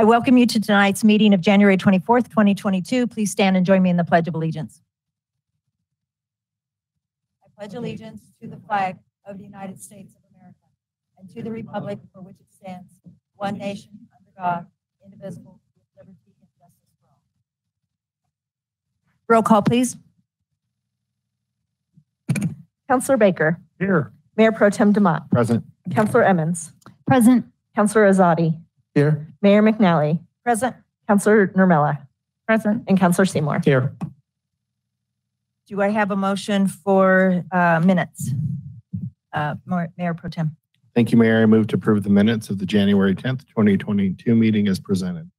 I welcome you to tonight's meeting of January 24th, 2022. Please stand and join me in the Pledge of Allegiance. I pledge allegiance to the flag of the United States of America and to the republic for which it stands, one nation, under God, indivisible, with liberty and justice for all. Roll call, please. Counselor Baker, Here. Mayor Pro Tem Demott, Present. Counselor Emmons, Present. Counselor Azadi, Here. Mayor McNally, Present. Councillor Nurmela, Present. and Councillor Seymour. Here. Do I have a motion for uh, minutes? Uh, Mayor Mayor Pro Tem. Thank you, Mayor. I move to approve the minutes of the January 10th, 2022 meeting as presented.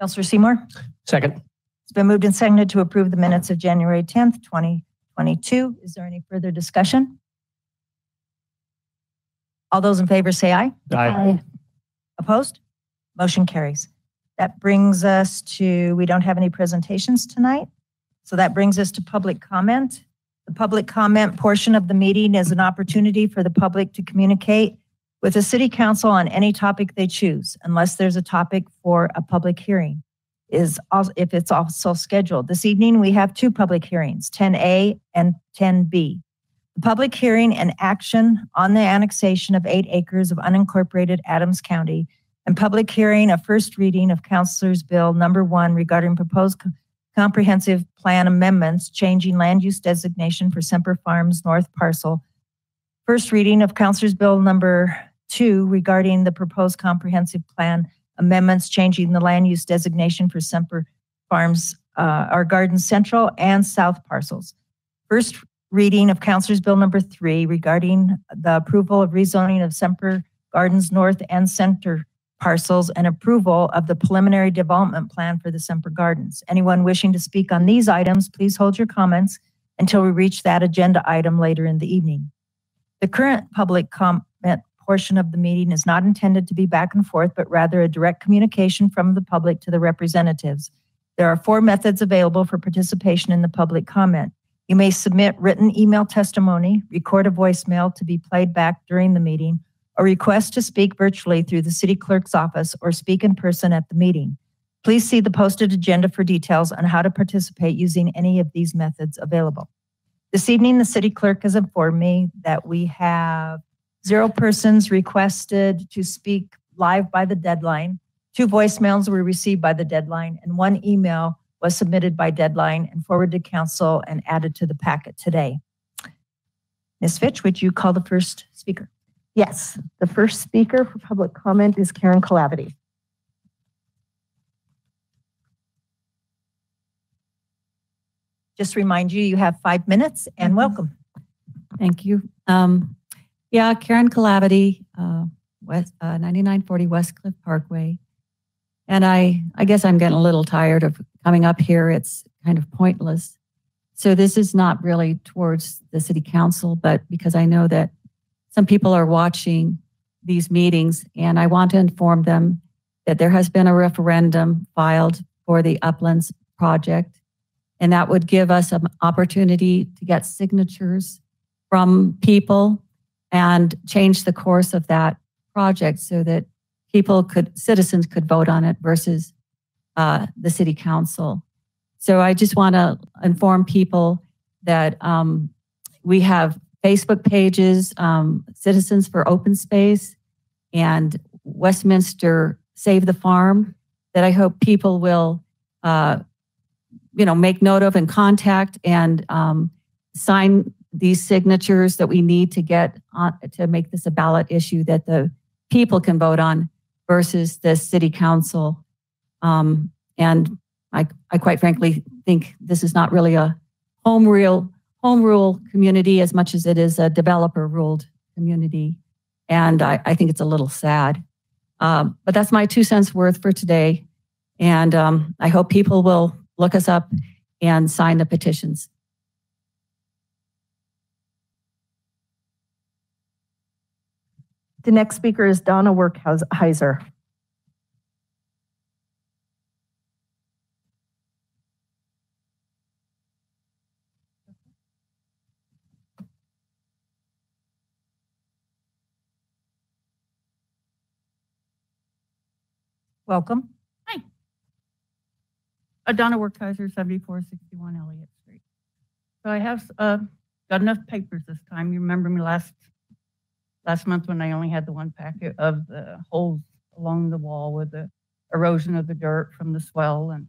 Counselor Seymour? Second. It's been moved and seconded to approve the minutes of January 10th, 2022. Is there any further discussion? All those in favor say aye. aye. Opposed? Motion carries. That brings us to, we don't have any presentations tonight. So that brings us to public comment. The public comment portion of the meeting is an opportunity for the public to communicate with the city council on any topic they choose, unless there's a topic for a public hearing is also, if it's also scheduled. This evening, we have two public hearings, 10A and 10B. The public hearing and action on the annexation of eight acres of unincorporated Adams County and public hearing of first reading of Councilor's Bill Number One regarding proposed co- comprehensive plan amendments changing land use designation for Semper Farms North Parcel. First reading of Councilor's Bill Number Two regarding the proposed comprehensive plan amendments changing the land use designation for Semper Farms, uh, our Garden Central and South parcels. First reading of Councilor's Bill Number Three regarding the approval of rezoning of Semper Gardens North and Center parcels and approval of the preliminary development plan for the Semper Gardens. Anyone wishing to speak on these items, please hold your comments until we reach that agenda item later in the evening. The current public comment portion of the meeting is not intended to be back and forth, but rather a direct communication from the public to the representatives. There are four methods available for participation in the public comment. You may submit written email testimony, record a voicemail to be played back during the meeting, or request to speak virtually through the city clerk's office or speak in person at the meeting. Please see the posted agenda for details on how to participate using any of these methods available. This evening, the city clerk has informed me that we have zero persons requested to speak live by the deadline. Two voicemails were received by the deadline, and one email was submitted by deadline and forwarded to council and added to the packet today. Ms. Fitch, would you call the first speaker? Yes, the first speaker for public comment is Karen Calavity. Just remind you, you have five minutes and Mhm. welcome. Thank you. Um, yeah, Karen Calavity, uh, West, uh, 9940 West Cliff Parkway. And I, I guess I'm getting a little tired of coming up here. It's kind of pointless. So this is not really towards the city council, but because I know that some people are watching these meetings and I want to inform them that there has been a referendum filed for the Uplands project. And that would give us an opportunity to get signatures from people and change the course of that project so that people could, citizens could vote on it versus uh, the city council. So I just want to inform people that um, we have Facebook pages, um, Citizens for Open Space and Westminster Save the Farm, that I hope people will, uh, you know, make note of and contact and um, sign these signatures that we need to get on, to make this a ballot issue that the people can vote on versus the city council. Um, and I, I quite frankly think this is not really a home real, home rule community as much as it is a developer ruled community. And I, I think it's a little sad. Um, but that's my two cents worth for today. And um, I hope people will look us up and sign the petitions. The next speaker is Donna Workheiser. Welcome. Uh, Donna Workhiser, 7461 Elliott Street. So I have uh, got enough papers this time. You remember me last, last month when I only had the one packet of the holes along the wall with the erosion of the dirt from the swell. And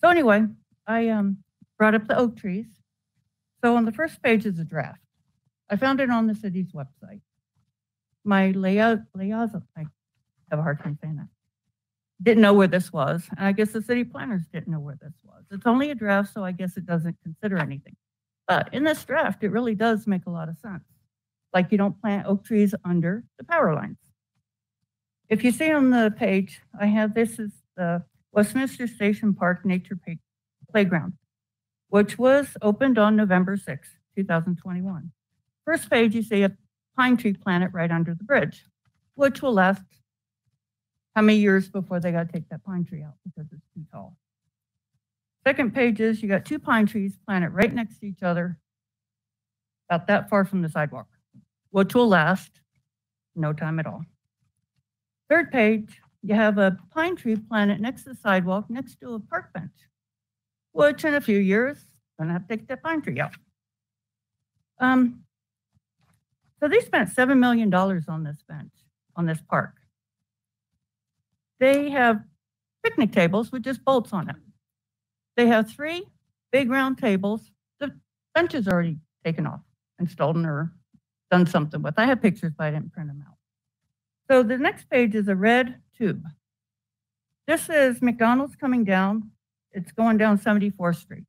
so anyway, I um, brought up the oak trees. So on the first page is a draft. I found it on the city's website. My layout, I have a hard time saying that didn't know where this was. And I guess the city planners didn't know where this was. It's only a draft, so I guess it doesn't consider anything. But in this draft, it really does make a lot of sense. Like you don't plant oak trees under the power lines. If you see on the page, I have this is the Westminster Station Park Nature Playground, which was opened on November 6, 2021. First page, you see a pine tree planted right under the bridge, which will last how many years before they got to take that pine tree out because it's too tall. Second page is you got two pine trees planted right next to each other, about that far from the sidewalk, which will last no time at all. Third page, you have a pine tree planted next to the sidewalk, next to a park bench, which in a few years, gonna have to take that pine tree out. Um, so they spent $7 million on this bench, on this park. They have picnic tables with just bolts on them. They have three big round tables. The bench is already taken off and stolen or done something with. I have pictures, but I didn't print them out. So the next page is a red tube. This is McDonald's coming down. It's going down 74th Street.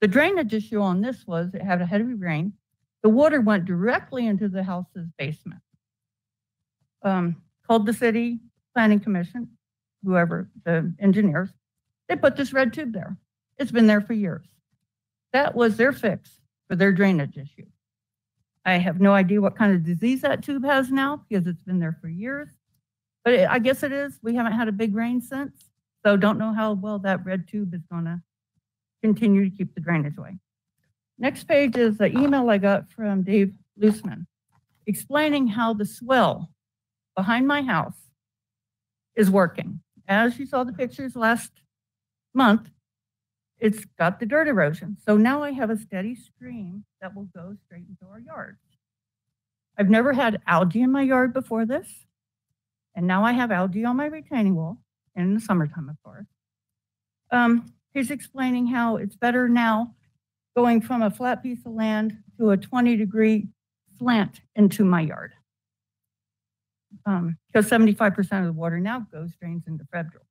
The drainage issue on this was it had a heavy rain. The water went directly into the house's basement. Um, called the city, planning commission, whoever, the engineers, they put this red tube there. It's been there for years. That was their fix for their drainage issue. I have no idea what kind of disease that tube has now because it's been there for years. But it, I guess it is. We haven't had a big rain since. So don't know how well that red tube is going to continue to keep the drainage away. Next page is the email I got from Dave Loosman explaining how the swell behind my house is working. As you saw the pictures last month, it's got the dirt erosion. So now I have a steady stream that will go straight into our yard. I've never had algae in my yard before this. And now I have algae on my retaining wall in the summertime, of course. Um, he's explaining how it's better now going from a flat piece of land to a 20 degree slant into my yard um, because 75% of the water now goes drains into federal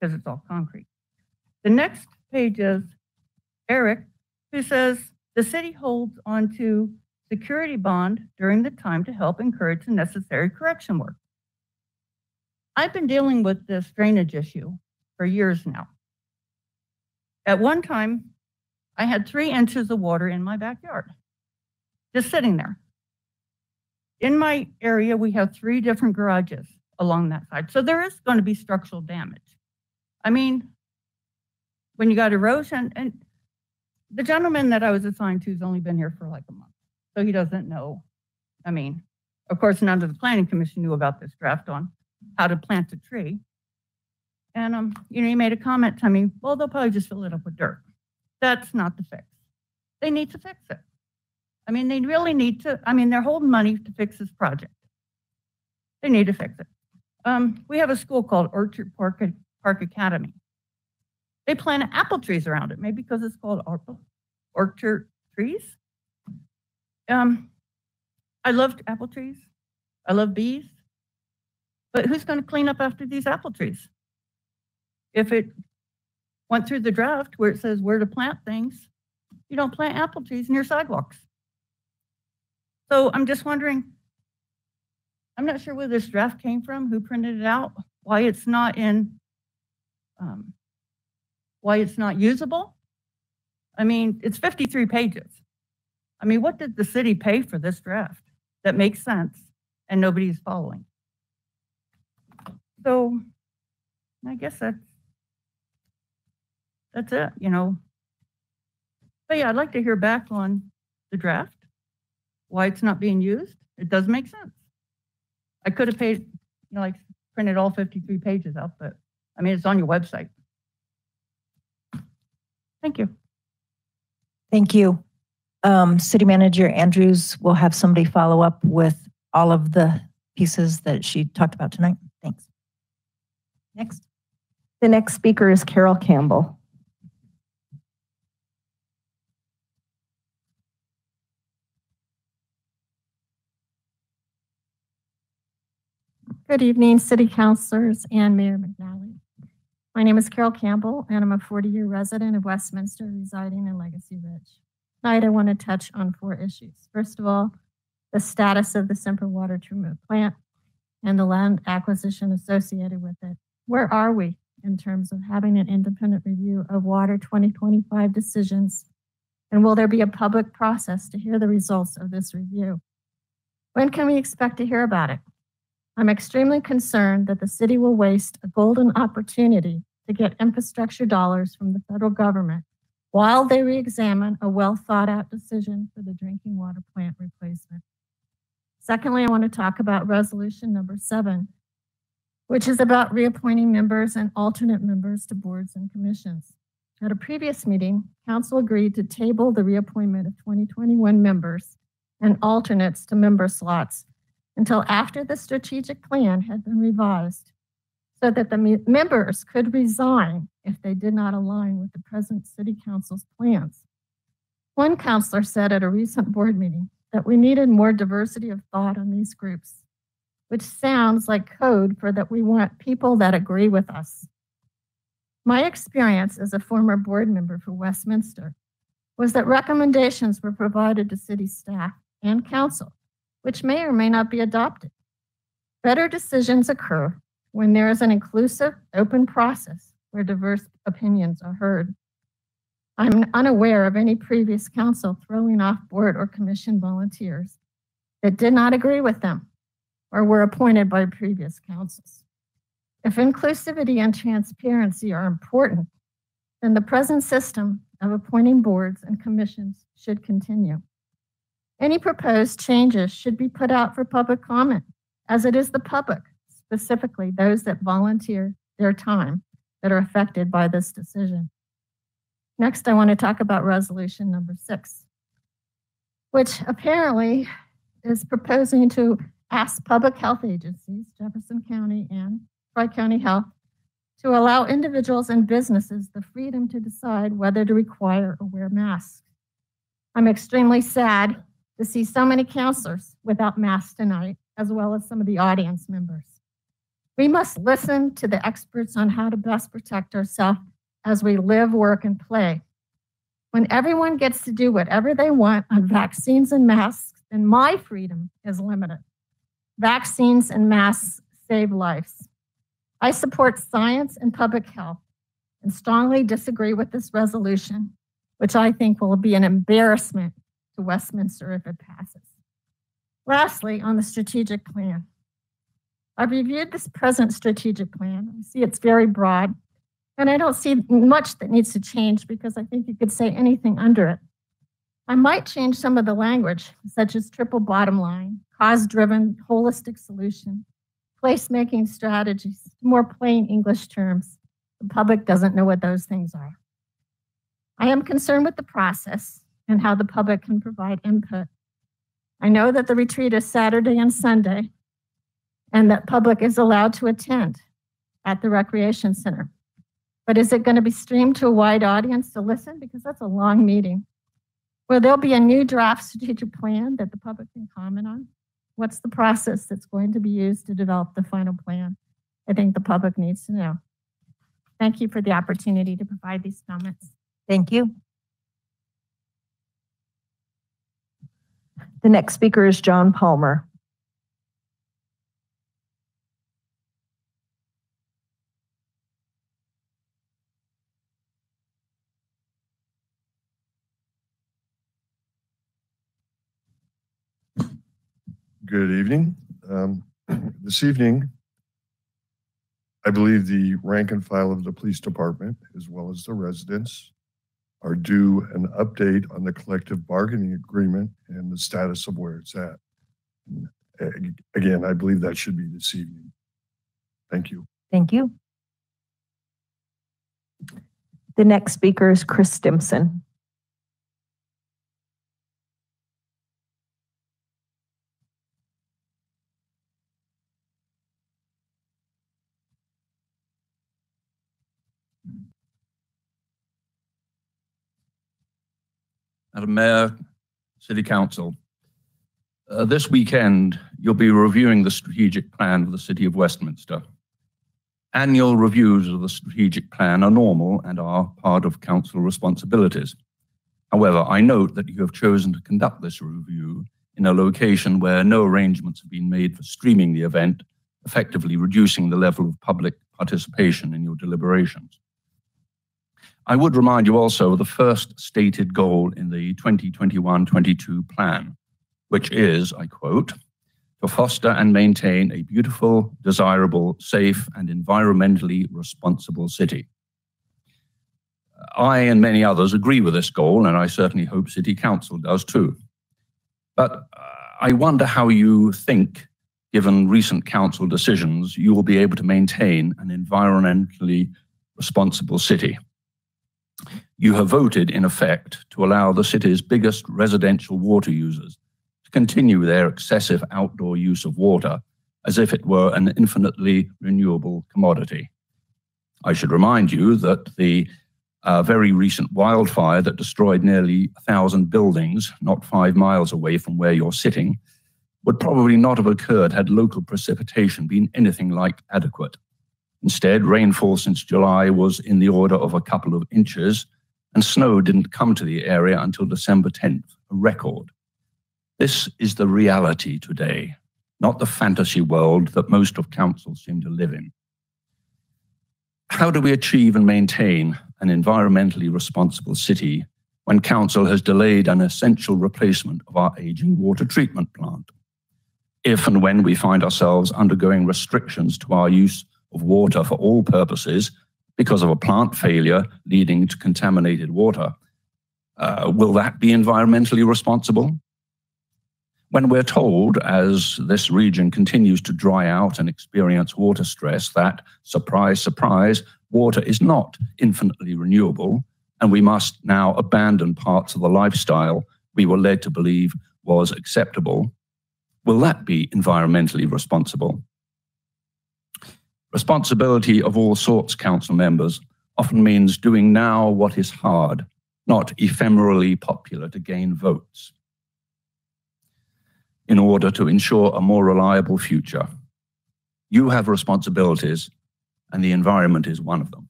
because it's all concrete. The next page is Eric, who says the city holds onto security bond during the time to help encourage the necessary correction work. I've been dealing with this drainage issue for years now. At one time, I had three inches of water in my backyard, just sitting there in my area, we have three different garages along that side. So there is going to be structural damage. I mean, when you got erosion, and the gentleman that I was assigned to has only been here for like a month. So he doesn't know. I mean, of course, none of the planning commission knew about this draft on how to plant a tree. And, um, you know, he made a comment to me, well, they'll probably just fill it up with dirt. That's not the fix. They need to fix it. I mean, they really need to, I mean, they're holding money to fix this project. They need to fix it. Um, we have a school called Orchard Park, Park Academy. They plant apple trees around it, maybe because it's called orchard trees. Um, I love apple trees. I love bees. But who's going to clean up after these apple trees? If it went through the draft where it says where to plant things, you don't plant apple trees your sidewalks. So I'm just wondering, I'm not sure where this draft came from, who printed it out, why it's not in, um, why it's not usable. I mean, it's 53 pages. I mean, what did the city pay for this draft that makes sense and nobody's following? So I guess that's, that's it, you know. But yeah, I'd like to hear back on the draft why it's not being used, it does make sense. I could have paid, you know, like printed all 53 pages out, but I mean, it's on your website. Thank you. Thank you. Um, City Manager Andrews will have somebody follow up with all of the pieces that she talked about tonight. Thanks. Next. The next speaker is Carol Campbell. Good evening, city councilors and Mayor McNally. My name is Carol Campbell, and I'm a 40-year resident of Westminster residing in Legacy Ridge. Tonight, I want to touch on four issues. First of all, the status of the Semper Water Treatment Plant and the land acquisition associated with it. Where are we in terms of having an independent review of Water 2025 decisions? And will there be a public process to hear the results of this review? When can we expect to hear about it? I'm extremely concerned that the city will waste a golden opportunity to get infrastructure dollars from the federal government while they re-examine a well thought out decision for the drinking water plant replacement. Secondly, I want to talk about resolution number seven, which is about reappointing members and alternate members to boards and commissions. At a previous meeting, council agreed to table the reappointment of 2021 members and alternates to member slots until after the strategic plan had been revised so that the me- members could resign if they did not align with the present city council's plans. One counselor said at a recent board meeting that we needed more diversity of thought on these groups, which sounds like code for that we want people that agree with us. My experience as a former board member for Westminster was that recommendations were provided to city staff and council which may or may not be adopted. Better decisions occur when there is an inclusive, open process where diverse opinions are heard. I'm unaware of any previous council throwing off board or commission volunteers that did not agree with them or were appointed by previous councils. If inclusivity and transparency are important, then the present system of appointing boards and commissions should continue. Any proposed changes should be put out for public comment, as it is the public, specifically those that volunteer their time, that are affected by this decision. Next, I want to talk about resolution number six, which apparently is proposing to ask public health agencies, Jefferson County and Tri County Health, to allow individuals and businesses the freedom to decide whether to require or wear masks. I'm extremely sad to see so many counselors without masks tonight, as well as some of the audience members. We must listen to the experts on how to best protect ourselves as we live, work, and play. When everyone gets to do whatever they want on vaccines and masks, then my freedom is limited. Vaccines and masks save lives. I support science and public health and strongly disagree with this resolution, which I think will be an embarrassment to Westminster if it passes. Lastly, on the strategic plan. I've reviewed this present strategic plan. I see it's very broad, and I don't see much that needs to change because I think you could say anything under it. I might change some of the language, such as triple bottom line, cause driven, holistic solution, placemaking strategies, more plain English terms. The public doesn't know what those things are. I am concerned with the process and how the public can provide input. I know that the retreat is Saturday and Sunday, and that public is allowed to attend at the recreation center. But is it going to be streamed to a wide audience to listen? Because that's a long meeting. Will there be a new draft strategic plan that the public can comment on? What's the process that's going to be used to develop the final plan? I think the public needs to know. Thank you for the opportunity to provide these comments. Thank you. The next speaker is John Palmer. Good evening. Um, This evening, I believe the rank and file of the police department, as well as the residents, are due an update on the collective bargaining agreement and the status of where it's at. Again, I believe that should be this evening. Thank you. Thank you. The next speaker is Chris Stimson. Madam Mayor, City Council, uh, this weekend you'll be reviewing the strategic plan of the City of Westminster. Annual reviews of the strategic plan are normal and are part of council responsibilities. However, I note that you have chosen to conduct this review in a location where no arrangements have been made for streaming the event, effectively reducing the level of public participation in your deliberations. I would remind you also of the first stated goal in the 2021-22 plan, which is, I quote, to foster and maintain a beautiful, desirable, safe, and environmentally responsible city. I and many others agree with this goal, and I certainly hope City Council does too. But uh, I wonder how you think, given recent council decisions, you will be able to maintain an environmentally responsible city. You have voted, in effect, to allow the city's biggest residential water users to continue their excessive outdoor use of water as if it were an infinitely renewable commodity. I should remind you that the uh, very recent wildfire that destroyed nearly a thousand buildings not five miles away from where you're sitting would probably not have occurred had local precipitation been anything like adequate. Instead, rainfall since July was in the order of a couple of inches, and snow didn't come to the area until December 10th, a record. This is the reality today, not the fantasy world that most of councils seem to live in. How do we achieve and maintain an environmentally responsible city when council has delayed an essential replacement of our aging water treatment plant? If and when we find ourselves undergoing restrictions to our use of water for all purposes because of a plant failure leading to contaminated water, uh, will that be environmentally responsible? When we're told, as this region continues to dry out and experience water stress, that, surprise, surprise, water is not infinitely renewable, and we must now abandon parts of the lifestyle we were led to believe was acceptable, will that be environmentally responsible? Responsibility of all sorts, council members, often means doing now what is hard, not ephemerally popular to gain votes, in order to ensure a more reliable future. You have responsibilities, and the environment is one of them.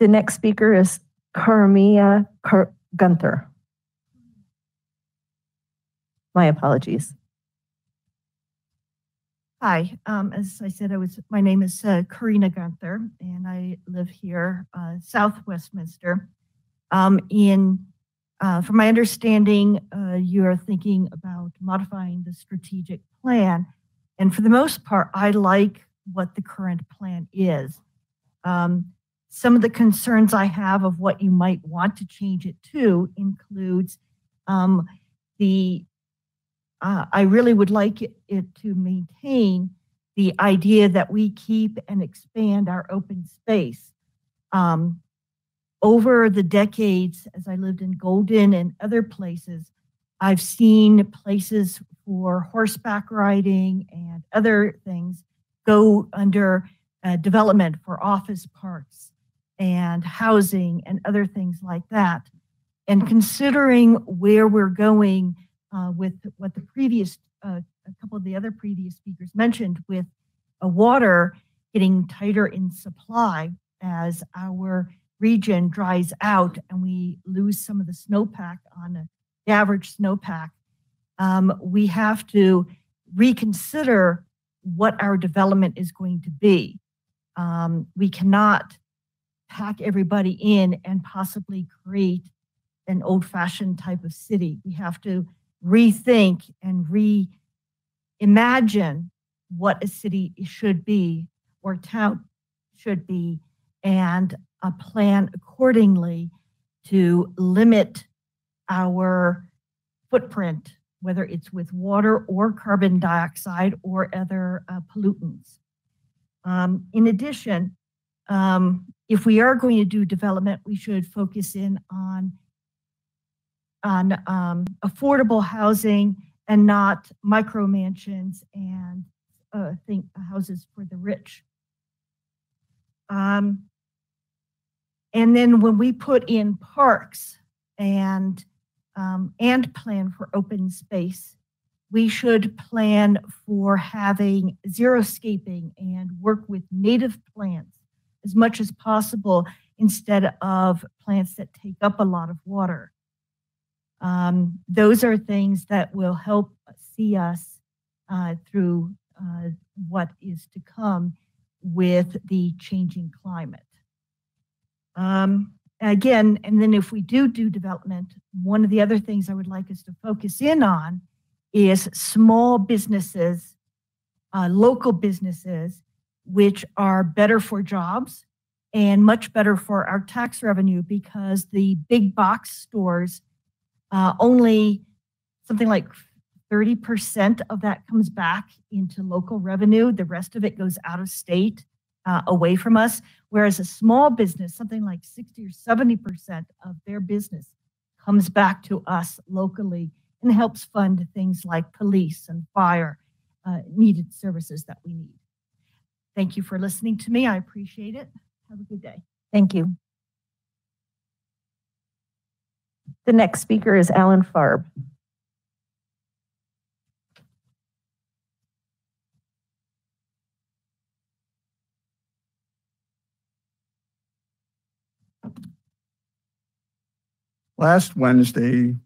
The next speaker is Carmia Car- Gunther. My apologies. Hi, um, as I said, I was, my name is uh, Karina Gunther, and I live here, uh, South Westminster. Um, in, uh, from my understanding, uh, you are thinking about modifying the strategic plan. And for the most part, I like what the current plan is. Um, some of the concerns I have of what you might want to change it to includes um, the uh, I really would like it, it to maintain the idea that we keep and expand our open space. Um, over the decades, as I lived in Golden and other places, I've seen places for horseback riding and other things go under uh, development for office parks and housing and other things like that. And considering where we're going uh, with what the previous, uh, a couple of the other previous speakers mentioned, with a water getting tighter in supply as our region dries out and we lose some of the snowpack on the average snowpack, um, we have to reconsider what our development is going to be. Um, we cannot pack everybody in and possibly create an old fashioned type of city. We have to rethink and reimagine what a city should be or town should be and a plan accordingly to limit our footprint whether it's with water or carbon dioxide or other uh, pollutants. Um, in addition, um, if we are going to do development, we should focus in on on um, affordable housing and not micro mansions and uh, think houses for the rich. Um, and then when we put in parks and um, and plan for open space, we should plan for having xeriscaping and work with native plants as much as possible instead of plants that take up a lot of water. Um, those are things that will help see us uh, through uh, what is to come with the changing climate. Um, again, and then if we do do development, one of the other things I would like us to focus in on is small businesses, uh, local businesses, which are better for jobs and much better for our tax revenue because the big box stores uh, only something like 30% of that comes back into local revenue. The rest of it goes out of state uh, away from us. Whereas a small business, something like 60 or 70% of their business comes back to us locally and helps fund things like police and fire uh, needed services that we need. Thank you for listening to me. I appreciate it. Have a good day. Thank you. The next speaker is Alan Farb. Last Wednesday,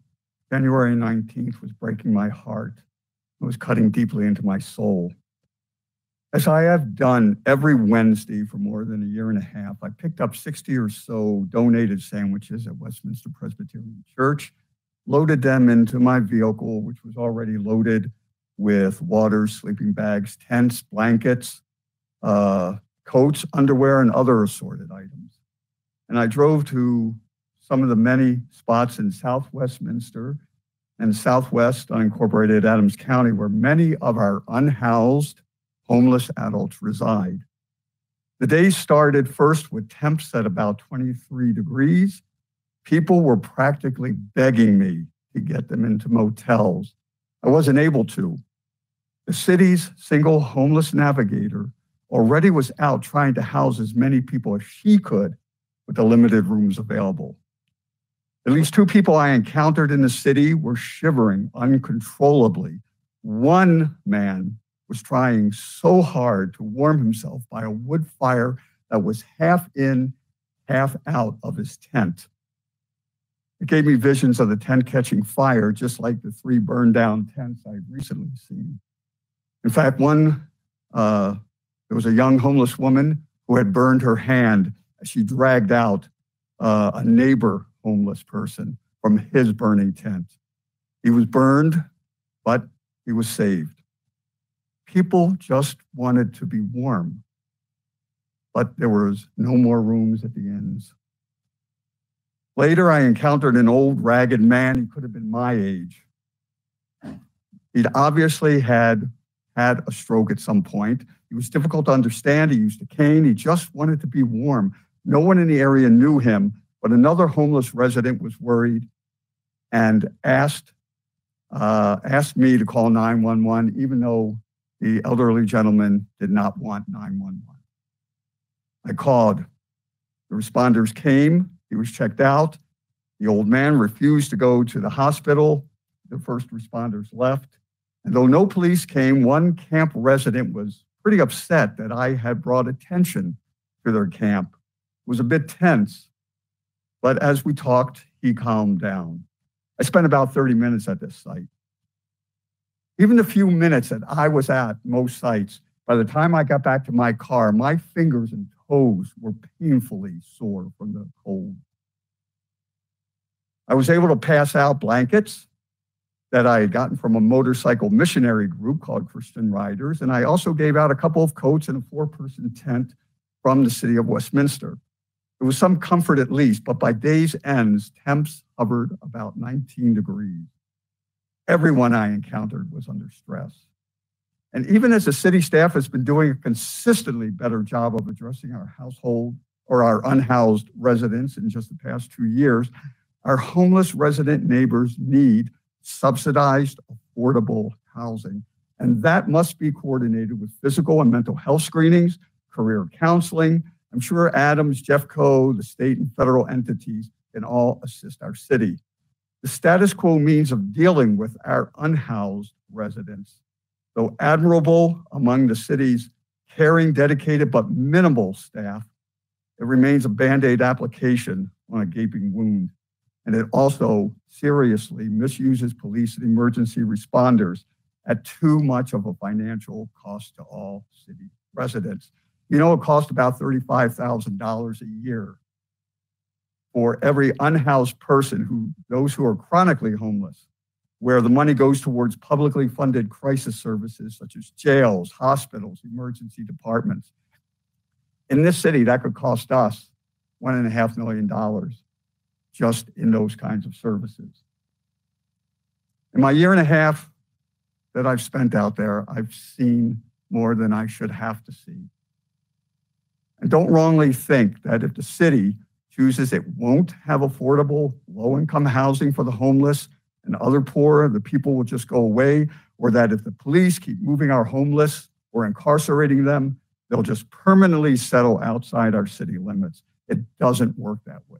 January 19th, was breaking my heart. It was cutting deeply into my soul. As I have done every Wednesday for more than a year and a half, I picked up 60 or so donated sandwiches at Westminster Presbyterian Church, loaded them into my vehicle, which was already loaded with water, sleeping bags, tents, blankets, uh, coats, underwear, and other assorted items. And I drove to some of the many spots in South Westminster and Southwest unincorporated Adams County where many of our unhoused homeless adults reside. The day started first with temps at about 23 degrees. People were practically begging me to get them into motels. I wasn't able to. The city's single homeless navigator already was out trying to house as many people as she could with the limited rooms available. At least two people I encountered in the city were shivering uncontrollably. One man was trying so hard to warm himself by a wood fire that was half in, half out of his tent. It gave me visions of the tent catching fire, just like the three burned down tents I'd recently seen. In fact, one, uh, there was a young homeless woman who had burned her hand as she dragged out uh, a neighbor homeless person from his burning tent. He was burned, but he was saved. People just wanted to be warm, but there was no more rooms at the inns. Later, I encountered an old ragged man. He could have been my age. He'd obviously had had a stroke at some point. He was difficult to understand. He used a cane. He just wanted to be warm. No one in the area knew him, but another homeless resident was worried and asked, uh, asked me to call 911, even though the elderly gentleman did not want 911. I called. The responders came. He was checked out. The old man refused to go to the hospital. The first responders left. And though no police came, one camp resident was pretty upset that I had brought attention to their camp. It was a bit tense. But as we talked, he calmed down. I spent about 30 minutes at this site. Even the few minutes that I was at most sites, by the time I got back to my car, my fingers and toes were painfully sore from the cold. I was able to pass out blankets that I had gotten from a motorcycle missionary group called Christian Riders, and I also gave out a couple of coats and a four person tent from the city of Westminster. It was some comfort at least, but by day's ends, temps hovered about 19 degrees. Everyone I encountered was under stress. And even as the city staff has been doing a consistently better job of addressing our household or our unhoused residents in just the past two years, our homeless resident neighbors need subsidized, affordable housing. And that must be coordinated with physical and mental health screenings, career counseling. I'm sure Adams, Jeff, Jeffco, the state and federal entities can all assist our city. The status quo means of dealing with our unhoused residents, though admirable among the city's caring, dedicated, but minimal staff, it remains a Band-Aid application on a gaping wound. And it also seriously misuses police and emergency responders at too much of a financial cost to all city residents. You know, it costs about $35,000 a year for every unhoused person who, those who are chronically homeless, where the money goes towards publicly funded crisis services such as jails, hospitals, emergency departments. In this city, that could cost us one and a half million dollars just in those kinds of services. In my year and a half that I've spent out there, I've seen more than I should have to see. And don't wrongly think that if the city chooses it won't have affordable low income housing for the homeless and other poor, the people will just go away, or that if the police keep moving our homeless or incarcerating them, they'll just permanently settle outside our city limits. It doesn't work that way.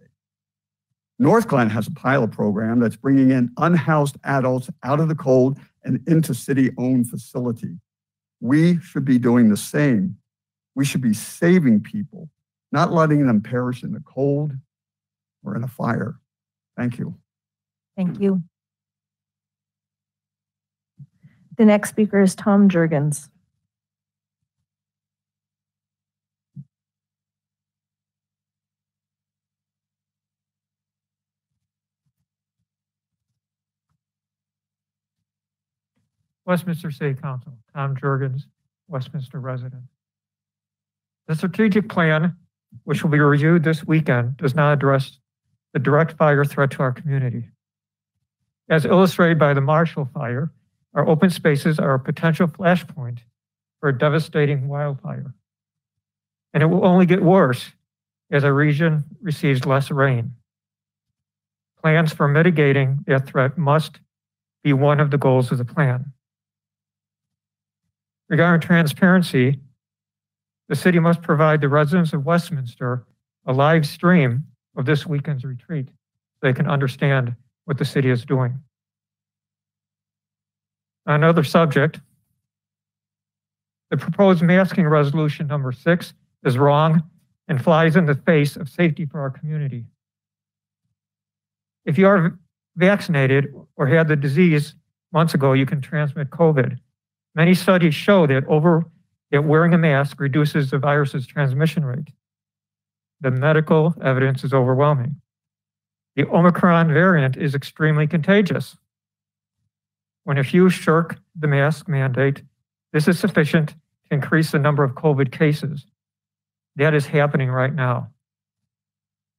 Northglenn has a pilot program that's bringing in unhoused adults out of the cold and into city owned facility. We should be doing the same. We should be saving people, not letting them perish in the cold or in a fire. Thank you. Thank you. The next speaker is Tom Jurgens. Westminster City Council, Tom Jurgens, Westminster resident. The strategic plan, which will be reviewed this weekend, does not address the direct fire threat to our community. As illustrated by the Marshall Fire, our open spaces are a potential flashpoint for a devastating wildfire. And it will only get worse as our region receives less rain. Plans for mitigating that threat must be one of the goals of the plan. Regarding transparency, the city must provide the residents of Westminster a live stream of this weekend's retreat so they can understand what the city is doing. Another subject, the proposed masking resolution number six is wrong and flies in the face of safety for our community. If you are vaccinated or had the disease months ago, you can transmit COVID. Many studies show that over that wearing a mask reduces the virus's transmission rate. The medical evidence is overwhelming. The Omicron variant is extremely contagious. When a few shirk the mask mandate, this is sufficient to increase the number of COVID cases. That is happening right now.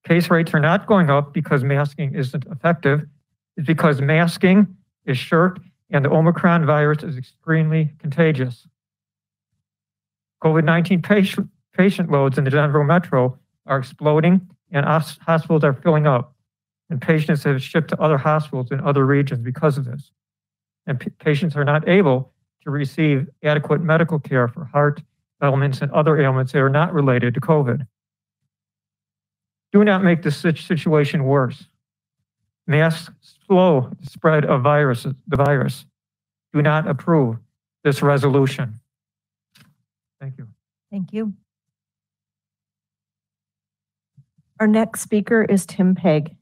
Case rates are not going up because masking isn't effective. It's because masking is shirked and the Omicron virus is extremely contagious. COVID 19 patient, patient loads in the Denver metro are exploding and hospitals are filling up, and patients have shipped to other hospitals in other regions because of this. And patients are not able to receive adequate medical care for heart ailments and other ailments that are not related to COVID. Do not make this situation worse. Masks slow the spread of viruses, the virus. Do not approve this resolution. Thank you. Thank you. Our next speaker is Tim Pegg.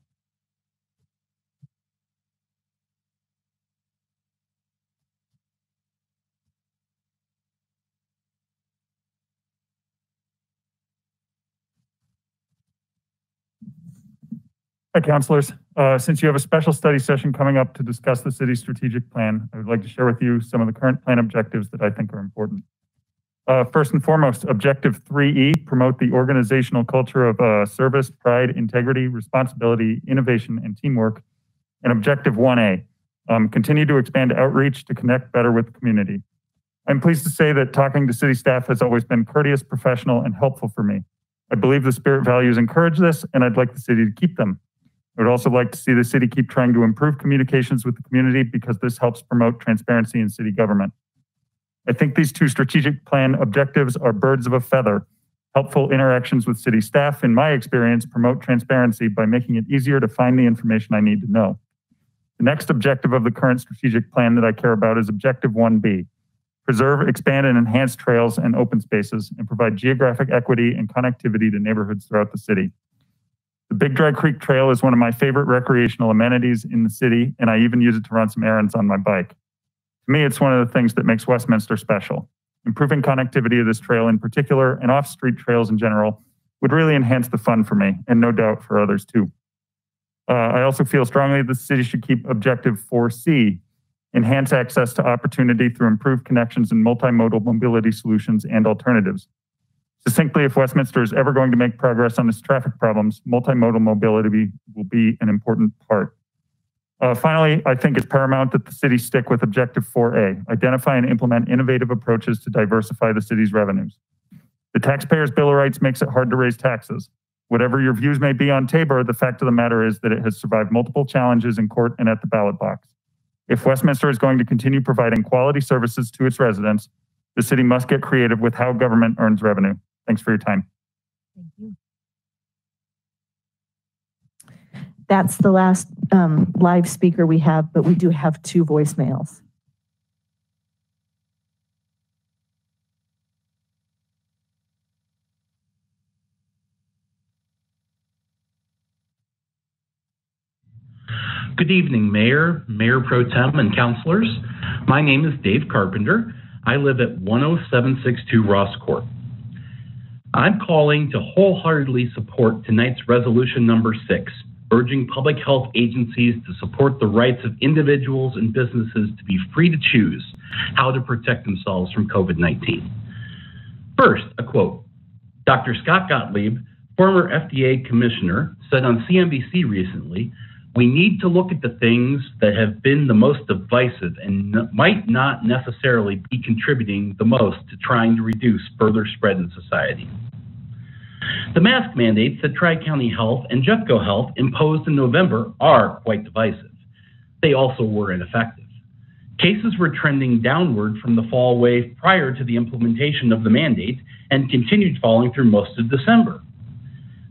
Hi, councilors. Uh, since you have a special study session coming up to discuss the city's strategic plan, I would like to share with you some of the current plan objectives that I think are important. Uh, first and foremost, objective 3E, promote the organizational culture of uh, service, pride, integrity, responsibility, innovation, and teamwork. And objective 1A, Um, continue to expand outreach to connect better with the community. I'm pleased to say that talking to city staff has always been courteous, professional, and helpful for me. I believe the spirit values encourage this, and I'd like the city to keep them. I would also like to see the city keep trying to improve communications with the community because this helps promote transparency in city government. I think these two strategic plan objectives are birds of a feather. Helpful interactions with city staff, in my experience, promote transparency by making it easier to find the information I need to know. The next objective of the current strategic plan that I care about is Objective 1B preserve, expand, and enhance trails and open spaces, and provide geographic equity and connectivity to neighborhoods throughout the city. The Big Dry Creek Trail is one of my favorite recreational amenities in the city, and I even use it to run some errands on my bike. To me, it's one of the things that makes Westminster special. Improving connectivity of this trail in particular and off street trails in general would really enhance the fun for me, and no doubt for others too. Uh, I also feel strongly that the city should keep Objective 4C enhance access to opportunity through improved connections and multimodal mobility solutions and alternatives. Succinctly, if Westminster is ever going to make progress on its traffic problems, multimodal mobility will be an important part. Uh, finally, I think it's paramount that the city stick with Objective 4A, identify and implement innovative approaches to diversify the city's revenues. The Taxpayers' Bill of Rights makes it hard to raise taxes. Whatever your views may be on TABOR, the fact of the matter is that it has survived multiple challenges in court and at the ballot box. If Westminster is going to continue providing quality services to its residents, the city must get creative with how government earns revenue. Thanks for your time. Thank you. That's the last um, live speaker we have, but we do have two voicemails. Good evening, Mayor, Mayor Pro Tem, and councilors. My name is Dave Carpenter. I live at 10762 Ross Court. I'm calling to wholeheartedly support tonight's resolution number six, urging public health agencies to support the rights of individuals and businesses to be free to choose how to protect themselves from COVID 19. First, a quote Dr. Scott Gottlieb, former FDA commissioner, said on CNBC recently we need to look at the things that have been the most divisive and might not necessarily be contributing the most to trying to reduce further spread in society. The mask mandates that Tri County Health and Jeffco Health imposed in November are quite divisive. They also were ineffective. Cases were trending downward from the fall wave prior to the implementation of the mandate and continued falling through most of December.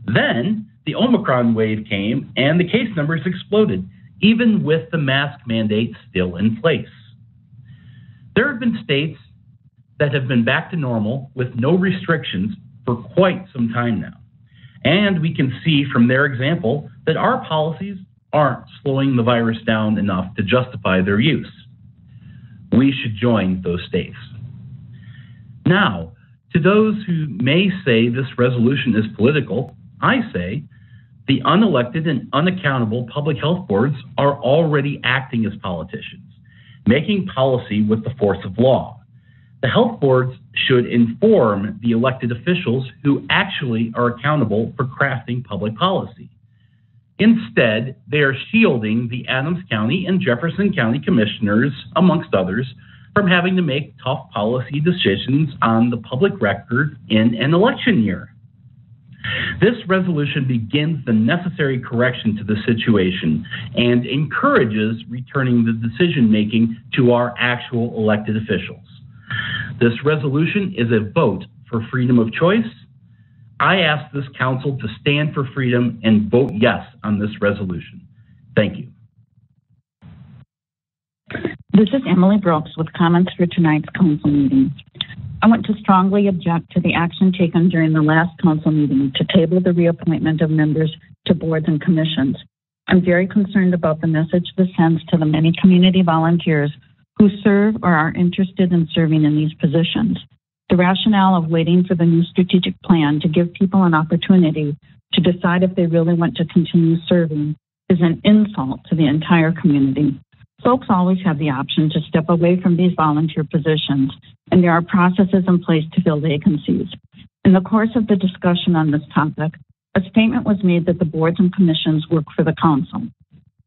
Then, the Omicron wave came and the case numbers exploded, even with the mask mandate still in place. There have been states that have been back to normal with no restrictions for quite some time now. And we can see from their example that our policies aren't slowing the virus down enough to justify their use. We should join those states. Now, to those who may say this resolution is political, I say the unelected and unaccountable public health boards are already acting as politicians, making policy with the force of law. The health boards should inform the elected officials who actually are accountable for crafting public policy. Instead, they are shielding the Adams County and Jefferson County commissioners, amongst others, from having to make tough policy decisions on the public record in an election year. This resolution begins the necessary correction to the situation and encourages returning the decision making to our actual elected officials. This resolution is a vote for freedom of choice. I ask this council to stand for freedom and vote yes on this resolution. Thank you. This is Emily Brooks with comments for tonight's council meeting. I want to strongly object to the action taken during the last council meeting to table the reappointment of members to boards and commissions. I'm very concerned about the message this sends to the many community volunteers who serve or are interested in serving in these positions. The rationale of waiting for the new strategic plan to give people an opportunity to decide if they really want to continue serving is an insult to the entire community. Folks always have the option to step away from these volunteer positions, and there are processes in place to fill vacancies. In the course of the discussion on this topic, a statement was made that the boards and commissions work for the council.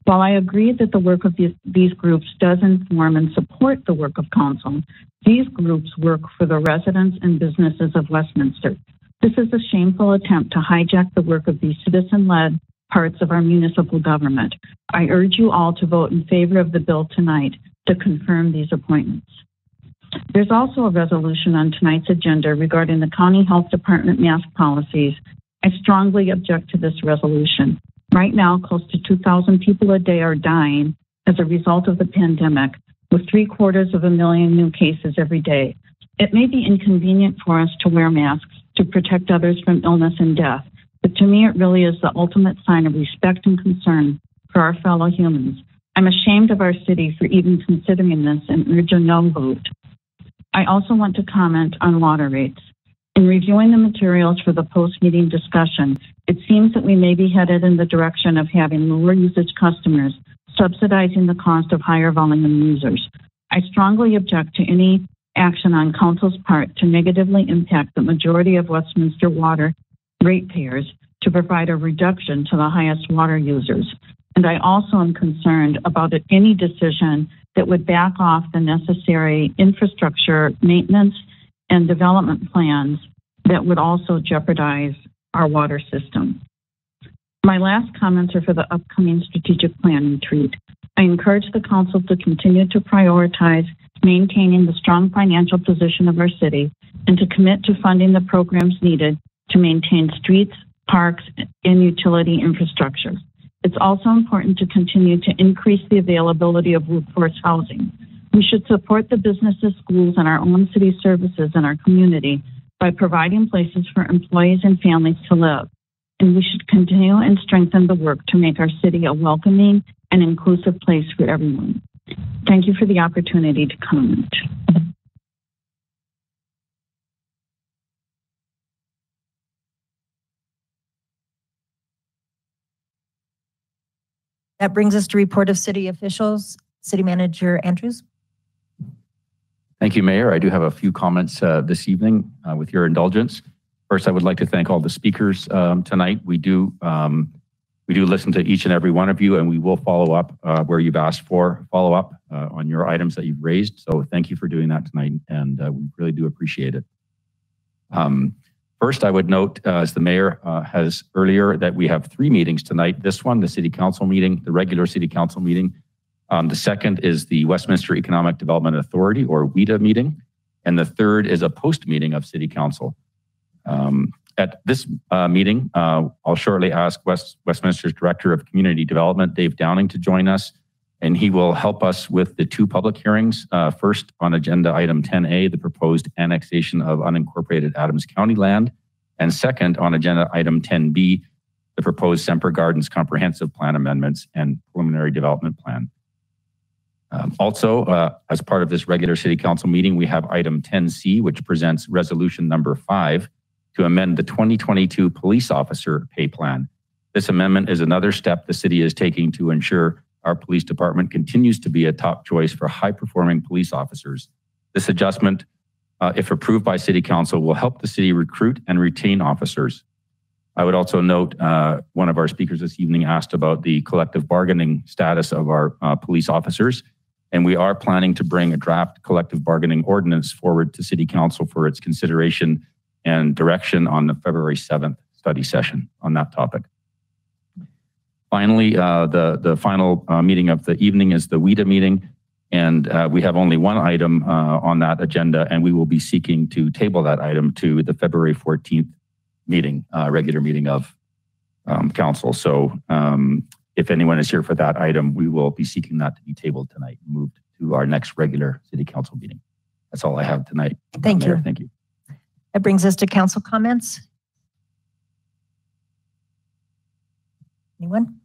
While I agree that the work of these, groups does inform and support the work of council, these groups work for the residents and businesses of Westminster. This is a shameful attempt to hijack the work of these citizen-led parts of our municipal government. I urge you all to vote in favor of the bill tonight to confirm these appointments. There's also a resolution on tonight's agenda regarding the County Health Department mask policies. I strongly object to this resolution. Right now, close to 2,000 people a day are dying as a result of the pandemic, with three quarters of a million new cases every day. It may be inconvenient for us to wear masks to protect others from illness and death, but to me, it really is the ultimate sign of respect and concern for our fellow humans. I'm ashamed of our city for even considering this and urge a no vote. I also want to comment on water rates. In reviewing the materials for the post-meeting discussion, it seems that we may be headed in the direction of having lower usage customers subsidizing the cost of higher volume users. I strongly object to any action on council's part to negatively impact the majority of Westminster water ratepayers to provide a reduction to the highest water users. And I also am concerned about any decision that would back off the necessary infrastructure maintenance and development plans that would also jeopardize our water system. My last comments are for the upcoming strategic plan retreat. I encourage the council to continue to prioritize maintaining the strong financial position of our city and to commit to funding the programs needed to maintain streets, parks, and utility infrastructure. It's also important to continue to increase the availability of workforce housing. We should support the businesses, schools, and our own city services in our community by providing places for employees and families to live. And we should continue and strengthen the work to make our city a welcoming and inclusive place for everyone. Thank you for the opportunity to comment. That brings us to report of city officials. City Manager Andrews. Thank you, Mayor. I do have a few comments uh, this evening uh, with your indulgence. First, I would like to thank all the speakers um, tonight. We do um, we do listen to each and every one of you, and we will follow up uh, where you've asked for follow up uh, on your items that you've raised. So thank you for doing that tonight, and uh, we really do appreciate it. Um, first, I would note, uh, as the mayor has earlier, that we have three meetings tonight. This one, the city council meeting, the regular city council meeting. Um, the second is the Westminster Economic Development Authority, or WEDA meeting. And the third is a post meeting of city council. Um, at this uh, meeting, uh, I'll shortly ask West, Westminster's Director of Community Development, Dave Downing, to join us, and he will help us with the two public hearings. Uh, first, on agenda item 10A, the proposed annexation of unincorporated Adams County land, and second, on agenda item 10B, the proposed Semper Gardens Comprehensive Plan amendments and preliminary development plan. Um, also, uh, as part of this regular City Council meeting, we have item 10C, which presents resolution number five, to amend the 2022 police officer pay plan. This amendment is another step the city is taking to ensure our police department continues to be a top choice for high performing police officers. This adjustment, uh, if approved by City Council, will help the city recruit and retain officers. I would also note uh, one of our speakers this evening asked about the collective bargaining status of our uh, police officers. And we are planning to bring a draft collective bargaining ordinance forward to City Council for its consideration and direction on the February 7th study session on that topic. Finally, uh, the, the final uh, meeting of the evening is the WEDA meeting. And uh, we have only one item uh, on that agenda, and we will be seeking to table that item to the February 14th meeting, uh, regular meeting of um, council. So um, if anyone is here for that item, we will be seeking that to be tabled tonight, moved to our next regular city council meeting. That's all I have tonight. Thank Mayor, you. Thank you. That brings us to council comments. Anyone?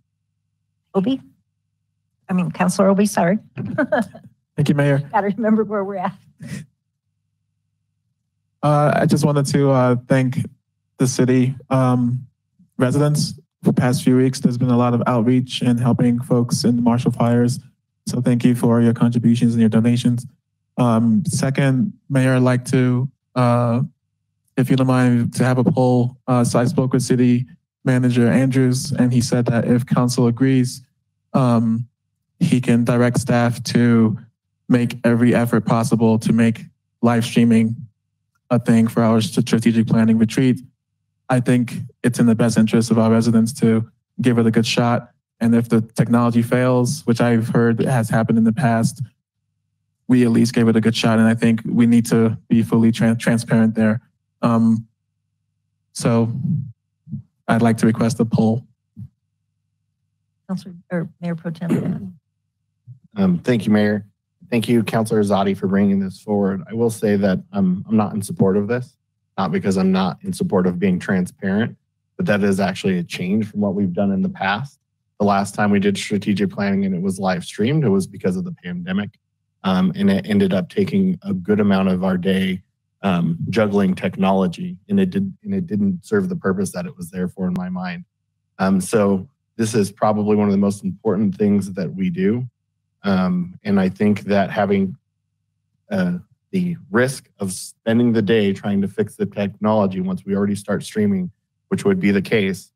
Obi? I mean, Councilor Obi, sorry. Thank you, Mayor. Got to remember where we're at. Uh, I just wanted to uh, thank the city um, residents for the past few weeks. There's been a lot of outreach and helping folks in the Marshall fires. So thank you for your contributions and your donations. Um, second, Mayor, I'd like to, uh, if you don't mind, to have a poll. Uh, so I spoke with City Manager Andrews, and he said that if council agrees, um, he can direct staff to make every effort possible to make live streaming a thing for our strategic planning retreat. I think it's in the best interest of our residents to give it a good shot. And if the technology fails, which I've heard has happened in the past, we at least gave it a good shot. And I think we need to be fully tra transparent there. Um, so I'd like to request a poll. Councilor, or Mayor Pro Tem. Um, thank you, Mayor. Thank you, Councilor Zadi, for bringing this forward. I will say that um, I'm not in support of this, not because I'm not in support of being transparent, but that is actually a change from what we've done in the past. The last time we did strategic planning and it was live streamed, it was because of the pandemic. Um, and it ended up taking a good amount of our day um, juggling technology, and it did and it didn't serve the purpose that it was there for in my mind. Um, so this is probably one of the most important things that we do. Um, and I think that having uh, the risk of spending the day trying to fix the technology once we already start streaming, which would be the case,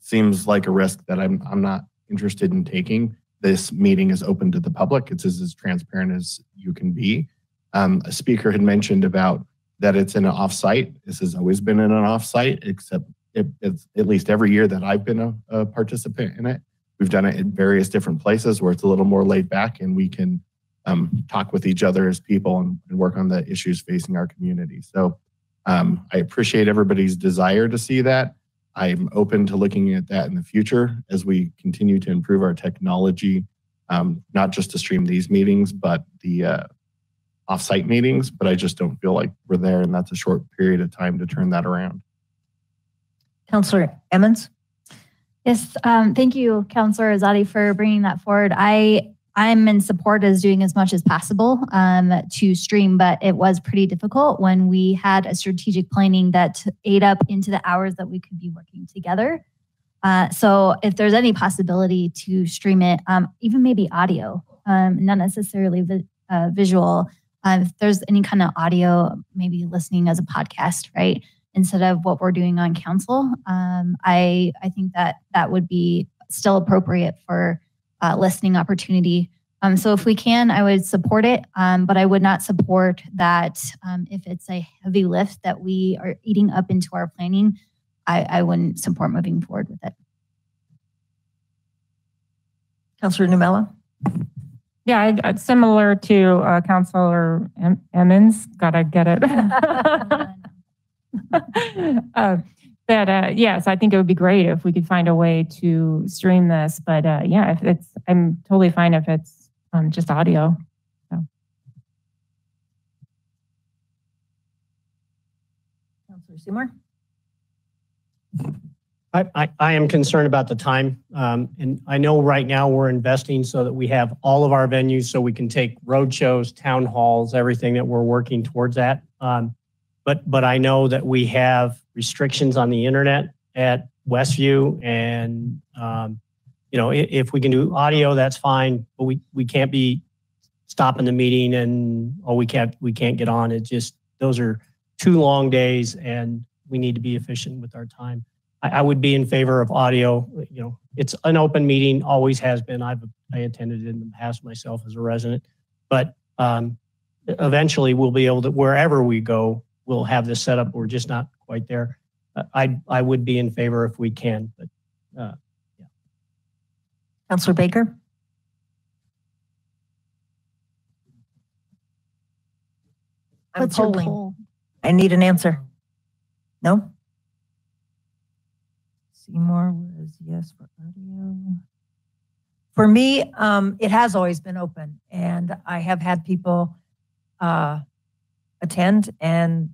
seems like a risk that I'm, I'm not interested in taking. This meeting is open to the public. It's as, as transparent as you can be. Um, a speaker had mentioned about that it's in an offsite. This has always been in an offsite, except it, it's at least every year that I've been a, a participant in it. We've done it in various different places where it's a little more laid back and we can um, talk with each other as people and, and, work on the issues facing our community. So um, I appreciate everybody's desire to see that. I'm open to looking at that in the future as we continue to improve our technology, um, not just to stream these meetings, but the uh, offsite meetings. But I just don't feel like we're there, and that's a short period of time to turn that around. Councillor Emmons? Yes, um, thank you, Councillor Ezeadi, for bringing that forward. I I'm in support as doing as much as possible um, to stream, but it was pretty difficult when we had a strategic planning that ate up into the hours that we could be working together. Uh, so if there's any possibility to stream it, um, even maybe audio, um, not necessarily vi uh, visual, uh, if there's any kind of audio, maybe listening as a podcast, right? instead of what we're doing on council. Um, I I think that that would be still appropriate for uh, listening opportunity. Um, so if we can, I would support it, um, but I would not support that um, if it's a heavy lift that we are eating up into our planning. I, I wouldn't support moving forward with it. Councillor Nurmela. Yeah, I, similar to uh, Councillor Emmons. Gotta get it. uh, that uh, yes, I think it would be great if we could find a way to stream this. But uh, yeah, if it's, I'm totally fine if it's um, just audio. So. Councilor Seymour. I, I, I, am concerned about the time. Um, and I know right now we're investing so that we have all of our venues so we can take road shows, town halls, everything that we're working towards that. Um, but but I know that we have restrictions on the internet at Westview, and um, you know if, if, we can do audio, that's fine. But we we can't be stopping the meeting and oh we can't we can't get on. It just those are two long days, and we need to be efficient with our time. I, I would be in favor of audio. You know, it's an open meeting, always has been. I've I attended in the past myself as a resident, but um, eventually we'll be able to wherever we go we'll have this set up. We're just not quite there. Uh, I I would be in favor if we can, but uh, yeah. Councillor Baker. I'm What's polling. Your poll? I need an answer. No? Seymour was yes for audio. For me, um, it has always been open, and I have had people uh, attend and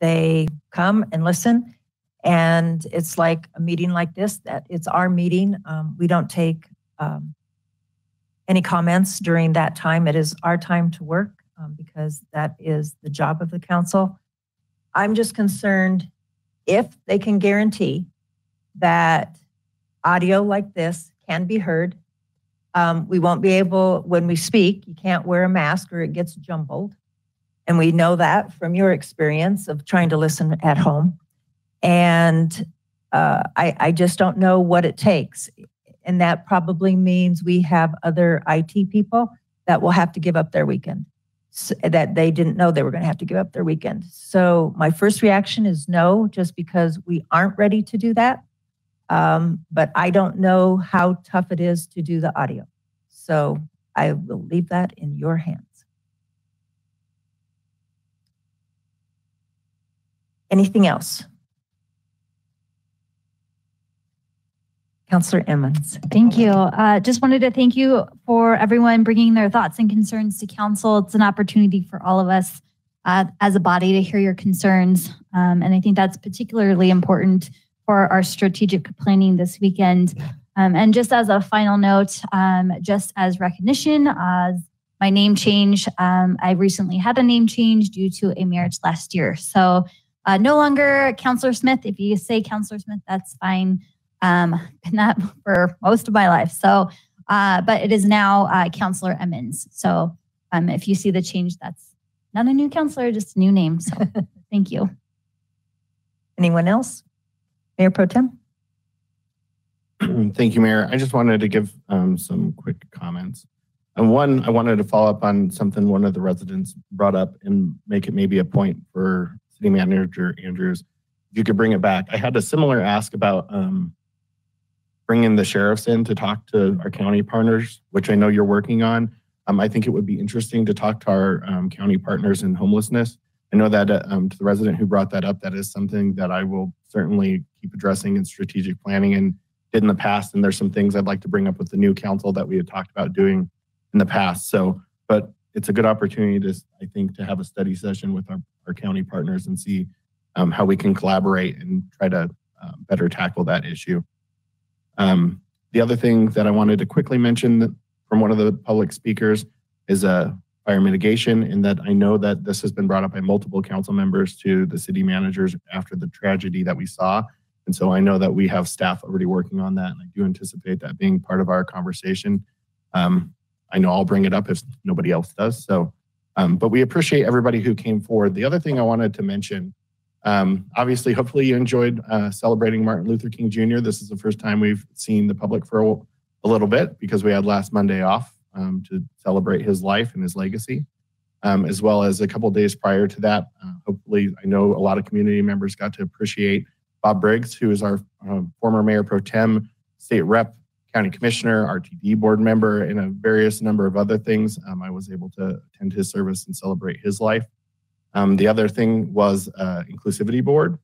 they come and listen. And it's like a meeting like this, that it's our meeting. Um, we don't take um, any comments during that time. It is our time to work um, because that is the job of the council. I'm just concerned if they can guarantee that audio like this can be heard. Um, we won't be able, when we speak, you can't wear a mask or it gets jumbled. And we know that from your experience of trying to listen at home. And uh, I, I just don't know what it takes. and that probably means we have other IT people that will have to give up their weekend. s- That they didn't know they were going to have to give up their weekend. So my first reaction is no, just because we aren't ready to do that. Um, But I don't know how tough it is to do the audio. So I will leave that in your hands. Anything else? Counselor Emmons. Thank you. Uh, just wanted to thank you for everyone bringing their thoughts and concerns to council. It's an opportunity for all of us uh, as a body to hear your concerns. Um, and I think that's particularly important for our strategic planning this weekend. Um, and just as a final note, um, just as recognition, as my name change, um, I recently had a name change due to a marriage last year. So uh, no longer Counselor Smith. If you say Counselor Smith, that's fine um, been that for most of my life. So, uh, but it is now uh, Counselor Emmons. So, um, if you see the change, that's not a new counselor, just a new name. So, thank you. Anyone else? Mayor Pro Tem? Thank you, Mayor. I just wanted to give um, some quick comments. And one, I wanted to follow up on something one of the residents brought up and make it maybe a point for City Manager Andrews. If you could bring it back. I had a similar ask about um, bringing the sheriffs in to talk to our county partners, which I know you're working on. Um, I think it would be interesting to talk to our um, county partners in homelessness. I know that uh, um, to the resident who brought that up, that is something that I will certainly keep addressing in strategic planning and did in the past. And there's some things I'd like to bring up with the new council that we had talked about doing in the past. So, but it's a good opportunity to, I think, to have a study session with our, our county partners and see um, how we can collaborate and try to uh, better tackle that issue. Um, the other thing that I wanted to quickly mention from one of the public speakers is uh, fire mitigation, in that I know that this has been brought up by multiple council members to the city managers after the tragedy that we saw. And so I know that we have staff already working on that, and I do anticipate that being part of our conversation. Um, I know I'll bring it up if nobody else does. So, um, but we appreciate everybody who came forward. The other thing I wanted to mention um, obviously, hopefully you enjoyed uh, celebrating Martin Luther King Jr. This is the first time we've seen the public for a, a little bit because we had last Monday off um, to celebrate his life and his legacy, um, as well as a couple days prior to that. Uh, hopefully, I know a lot of community members got to appreciate Bob Briggs, who is our uh, former mayor pro tem, state rep, county commissioner, RTD board member, and a various number of other things. Um, I was able to attend his service and celebrate his life. Um, the other thing was uh, inclusivity board.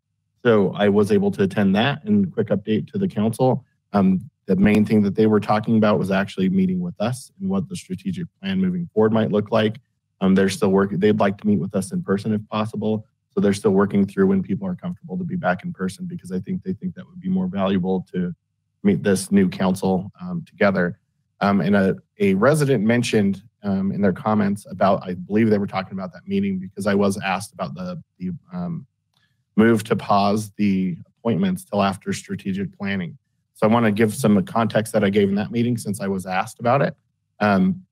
So I was able to attend that and quick update to the council. Um, the main thing that they were talking about was actually meeting with us and what the strategic plan moving forward might look like. Um, they're still working. They'd like to meet with us in person if possible. So they're still working through when people are comfortable to be back in person because I think they think that would be more valuable to meet this new council um, together. Um, and a, a resident mentioned um, in their comments about, I believe they were talking about that meeting because I was asked about the, the um, move to pause the appointments till after strategic planning. So I want to give some context that I gave in that meeting since I was asked about it. Um,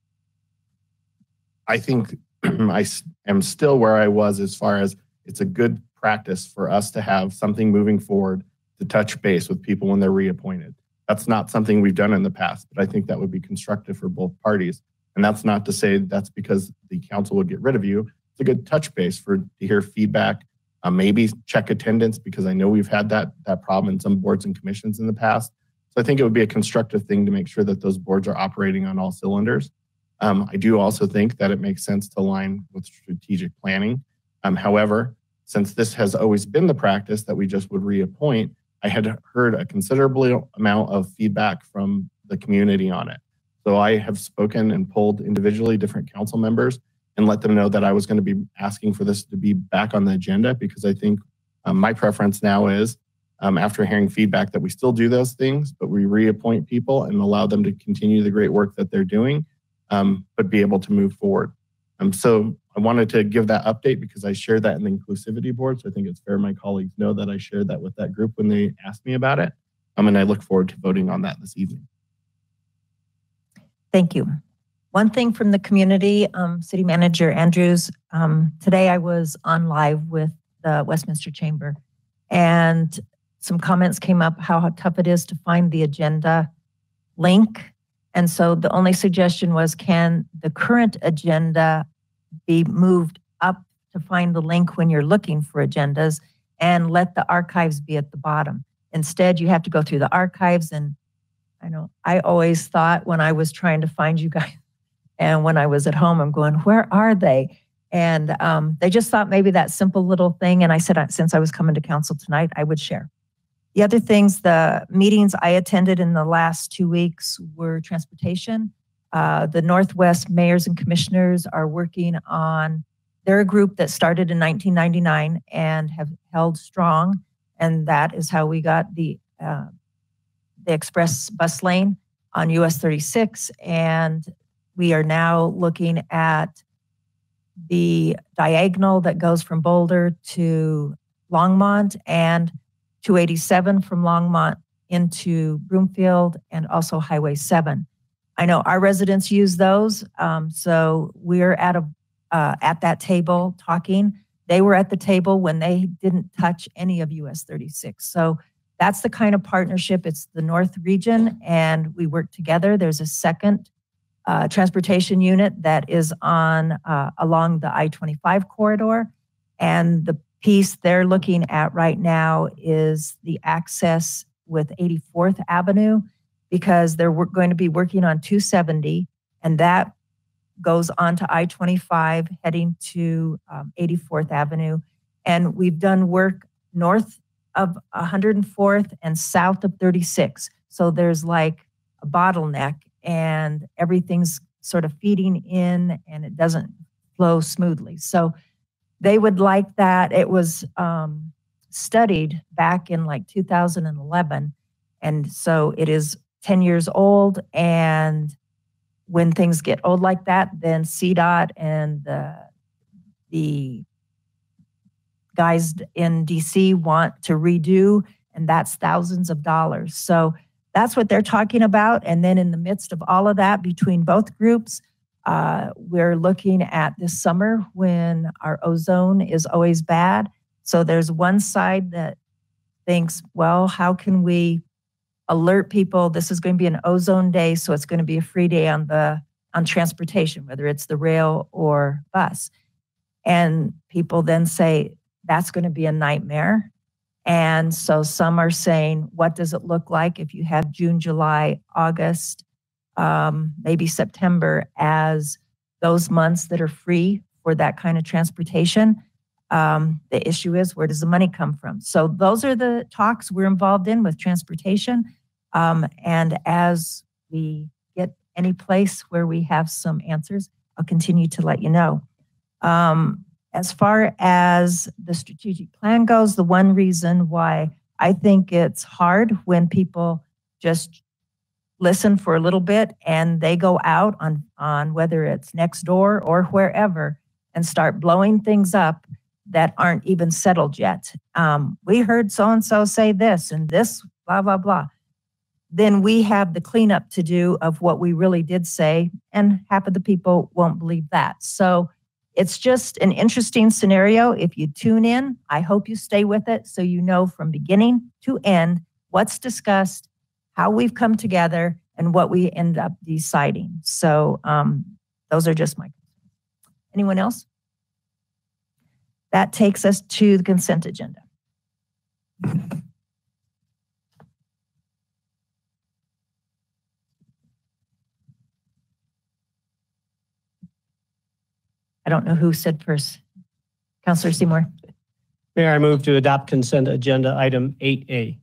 I think I am still where I was as far as it's a good practice for us to have something moving forward to touch base with people when they're reappointed. That's not something we've done in the past, but I think that would be constructive for both parties. And that's not to say that's because the council would get rid of you. It's a good touch base for to hear feedback, uh, maybe check attendance because I know we've had that that problem in some boards and commissions in the past. So I think it would be a constructive thing to make sure that those boards are operating on all cylinders. Um, I do also think that it makes sense to align with strategic planning. Um, however, since this has always been the practice that we just would reappoint, I had heard a considerable amount of feedback from the community on it. So I have spoken and pulled individually different council members and let them know that I was going to be asking for this to be back on the agenda because I think um, my preference now is um, after hearing feedback that we still do those things, but we reappoint people and allow them to continue the great work that they're doing, um, but be able to move forward. Um, so I wanted to give that update because I shared that in the inclusivity board. So I think it's fair my colleagues know that I shared that with that group when they asked me about it. Um, and I look forward to voting on that this evening. Thank you. One thing from the community, um, City Manager Andrews, um, today I was on live with the Westminster Chamber and some comments came up how, how tough it is to find the agenda link. And so the only suggestion was, can the current agenda be moved up to find the link when you're looking for agendas and let the archives be at the bottom? Instead, you have to go through the archives and I know I always thought when I was trying to find you guys and when I was at home, I'm going, where are they? And um, they just thought maybe that simple little thing. And I said, uh, since I was coming to council tonight, I would share. The other things, the meetings I attended in the last two weeks were transportation. Uh, the Northwest mayors and commissioners are working on, they're a group that started in 1999 and have held strong. And that is how we got the, uh, the express bus lane on US 36. And we are now looking at the diagonal that goes from Boulder to Longmont and 287 from Longmont into Broomfield and also Highway 7. I know our residents use those, um, so we're at a uh, at that table talking. They were at the table when they didn't touch any of US 36. So that's the kind of partnership. It's the North region, and we work together. There's a second uh, transportation unit that is on uh, along the I-25 corridor, and the piece they're looking at right now is the access with 84th Avenue because they're going to be working on 270 and that goes on to I-25 heading to um, 84th Avenue. And we've done work north of 104th and south of 36. So there's like a bottleneck and everything's sort of feeding in and it doesn't flow smoothly. So they would like that. It was um, studied back in like 2011. And so it is 10 years old. And when things get old like that, then CDOT and the, the guys in DC want to redo, and that's thousands of dollars. So that's what they're talking about. And then in the midst of all of that, between both groups, uh, we're looking at this summer when our ozone is always bad. So there's one side that thinks, well, how can we alert people this is going to be an ozone day, so it's going to be a free day on the on transportation, whether it's the rail or bus. And people then say that's going to be a nightmare. And so some are saying, what does it look like if you have June, July, August, um, maybe September as those months that are free for that kind of transportation. Um, the issue is where does the money come from? So those are the talks we're involved in with transportation. Um, and as we get any place where we have some answers, I'll continue to let you know. Um, as far as the strategic plan goes, the one reason why I think it's hard when people just listen for a little bit and they go out on on whether it's Nextdoor or wherever and start blowing things up that aren't even settled yet. Um, we heard so and so say this and this, blah blah blah. Then we have the cleanup to do of what we really did say, and half of the people won't believe that. So it's just an interesting scenario. If you tune in, I hope you stay with it so you know from beginning to end what's discussed how we've come together and what we end up deciding. So um, those are just my Anyone else? That takes us to the consent agenda. I don't know who said first. Councillor Seymour. Mayor, I move to adopt consent agenda item 8A.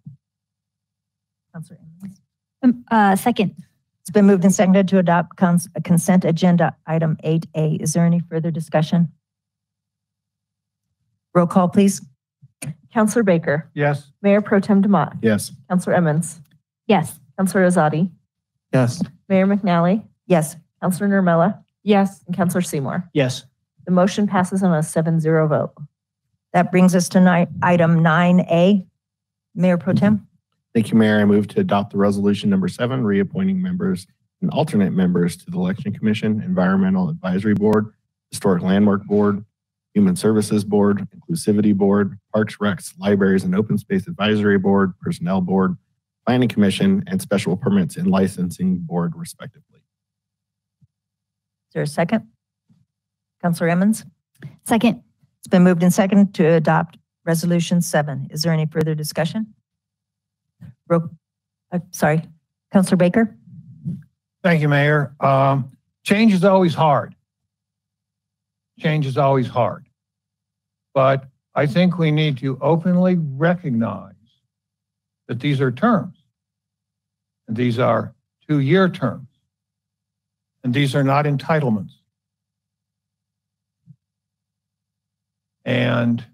Councillor Um, uh, second. It's been moved and seconded to adopt cons- consent agenda item 8A. Is there any further discussion? Roll call, please. Counselor Baker. Yes. Mayor Pro Tem Demott. Yes. Counselor Emmons. Yes. Counselor Ezeadi. Yes. Mayor McNally. Yes. Counselor Nurmela. Yes. And Counselor Seymour. Yes. The motion passes on a 7-0 vote. That brings us to ni- item 9A. Mayor Pro Tem? Thank you, Mayor. I move to adopt the resolution number seven, reappointing members and alternate members to the Election Commission, Environmental Advisory Board, Historic Landmark Board, Human Services Board, Inclusivity Board, Parks, Recs, Libraries, and Open Space Advisory Board, Personnel Board, Planning Commission, and Special Permits and Licensing Board respectively. Is there a second? Counselor Emmons? Second. It's been moved and second to adopt Resolution 7. Is there any further discussion? Ro- uh, Sorry, Counselor Baker? Thank you, Mayor. Um, change is always hard. Change is always hard. But I think we need to openly recognize that these are terms. And these are two-year terms. And these are not entitlements. And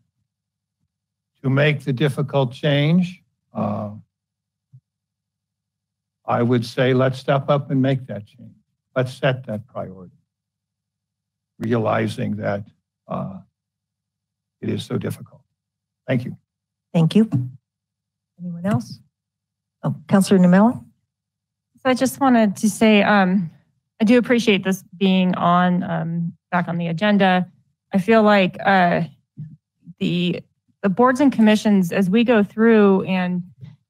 to make the difficult change, uh, I would say let's step up and make that change. Let's set that priority. Realizing that uh, it is so difficult. Thank you. Thank you. Anyone else? Oh, Counselor Nurmela? So I just wanted to say, um, I do appreciate this being on, um, back on the agenda. I feel like, uh, the, the boards and commissions, as we go through and,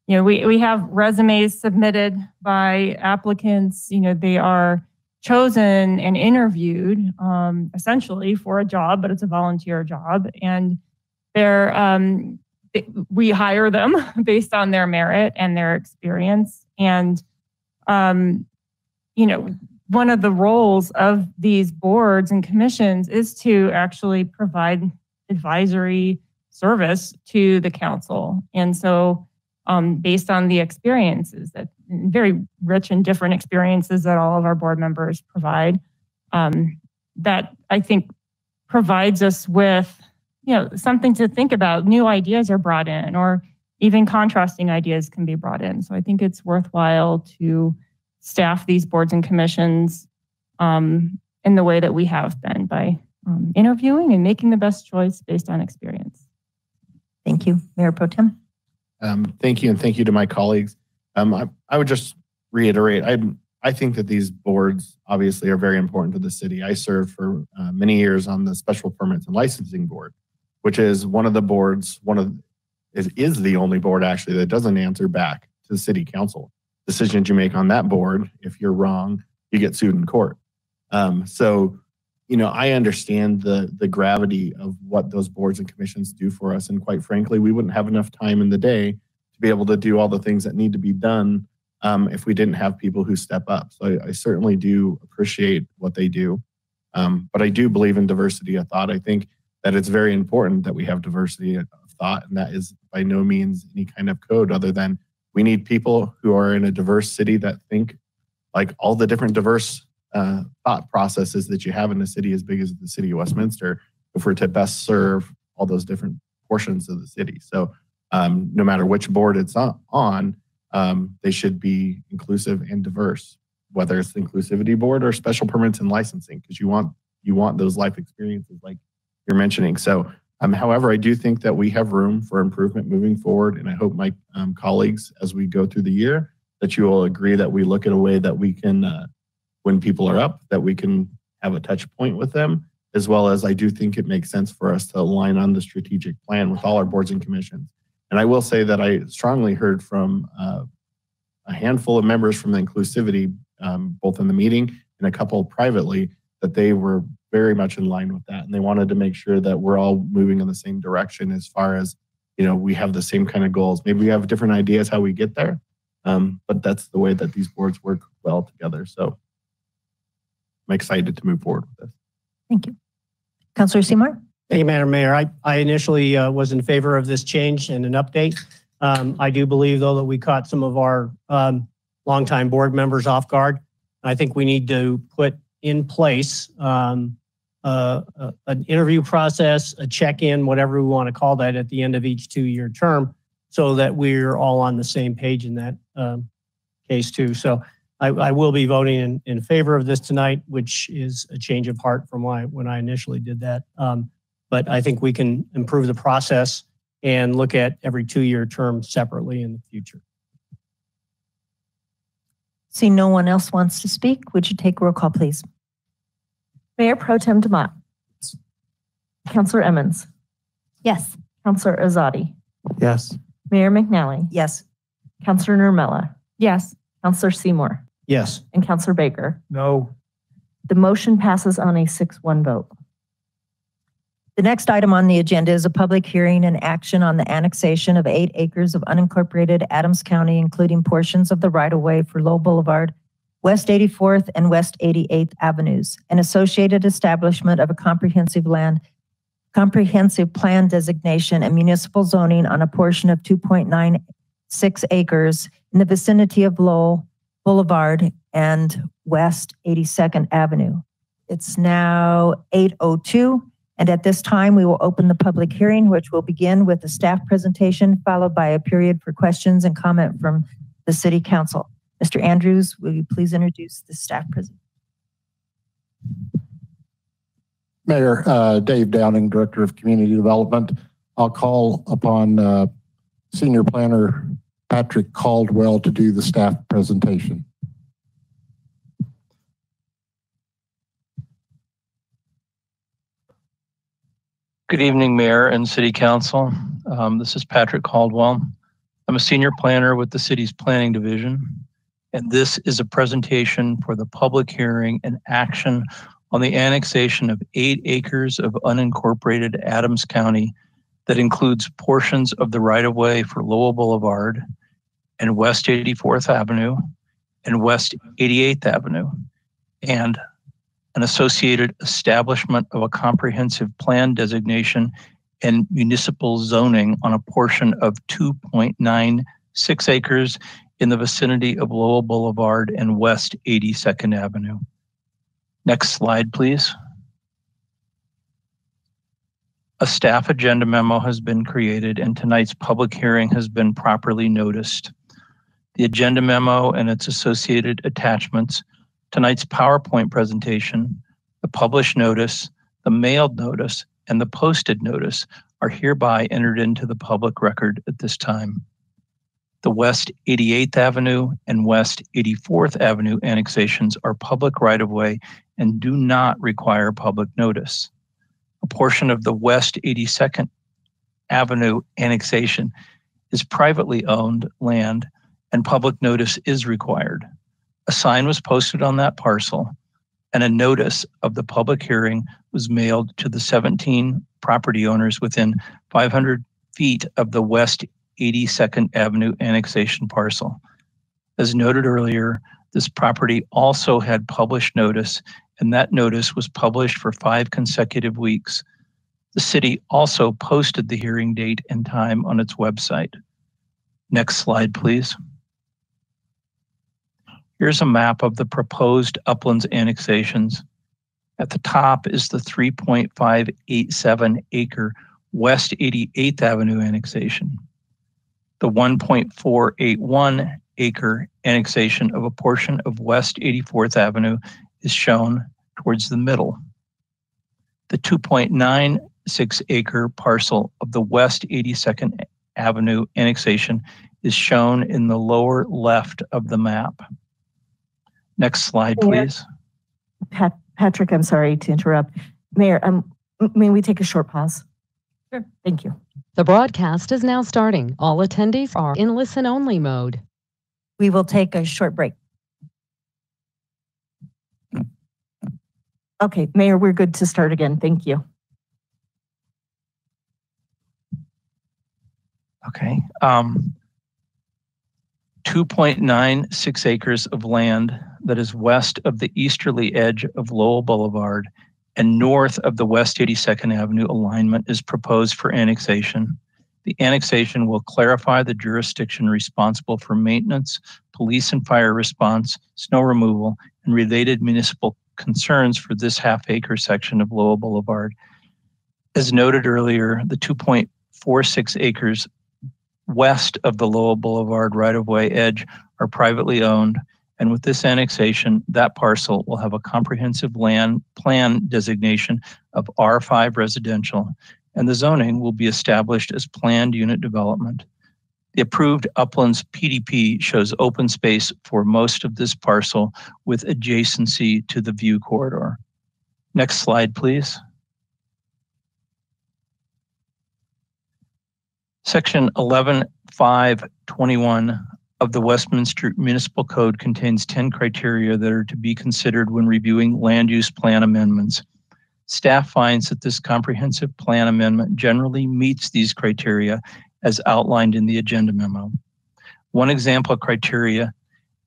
you know, we, we have resumes submitted by applicants, you know, they are chosen and interviewed, um, essentially for a job, but it's a volunteer job. And they're, um, we hire them based on their merit and their experience. And, um, you know, one of the roles of these boards and commissions is to actually provide advisory service to the council. And so, um, based on the experiences that very rich and different experiences that all of our board members provide, um, that I think provides us with, you know, something to think about. New ideas are brought in, or even contrasting ideas can be brought in. So I think it's worthwhile to staff these boards and commissions um, in the way that we have been by um, interviewing and making the best choice based on experience. Thank you. Mayor Pro Tem? Um, thank you, and thank you to my colleagues. Um, I, I would just reiterate, I, I think that these boards obviously are very important to the city. I served for uh, many years on the Special Permits and Licensing Board, which is one of the boards, one of, is, is the only board actually that doesn't answer back to the city council. Decisions you make on that board, if you're wrong, you get sued in court. Um, so, you know, I understand the the gravity of what those boards and commissions do for us, and quite frankly, we wouldn't have enough time in the day to be able to do all the things that need to be done um, if we didn't have people who step up. So I, I certainly do appreciate what they do, um, but I do believe in diversity of thought. I think that it's very important that we have diversity of thought, and that is by no means any kind of code other than we need people who are in a diverse city that think like all the different diverse uh, thought processes that you have in a city as big as the city of Westminster if we're to best serve all those different portions of the city. So um, no matter which board it's on, um, they should be inclusive and diverse, whether it's the inclusivity board or special permits and licensing, because you want you want those life experiences like you're mentioning. So, um, however, I do think that we have room for improvement moving forward, and I hope my um, colleagues, as we go through the year, that you will agree that we look at a way that we can, uh, when people are up, that we can have a touch point with them, as well as I do think it makes sense for us to align on the strategic plan with all our boards and commissions. And I will say that I strongly heard from uh, a handful of members from the inclusivity, um, both in the meeting and a couple privately, that they were very much in line with that. And they wanted to make sure that we're all moving in the same direction as far as, you know, we have the same kind of goals. Maybe we have different ideas how we get there, um, but that's the way that these boards work well together. So I'm excited to move forward with this. Thank you. Counselor Seymour? Thank you, Madam Mayor. I, I initially uh, was in favor of this change and an update. Um, I do believe, though, that we caught some of our um, longtime board members off guard. I think we need to put in place um, uh, uh, an interview process, a check-in, whatever we want to call that, at the end of each two-year term, so that we're all on the same page in that um, case too. So I, I will be voting in, in favor of this tonight, which is a change of heart from why, when I initially did that. Um, but I think we can improve the process and look at every two-year term separately in the future. See no one else wants to speak. Would you take roll call, please? Mayor Pro Tem Demott. Counselor Emmons. Yes. Counselor Ezeadi. Yes. Mayor McNally. Yes. Counselor Nurmela, Yes. Counselor Seymour, Yes. and Counselor Baker. No. The motion passes on a 6-1 vote. The next item on the agenda is a public hearing and action on the annexation of eight acres of unincorporated Adams County, including portions of the right-of-way for Lowell Boulevard, West 84th and West 88th Avenues, and associated establishment of a comprehensive land, comprehensive plan designation and municipal zoning on a portion of 2.96 acres in the vicinity of Lowell Boulevard and West 82nd Avenue. It's now 8:02. And at this time, we will open the public hearing, which will begin with a staff presentation, followed by a period for questions and comment from the city council. Mr. Andrews, will you please introduce the staff presentation? Mayor, uh, Dave Downing, Director of Community Development. I'll call upon uh, Senior Planner Patrick Caldwell to do the staff presentation. Good evening, Mayor and City Council. Um, this is Patrick Caldwell. I'm a senior planner with the city's planning division, and this is a presentation for the public hearing and action on the annexation of eight acres of unincorporated Adams County that includes portions of the right-of-way for Lowell Boulevard and West 84th Avenue and West 88th Avenue, and an associated establishment of a comprehensive plan designation and municipal zoning on a portion of 2.96 acres in the vicinity of Lowell Boulevard and West 82nd Avenue. Next slide, please. A staff agenda memo has been created and tonight's public hearing has been properly noticed. The agenda memo and its associated attachments tonight's PowerPoint presentation, the published notice, the mailed notice, and the posted notice are hereby entered into the public record at this time. The West 88th Avenue and West 84th Avenue annexations are public right-of-way and do not require public notice. A portion of the West 82nd Avenue annexation is privately owned land and public notice is required. A sign was posted on that parcel, and a notice of the public hearing was mailed to the 17 property owners within 500 feet of the West 82nd Avenue annexation parcel. As noted earlier, this property also had published notice, and that notice was published for five consecutive weeks. The city also posted the hearing date and time on its website. Next slide, please. Here's a map of the proposed uplands annexations. At the top is the 3.587 acre West 88th Avenue annexation. The 1.481 acre annexation of a portion of West 84th Avenue is shown towards the middle. The 2.96 acre parcel of the West 82nd Avenue annexation is shown in the lower left of the map. Next slide, Mayor? please. Pat, Patrick, I'm sorry to interrupt. Mayor, um, may we take a short pause? Sure. Thank you. The broadcast is now starting. All attendees are in listen-only mode. We will take a short break. Okay, Mayor, we're good to start again. Thank you. Okay. Um, 2.96 acres of land that is west of the easterly edge of Lowell Boulevard and north of the West 82nd Avenue alignment is proposed for annexation. The annexation will clarify the jurisdiction responsible for maintenance, police and fire response, snow removal, and related municipal concerns for this half acre section of Lowell Boulevard. As noted earlier, the 2.46 acres west of the Lowell Boulevard right-of-way edge are privately owned. And with this annexation, that parcel will have a comprehensive land plan designation of R5 residential, and the zoning will be established as planned unit development. The approved Uplands PDP shows open space for most of this parcel with adjacency to the view corridor. Next slide, please. Section 11.521 of the Westminster Municipal Code contains 10 criteria that are to be considered when reviewing land use plan amendments. Staff finds that this comprehensive plan amendment generally meets these criteria as outlined in the agenda memo. One example of criteria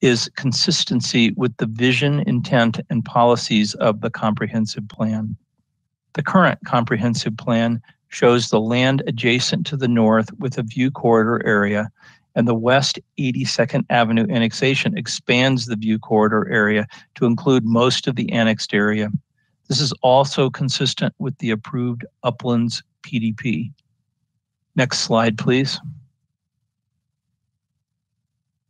is consistency with the vision, intent, and policies of the comprehensive plan. The current comprehensive plan shows the land adjacent to the north with a view corridor area and the West 82nd Avenue annexation expands the view corridor area to include most of the annexed area. This is also consistent with the approved Uplands PDP. Next slide, please.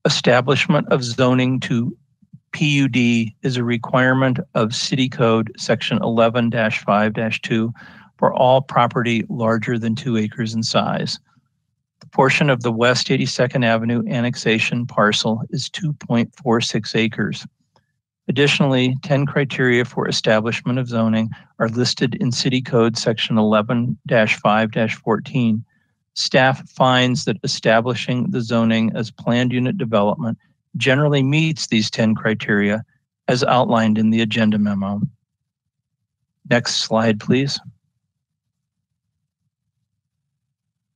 Establishment of zoning to PUD is a requirement of City Code Section 11-5-2 for all property larger than two acres in size The portion of the West 82nd Avenue annexation parcel is 2.46 acres. Additionally, 10 criteria for establishment of zoning are listed in City Code Section 11-5-14. Staff finds that establishing the zoning as planned unit development generally meets these 10 criteria as outlined in the agenda memo. Next slide, please.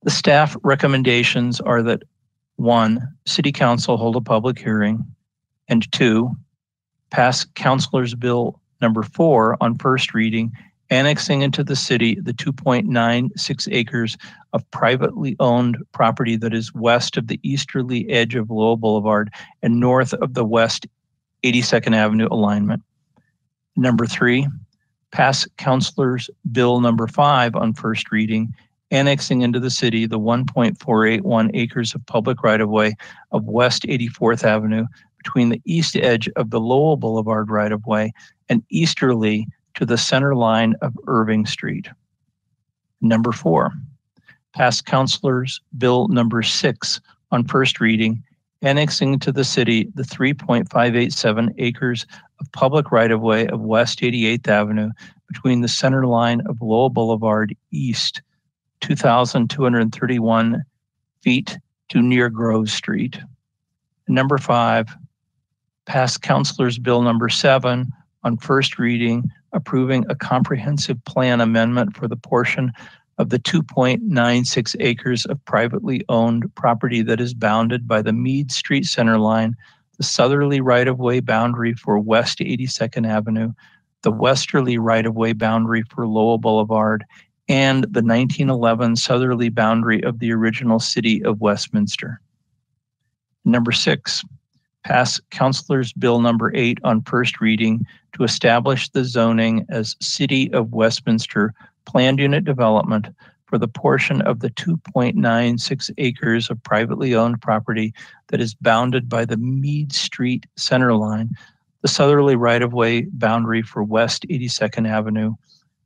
The staff recommendations are that one, City Council hold a public hearing, and two, pass Councilor's Bill number four on first reading, annexing into the city the 2.96 acres of privately owned property that is west of the easterly edge of Lowell Boulevard and north of the West 82nd Avenue alignment. Number three, pass Councilor's Bill number five on first reading, annexing into the city the 1.481 acres of public right-of-way of West 84th Avenue between the east edge of the Lowell Boulevard right-of-way and easterly to the center line of Irving Street. Number four, pass councilors bill number six on first reading, annexing to the city the 3.587 acres of public right-of-way of West 88th Avenue between the center line of Lowell Boulevard east 2,231 feet to near Grove Street. Number five, pass Councilor's Bill number seven on first reading, approving a comprehensive plan amendment for the portion of the 2.96 acres of privately owned property that is bounded by the Mead Street center line, the southerly right-of-way boundary for West 82nd Avenue, the westerly right-of-way boundary for Lowell Boulevard, and the 1911 southerly boundary of the original city of Westminster. Number six, pass Councilor's Bill number eight on first reading to establish the zoning as City of Westminster planned unit development for the portion of the 2.96 acres of privately owned property that is bounded by the Mead Street center line, the southerly right-of-way boundary for West 82nd Avenue,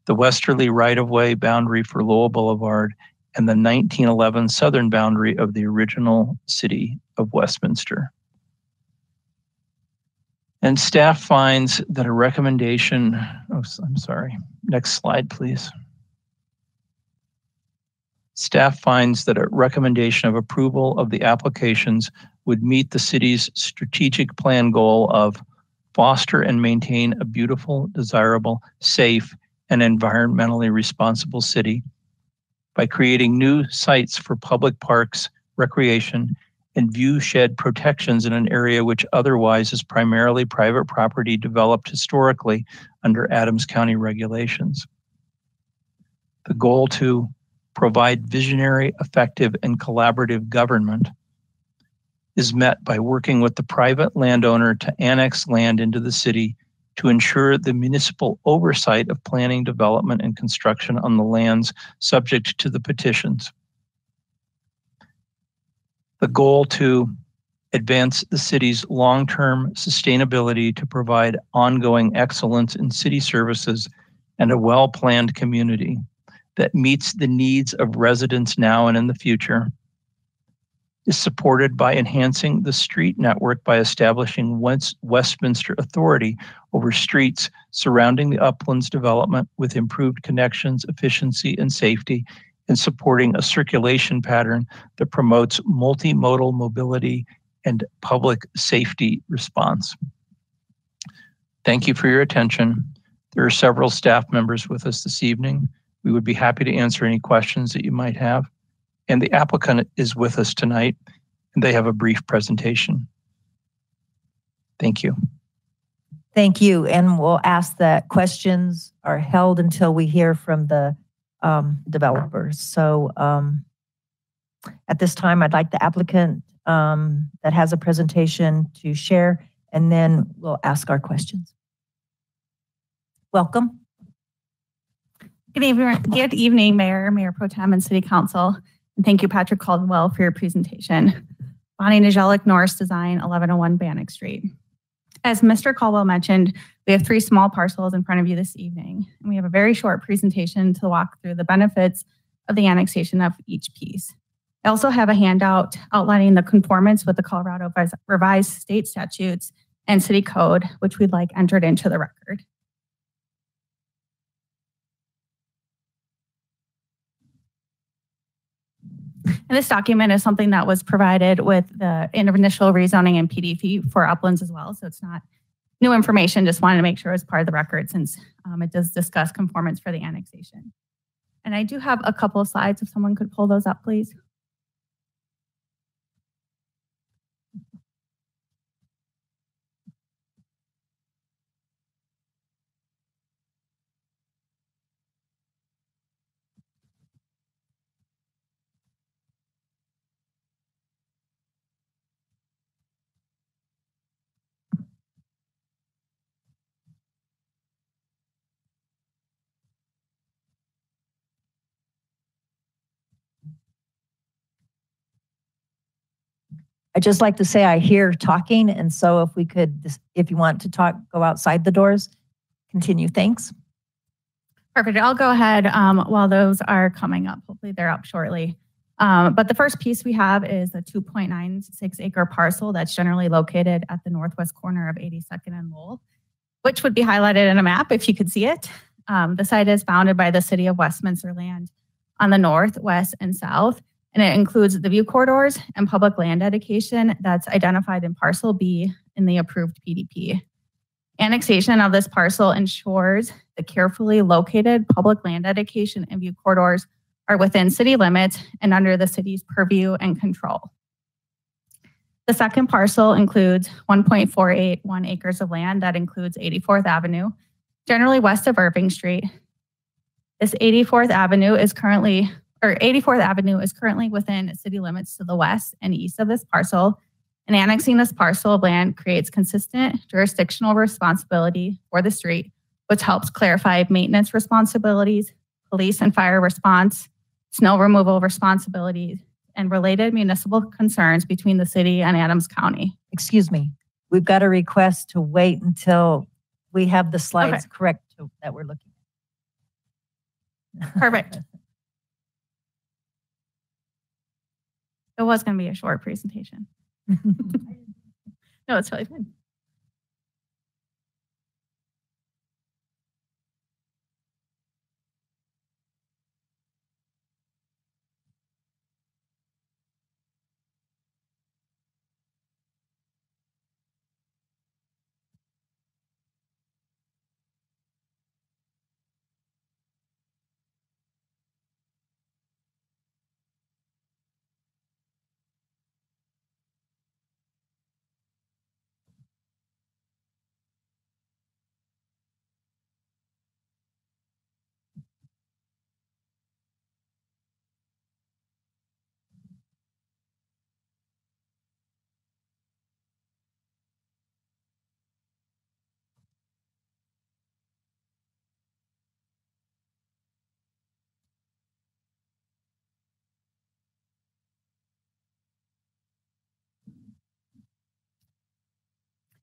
the westerly right-of-way boundary for Lowell Boulevard, and the 1911 southern boundary of the original city of Westminster. And staff finds that a recommendation, oh, I'm sorry, next slide, please. Staff finds that a recommendation of approval of the applications would meet the city's strategic plan goal of foster and maintain a beautiful, desirable, safe, an environmentally responsible city by creating new sites for public parks, recreation, and view shed protections in an area which otherwise is primarily private property developed historically under Adams County regulations. The goal to provide visionary, effective, and collaborative government is met by working with the private landowner to annex land into the city to ensure the municipal oversight of planning, development, and construction on the lands subject to the petitions. The goal to advance the city's long-term sustainability to provide ongoing excellence in city services and a well-planned community that meets the needs of residents now and in the future is supported by enhancing the street network by establishing West Westminster authority over streets surrounding the uplands development with improved connections, efficiency, and safety, and supporting a circulation pattern that promotes multimodal mobility and public safety response. Thank you for your attention. There are several staff members with us this evening. We would be happy to answer any questions that you might have. And the applicant is with us tonight, and they have a brief presentation. Thank you. Thank you. And we'll ask that questions are held until we hear from the um, developers. So um, at this time, I'd like the applicant um, that has a presentation to share, and then we'll ask our questions. Welcome. Good evening, good evening, Mayor, Mayor Pro Tem, and City Council. Thank you, Patrick Caldwell, for your presentation. Bonnie Najelic, Norris Design, 1101 Bannock Street. As Mr. Caldwell mentioned, we have three small parcels in front of you this evening. And we have a very short presentation to walk through the benefits of the annexation of each piece. I also have a handout outlining the conformance with the Colorado revised state statutes and city code, which we'd like entered into the record. And this document is something that was provided with the initial rezoning and PDP for uplands as well. So it's not new information, just wanted to make sure it was part of the record since um, it does discuss conformance for the annexation. And I do have a couple of slides if someone could pull those up, please. I just like to say I hear talking, and so if we could, if you want to talk, go outside the doors. Continue. Thanks. Perfect. I'll go ahead um, while those are coming up. Hopefully, they're up shortly. Um, but the first piece we have is a 2.96 acre parcel that's generally located at the northwest corner of 82nd and Lowell, which would be highlighted in a map if you could see it. Um, the site is bounded by the city of Westminster land on the north, west, and south, and it includes the view corridors and public land dedication that's identified in parcel B in the approved PDP. Annexation of this parcel ensures the carefully located public land dedication and view corridors are within city limits and under the city's purview and control. The second parcel includes 1.481 acres of land that includes 84th Avenue, generally west of Irving Street. This 84th Avenue is currently or 84th Avenue is currently within city limits to the west and east of this parcel, and annexing this parcel of land creates consistent jurisdictional responsibility for the street, which helps clarify maintenance responsibilities, police and fire response, snow removal responsibilities, and related municipal concerns between the city and Adams County. Excuse me, we've got a request to wait until we have the slides Okay. correct to- that we're looking at. Perfect. It was going to be a short presentation. no, it's really fine.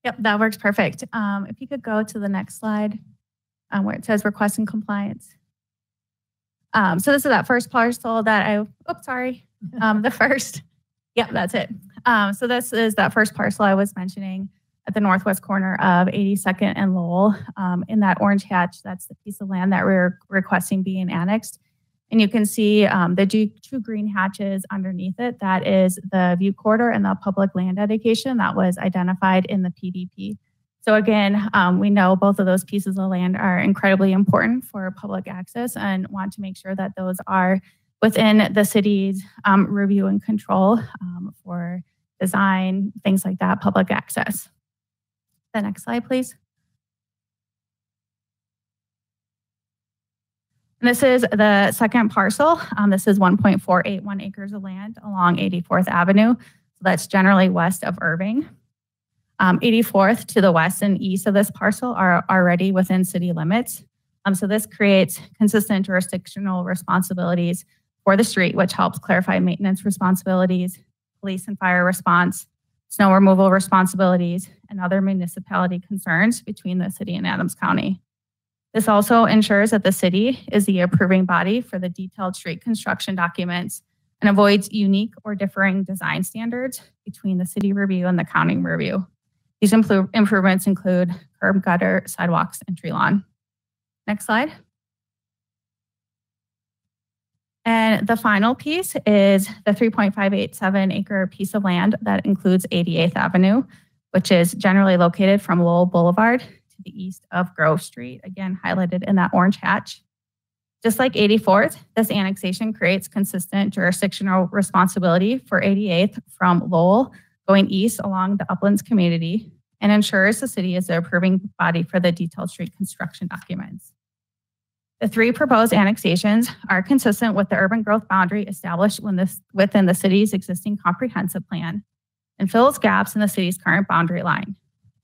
Yep, that works perfect. Um, if you could go to the next slide um, where it says request and compliance. Um, so this is that first parcel that I, oops, sorry, um, the first, yep, that's it. Um, so this is that first parcel I was mentioning at the northwest corner of 82nd and Lowell. Um, in that orange hatch, that's the piece of land that we're requesting being annexed. And you can see um, the two, green hatches underneath it. That is the view corridor and the public land dedication that was identified in the PDP. So again, um, we know both of those pieces of land are incredibly important for public access and want to make sure that those are within the city's um, review and control um, for design, things like that, public access. The next slide, please. This is the second parcel. Um, this is 1.481 acres of land along 84th Avenue. So that's generally west of Irving. Um, 84th to the west and east of this parcel are already within city limits. Um, so this creates consistent jurisdictional responsibilities for the street, which helps clarify maintenance responsibilities, police and fire response, snow removal responsibilities, and other municipality concerns between the city and Adams County. This also ensures that the city is the approving body for the detailed street construction documents and avoids unique or differing design standards between the city review and the county review. These improvements include curb gutter, sidewalks, and tree lawn. Next slide. And the final piece is the 3.587 acre piece of land that includes 88th Avenue, which is generally located from Lowell Boulevard to the east of Grove Street, again highlighted in that orange hatch. Just like 84th, this annexation creates consistent jurisdictional responsibility for 88th from Lowell going east along the Uplands community and ensures the city is the approving body for the detailed street construction documents. The three proposed annexations are consistent with the urban growth boundary established this, within the city's existing comprehensive plan and fills gaps in the city's current boundary line.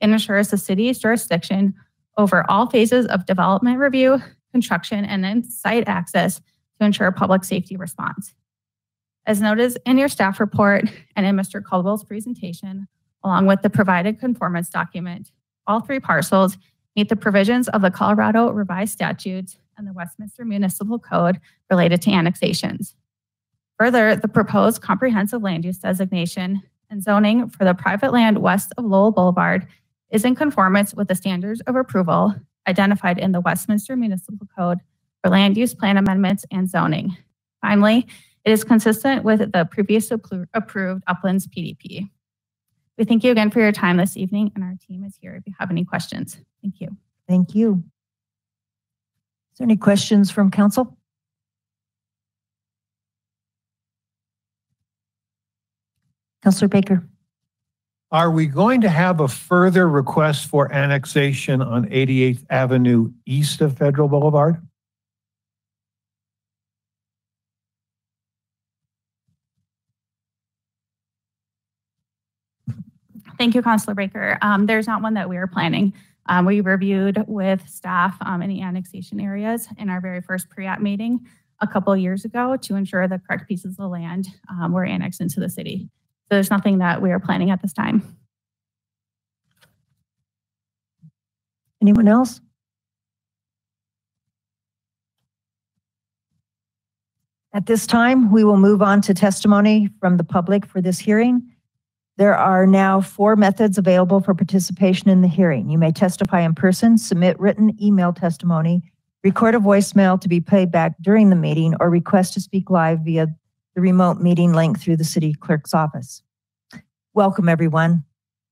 It ensures the city's jurisdiction over all phases of development review, construction, and then site access to ensure public safety response. As noted in your staff report and in Mr. Caldwell's presentation, along with the provided conformance document, all three parcels meet the provisions of the Colorado revised statutes and the Westminster Municipal Code related to annexations. Further, the proposed comprehensive land use designation and zoning for the private land west of Lowell Boulevard is in conformance with the standards of approval identified in the Westminster Municipal Code for land use plan amendments and zoning. Finally, it is consistent with the previously approved Uplands PDP. We thank you again for your time this evening, and our team is here if you have any questions. Thank you. Thank you. Is there any questions from council? Councillor Baker. Are we going to have a further request for annexation on 88th Avenue east of Federal Boulevard? Thank you, Councillor Baker. Um, there's not one that we are planning. Um, we reviewed with staff um, any annexation areas in our very first pre-app meeting a couple years ago to ensure the correct pieces of land um, were annexed into the city. There's nothing that we are planning at this time. Anyone else? At this time, we will move on to testimony from the public for this hearing. There are now four methods available for participation in the hearing. You may testify in person, submit written email testimony, record a voicemail to be played back during the meeting, or request to speak live via the remote meeting link through the city clerk's office. Welcome, everyone.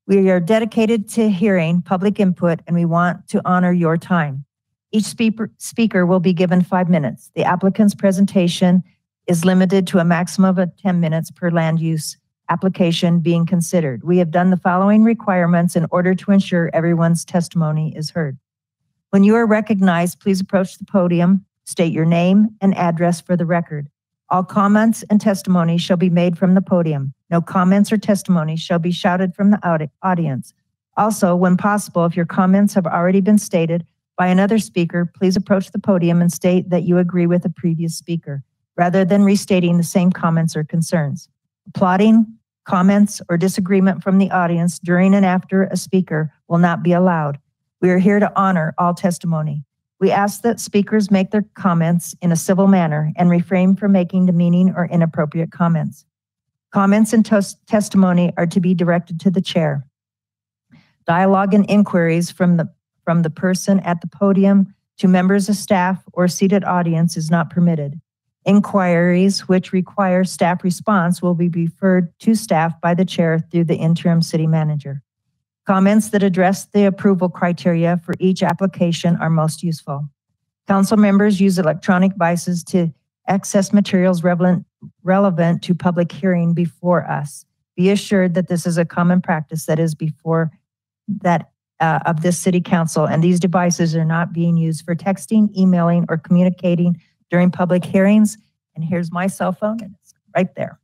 We are dedicated to hearing public input and we want to honor your time. Each speaker, speaker will be given five minutes. The applicant's presentation is limited to a maximum of 10 minutes per land use application being considered. We have done the following requirements in order to ensure everyone's testimony is heard. When you are recognized, please approach the podium, state your name and address for the record. All comments and testimony shall be made from the podium. No comments or testimony shall be shouted from the audience. Also, when possible, if your comments have already been stated by another speaker, please approach the podium and state that you agree with the previous speaker, rather than restating the same comments or concerns. Applauding, Comments or disagreement from the audience during and after a speaker will not be allowed. We are here to honor all testimony. We ask that speakers make their comments in a civil manner and refrain from making demeaning or inappropriate comments. Comments and testimony are to be directed to the chair. Dialogue and inquiries from the, from the person at the podium to members of staff or seated audience is not permitted. Inquiries which require staff response will be referred to staff by the chair through the interim city manager. Comments that address the approval criteria for each application are most useful. Council members use electronic devices to access materials relevant, relevant to public hearing before us. Be assured that this is a common practice that is before that uh, of this city council, and these devices are not being used for texting, emailing, or communicating during public hearings. And here's my cell phone, and it's right there.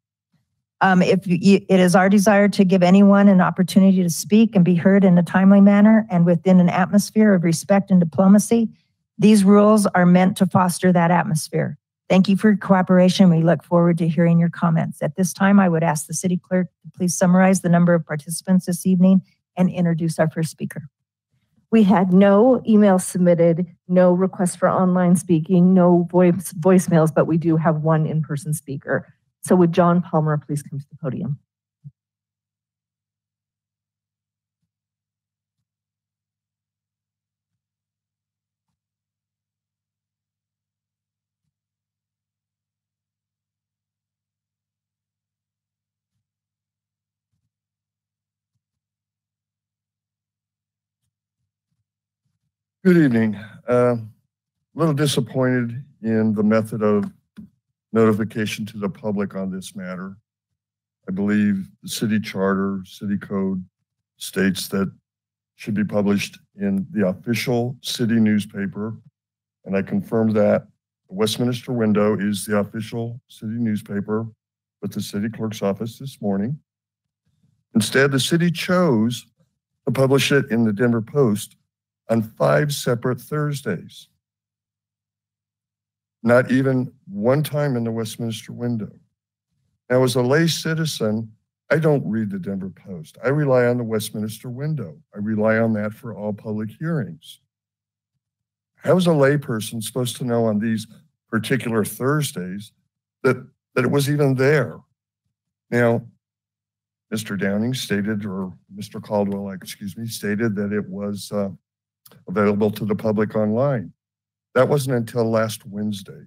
Um, if you, it is our desire to give anyone an opportunity to speak and be heard in a timely manner and within an atmosphere of respect and diplomacy, these rules are meant to foster that atmosphere. Thank you for your cooperation. We look forward to hearing your comments. At this time, I would ask the city clerk to please summarize the number of participants this evening and introduce our first speaker. We had no emails submitted, no requests for online speaking, no voice voicemails, but we do have one in-person speaker. So would John Palmer please come to the podium? Good evening. Uh, A little disappointed in the method of notification to the public on this matter. I believe the city charter, city code states that should be published in the official city newspaper. And I confirmed that the Westminster Window is the official city newspaper with the city clerk's office this morning. Instead, the city chose to publish it in the Denver Post on five separate Thursdays. Not even one time in the Westminster window. Now, as a lay citizen, I don't read the Denver Post. I rely on the Westminster window. I rely on that for all public hearings. How is a layperson supposed to know on these particular Thursdays that, that it was even there? Now, Mr. Downing stated, or Mr. Caldwell, excuse me, stated that it was uh, available to the public online. That wasn't until last Wednesday.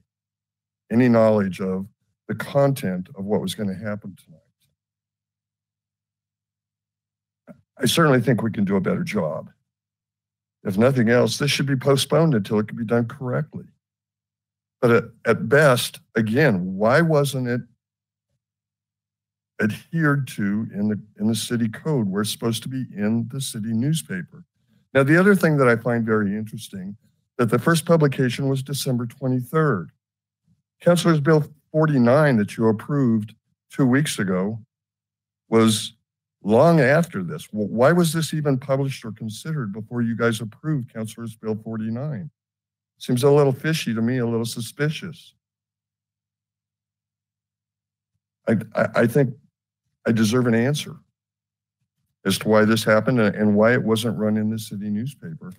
Any knowledge of the content of what was going to happen tonight. I certainly think we can do a better job. If nothing else, this should be postponed until it can be done correctly. But at, best, again, why wasn't it adhered to in the in the city code where it's supposed to be in the city newspaper? Now, the other thing that I find very interesting that the first publication was December 23rd. Councilor's Bill 49 that you approved two weeks ago was long after this. Why was this even published or considered before you guys approved Councilor's Bill 49? Seems a little fishy to me, a little suspicious. I, I, I think I deserve an answer as to why this happened and why it wasn't run in the city newspaper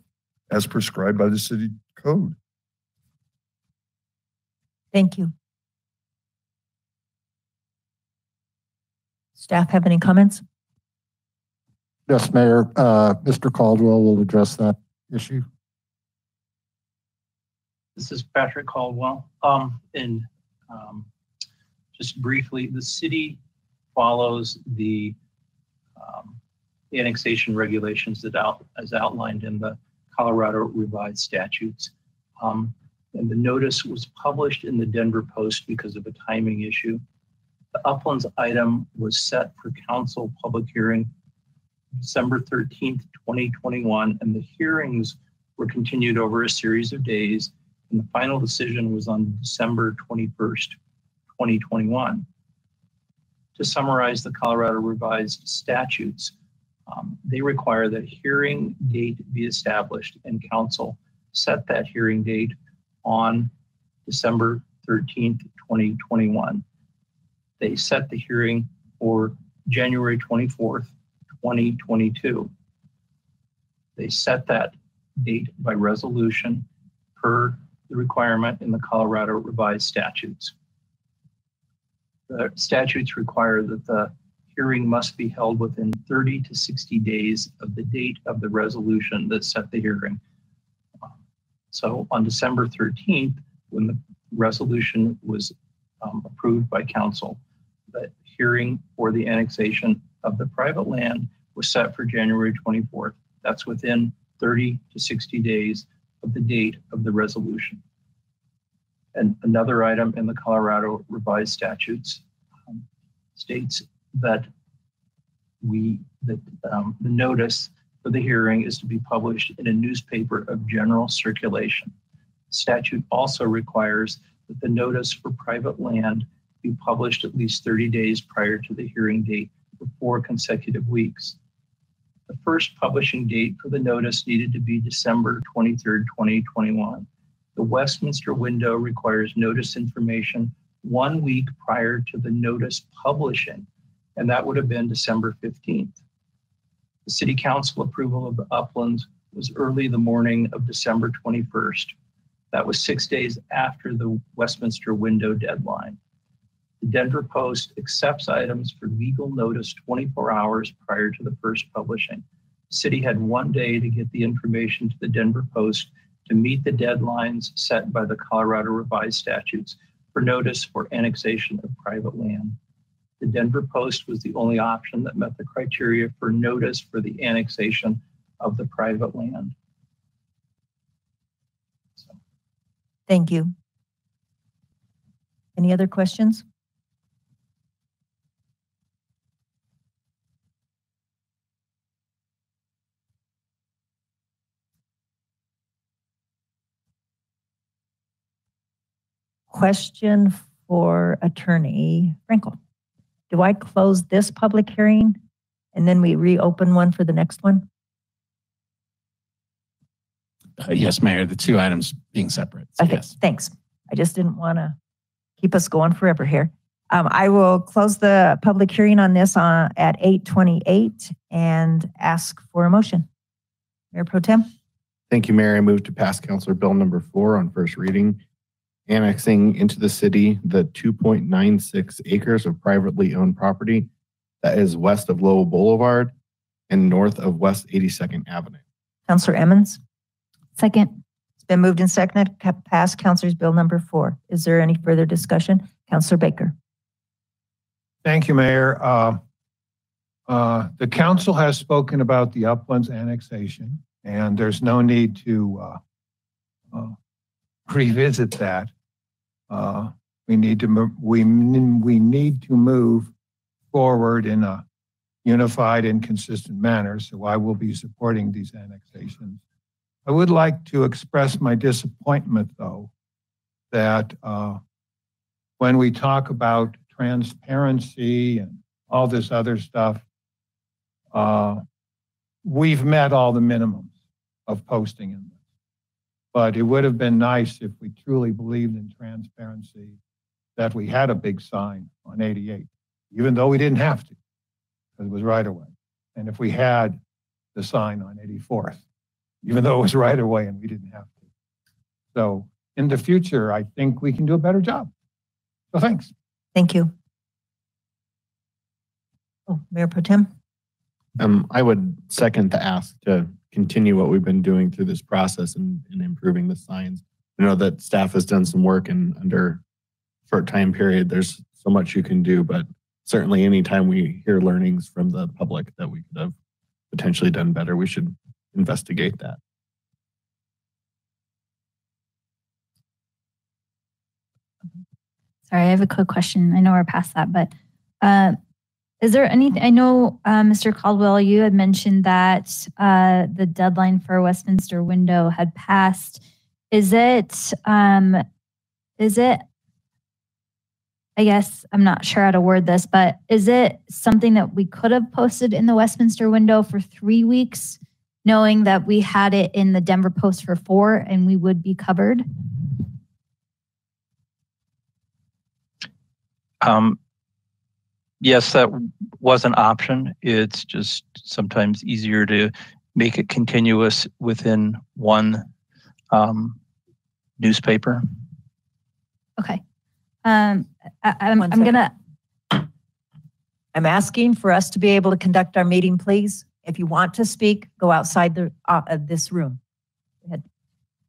as prescribed by the city code. Thank you. Staff have any comments? Yes, Mayor. Uh, Mr. Caldwell will address that issue. This is Patrick Caldwell. Um, and um, just briefly, the city follows the um, annexation regulations that out as outlined in the Colorado revised statutes. Um, and the notice was published in the Denver Post because of a timing issue. The Uplands item was set for council public hearing December 13th, 2021, and the hearings were continued over a series of days, and the final decision was on December 21st, 2021. To summarize the Colorado revised statutes, um, they require that hearing date be established and council set that hearing date on December 13th, 2021. They set the hearing for January 24th, 2022. They set that date by resolution per the requirement in the Colorado revised statutes. The statutes require that the hearing must be held within 30 to 60 days of the date of the resolution that set the hearing. So on December 13th, when the resolution was um, approved by council. The hearing for the annexation of the private land was set for January 24th. That's within 30 to 60 days of the date of the resolution. And another item in the Colorado revised statutes um, states that we, that um, the notice for the hearing is to be published in a newspaper of general circulation. Statute also requires that the notice for private land be published at least 30 days prior to the hearing date for four consecutive weeks. The first publishing date for the notice needed to be December 23rd, 2021. The Westminster window requires notice information one week prior to the notice publishing, and that would have been December 15th. The City Council approval of the uplands was early the morning of December 21st. That was six days after the Westminster window deadline. The Denver Post accepts items for legal notice 24 hours prior to the first publishing. The city had one day to get the information to the Denver Post to meet the deadlines set by the Colorado revised statutes for notice for annexation of private land. The Denver Post was the only option that met the criteria for notice for the annexation of the private land. Thank you. Any other questions? Question for Attorney Frankel. Do I close this public hearing and then we reopen one for the next one? Uh, Yes, Mayor, the two items being separate. so Okay, yes. thanks. I just didn't want to keep us going forever here. Um, I will close the public hearing on this uh, at 8:28 and ask for a motion. Mayor Pro Tem? Thank you, Mayor. I move to pass Councilor Bill number four on first reading, annexing into the city the 2.96 acres of privately owned property that is west of Lowell Boulevard and north of West 82nd Avenue. Counselor Emmons? Second. It's been moved and seconded to pass Counselor's Bill number four. Is there any further discussion? Counselor Baker? Thank you, Mayor. Uh, uh, The council has spoken about the Uplands annexation, and there's no need to uh, uh, revisit that. Uh, We need to, we, we need to move forward in a unified and consistent manner, so I will be supporting these annexations. I would like to express my disappointment, though, that uh, when we talk about transparency and all this other stuff, uh, we've met all the minimums of posting in this. But it would have been nice if we truly believed in transparency, that we had a big sign on 88, even though we didn't have to, because it was right-of-way. And if we had the sign on 84th, even though it was right-of-way and we didn't have to. So in the future, I think we can do a better job. So thanks. Thank you. Oh, Mayor Pro Tem? Um, I would second the ask to continue what we've been doing through this process and, and improving the signs. I know that staff has done some work and under short time period, there's so much you can do, but certainly anytime we hear learnings from the public that we could have potentially done better, we should investigate that. Sorry, I have a quick question. I know we're past that, but uh, is there anything, I know, uh, Mr. Caldwell, you had mentioned that uh, the deadline for Westminster window had passed. Is it, um, is it, I guess, I'm not sure how to word this, but is it something that we could have posted in the Westminster window for three weeks, knowing that we had it in the Denver Post for four and we would be covered? Um, yes, that was an option. It's just sometimes easier to make it continuous within one um, newspaper. Okay. Um, I, I'm, I'm gonna, I'm asking for us to be able to conduct our meeting, please. If you want to speak, go outside the, uh, this room.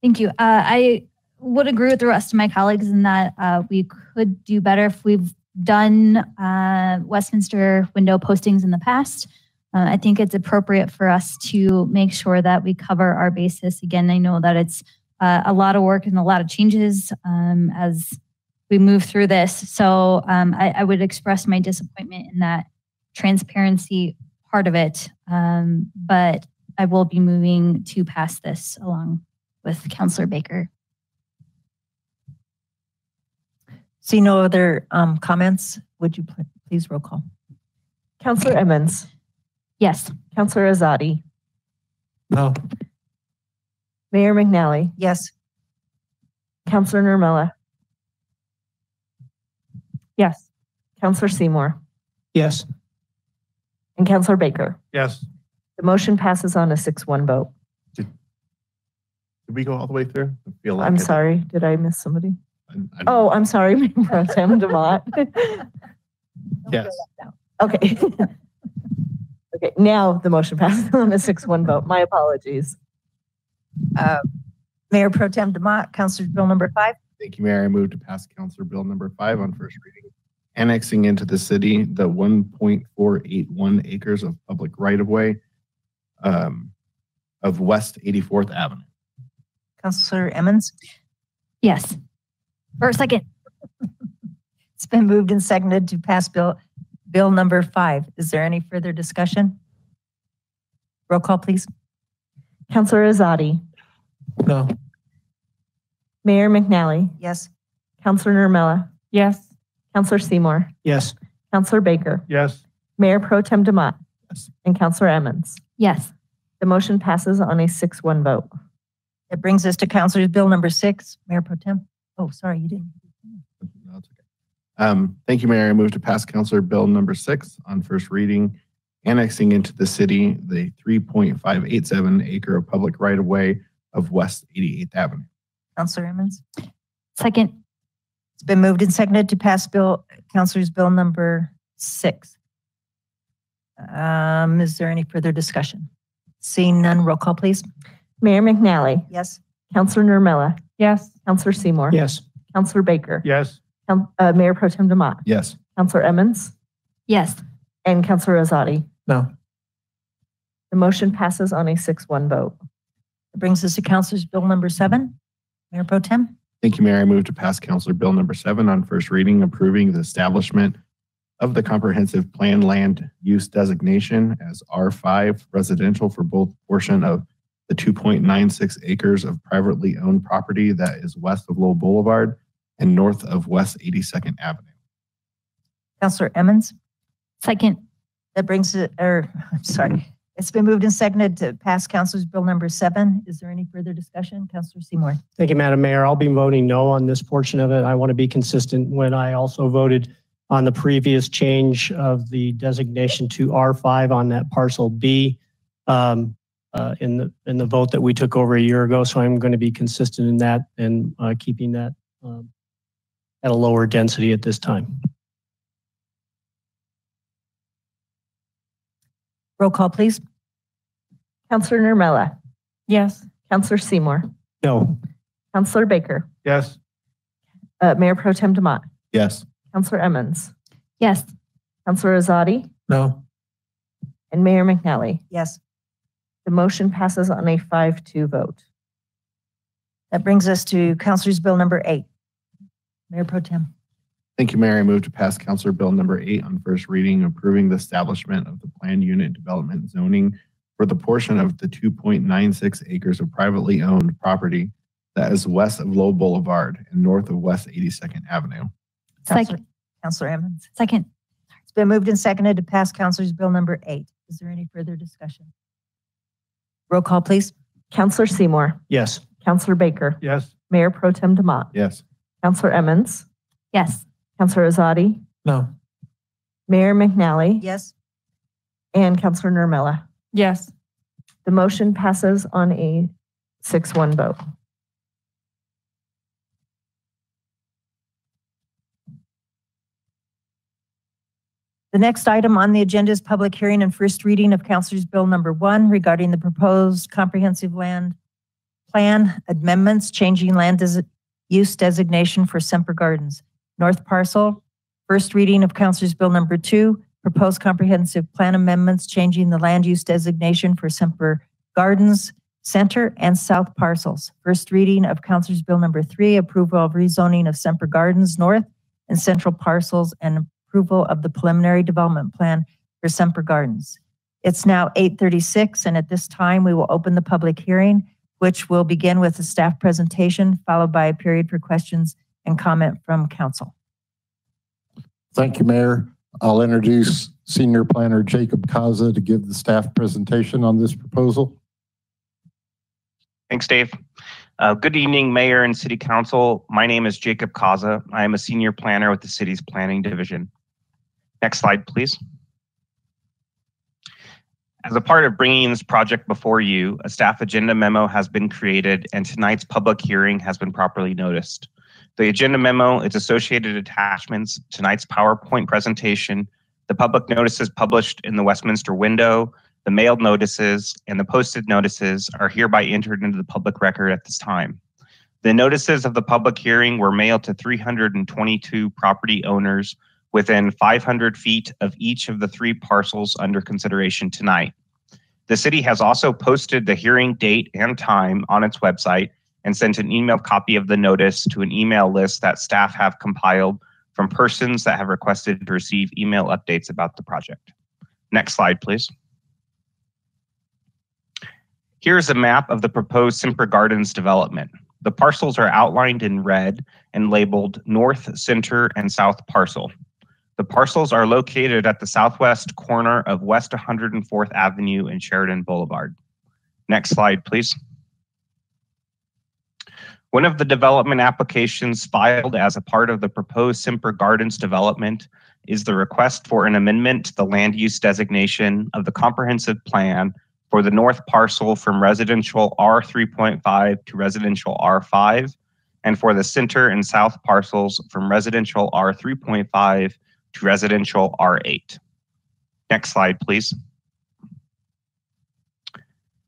Thank you. Uh, I would agree with the rest of my colleagues in that uh, we could do better if we've done uh, Westminster window postings in the past. Uh, I think it's appropriate for us to make sure that we cover our basis. Again, I know that it's uh, a lot of work and a lot of changes um, as we move through this. So um, I, I, would express my disappointment in that transparency part of it. Um, but I will be moving to pass this along with Councillor Baker. See no other um, comments? Would you pl- please roll call? Councillor Emmons, Yes. Councillor Ezeadi, No. Mayor McNally, Yes. Councillor Nurmela, Yes. Councillor Seymour, Yes. and Councillor Baker. Yes. The motion passes on a 6-1 vote. Did we go all the way through? I feel like I'm it- sorry, did I miss somebody? I- I- Oh, I'm sorry, Mayor Pro Tem Demott. Yes. Okay. Okay, now the motion passes on a 6-1 vote. My apologies. Uh, Mayor Pro Tem Demott, Councilor's Bill number five. Thank you, Mayor. I move to pass Councilor Bill number five on first reading. Annexing into the city the one point four eight one acres of public right-of-way um, of West 84th Avenue. Councilor Emmons. Yes. For a second. It's been moved and seconded to pass Bill, Bill number five. Is there any further discussion? Roll call, please. Councillor Ezeadi, No. Mayor McNally, Yes. Councillor Nurmela, Yes. Councillor Seymour, Yes. Councillor Baker, Yes. Mayor Pro Tem Demott, Yes. and Councillor Emmons. Yes. The motion passes on a 6-1 vote. That brings us to Councilor's Bill number six. Mayor Pro Tem. Oh, sorry, you didn't. No, it's okay. Um, Thank you, Mayor. I move to pass Councilor Bill number six on first reading, annexing into the city the 3.587 acre of public right-of-way of West 88th Avenue. Councilor Emmons. Second. It's been moved and seconded to pass Bill, Councilor's Bill number six. Um, is there any further discussion? Seeing none, roll call, please. Mayor McNally, Yes. Councillor Nurmela, Yes. Councillor Seymour, Yes. Councillor Baker, Yes. Coun- uh, Mayor Pro Tem Demott, Yes. Councillor Emmons, Yes. and Councillor Ezeadi. No. The motion passes on a 6-1 vote. That brings us to Councilor's Bill number seven. Mayor Pro Tem. Thank you, Mayor. I move to pass Councilor Bill number seven on first reading, approving the establishment of the comprehensive plan land use designation as R5 residential for both portion of the 2.96 acres of privately owned property that is west of Lowell Boulevard and north of West 82nd Avenue. Councilor Emmons. Second. That brings it, or, I'm sorry. It's been moved and seconded to pass Councilor's Bill number seven. Is there any further discussion? Councilor Seymour. Thank you, Madam Mayor. I'll be voting no on this portion of it. I want to be consistent when I also voted on the previous change of the designation to R5 on that parcel B um, uh, in the, in the vote that we took over a year ago. So I'm going to be consistent in that and uh, keeping that um, at a lower density at this time. Roll call, please. Councillor Nurmela, Yes. Councillor Seymour, No. Councillor Baker, Yes. uh, Mayor Pro Tem Demott, Yes. Councillor Emmons, Yes. Councillor Ezeadi, No. and Mayor McNally. Yes. The motion passes on a 5-2 vote. That brings us to Councilor's Bill number eight. Mayor Pro Tem. Thank you, Mayor. I move to pass Councilor Bill number eight on first reading, approving the establishment of the planned unit development zoning for the portion of the 2.96 acres of privately owned property that is west of Lowell Boulevard and north of West 82nd Avenue. Second. Councilor Emmons. Second. It's been moved and seconded to pass Councilor's Bill number eight. Is there any further discussion? Roll call, please. Councillor Seymour, Yes. Councillor Baker, Yes. Mayor Pro Tem Demott, Yes. Councillor Emmons, Yes. Councillor Ezeadi, No. Mayor McNally, Yes. and Councillor Nurmela. Yes. The motion passes on a 6-1 vote. The next item on the agenda is public hearing and first reading of Councilor's Bill number one regarding the proposed comprehensive land plan amendments, changing land des- use designation for Semper Gardens. North parcel, first reading of Councilors Bill number two, proposed comprehensive plan amendments changing the land use designation for Semper Gardens, center and south parcels. First reading of Councilors Bill number three, approval of rezoning of Semper Gardens North and central parcels and approval of the preliminary development plan for Semper Gardens. It's now 8:36, and at this time, we will open the public hearing, which will begin with a staff presentation, followed by a period for questions and comment from council. Thank you, Mayor. I'll introduce Senior Planner Jacob Kaza to give the staff presentation on this proposal. Thanks, Dave. Uh, good evening, Mayor and City Council. My name is Jacob Kaza. I am a senior planner with the city's planning division. Next slide, please. As a part of bringing this project before you, a staff agenda memo has been created and tonight's public hearing has been properly noticed. The agenda memo, its associated attachments, tonight's PowerPoint presentation, the public notices published in the Westminster window, the mailed notices, and the posted notices are hereby entered into the public record at this time. The notices of the public hearing were mailed to 322 property owners within 500 feet of each of the three parcels under consideration tonight. The city has also posted the hearing date and time on its website and sent an email copy of the notice to an email list that staff have compiled from persons that have requested to receive email updates about the project. Next slide, please. Here's a map of the proposed Semper Gardens development. The parcels are outlined in red and labeled North, Center, and South Parcel. The parcels are located at the southwest corner of West 104th Avenue and Sheridan Boulevard. Next slide, please. One of the development applications filed as a part of the proposed Semper Gardens development is the request for an amendment to the land use designation of the comprehensive plan for the north parcel from residential R3.5 to residential R5, and for the center and south parcels from residential R3.5 to residential R8. Next slide, please.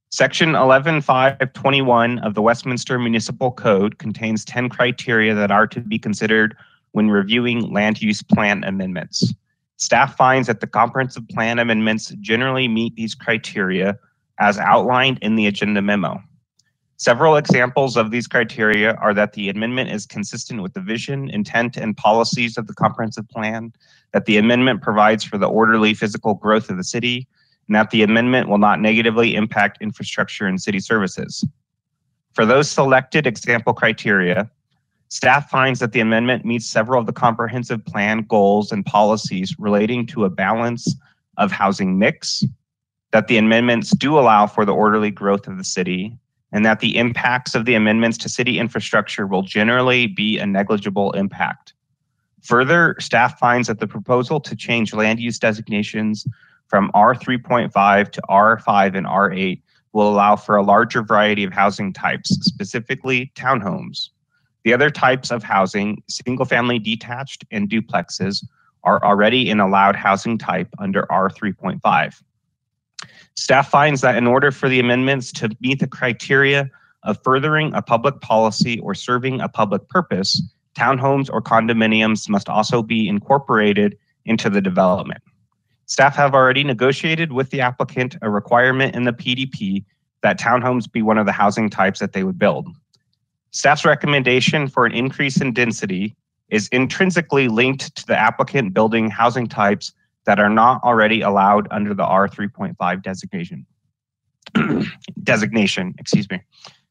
Section 11521 of the Westminster Municipal Code contains 10 criteria that are to be considered when reviewing land use plan amendments. Staff finds that the comprehensive plan amendments generally meet these criteria as outlined in the agenda memo. Several examples of these criteria are that the amendment is consistent with the vision, intent, and policies of the comprehensive plan, that the amendment provides for the orderly physical growth of the city, and that the amendment will not negatively impact infrastructure and city services. For those selected example criteria, staff finds that the amendment meets several of the comprehensive plan goals and policies relating to a balance of housing mix, that the amendments do allow for the orderly growth of the city, and that the impacts of the amendments to city infrastructure will generally be a negligible impact. Further, staff finds that the proposal to change land use designations from R3.5 to R5 and R8 will allow for a larger variety of housing types, specifically townhomes. The other types of housing, single family detached and duplexes, are already in allowed housing type under R3.5. Staff finds that in order for the amendments to meet the criteria of furthering a public policy or serving a public purpose, townhomes or condominiums must also be incorporated into the development. Staff have already negotiated with the applicant a requirement in the PDP that townhomes be one of the housing types that they would build. Staff's recommendation for an increase in density is intrinsically linked to the applicant building housing types that are not already allowed under the R3.5 designation. designation, excuse me.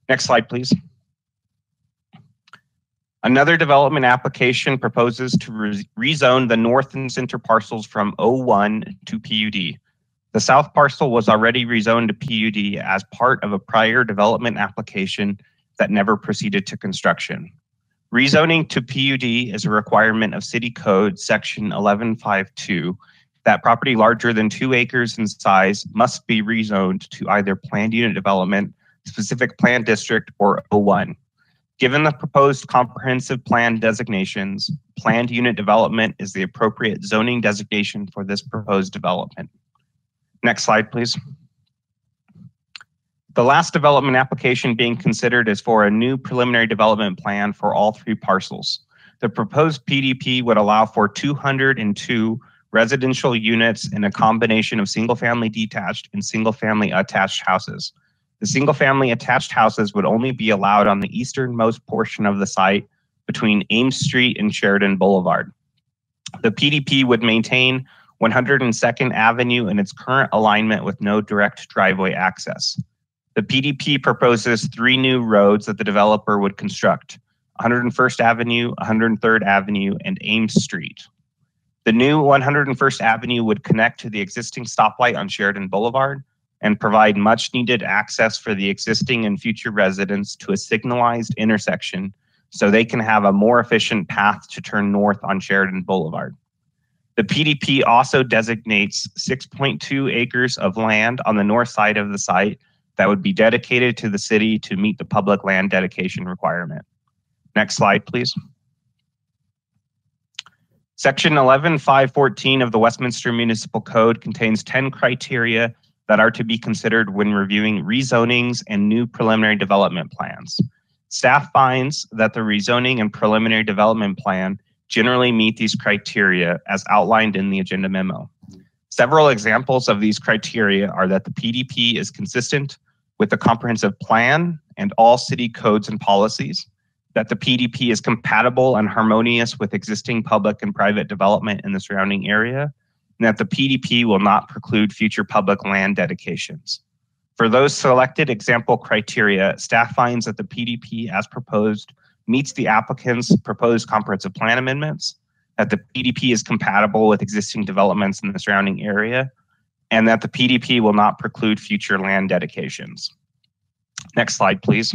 Next slide, please. Another development application proposes to re rezone the north and center parcels from O1 to PUD. The south parcel was already rezoned to PUD as part of a prior development application that never proceeded to construction. Rezoning to PUD is a requirement of City Code Section 1152 that property larger than two acres in size must be rezoned to either planned unit development, specific plan district, or O1. Given the proposed comprehensive plan designations, planned unit development is the appropriate zoning designation for this proposed development. Next slide, please. The last development application being considered is for a new preliminary development plan for all three parcels. The proposed PDP would allow for 202 residential units in a combination of single-family detached and single-family attached houses. The single-family attached houses would only be allowed on the easternmost portion of the site between Ames Street and Sheridan Boulevard. The PDP would maintain 102nd Avenue in its current alignment with no direct driveway access. The PDP proposes three new roads that the developer would construct 101st Avenue, 103rd Avenue, and Ames Street. The new 101st Avenue would connect to the existing stoplight on Sheridan Boulevard and provide much needed access for the existing and future residents to a signalized intersection so they can have a more efficient path to turn north on Sheridan Boulevard. The PDP also designates 6.2 acres of land on the north side of the site that would be dedicated to the city to meet the public land dedication requirement. Next slide, please. Section 11514 of the Westminster Municipal Code contains 10 criteria that are to be considered when reviewing rezonings and new preliminary development plans. Staff finds that the rezoning and preliminary development plan generally meet these criteria as outlined in the agenda memo. Several examples of these criteria are that the PDP is consistent with the comprehensive plan and all city codes and policies, that the PDP is compatible and harmonious with existing public and private development in the surrounding area, and that the PDP will not preclude future public land dedications. For those selected example criteria, staff finds that the PDP as proposed meets the applicant's proposed comprehensive plan amendments, that the PDP is compatible with existing developments in the surrounding area, and that the PDP will not preclude future land dedications. Next slide, please.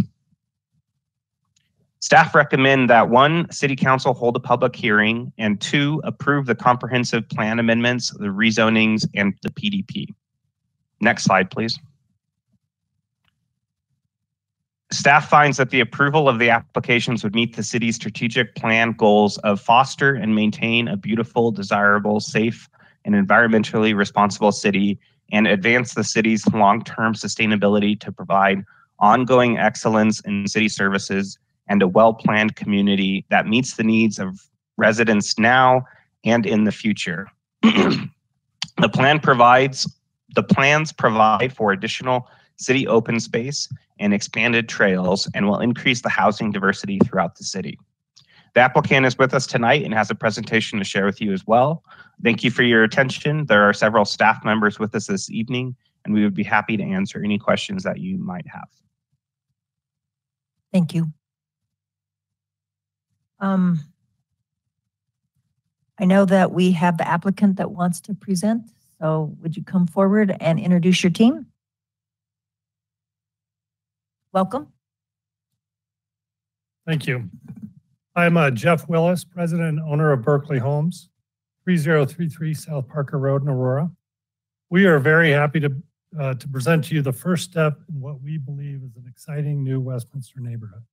Staff recommend that one, City Council hold a public hearing, and two, approve the comprehensive plan amendments, the rezonings, and the PDP. Next slide, please. Staff finds that the approval of the applications would meet the city's strategic plan goals of foster and maintain a beautiful, desirable, safe, and environmentally responsible city and advance the city's long-term sustainability to provide ongoing excellence in city services and a well-planned community that meets the needs of residents now and in the future. the plan provides the plans provide for additional city open space and expanded trails and will increase the housing diversity throughout the city. The applicant is with us tonight and has a presentation to share with you as well. Thank you for your attention. There are several staff members with us this evening, and we would be happy to answer any questions that you might have. Thank you. Um, I know that we have the applicant that wants to present, so would you come forward and introduce your team? Welcome. Thank you. I'm uh, Jeff Willis, president and owner of Berkeley Homes, 3033 South Parker Road in Aurora. We are very happy to, uh, to present to you the first step in what we believe is an exciting new Westminster neighborhood.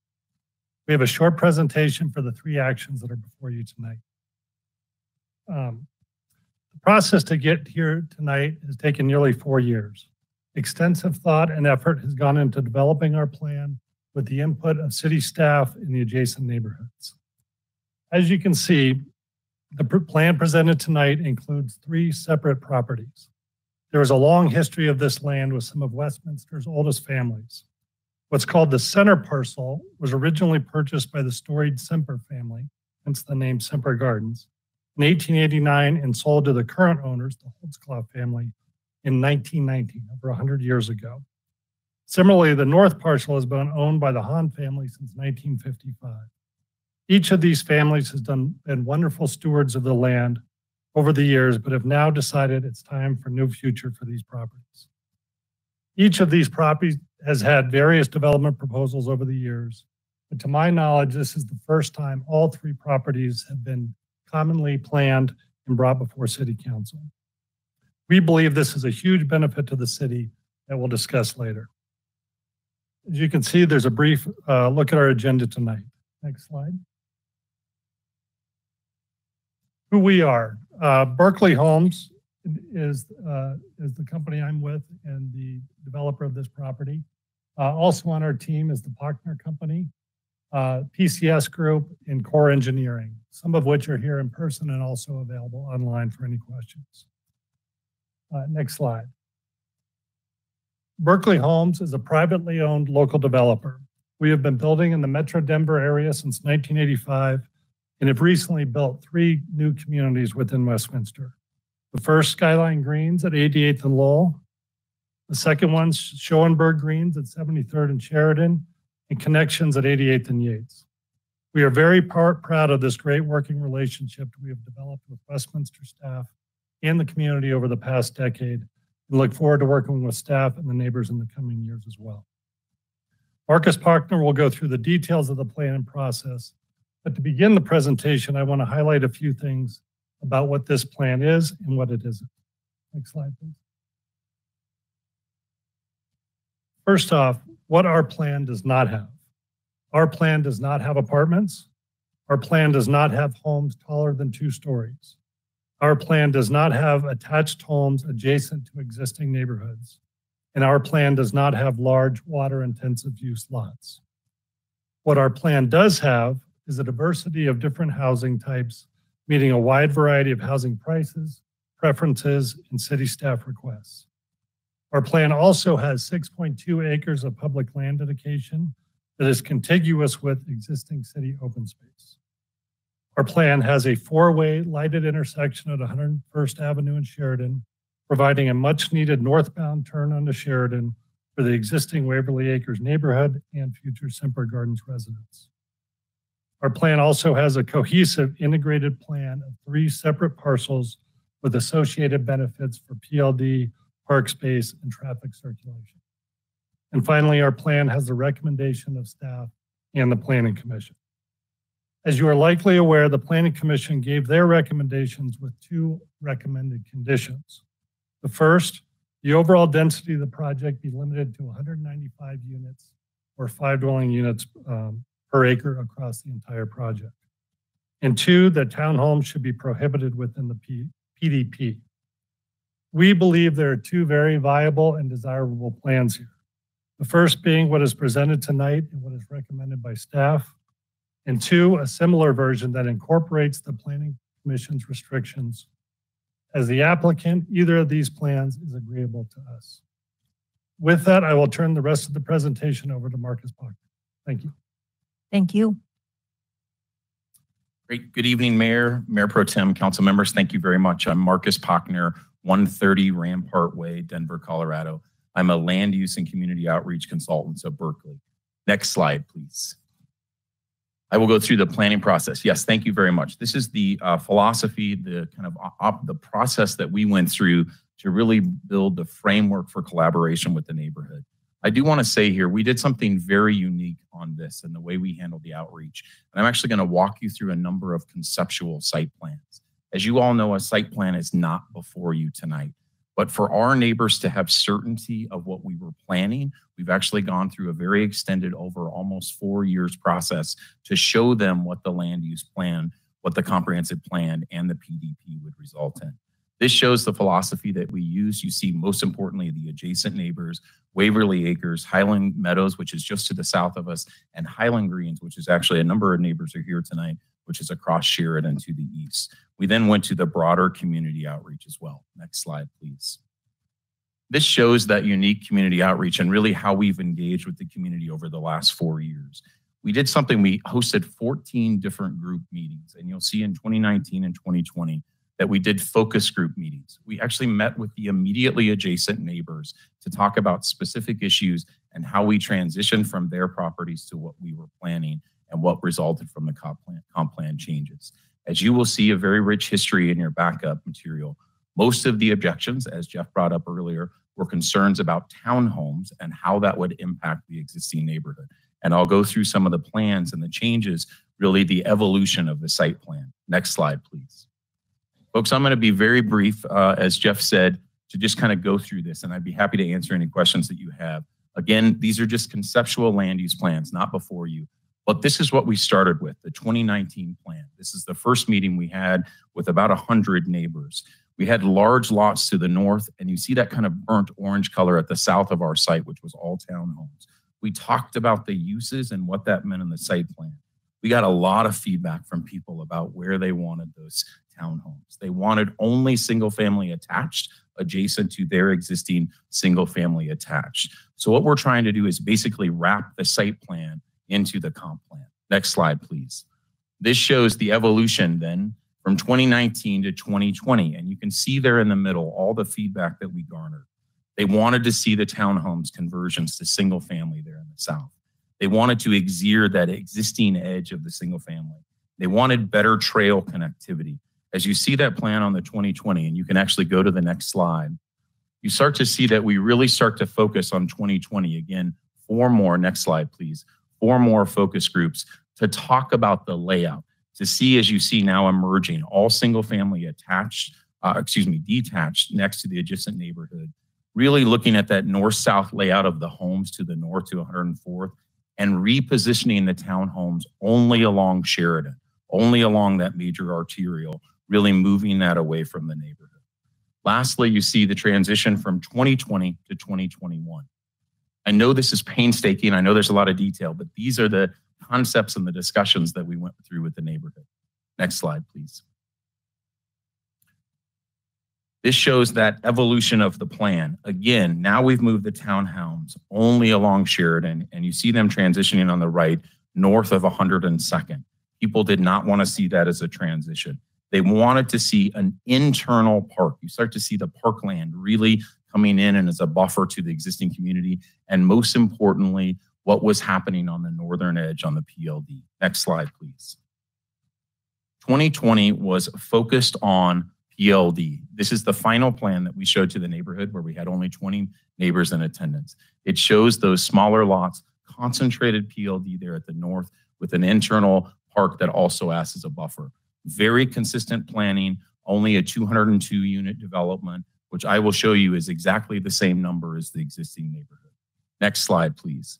We have a short presentation for the three actions that are before you tonight. Um, the process to get here tonight has taken nearly four years. Extensive thought and effort has gone into developing our plan with the input of city staff in the adjacent neighborhoods. As you can see, the plan presented tonight includes three separate properties. There is a long history of this land with some of Westminster's oldest families. What's called the center parcel was originally purchased by the storied Semper family, hence the name Semper Gardens, in 1889 and sold to the current owners, the Holtzclaw family, in 1919, over 100 years ago. Similarly, the north parcel has been owned by the Hahn family since 1955. Each of these families has done, been wonderful stewards of the land over the years, but have now decided it's time for a new future for these properties. Each of these properties has had various development proposals over the years, but to my knowledge, this is the first time all three properties have been commonly planned and brought before City Council. We believe this is a huge benefit to the city that we'll discuss later. As you can see, there's a brief uh, look at our agenda tonight. Next slide. Who we are. Uh, Berkeley Homes is, uh, is the company I'm with and the developer of this property. Uh, also on our team is the Pachner Company, uh, PCS Group, and Core Engineering, some of which are here in person and also available online for any questions. Uh, next slide. Berkeley Homes is a privately owned local developer. We have been building in the Metro Denver area since 1985 and have recently built three new communities within Westminster. The first, Skyline Greens at 88th and Lowell. The second one's Schoenberg Greens at 73rd and Sheridan, and Connections at 88th and Yates. We are very part, proud of this great working relationship we have developed with Westminster staff and the community over the past decade, and look forward to working with staff and the neighbors in the coming years as well. Marcus Pachner will go through the details of the plan and process, but to begin the presentation, I want to highlight a few things about what this plan is and what it isn't. Next slide, please. First off, what our plan does not have. Our plan does not have apartments. Our plan does not have homes taller than two stories. Our plan does not have attached homes adjacent to existing neighborhoods. And our plan does not have large water intensive use lots. What our plan does have is a diversity of different housing types, meeting a wide variety of housing prices, preferences, and city staff requests. Our plan also has 6.2 acres of public land dedication that is contiguous with existing city open space. Our plan has a four-way lighted intersection at 101st Avenue and Sheridan, providing a much-needed northbound turn onto Sheridan for the existing Waverly Acres neighborhood and future Semper Gardens residents. Our plan also has a cohesive integrated plan of three separate parcels with associated benefits for PLD park space, and traffic circulation. And finally, our plan has the recommendation of staff and the Planning Commission. As you are likely aware, the Planning Commission gave their recommendations with two recommended conditions. The first, the overall density of the project be limited to 195 units or five dwelling units um, per acre across the entire project. And two, that townhomes should be prohibited within the P PDP. We believe there are two very viable and desirable plans here. The first being what is presented tonight and what is recommended by staff. And two, a similar version that incorporates the Planning Commission's restrictions. As the applicant, either of these plans is agreeable to us. With that, I will turn the rest of the presentation over to Marcus Pachner. Thank you. Thank you. Great. Good evening, Mayor, Mayor Pro Tem, council members. Thank you very much. I'm Marcus Pachner, 130 Rampart Way, Denver, Colorado. I'm a land use and community outreach consultant at Berkeley. Next slide, please. I will go through the planning process. Yes, thank you very much. This is the uh, philosophy, the kind of op- the process that we went through to really build the framework for collaboration with the neighborhood. I do want to say here, we did something very unique on this and the way we handled the outreach. And I'm actually going to walk you through a number of conceptual site plans. As you all know, a site plan is not before you tonight. But for our neighbors to have certainty of what we were planning, we've actually gone through a very extended, over almost four years process to show them what the land use plan, what the comprehensive plan, and the PDP would result in. This shows the philosophy that we use. You see, most importantly, the adjacent neighbors, Waverly Acres, Highland Meadows, which is just to the south of us, and Highland Greens, which is actually a number of neighbors are here tonight, which is across Sheridan to the east. We then went to the broader community outreach as well. Next slide, please. This shows that unique community outreach and really how we've engaged with the community over the last four years. We did something, we hosted 14 different group meetings, and you'll see in 2019 and 2020 that we did focus group meetings. We actually met with the immediately adjacent neighbors to talk about specific issues and how we transitioned from their properties to what we were planning and what resulted from the comp plan, comp plan changes. As you will see a very rich history in your backup material, most of the objections, as Jeff brought up earlier, were concerns about townhomes and how that would impact the existing neighborhood. And I'll go through some of the plans and the changes, really the evolution of the site plan. Next slide, please. Folks, I'm going to be very brief, uh, as Jeff said, to just kind of go through this, and I'd be happy to answer any questions that you have. Again, these are just conceptual land use plans, not before you. But this is what we started with the 2019 plan. This is the first meeting we had with about 100 neighbors. We had large lots to the north, and you see that kind of burnt orange color at the south of our site, which was all townhomes. We talked about the uses and what that meant in the site plan. We got a lot of feedback from people about where they wanted those townhomes. They wanted only single family attached adjacent to their existing single family attached. So what we're trying to do is basically wrap the site plan into the comp plan. Next slide, please. This shows the evolution then from 2019 to 2020. And you can see there in the middle all the feedback that we garnered. They wanted to see the townhomes conversions to single family there in the South. They wanted to exert that existing edge of the single family. They wanted better trail connectivity. As you see that plan on the 2020, and you can actually go to the next slide, you start to see that we really start to focus on 2020 again. Four more, next slide, please. Four more focus groups to talk about the layout, to see as you see now emerging, all single family attached, uh, excuse me, detached next to the adjacent neighborhood, really looking at that north south layout of the homes to the north to 104th and repositioning the townhomes only along Sheridan, only along that major arterial, really moving that away from the neighborhood. Lastly, you see the transition from 2020 to 2021. I know this is painstaking. I know there's a lot of detail, but these are the concepts and the discussions that we went through with the neighborhood. Next slide, please. This shows that evolution of the plan. Again, now we've moved the townhomes only along Sheridan, and you see them transitioning on the right north of 102nd. People did not want to see that as a transition. They wanted to see an internal park. You start to see the parkland really coming in and as a buffer to the existing community. And most importantly, what was happening on the northern edge on the PLD. Next slide, please. 2020 was focused on PLD. This is the final plan that we showed to the neighborhood where we had only 20 neighbors in attendance. It shows those smaller lots, concentrated PLD there at the north with an internal park that also acts as a buffer. Very consistent planning, only a 202 unit development, which I will show you is exactly the same number as the existing neighborhood. Next slide, please.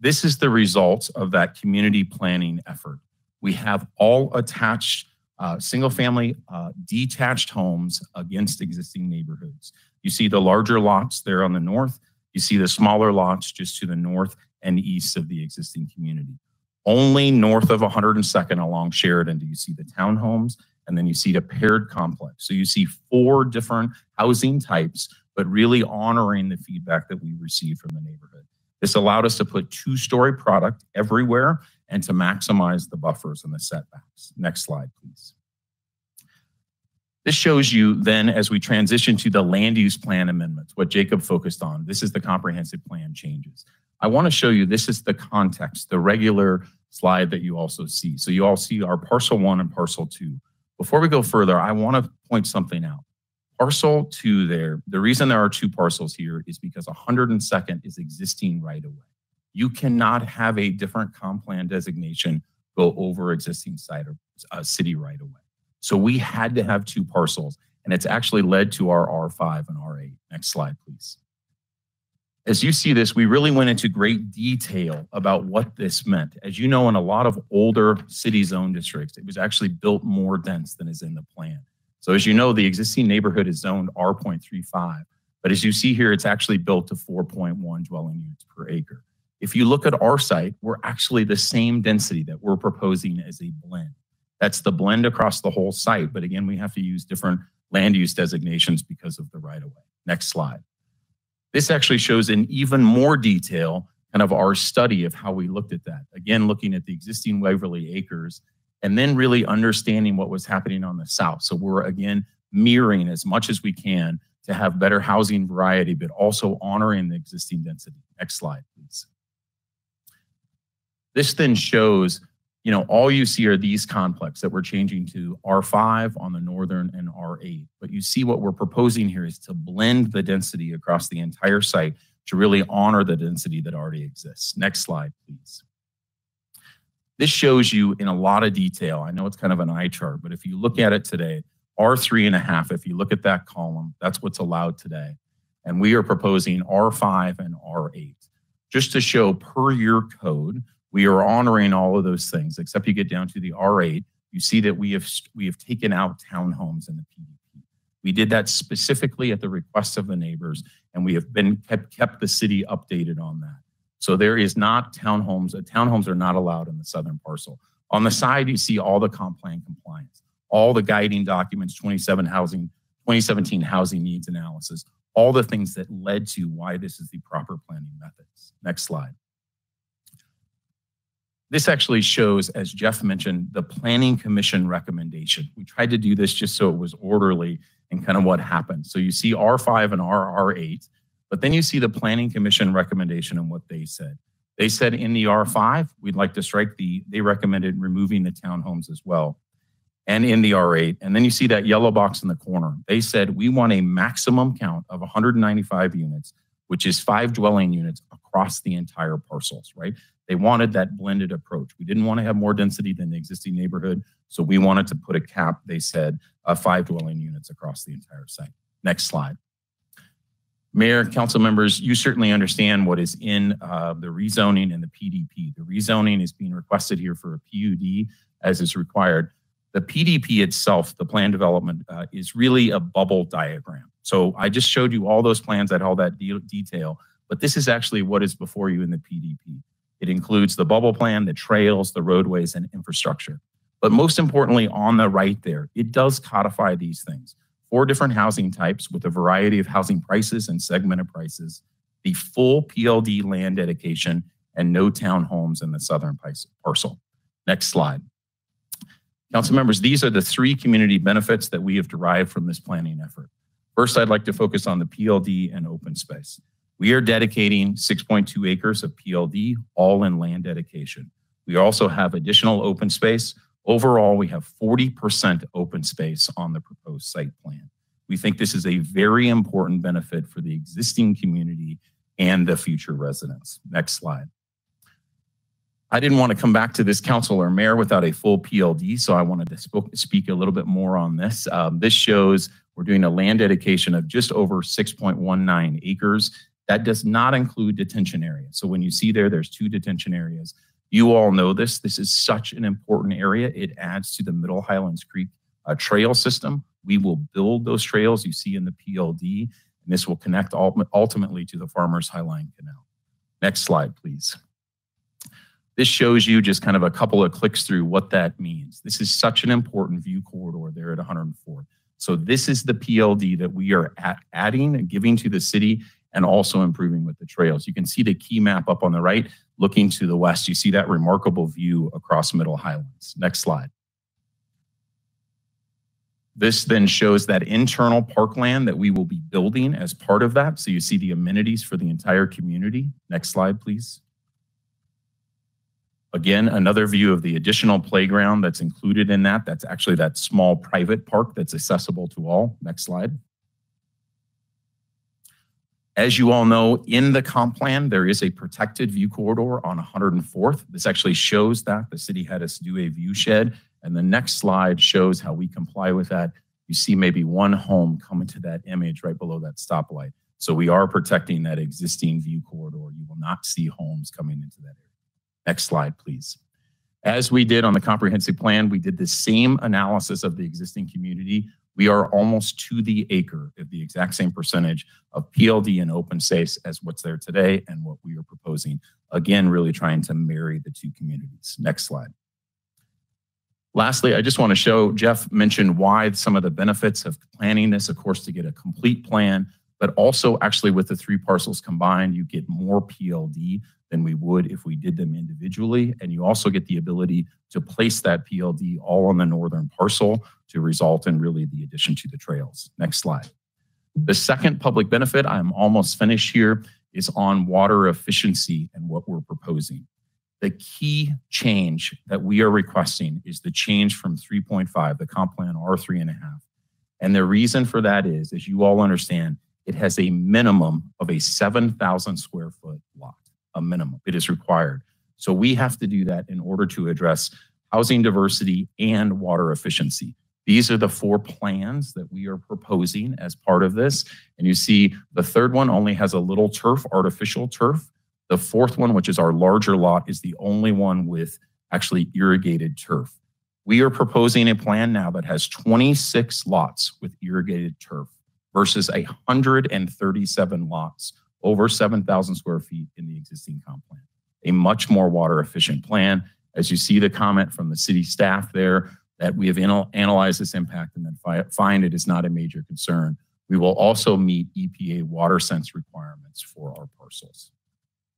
This is the results of that community planning effort. We have all attached uh, single family uh, detached homes against existing neighborhoods. You see the larger lots there on the north. You see the smaller lots just to the north and east of the existing community. Only north of 102nd along Sheridan do you see the townhomes, and then you see the paired complex. So you see four different housing types, but really honoring the feedback that we received from the neighborhood. This allowed us to put two-story product everywhere and to maximize the buffers and the setbacks. Next slide, please. This shows you then as we transition to the land use plan amendments, what Jacob focused on. This is the comprehensive plan changes. I want to show you this is the context, the regular slide that you also see. So you all see our parcel one and parcel two. Before we go further, I want to point something out. Parcel two there, the reason there are two parcels here is because 102nd is existing right-of-way. You cannot have a different comp plan designation go over existing site or uh, city right-of-way. So we had to have two parcels and it's actually led to our R5 and R8. Next slide, please. As you see this, we really went into great detail about what this meant. As you know, in a lot of older city zone districts, it was actually built more dense than is in the plan. So as you know, the existing neighborhood is zoned R.35, but as you see here, it's actually built to 4.1 dwelling units per acre. If you look at our site, we're actually the same density that we're proposing as a blend. That's the blend across the whole site. But again, we have to use different land use designations because of the right of way. Next slide. This actually shows in even more detail kind of our study of how we looked at that. Again, looking at the existing Waverly acres and then really understanding what was happening on the south. So we're again mirroring as much as we can to have better housing variety, but also honoring the existing density. Next slide, please. This then shows, you know, all you see are these complex that we're changing to R5 on the northern and R8. But you see what we're proposing here is to blend the density across the entire site to really honor the density that already exists. Next slide, please. This shows you in a lot of detail. I know it's kind of an eye chart, but if you look at it today, R3 and a half, if you look at that column, that's what's allowed today. And we are proposing R5 and R8. Just to show per year code, we are honoring all of those things, except you get down to the R8, you see that we have we have taken out townhomes in the PDP. We did that specifically at the request of the neighbors, and we have been kept, kept the city updated on that. So there is not townhomes. Townhomes are not allowed in the southern parcel. On the side, you see all the comp plan compliance, all the guiding documents, 27 housing, 2017 housing needs analysis, all the things that led to why this is the proper planning methods. Next slide. This actually shows, as Jeff mentioned, the Planning Commission recommendation. We tried to do this just so it was orderly and kind of what happened. So you see R5 and RR8, but then you see the Planning Commission recommendation and what they said. They said in the R5, we'd like to strike the, they recommended removing the townhomes as well. And in the R8, and then you see that yellow box in the corner. They said we want a maximum count of 195 units, which is five dwelling units across the entire parcels, right? They wanted that blended approach. We didn't want to have more density than the existing neighborhood. So we wanted to put a cap, they said, of five dwelling units across the entire site. Next slide. Mayor, council members, you certainly understand what is in uh, the rezoning and the PDP. The rezoning is being requested here for a PUD as is required. The PDP itself, the plan development, uh, is really a bubble diagram. So I just showed you all those plans that all that de detail, but this is actually what is before you in the PDP. It includes the bubble plan, the trails, the roadways, and infrastructure. But most importantly, on the right there, it does codify these things. Four different housing types with a variety of housing prices and segmented prices, the full PLD land dedication, and no townhomes in the southern parcel. Next slide. Council members, these are the three community benefits that we have derived from this planning effort. First, I'd like to focus on the PLD and open space. We are dedicating 6.2 acres of PLD, all in land dedication. We also have additional open space. Overall, we have 40% open space on the proposed site plan. We think this is a very important benefit for the existing community and the future residents. Next slide. I didn't want to come back to this council or mayor without a full PLD, so I wanted to speak a little bit more on this. Um, this shows we're doing a land dedication of just over 6.19 acres. That does not include detention areas. So when you see there, there's two detention areas. You all know this. This is such an important area. It adds to the Middle Highlands Creek uh, trail system. We will build those trails you see in the PLD, and this will connect ultimately to the Farmers Highline Canal. Next slide, please. This shows you just kind of a couple of clicks through what that means. This is such an important view corridor there at 104. So this is the PLD that we are adding and giving to the city and also improving with the trails. You can see the key map up on the right, looking to the west. You see that remarkable view across Middle Highlands. Next slide. This then shows that internal parkland that we will be building as part of that. So you see the amenities for the entire community. Next slide, please. Again, another view of the additional playground that's included in that. That's actually that small private park that's accessible to all. Next slide. As you all know, in the comp plan, there is a protected view corridor on 104th. This actually shows that the city had us do a view shed. And the next slide shows how we comply with that. You see maybe one home come into that image right below that stoplight. So we are protecting that existing view corridor. You will not see homes coming into that area. Next slide, please. As we did on the comprehensive plan, we did the same analysis of the existing community we are almost to the acre of the exact same percentage of PLD and open space as what's there today and what we are proposing. Again, really trying to marry the two communities. Next slide. Lastly, I just want to show Jeff mentioned why some of the benefits of planning this, of course, to get a complete plan, but also actually with the three parcels combined, you get more PLD than we would if we did them individually. And you also get the ability to place that PLD all on the northern parcel to result in really the addition to the trails. Next slide. The second public benefit, I'm almost finished here, is on water efficiency and what we're proposing. The key change that we are requesting is the change from 3.5, the comp plan R3.5. And the reason for that is, as you all understand, it has a minimum of a 7,000 square foot lot a minimum. It is required. So we have to do that in order to address housing diversity and water efficiency. These are the four plans that we are proposing as part of this. And you see the third one only has a little turf, artificial turf. The fourth one, which is our larger lot, is the only one with actually irrigated turf. We are proposing a plan now that has 26 lots with irrigated turf versus 137 lots over 7,000 square feet in the existing comp plan. A much more water efficient plan. As you see the comment from the city staff there, that we have anal analyzed this impact and then fi find it is not a major concern. We will also meet EPA WaterSense requirements for our parcels.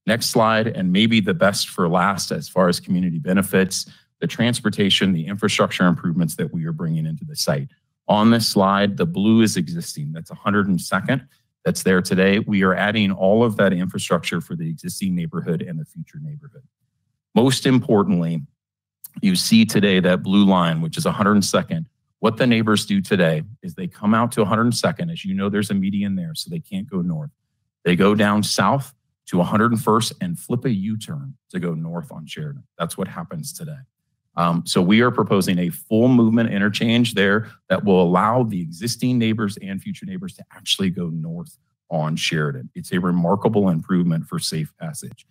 Next slide, and maybe the best for last as far as community benefits, the transportation, the infrastructure improvements that we are bringing into the site. On this slide, the blue is existing. That's 102nd. That's there today. We are adding all of that infrastructure for the existing neighborhood and the future neighborhood. Most importantly, you see today that blue line, which is 102nd. What the neighbors do today is they come out to 102nd. As you know, there's a median there, so they can't go north. They go down south to 101st and flip a U-turn to go north on Sheridan. That's what happens today. Um, so we are proposing a full movement interchange there that will allow the existing neighbors and future neighbors to actually go north on Sheridan. It's a remarkable improvement for safe passage.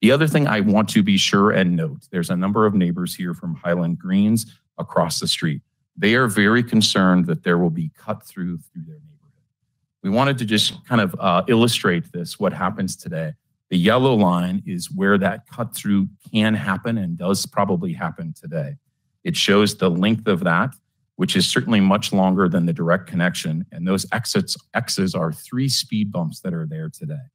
The other thing I want to be sure and note, there's a number of neighbors here from Highland Greens across the street. They are very concerned that there will be cut through through their neighborhood. We wanted to just kind of uh, illustrate this, what happens today. The yellow line is where that cut through can happen and does probably happen today. It shows the length of that, which is certainly much longer than the direct connection. And those exits, X's are three speed bumps that are there today.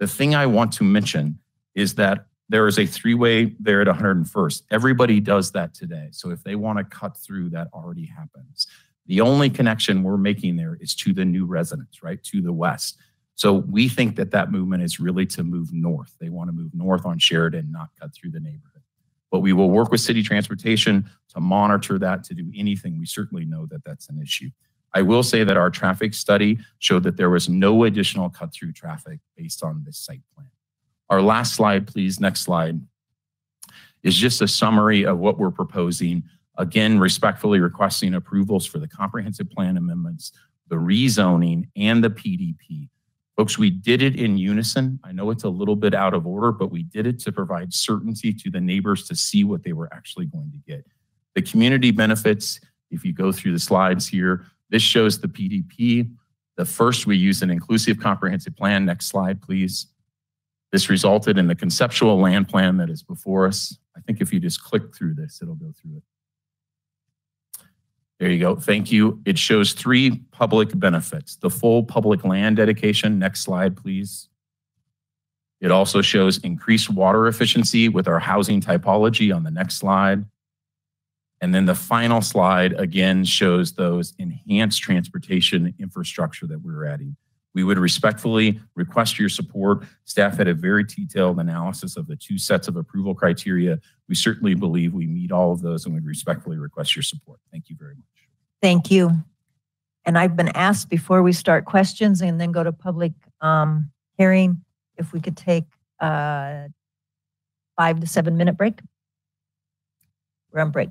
The thing I want to mention is that there is a three-way there at 101st. Everybody does that today. So if they want to cut through, that already happens. The only connection we're making there is to the new residents, right, to the west. So we think that that movement is really to move north. They want to move north on Sheridan, not cut through the neighborhood. But we will work with city transportation to monitor that, to do anything. We certainly know that that's an issue. I will say that our traffic study showed that there was no additional cut through traffic based on this site plan. Our last slide, please, next slide, is just a summary of what we're proposing. Again, respectfully requesting approvals for the comprehensive plan amendments, the rezoning, and the PDP. Folks, we did it in unison. I know it's a little bit out of order, but we did it to provide certainty to the neighbors to see what they were actually going to get. The community benefits, if you go through the slides here, this shows the PDP. The first, we used an inclusive comprehensive plan. Next slide, please. This resulted in the conceptual land plan that is before us. I think if you just click through this, it'll go through it. There you go. Thank you. It shows three public benefits. The full public land dedication. Next slide, please. It also shows increased water efficiency with our housing typology on the next slide. And then the final slide again shows those enhanced transportation infrastructure that we're adding. We would respectfully request your support. Staff had a very detailed analysis of the two sets of approval criteria. We certainly believe we meet all of those and we respectfully request your support. Thank you very much. Thank you. And I've been asked before we start questions and then go to public um, hearing, if we could take a five to seven minute break. We're on break.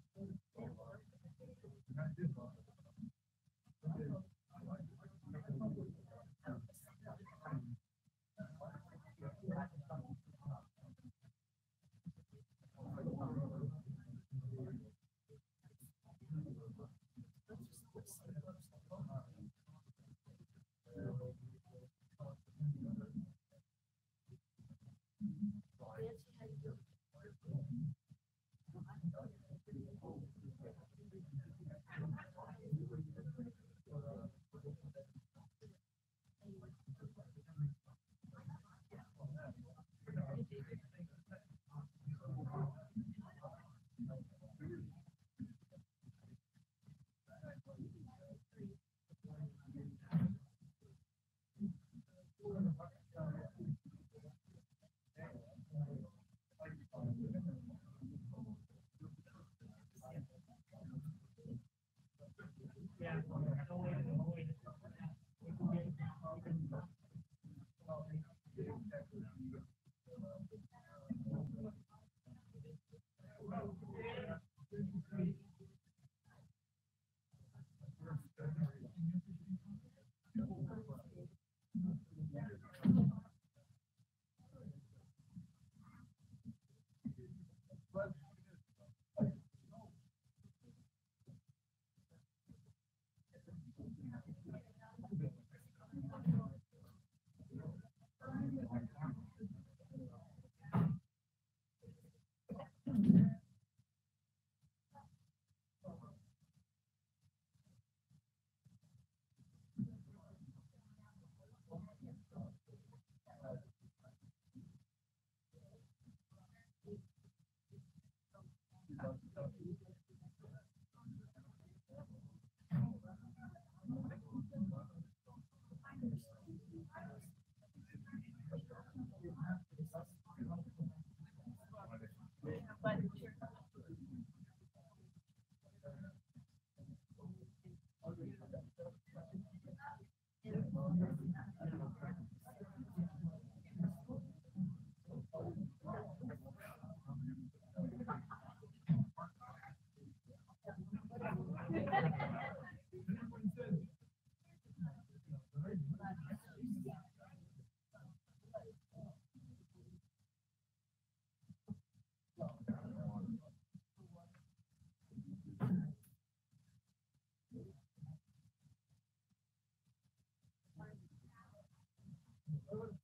Thank you. Yeah, we do. You know, what good they do? They go, right. And then they speak as fast as they want. When I got there, we did have I had a question. I, I, this is my first time. That is, that's what the lady called. told me. She said, you didn't sign up. I go, I don't have a question. She said, well, if you have a question, end of it, you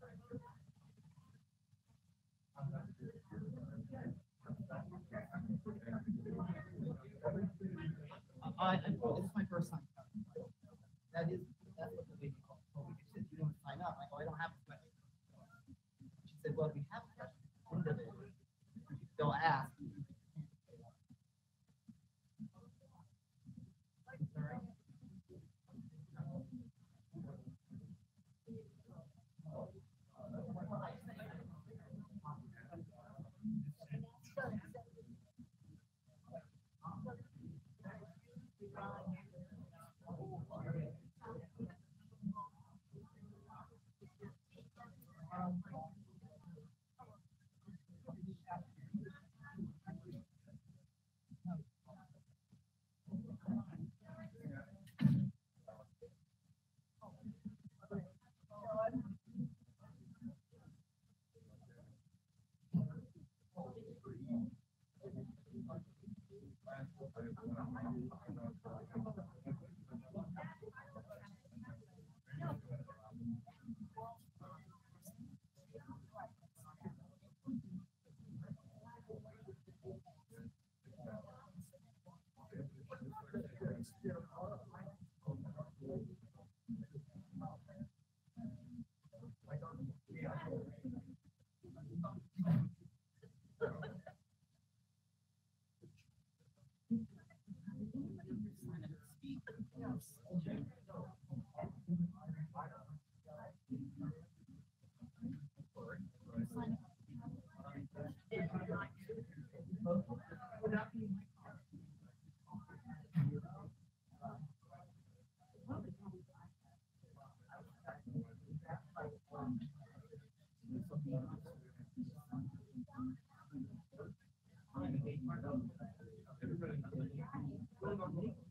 何? kind of speak. Yes. Okay. family.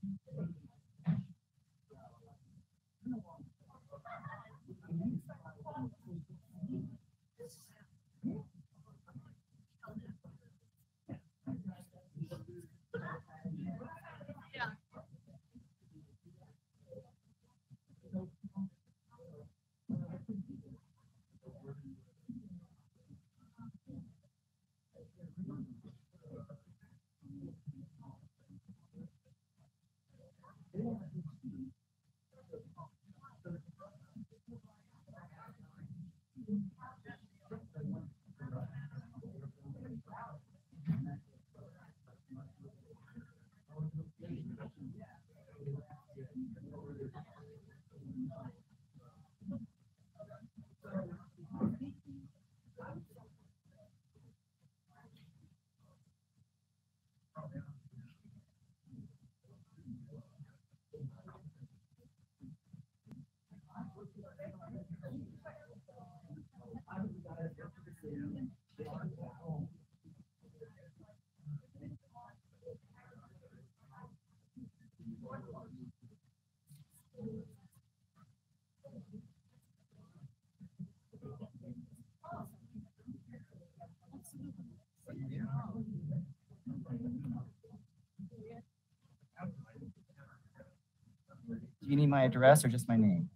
You need my address or just my name?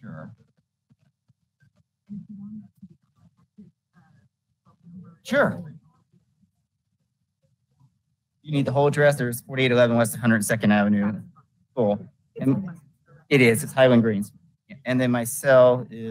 Sure. Sure. You need the whole address. There's 4811 West 102nd Avenue. Cool. And it is. It's Highland Greens. And then my cell is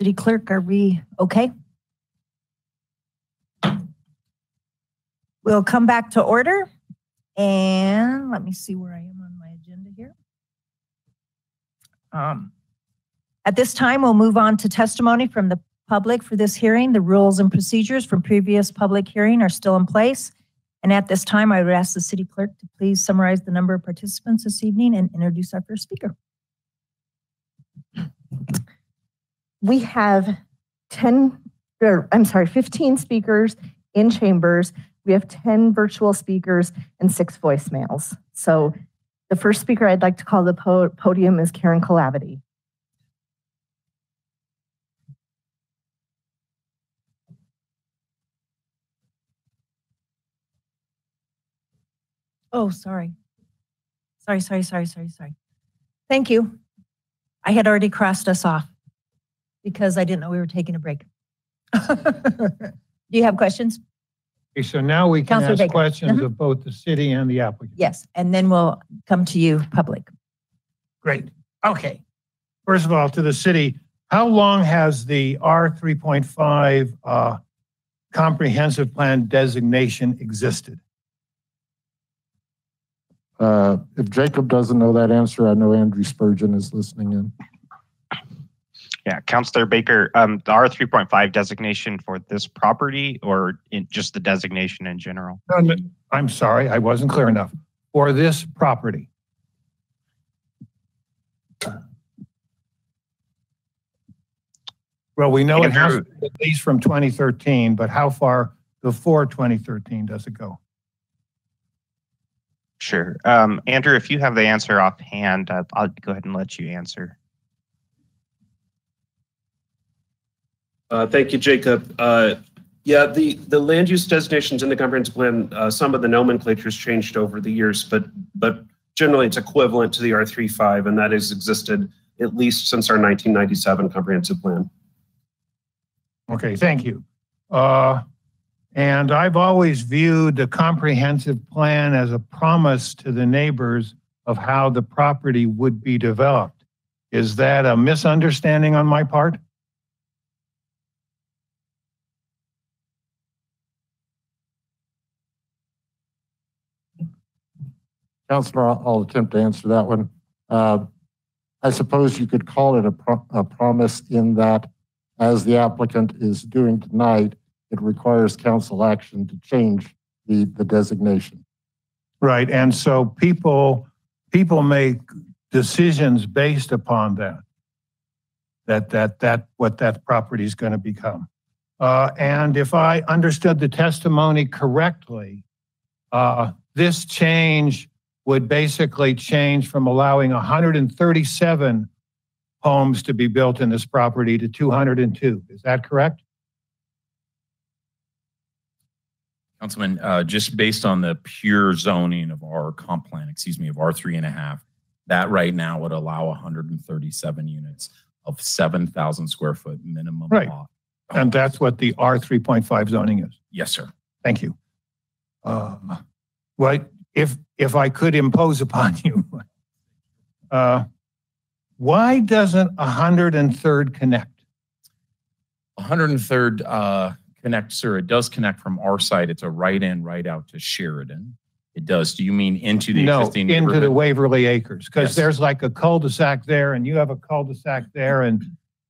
City Clerk, are we okay? We'll come back to order. And let me see where I am on my agenda here. Um, At this time, we'll move on to testimony from the public for this hearing. The rules and procedures from previous public hearing are still in place. And at this time, I would ask the city clerk to please summarize the number of participants this evening and introduce our first speaker. We have 10, or I'm sorry, 15 speakers in chambers. We have 10 virtual speakers and six voicemails. So the first speaker I'd like to call the po- podium is Karen Calavity. Oh, sorry. Sorry, sorry, sorry, sorry, sorry. Thank you. I had already crossed us off because I didn't know we were taking a break. Do you have questions? Okay, so now we can Counselor ask Baker. questions Mhm. of both the city and the applicant. Yes, and then we'll come to you, public. Great. Okay. First of all, to the city, how long has the R 3.5 uh, comprehensive plan designation existed? Uh, If Jacob doesn't know that answer, I know Andrew Spurgeon is listening in. Yeah, Counselor Baker, um, the R three point five designation for this property or in just the designation in general? No, I'm sorry, I wasn't clear enough. For this property. Well, we know it has at least from 2013, but how far before 2013 does it go? Sure. Um, Andrew, if you have the answer offhand, I'll go ahead and let you answer. Uh, Thank you, Jacob. Uh, Yeah, the, the land use designations in the comprehensive plan, uh, some of the nomenclature's changed over the years, but, but generally it's equivalent to the R35, and that has existed at least since our 1997 comprehensive plan. Okay, thank you. Uh, And I've always viewed the comprehensive plan as a promise to the neighbors of how the property would be developed. Is that a misunderstanding on my part? Counselor, I'll I'll attempt to answer that one. Uh, I suppose you could call it a, pro- a promise in that, as the applicant is doing tonight, it requires council action to change the, the designation. Right, and so people, people make decisions based upon that. That, that, that, what that property is going to become. Uh, and if I understood the testimony correctly, uh, this change would basically change from allowing 137 homes to be built in this property to 202. Is that correct? Councilman, uh, just based on the pure zoning of our comp plan, excuse me, of R three and a half, that right now would allow hundred and thirty-seven units of seven thousand square foot minimum Right. lot. And that's what the R 3.5 zoning is. Yes, sir. Thank you. Um, Well, if, if I could impose upon you, uh, why doesn't 103rd connect? 103rd uh, connect, sir, it does connect from our side. It's a right in, right out to Sheridan. It does. Do you mean into the No, existing into the? Waverly Acres, because Yes. there's like a cul-de-sac there and you have a cul-de-sac there and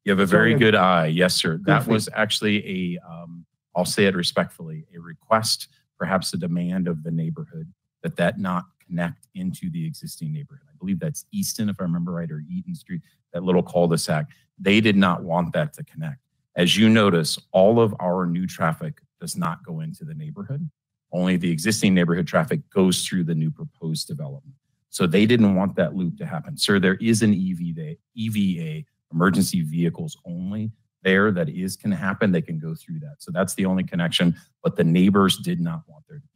You have a very good eye. Yes, sir. That was actually a, um, I'll say it respectfully, a request, perhaps a demand of the neighborhood that that not connect into the existing neighborhood. I believe that's Easton, if I remember right, or Eaton Street, that little cul-de-sac. They did not want that to connect. As you notice, all of our new traffic does not go into the neighborhood. Only the existing neighborhood traffic goes through the new proposed development. So they didn't want that loop to happen. Sir, there is an EVA, EVA, emergency vehicles only there that is can happen. They can go through that. So that's the only connection, but the neighbors did not want there to be.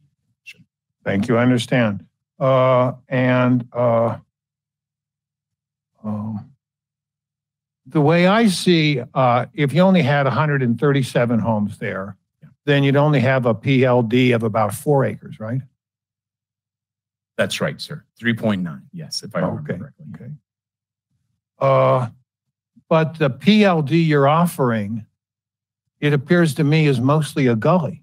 Thank you, I understand. Uh, and, uh, um, the way I see, uh, if you only had 137 homes there, then you'd only have a PLD of about four acres, right? That's right, sir. 3.9. Yes, if I remember correctly. Okay. Uh, but the PLD you're offering, it appears to me is mostly a gully.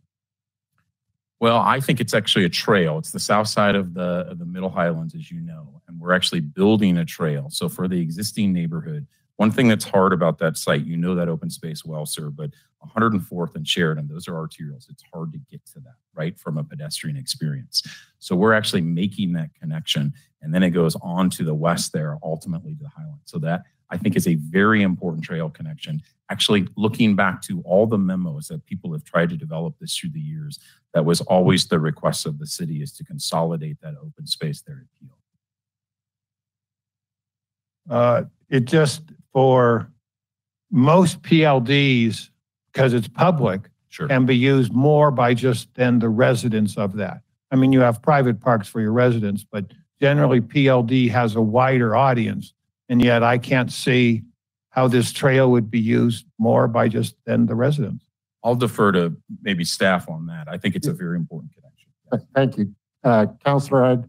Well, I think it's actually a trail. It's the south side of the of the Middle Highlands, as you know, and we're actually building a trail. So for the existing neighborhood, one thing that's hard about that site, you know that open space well, sir, but 104th and Sheridan, those are arterials. It's hard to get to that, right, from a pedestrian experience. So we're actually making that connection, and then it goes on to the west there, ultimately to the Highlands. So that I think is a very important trail connection. Actually, looking back to all the memos that people have tried to develop this through the years, that was always the request of the city is to consolidate that open space there at Peel. Uh, it just, for most PLDs, because it's public, can be used more by just then the residents of that. I mean, you have private parks for your residents, but generally PLD has a wider audience And yet I can't see how this trail would be used more by just than the residents. I'll defer to maybe staff on that. I think it's a very important connection. Th- Thank you. Uh, Counselor, I'd,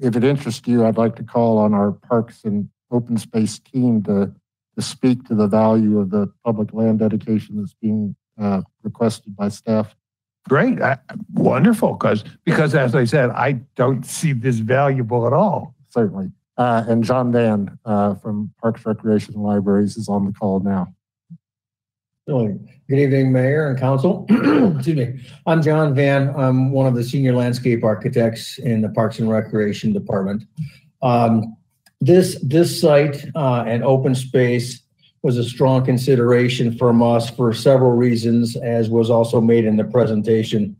if it interests you, I'd like to call on our Parks and Open Space team to, to speak to the value of the public land dedication that's being uh, requested by staff. Great, I- wonderful, because, because as I said, I don't see this valuable at all. Certainly. Uh, And John Van uh, from Parks, Recreation, and Libraries is on the call now. Good evening, Mayor and Council. Excuse me. I'm John Van. I'm one of the senior landscape architects in the Parks and Recreation Department. Um, This, this site uh, and open space was a strong consideration from us for several reasons, as was also made in the presentation.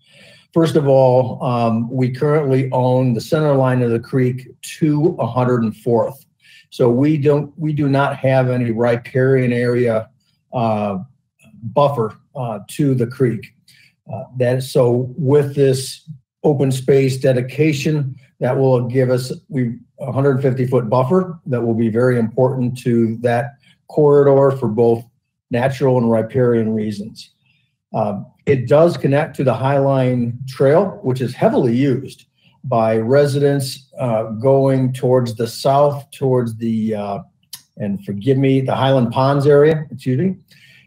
First of all, um, we currently own the center line of the creek to 104th. So we don't, we do not have any riparian area uh, buffer uh, to the creek. Uh, That, so with this open space dedication, that will give us, we, 150 foot buffer that will be very important to that corridor for both natural and riparian reasons. Um, It does connect to the Highline Trail, which is heavily used by residents uh, going towards the south, towards the, uh, and forgive me, the Highland Ponds area, excuse me,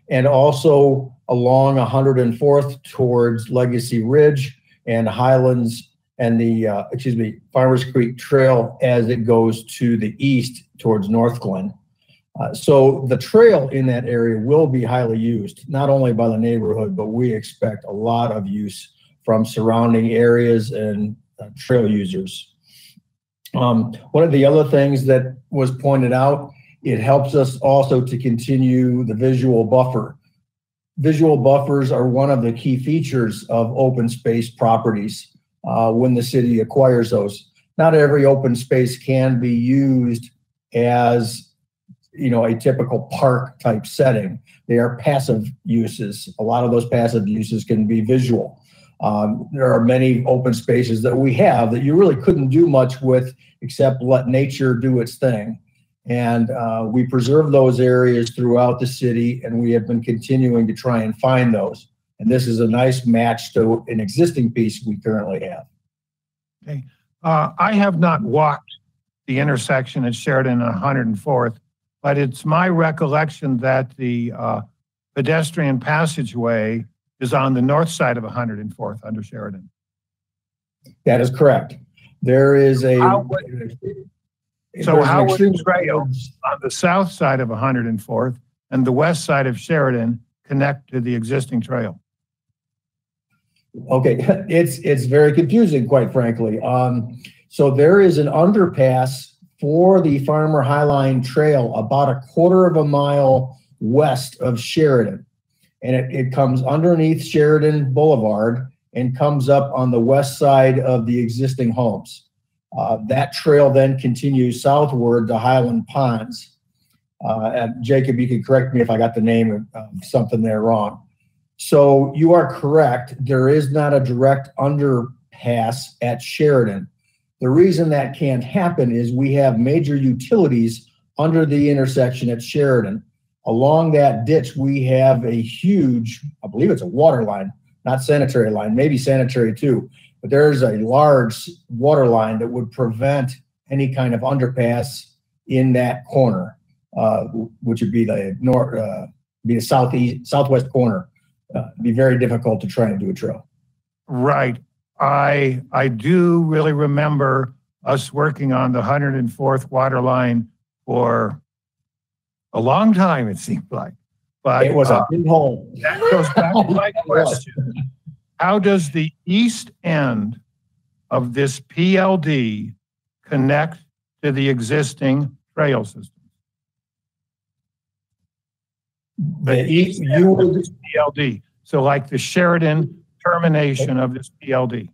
and also along 104th towards Legacy Ridge and Highlands and the, uh, excuse me, Farmers Creek Trail as it goes to the east towards Northglenn. Uh, So the trail in that area will be highly used, not only by the neighborhood, but we expect a lot of use from surrounding areas and uh, trail users. Um, One of the other things that was pointed out, it helps us also to continue the visual buffer. Visual buffers are one of the key features of open space properties uh, when the city acquires those. Not every open space can be used as, you know, a typical park type setting. They are passive uses. A lot of those passive uses can be visual. Um, there are many open spaces that we have that you really couldn't do much with except let nature do its thing. And uh, we preserve those areas throughout the city, and we have been continuing to try and find those. And this is a nice match to an existing piece we currently have. Okay. Uh, I have not walked the intersection at Sheridan and 104th, but it's my recollection that the uh, pedestrian passageway is on the north side of 104th under Sheridan. That is correct. There is a. How So how would the trail on the south side of 104th and the west side of Sheridan connect to the existing trail? Okay, it's, it's very confusing, quite frankly. Um, so there is an underpass for the Farmer Highline Trail about a quarter of a mile west of Sheridan. And it, it comes underneath Sheridan Boulevard and comes up on the west side of the existing homes. Uh, that trail then continues southward to Highland Ponds. Uh, Jacob, you can correct me if I got the name of of something there wrong. So you are correct. There is not a direct underpass at Sheridan. The reason that can't happen is we have major utilities under the intersection at Sheridan. Along that ditch, we have a huge, I believe it's a water line, not sanitary line, maybe sanitary too. But there's a large water line that would prevent any kind of underpass in that corner, uh, which would be the north, uh, be the southeast, southwest corner uh, be very difficult to try and do a trail. Right. I, I do really remember us working on the 104th water line for a long time, it seemed like. But It was a uh, big hole. That goes back to my question. How does the east end of this PLD connect to the existing trail system? The east, you would, PLD, so like the Sheridan termination of this PLD.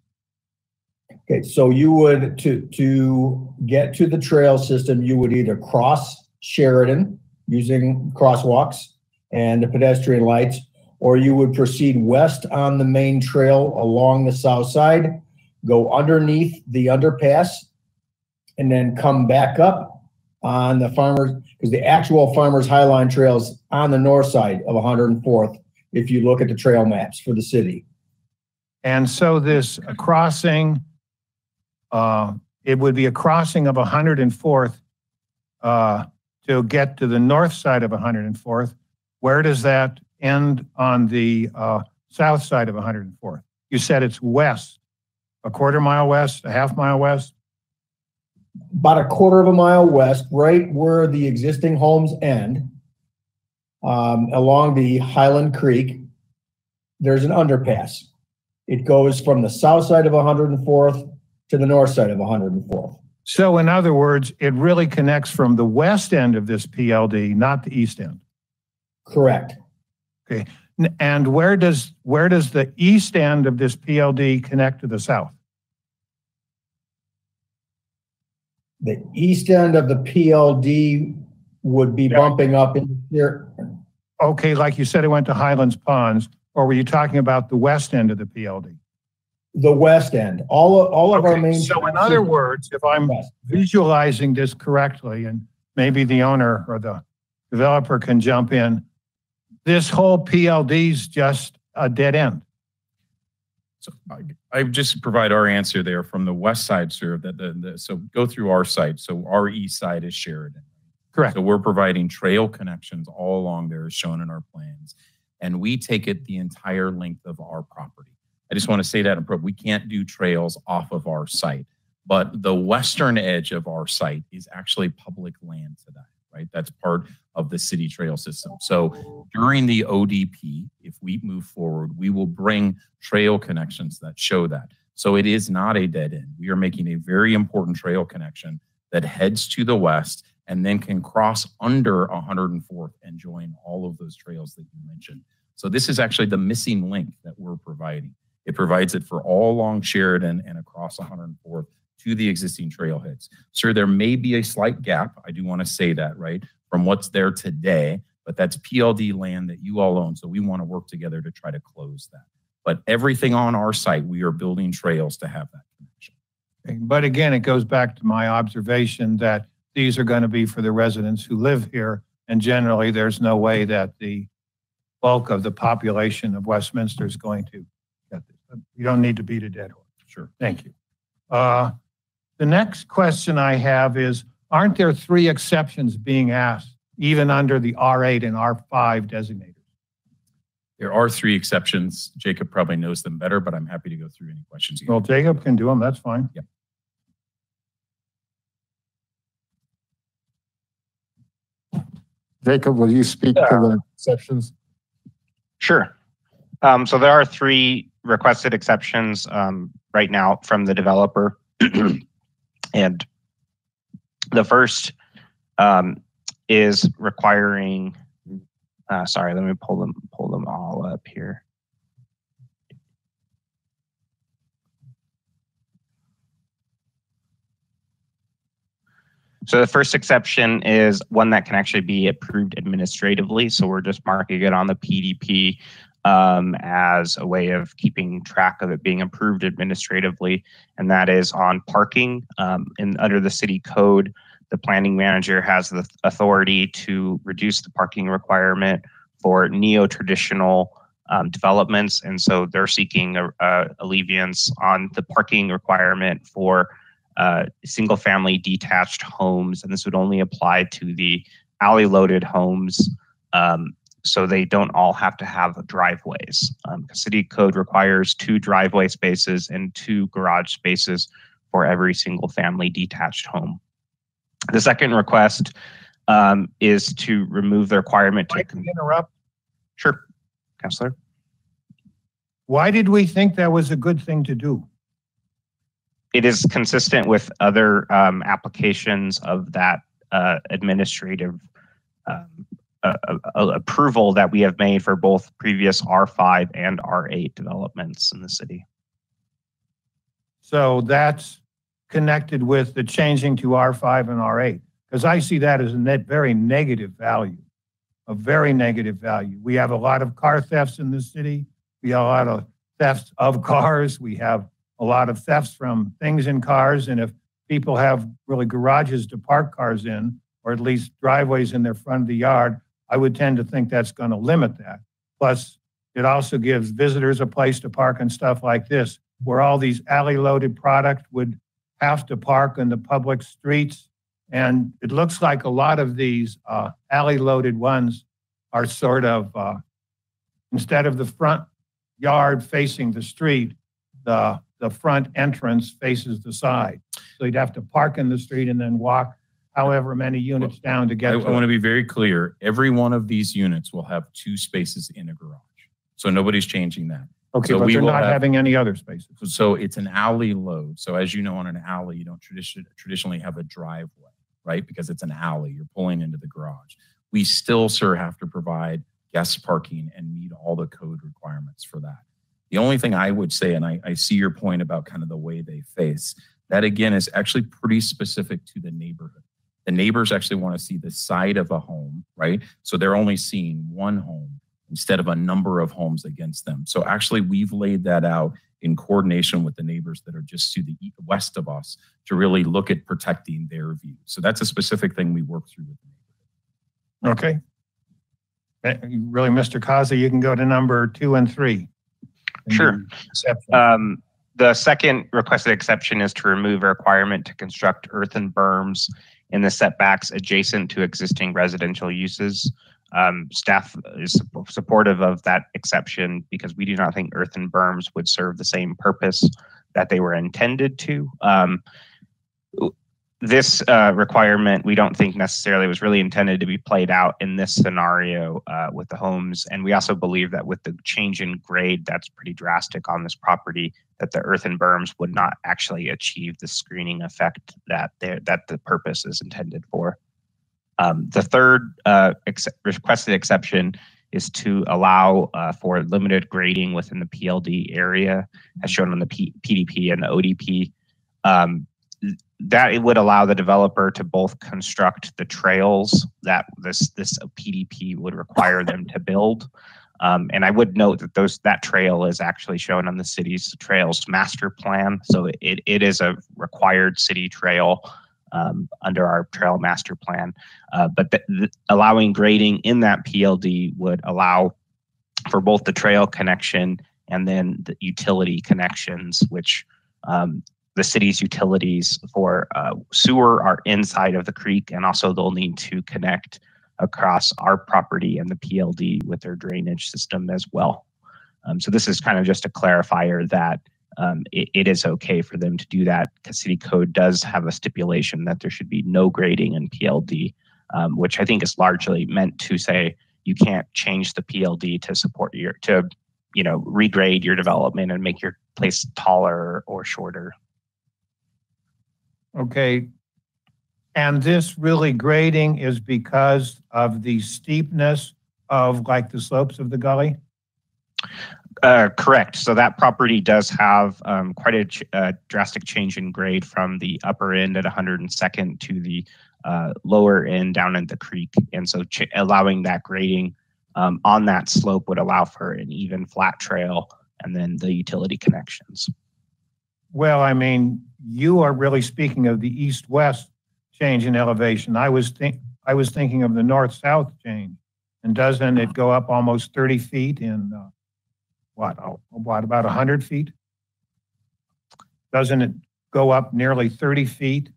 okay, so you would, to, to get to the trail system, you would either cross Sheridan using crosswalks and the pedestrian lights, or you would proceed west on the main trail along the south side, go underneath the underpass, and then come back up on the farmers, because the actual Farmers Highline Trails on the north side of 104th, if you look at the trail maps for the city. And so this crossing, uh, it would be a crossing of 104th uh, to get to the north side of 104th. Where does that end on the uh, south side of 104th? You said it's west, a quarter mile west, a half mile west? About a quarter of a mile west, right where the existing homes end, um, along the Highland Creek, there's an underpass. It goes from the south side of 104th to the north side of 104th. So in other words, it really connects from the west end of this PLD, not the east end. Correct. Okay. And where does, where does the east end of this PLD connect to the south? The east end of the PLD would be bumping up in here. Okay, like you said, it went to Highlands Ponds, or were you talking about the west end of the PLD? The west end, all, of- all of our main. So in other words, if I'm visualizing this correctly, and maybe the owner or the developer can jump in, this whole PLD is just a dead end. So I, I just provide our answer there from the west side, sir, that the, the, so go through our site. So our east side is Sheridan. Correct. So we're providing trail connections all along there as shown in our plans. And we take it the entire length of our property. I just want to say that in we can't do trails off of our site, but the western edge of our site is actually public land today, right? That's part of the city trail system. So during the ODP, if we move forward, we will bring trail connections that show that. So it is not a dead end. We are making a very important trail connection that heads to the west and then can cross under 104th and join all of those trails that you mentioned. So this is actually the missing link that we're providing. It provides it for all along Sheridan and across 104th to the existing trailheads. Sir, there may be a slight gap. I do want to say that, right, from what's there today, but that's PLD land that you all own. So we want to work together to try to close that. But everything on our site, we are building trails to have that connection. But again, it goes back to my observation that these are going to be for the residents who live here. And generally, there's no way that the bulk of the population of Westminster is going to get this. You don't need to beat a dead horse. Sure. Thank you. Uh, The next question I have is, aren't there three exceptions being asked, even under the R8 and R5 designators? There are three exceptions. Jacob probably knows them better, but I'm happy to go through any questions. Well, Jacob can do them, that's fine. Yep. Jacob, will you speak to the exceptions? Sure. Um, so there are three requested exceptions um, right now from the developer. and the first um, is requiring, uh, sorry, let me pull them, pull them all up here. So the first exception is one that can actually be approved administratively. So we're just marking it on the PDP um, as a way of keeping track of it being approved administratively, and that is on parking. Um, in under the city code, the planning manager has the authority to reduce the parking requirement for neo-traditional um, developments, and so they're seeking a, a alleviance on the parking requirement for uh, single-family detached homes, and this would only apply to the alley-loaded homes. Um, so they don't all have to have driveways. Um, city code requires two driveway spaces and two garage spaces for every single family detached home. The second request um, is to remove the requirement to interrupt. Sure, Councilor. Why did we think that was a good thing to do? It is consistent with other um, applications of that uh, administrative um, uh, uh, approval that we have made for both previous R5 and R8 developments in the city. So that's connected with the changing to R5 and R8, because I see that as a net, very negative value, a very negative value. We have a lot of car thefts in the city. We have a lot of thefts of cars. We have a lot of thefts from things in cars. And if people have really garages to park cars in, or at least driveways in their front of the yard, I would tend to think that's going to limit that. Plus, it also gives visitors a place to park and stuff like this, where all these alley-loaded product would have to park in the public streets. And it looks like a lot of these uh, alley-loaded ones are sort of, uh, instead of the front yard facing the street, the, the front entrance faces the side. So you'd have to park in the street and then walk however many units down to I, get I to want to be very clear. Every one of these units will have two spaces in a garage. So nobody's changing that. Okay, So but we they're not have- having any other spaces. So it's an alley load. So as you know, on an alley, you don't tradition, traditionally have a driveway, right? Because it's an alley, you're pulling into the garage. We still, sir, have to provide guest parking and meet all the code requirements for that. The only thing I would say, and I, I see your point about kind of the way they face, that again is actually pretty specific to the neighborhood. The neighbors actually want to see the side of a home, right? So they're only seeing one home instead of a number of homes against them. So actually, we've laid that out in coordination with the neighbors that are just to the west of us to really look at protecting their view. So that's a specific thing we work through with the neighborhood. Okay. Eh, Really, Mr. Kaza, you can go to number two and three. Sure. Um, the second requested exception is to remove a requirement to construct earthen berms in the setbacks adjacent to existing residential uses. Um, staff is supportive of that exception because we do not think earthen berms would serve the same purpose that they were intended to. Um, this uh, requirement we don't think necessarily was really intended to be played out in this scenario uh, with the homes and we also believe that with the change in grade that's pretty drastic on this property that the earthen berms would not actually achieve the screening effect that that the purpose is intended for um, the third uh, ex- requested exception is to allow uh, for limited grading within the PLD area, as shown on the P- PDP and the ODP. Um, that it would allow the developer to both construct the trails that this this PDP would require them to build. Um, and I would note that those that trail is actually shown on the city's trails master plan. So it, it is a required city trail um, under our trail master plan. Uh, but th- th- allowing grading in that PLD would allow for both the trail connection and then the utility connections, which um, the city's utilities for uh, sewer are inside of the creek, and also they'll need to connect across our property and the PLD with their drainage system as well. Um, so this is kind of just a clarifier that um, it, it is okay for them to do that because city code does have a stipulation that there should be no grading in PLD, um, which I think is largely meant to say you can't change the PLD to support your to you know regrade your development and make your place taller or shorter. Okay. And this really grading is because of the steepness of like the slopes of the gully? Uh, correct. So that property does have um, quite a ch- uh, drastic change in grade from the upper end at 102nd to the uh, lower end down in the creek. And so ch- allowing that grading um, on that slope would allow for an even flat trail and then the utility connections. Well, I mean, you are really speaking of the east-west change in elevation. I was think, I was thinking of the north-south change. And doesn't it go up almost 30 feet in, uh, what, what, about 100 feet? Doesn't it go up nearly 30 feet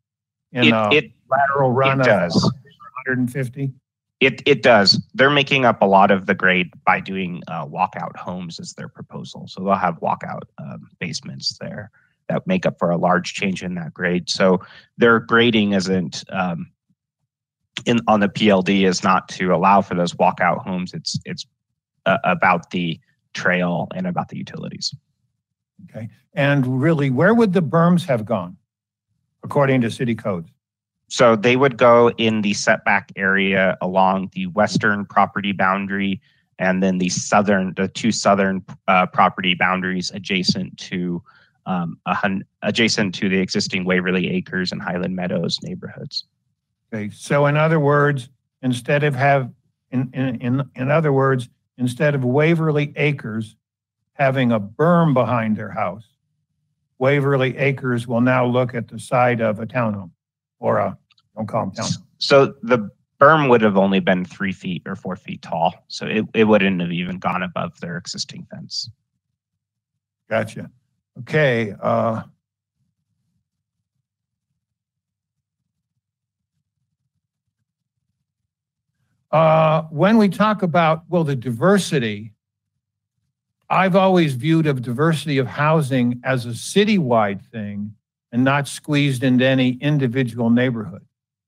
in It- a it- lateral run it of does. 150? It, it does. They're making up a lot of the grade by doing uh, walkout homes as their proposal. So they'll have walkout um, basements there that make up for a large change in that grade. So their grading isn't um, in on the PLD is not to allow for those walkout homes. It's it's uh, about the trail and about the utilities. Okay. And really, where would the berms have gone according to city codes? So they would go in the setback area along the western property boundary and then the southern, the two southern uh, property boundaries adjacent to um, a hun- adjacent to the existing Waverly Acres and Highland Meadows neighborhoods. Okay, so in other words, instead of have, in, in, in, in other words, instead of Waverly Acres having a berm behind their house, Waverly Acres will now look at the side of a townhome or a Don't call them townhomes. So the berm would have only been three feet or four feet tall, so it, it wouldn't have even gone above their existing fence. Gotcha. Okay, uh. Uh, when we talk about, well, the diversity, I've always viewed of diversity of housing as a citywide thing and not squeezed into any individual neighborhood.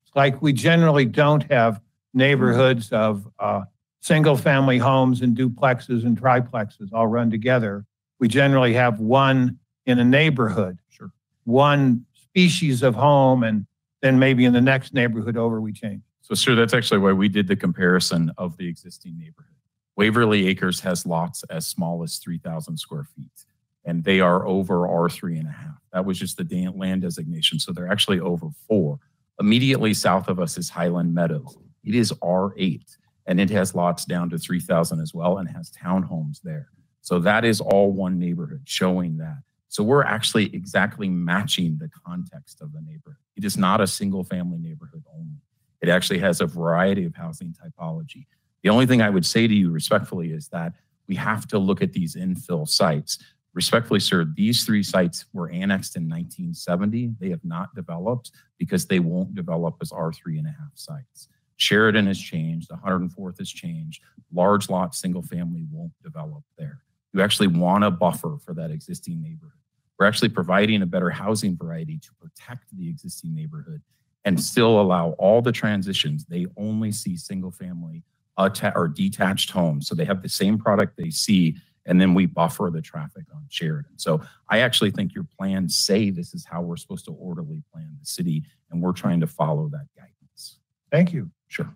It's like we generally don't have neighborhoods of uh, single-family homes and duplexes and triplexes all run together. We generally have one in a neighborhood. Sure. One species of home, and then maybe in the next neighborhood over, we change. So, sir, that's actually why we did the comparison of the existing neighborhood. Waverly Acres has lots as small as 3,000 square feet, and they are over R3 and a half. That was just the land designation. So they're actually over four. Immediately south of us is Highland Meadows. It is R8, and it has lots down to 3,000 as well and has townhomes there. So that is all one neighborhood showing that. So we're actually exactly matching the context of the neighborhood. It is not a single family neighborhood only. It actually has a variety of housing typology. The only thing I would say to you respectfully is that we have to look at these infill sites. Respectfully, sir, these three sites were annexed in 1970. They have not developed because they won't develop as R3 and a half sites. Sheridan has changed, 104th has changed. Large lot, single family won't develop there. You actually want a buffer for that existing neighborhood. We're actually providing a better housing variety to protect the existing neighborhood and still allow all the transitions. They only see single family or detached homes. So they have the same product they see, and then we buffer the traffic on Sheridan. So I actually think your plans say this is how we're supposed to orderly plan the city, and we're trying to follow that guidance. Thank you. Sure.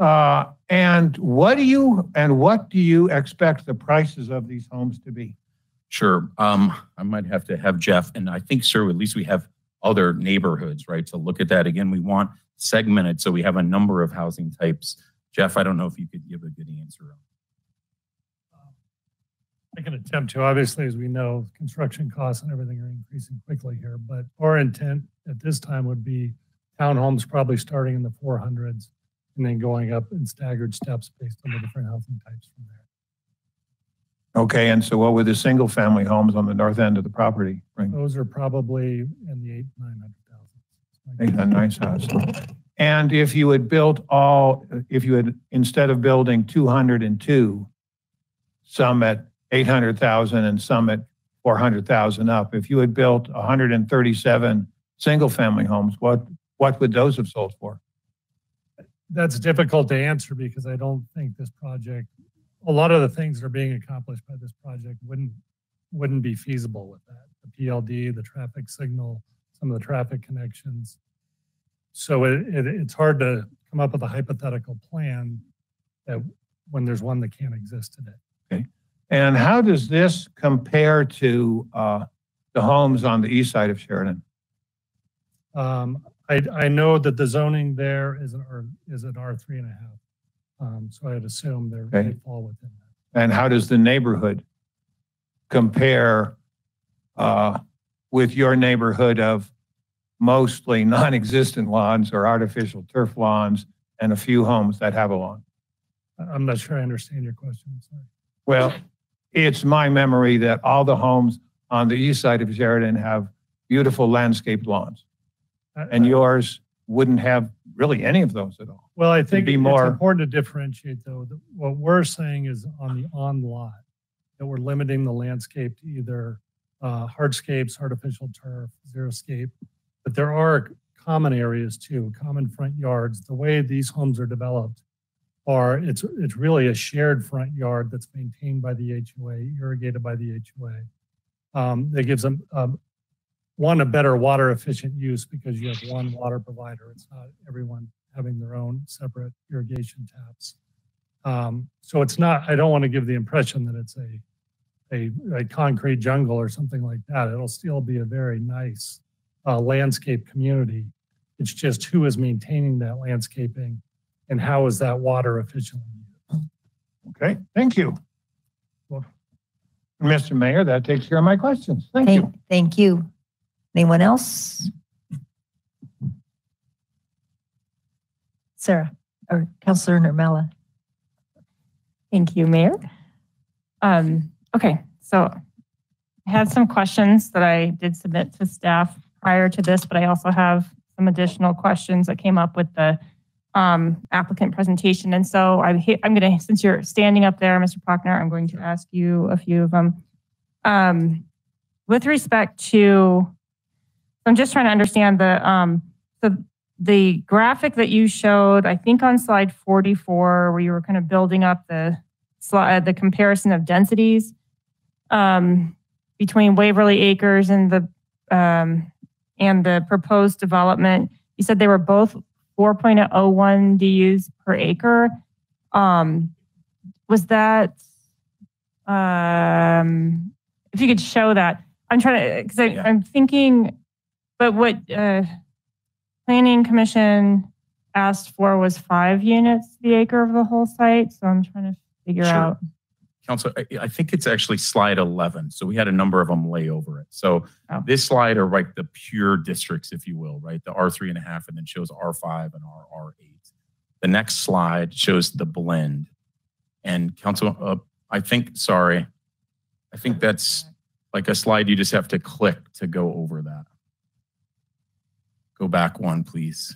Uh, and what do you, and what do you expect the prices of these homes to be? Sure. Um, I might have to have Jeff, and I think, sir, at least we have other neighborhoods, right? To look at that again, we want segmented so we have a number of housing types. Jeff, I don't know if you could give a good answer. I can attempt to. Obviously, as we know, construction costs and everything are increasing quickly here, but our intent at this time would be townhomes probably starting in the 400s and then going up in staggered steps based on the different housing types from there. Okay, and so what were the single-family homes on the north end of the property? Right, Those are probably in the eight, 900,000. eight nice house. And if you had built all, if you had, instead of building two hundred and two, some at eight hundred thousand and some at four hundred thousand up, if you had built hundred and thirty-seven single-family homes, what, what would those have sold for? That's difficult to answer because I don't think this project, a lot of the things that are being accomplished by this project wouldn't, wouldn't be feasible with that. The PLD, the traffic signal, some of the traffic connections. So it, it, it's hard to come up with a hypothetical plan that when there's one that can't exist today. Okay. And how does this compare to uh, the homes on the east side of Sheridan? Um, I, I know that the zoning there is an R, is an R three and a half. Um, so I'd assume they're, they Okay. fall within that. And how does the neighborhood compare uh, with your neighborhood of mostly non-existent lawns or artificial turf lawns and a few homes that have a lawn? I'm not sure I understand your question. I'm sorry. Well, it's my memory that all the homes on the east side of Sheridan have beautiful landscaped lawns. And yours wouldn't have really any of those at all. Well, I think be it's more- important to differentiate though, that what we're saying is on the on lot, that we're limiting the landscape to either uh, hardscapes, artificial turf, xeriscape. But there are common areas too, common front yards. The way these homes are developed are, it's, it's really a shared front yard that's maintained by the HOA, irrigated by the HOA. Um, That gives them, um, one, a better water efficient use because you have one water provider. It's not everyone having their own separate irrigation taps. Um, so it's not, I don't want to give the impression that it's a, a, a concrete jungle or something like that. It'll still be a very nice uh, landscape community. It's just who is maintaining that landscaping and how is that water efficiently used. Okay, thank you. Well, Mr. Mayor, that takes care of my questions. Thank you. Thank you. Anyone else? Sarah, or Counselor Nurmela. Thank you, Mayor. Um, okay, so I had some questions that I did submit to staff prior to this, but I also have some additional questions that came up with the um, applicant presentation. And so I, I'm going to, since you're standing up there, Mr. Pachner, I'm going to ask you a few of them. Um, with respect to, I'm just trying to understand the, um, the, the graphic that you showed, I think on slide 44, where you were kind of building up the slide, the comparison of densities um, between Waverly Acres and the um, and the proposed development. You said they were both 4.01 DUs per acre. Um, was that, um, if you could show that, I'm trying to, because I'm thinking, but what uh, Planning Commission asked for was five units the acre of the whole site. So I'm trying to figure Sure. out. Council, I, I think it's actually slide 11. So we had a number of them lay over it. So this slide are like the pure districts, if you will, right? The R3 and a half and then shows R5 and RR8. The next slide shows the blend. And council, uh, I think, sorry, I think that's like a slide you just have to click to go over that. Go back one, please.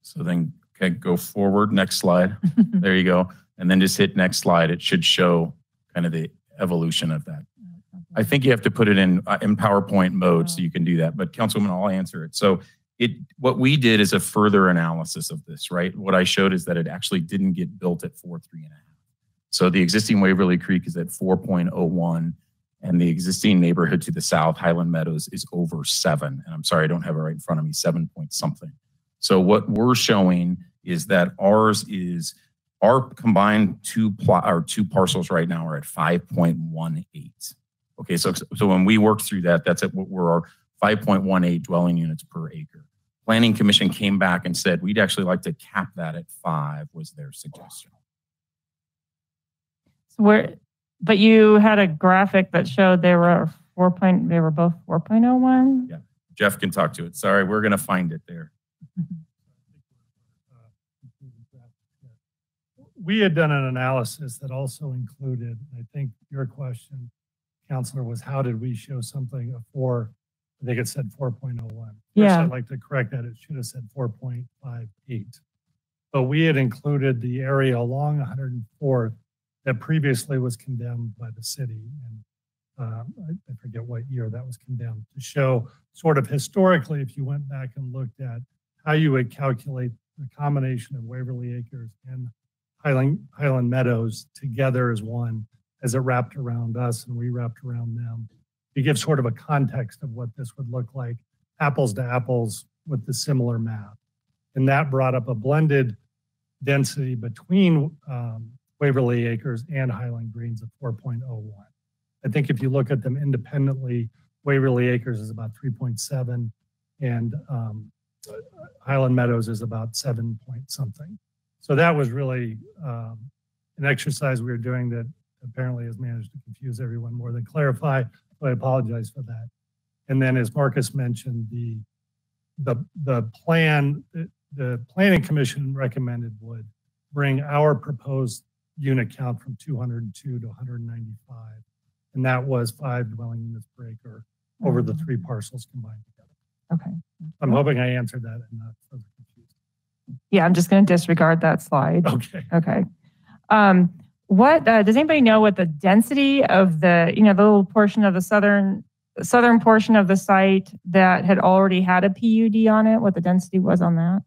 So then, okay, go forward, next slide. There you go. And then just hit next slide. It should show kind of the evolution of that. I think you have to put it in, uh, in PowerPoint mode so you can do that, but Councilwoman, I'll answer it. So it, what we did is a further analysis of this, right? What I showed is that it actually didn't get built at four, three and a half. So the existing Waverly Creek is at 4.01 and the existing neighborhood to the south, Highland Meadows, is over seven. And I'm sorry, I don't have it right in front of me, seven point something. So what we're showing is that ours is our combined two plot our two parcels right now are at 5.18. Okay, so so when we worked through that, that's at what we're our 5.18 dwelling units per acre. Planning Commission came back and said we'd actually like to cap that at five was their suggestion. So where, but you had a graphic that showed they were four point, they were both 4.01? Yeah, Jeff can talk to it. Sorry, we're gonna find it there. we had done an analysis that also included, I think your question, Counselor, was how did we show something of four? I think it said four point oh one. Yeah. I'd like to correct that. It should have said four point five eight. But we had included the area along 104th that previously was condemned by the city. And um, I I forget what year that was condemned, to show sort of historically, if you went back and looked at how you would calculate the combination of Waverly Acres and Highland, Highland Meadows together as one, as it wrapped around us and we wrapped around them. To give sort of a context of what this would look like, apples to apples with the similar map. And that brought up a blended density between um, Waverly Acres and Highland Greens at 4.01. I think if you look at them independently, Waverly Acres is about 3.7 and um, Highland Meadows is about seven point something. So that was really um, an exercise we were doing that apparently has managed to confuse everyone more than clarify. So I apologize for that. And then, as Marcus mentioned, the the the plan the, the planning commission recommended would bring our proposed unit count from 202 to 195, and that was five dwelling units per acre over the three parcels combined together. Okay. I'm hoping I answered that and not further confused. Yeah, I'm just going to disregard that slide. Okay. Okay. Um, what, uh, does anybody know what the density of the, you know, the little portion of the southern, southern portion of the site that had already had a PUD on it, what the density was on that?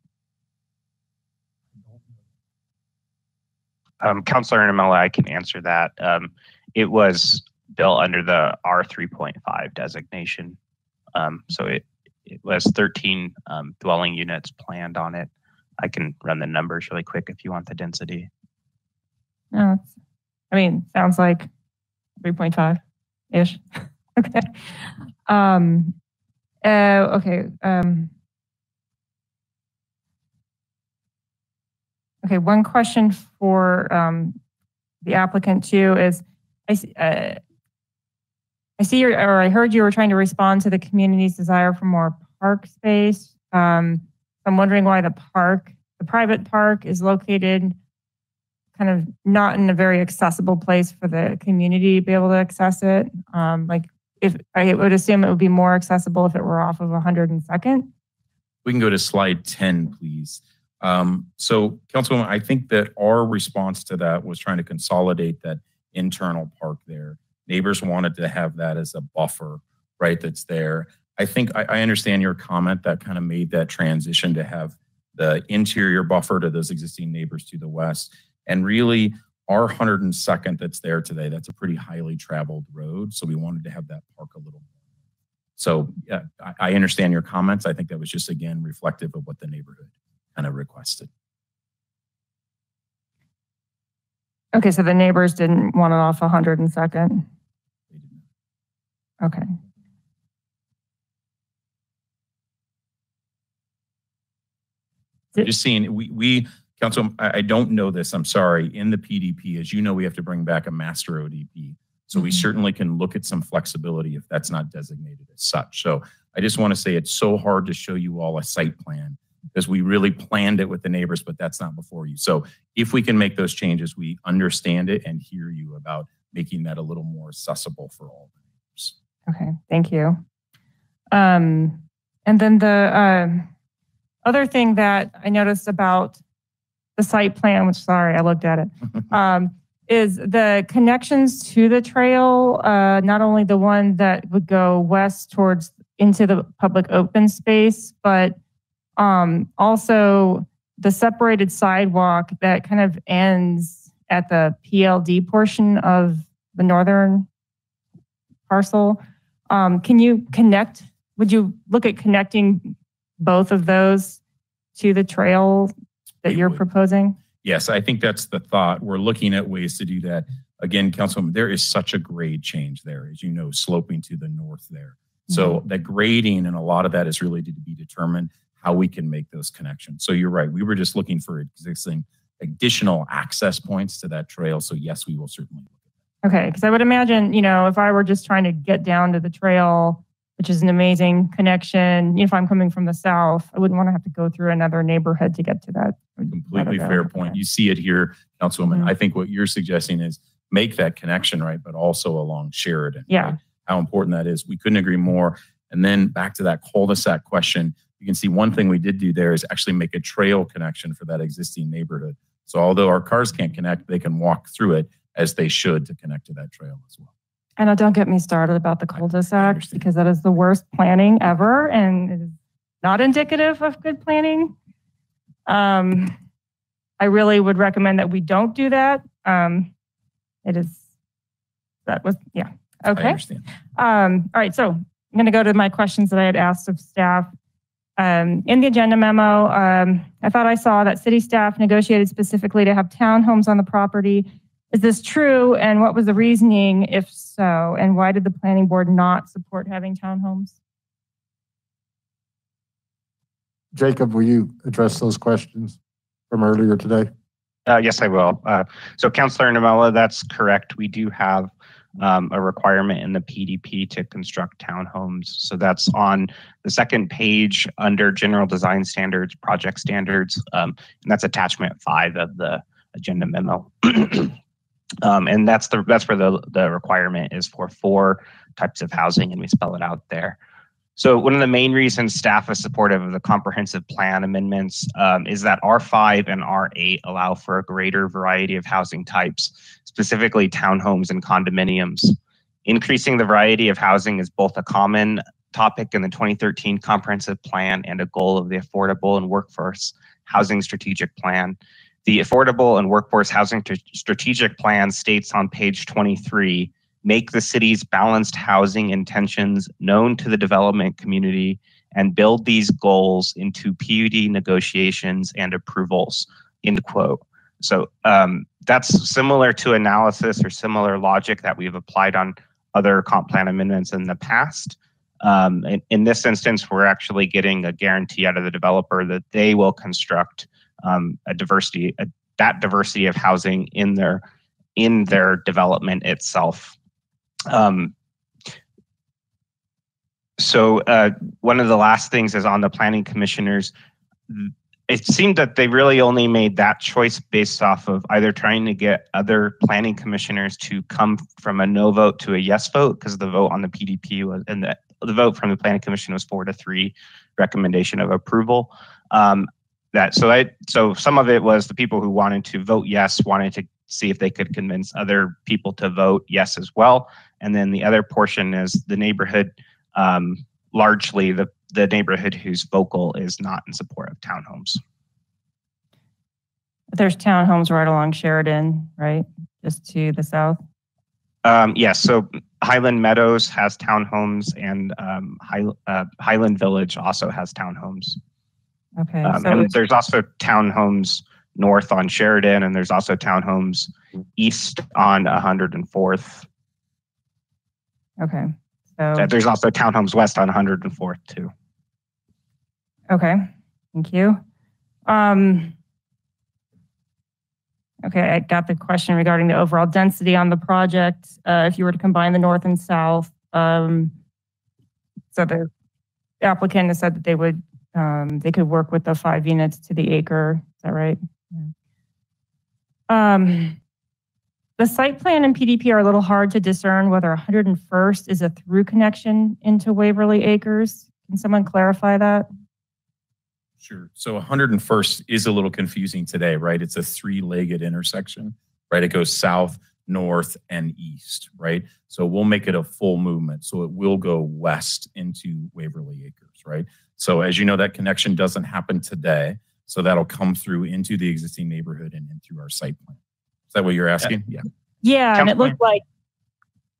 Um, Counselor Nurmela, I can answer that. Um, it was built under the R three point five designation. Um, so it, it was thirteen, um, dwelling units planned on it. I can run the numbers really quick if you want the density. No, it's- I mean, sounds like 3.5-ish. Okay. Um, uh, okay, um, okay, one question for, um, the applicant too is, I, s- uh, I see your, or I heard you were trying to respond to the community's desire for more park space. Um, I'm wondering why the park, the private park is located kind of not in a very accessible place for the community to be able to access it. Um, like if, I would assume it would be more accessible if it were off of 102nd. We can go to slide 10, please. Um, so Councilwoman, I think that our response to that was trying to consolidate that internal park there. Neighbors wanted to have that as a buffer, right, that's there. I think I, I understand your comment that kind of made that transition to have the interior buffer to those existing neighbors to the west. And really, our 102nd that's there today, that's a pretty highly traveled road. So we wanted to have that park a little more. So yeah, I, I understand your comments. I think that was just, again, reflective of what the neighborhood kind of requested. Okay, so the neighbors didn't want it off 102nd? Okay. Just seeing, we, we, Council, I, I don't know this, I'm sorry, in the PDP, as you know, we have to bring back a master ODP. So we Mhm. certainly can look at some flexibility if that's not designated as such. So I just want to say it's so hard to show you all a site plan because we really planned it with the neighbors, but that's not before you. So if we can make those changes, we understand it and hear you about making that a little more accessible for all. the neighbors. Okay, thank you. Um, and then the um other thing that I noticed about the site plan, which sorry, I looked at it, um, is the connections to the trail, uh, not only the one that would go west towards into the public open space, but um, also the separated sidewalk that kind of ends at the PLD portion of the northern parcel. Um, can you connect, would you look at connecting both of those to the trail that you're proposing? Yes, I think that's the thought. We're looking at ways to do that. Again, Councilwoman, there is such a grade change there, as you know, sloping to the north there. So the grading and a lot of that is really to be determined how we can make those connections. So you're right. We were just looking for existing additional access points to that trail. So yes, we will certainly. Okay, because I would imagine, you know, if I were just trying to get down to the trail, which is an amazing connection, if I'm coming from the south, I wouldn't want to have to go through another neighborhood to get to that. Completely fair point. You see it here, Councilwoman. Mm-hmm. I think what you're suggesting is make that connection, right? But also along Sheridan. Yeah. right? How important that is. We couldn't agree more. And then back to that cul-de-sac question, you can see one thing we did do there is actually make a trail connection for that existing neighborhood. So although our cars can't connect, they can walk through it as they should to connect to that trail as well. And don't get me started about the cul-de-sac because that is the worst planning ever and it is not indicative of good planning. Um, I really would recommend that we don't do that. Um, it is, that was, yeah, okay. understand. Um, all right, so I'm going to go to my questions that I had asked of staff. Um, in the agenda memo, um, I thought I saw that city staff negotiated specifically to have townhomes on the property. Is this true? And what was the reasoning if so? And why did the planning board not support having townhomes? Jacob, will you address those questions from earlier today? Uh, yes, I will. Uh, so Councilor Nurmela, that's correct. We do have um, a requirement in the PDP to construct townhomes. So that's on the second page under general design standards, project standards, um, and that's attachment five of the agenda memo. um, and that's the that's where the the requirement is for four types of housing, and we spell it out there. So one of the main reasons staff is supportive of the comprehensive plan amendments um, is that R5 and R8 allow for a greater variety of housing types, specifically townhomes and condominiums. Increasing the variety of housing is both a common topic in the 2013 comprehensive plan and a goal of the Affordable and Workforce Housing Strategic Plan. The Affordable and Workforce Housing Strategic Plan states on page 23 make the city's balanced housing intentions known to the development community and build these goals into PUD negotiations and approvals, end quote. So um, that's similar to analysis or similar logic that we've applied on other comp plan amendments in the past. Um, in, in this instance, we're actually getting a guarantee out of the developer that they will construct um, a diversity, a, that diversity of housing in their in their development itself. Um, So uh, one of the last things is on the planning commissioners. It seemed that they really only made that choice based off of either trying to get other planning commissioners to come from a no vote to a yes vote because the vote on the PDP was and the, the vote from the planning commission was four to three recommendation of approval. Um, that so I so some of it was the people who wanted to vote yes wanted to see if they could convince other people to vote yes as well. And then the other portion is the neighborhood, um, largely the, the neighborhood whose vocal is not in support of townhomes. There's townhomes right along Sheridan, right? Just to the south. Um, yes, so Highland Meadows has townhomes and um, High, uh, Highland Village also has townhomes. Okay. Um, so and there's also townhomes north on Sheridan, and there's also townhomes east on 104th. Okay. So There's also townhomes west on 104th too. okay. Thank you. Um, okay, I got the question regarding the overall density on the project. Uh, if you were to combine the north and south, um, so the applicant has said that they would um, they could work with the five units to the acre. Is that right? Um, the site plan and PDP are a little hard to discern whether 101st is a through connection into Waverly Acres. Can someone clarify that? Sure. So 101st is a little confusing today, right? It's a three-legged intersection, right? It goes south, north, and east, right? So we'll make it a full movement. So it will go west into Waverly Acres, right? So as you know, that connection doesn't happen today. So that'll come through into the existing neighborhood and in through our site plan. Is that what you're asking? Yeah. Yeah, and it looked like,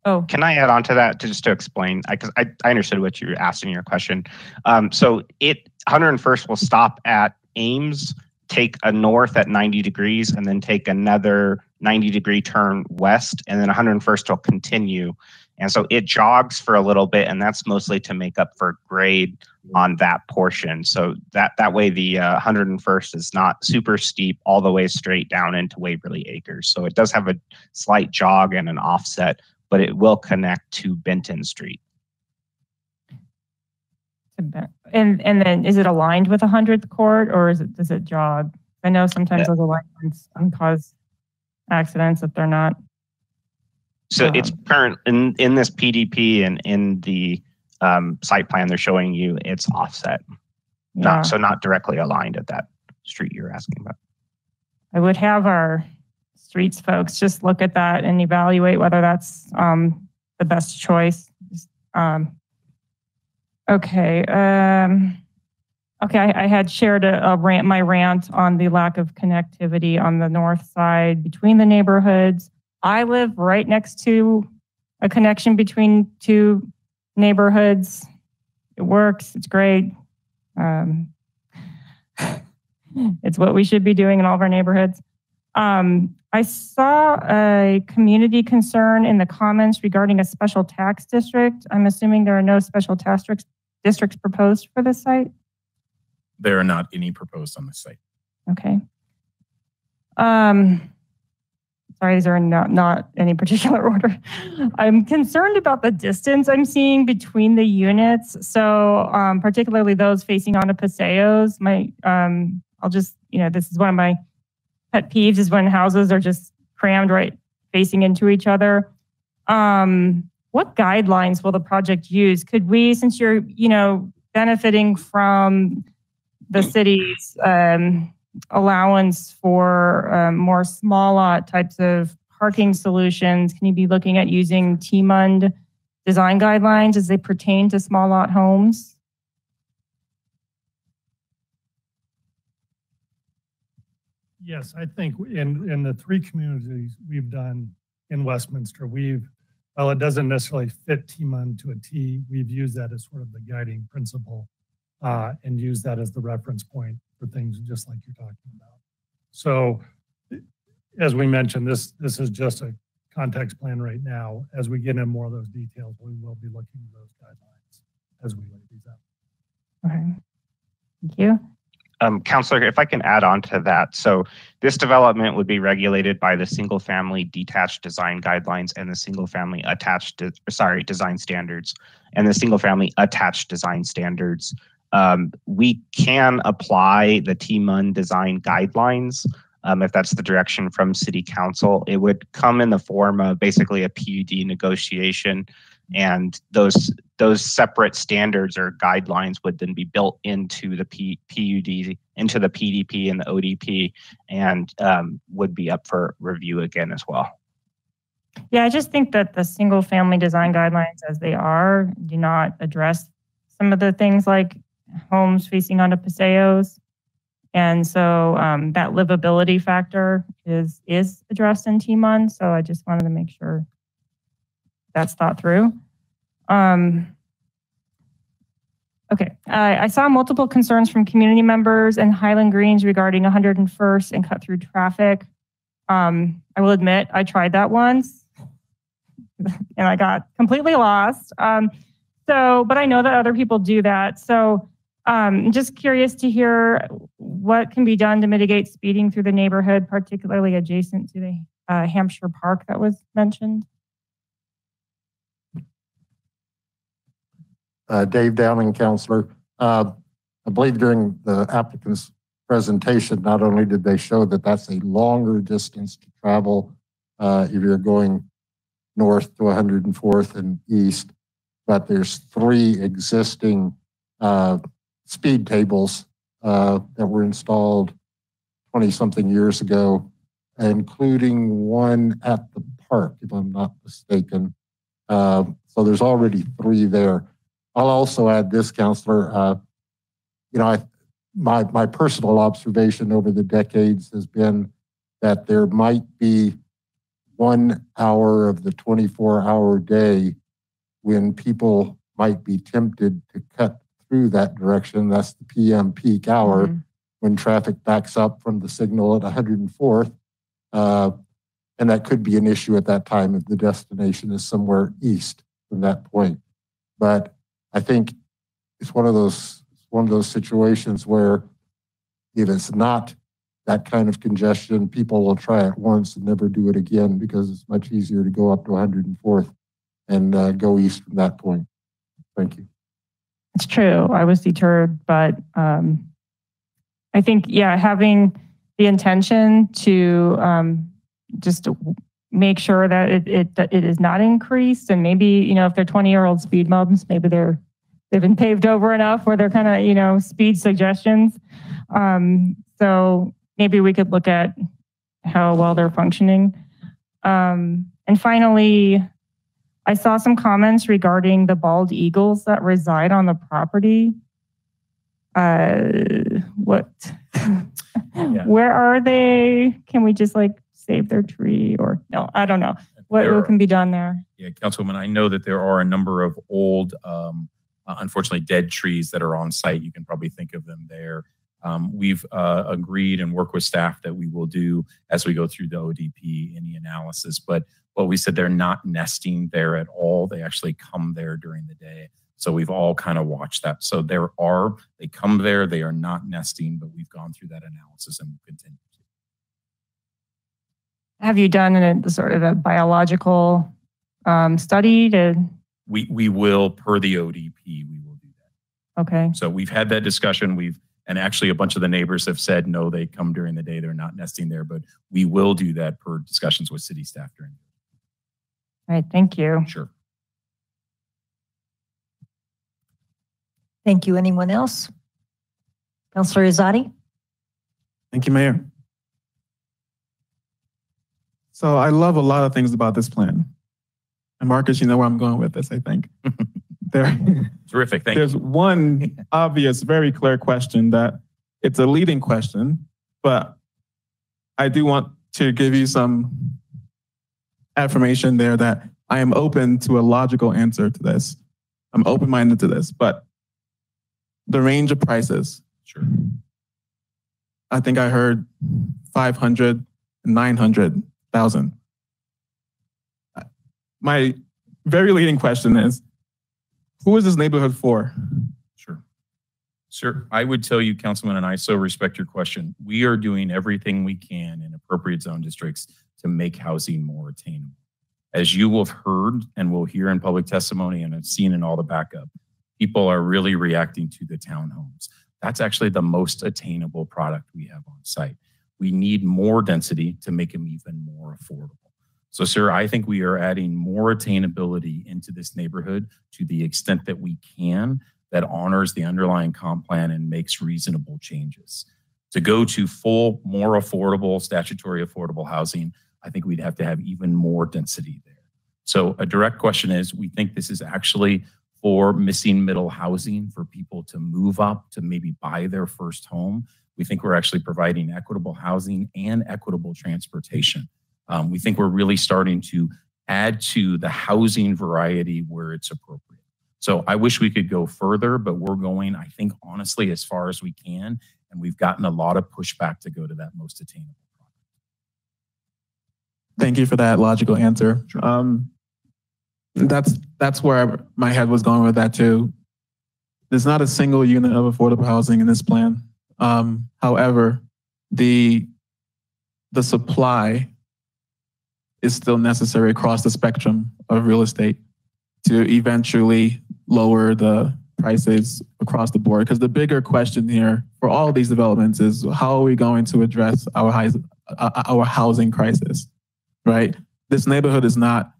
oh, Can I add on to that to just to explain? Because I, I understood what you asked in your question. Um, so it 101st will stop at Ames, take a north at 90 degrees, and then take another 90 degree turn west, and then 101st will continue. And so it jogs for a little bit, and that's mostly to make up for grade on that portion. So that that way the uh, 101st is not super steep all the way straight down into Waverly Acres. So it does have a slight jog and an offset, but it will connect to Benton Street. and and then is it aligned with a hundredth court or is it does it jog? I know sometimes those alignments can cause accidents if they're not. So it's current in in this PDP and in the um, site plan they're showing you it's offset, Yeah. not so not directly aligned at that street you're asking about. I would have our streets folks just look at that and evaluate whether that's um, the best choice. Um, okay. Um, okay. I, I had shared a, a rant, my rant on the lack of connectivity on the north side between the neighborhoods. I live right next to a connection between two neighborhoods. It works. It's great. Um, it's what we should be doing in all of our neighborhoods. Um, I saw a community concern in the comments regarding a special tax district. I'm assuming there are no special tax districts, districts proposed for this site. There are not any proposed on the site. Okay. Um, sorry, these are not, not any particular order. I'm concerned about the distance I'm seeing between the units. So, um, particularly those facing onto Paseos. My, um, I'll just, you know, this is one of my pet peeves is when houses are just crammed right facing into each other. Um, what guidelines will the project use? Could we, since you're, you know, benefiting from the city's um, allowance for um, more small lot types of parking solutions, can you be looking at using TMUND design guidelines as they pertain to small lot homes? Yes, I think in, in the three communities we've done in Westminster, we've, while it doesn't necessarily fit TMUN to a T, we've used that as sort of the guiding principle uh, and used that as the reference point for things just like you're talking about. So as we mentioned, this, this is just a context plan right now. As we get in more of those details, we will be looking at those guidelines as we lay these out. Okay. Thank you. Um, Counselor, if I can add on to that. So this development would be regulated by the single family detached design guidelines and the single family attached, de- sorry, design standards and the single family attached design standards. Um, we can apply the TMUN design guidelines um, if that's the direction from city council. It would come in the form of basically a PUD negotiation and those those separate standards or guidelines would then be built into the P, PUD, into the PDP and the ODP, and um, would be up for review again as well. Yeah, I just think that the single family design guidelines as they are do not address some of the things like homes facing onto paseos. And so um, that livability factor is is addressed in TMUN. So I just wanted to make sure that's thought through. Um, okay, I, I saw multiple concerns from community members and Highland Greens regarding 101st and cut through traffic. Um, I will admit I tried that once and I got completely lost. Um, so, but I know that other people do that. So, um, just curious to hear what can be done to mitigate speeding through the neighborhood, particularly adjacent to the uh, Hampshire Park that was mentioned. uh, Dave Downing, counselor. Uh, I believe during the applicant's presentation, not only did they show that that's a longer distance to travel uh, if you're going north to 104th and east, but there's three existing uh, speed tables uh, that were installed 20 something years ago, including one at the park, if I'm not mistaken. Uh, so there's already three there. I'll also add this, Counselor. Uh, you know, I, my my personal observation over the decades has been that there might be one hour of the 24-hour day when people might be tempted to cut through that direction. That's the PM peak hour mm-hmm. when traffic backs up from the signal at 104th. Uh, and that could be an issue at that time if the destination is somewhere east from that point. But I think it's one of those one of those situations where if it's not that kind of congestion, people will try it once and never do it again because it's much easier to go up to 104th and uh, go east from that point. Thank you. It's true. I was deterred, but um, I think, yeah, having the intention to um, just make sure that it, it, it is not increased. And maybe, you know, if they're 20 year old speed bumps, maybe they're, they've been paved over enough where they're kind of, you know, speed suggestions. Um, so maybe we could look at how well they're functioning. Um, and finally, I saw some comments regarding the bald eagles that reside on the property. Uh, what? yeah. Where are they? Can we just like save their tree or no, I don't know. What, what can be done there? Yeah, Councilwoman, I know that there are a number of old, um, uh, unfortunately dead trees that are on site. You can probably think of them there. Um, we've uh, agreed and work with staff that we will do as we go through the ODP any analysis. But what we said, they're not nesting there at all. They actually come there during the day. So we've all kind of watched that. So there are, they come there, they are not nesting, but we've gone through that analysis and we'll continue. To. Have you done a sort of a biological um, study to? We we will per the ODP. We will do that. Okay. So we've had that discussion. We've and actually a bunch of the neighbors have said no. They come during the day. They're not nesting there, but we will do that per discussions with city staff during. All right. Thank you. Sure. Thank you. Anyone else? Councilor Ezeadi? Thank you, Mayor. So I love a lot of things about this plan. And Marcus, you know where I'm going with this, I think. there, Terrific. Thank there's you. one obvious, very clear question that it's a leading question, but I do want to give you some affirmation there that I am open to a logical answer to this. I'm open minded to this, but the range of prices. Sure. I think I heard 500, 900 thousand. My very leading question is, who is this neighborhood for? Sure. Sir, I would tell you, Councilman, and I so respect your question. We are doing everything we can in appropriate zone districts to make housing more attainable. As you have heard and will hear in public testimony and have seen in all the backup, people are really reacting to the townhomes. That's actually the most attainable product we have on site. We need more density to make them even more affordable. So, sir, I think we are adding more attainability into this neighborhood to the extent that we can that honors the underlying comp plan and makes reasonable changes. To go to full, more affordable, statutory affordable housing, I think we'd have to have even more density there. So a direct question is, we think this is actually for missing middle housing for people to move up to maybe buy their first home. We think we're actually providing equitable housing and equitable transportation. Um, we think we're really starting to add to the housing variety where it's appropriate. So I wish we could go further, but we're going, I think, honestly, as far as we can. And we've gotten a lot of pushback to go to that most attainable. Thank you for that logical answer. Um, that's that's where my head was going with that too. There's not a single unit of affordable housing in this plan. Um, however, the the supply is still necessary across the spectrum of real estate to eventually lower the prices across the board. Because the bigger question here for all these developments is how are we going to address our, high, uh, our housing crisis, right? This neighborhood is not,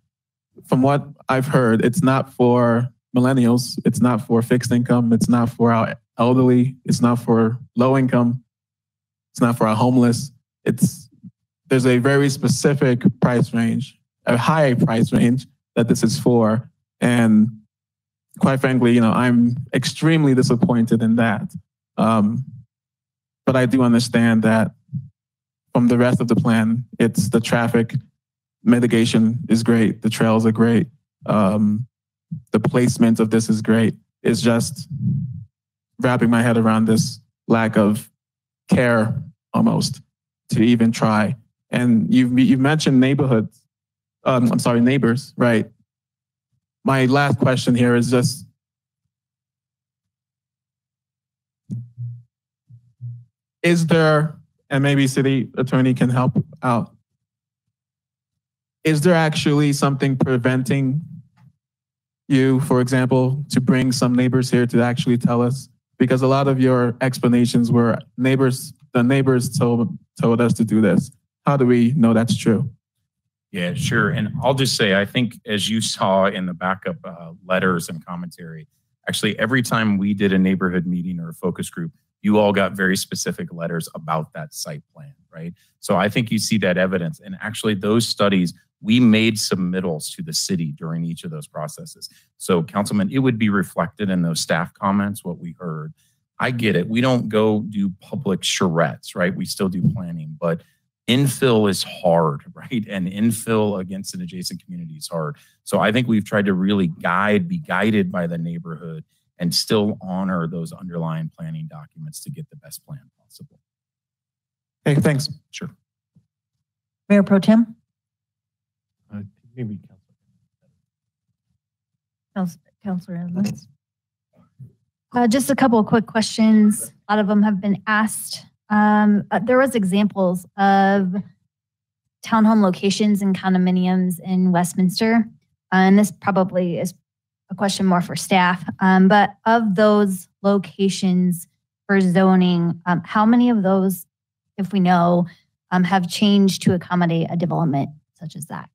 from what I've heard, it's not for millennials, it's not for fixed income, it's not for our elderly, it's not for low income, it's not for our homeless. It's there's a very specific price range, a high price range that this is for. And quite frankly, you know, I'm extremely disappointed in that. Um, but I do understand that from the rest of the plan, it's the traffic mitigation is great. The trails are great. Um, the placement of this is great. It's just wrapping my head around this lack of care almost to even try. And you've, you've mentioned neighborhoods. Um, I'm sorry, neighbors, right? my last question here is just is there, and maybe city attorney can help out, is there actually something preventing you, for example, to bring some neighbors here to actually tell us? Because a lot of your explanations were neighbors, the neighbors told, told us to do this. How do we know that's true? Yeah, sure. And I'll just say, I think as you saw in the backup uh, letters and commentary, actually, every time we did a neighborhood meeting or a focus group, you all got very specific letters about that site plan, right? So I think you see that evidence. And actually, those studies, we made submittals to the city during each of those processes. So, Councilman, it would be reflected in those staff comments, what we heard. I get it. We don't go do public charrettes, right? We still do planning, but infill is hard, right? And infill against an adjacent community is hard. So I think we've tried to really guide, be guided by the neighborhood and still honor those underlying planning documents to get the best plan possible. Hey, thanks. Sure. Mayor Pro Tem? Uh, maybe Councilor Emmons. Uh, just a couple of quick questions. A lot of them have been asked. Um, uh, there was examples of townhome locations and condominiums in Westminster. Uh, and this probably is a question more for staff. Um, but of those locations for zoning, um, how many of those, if we know, um, have changed to accommodate a development such as that?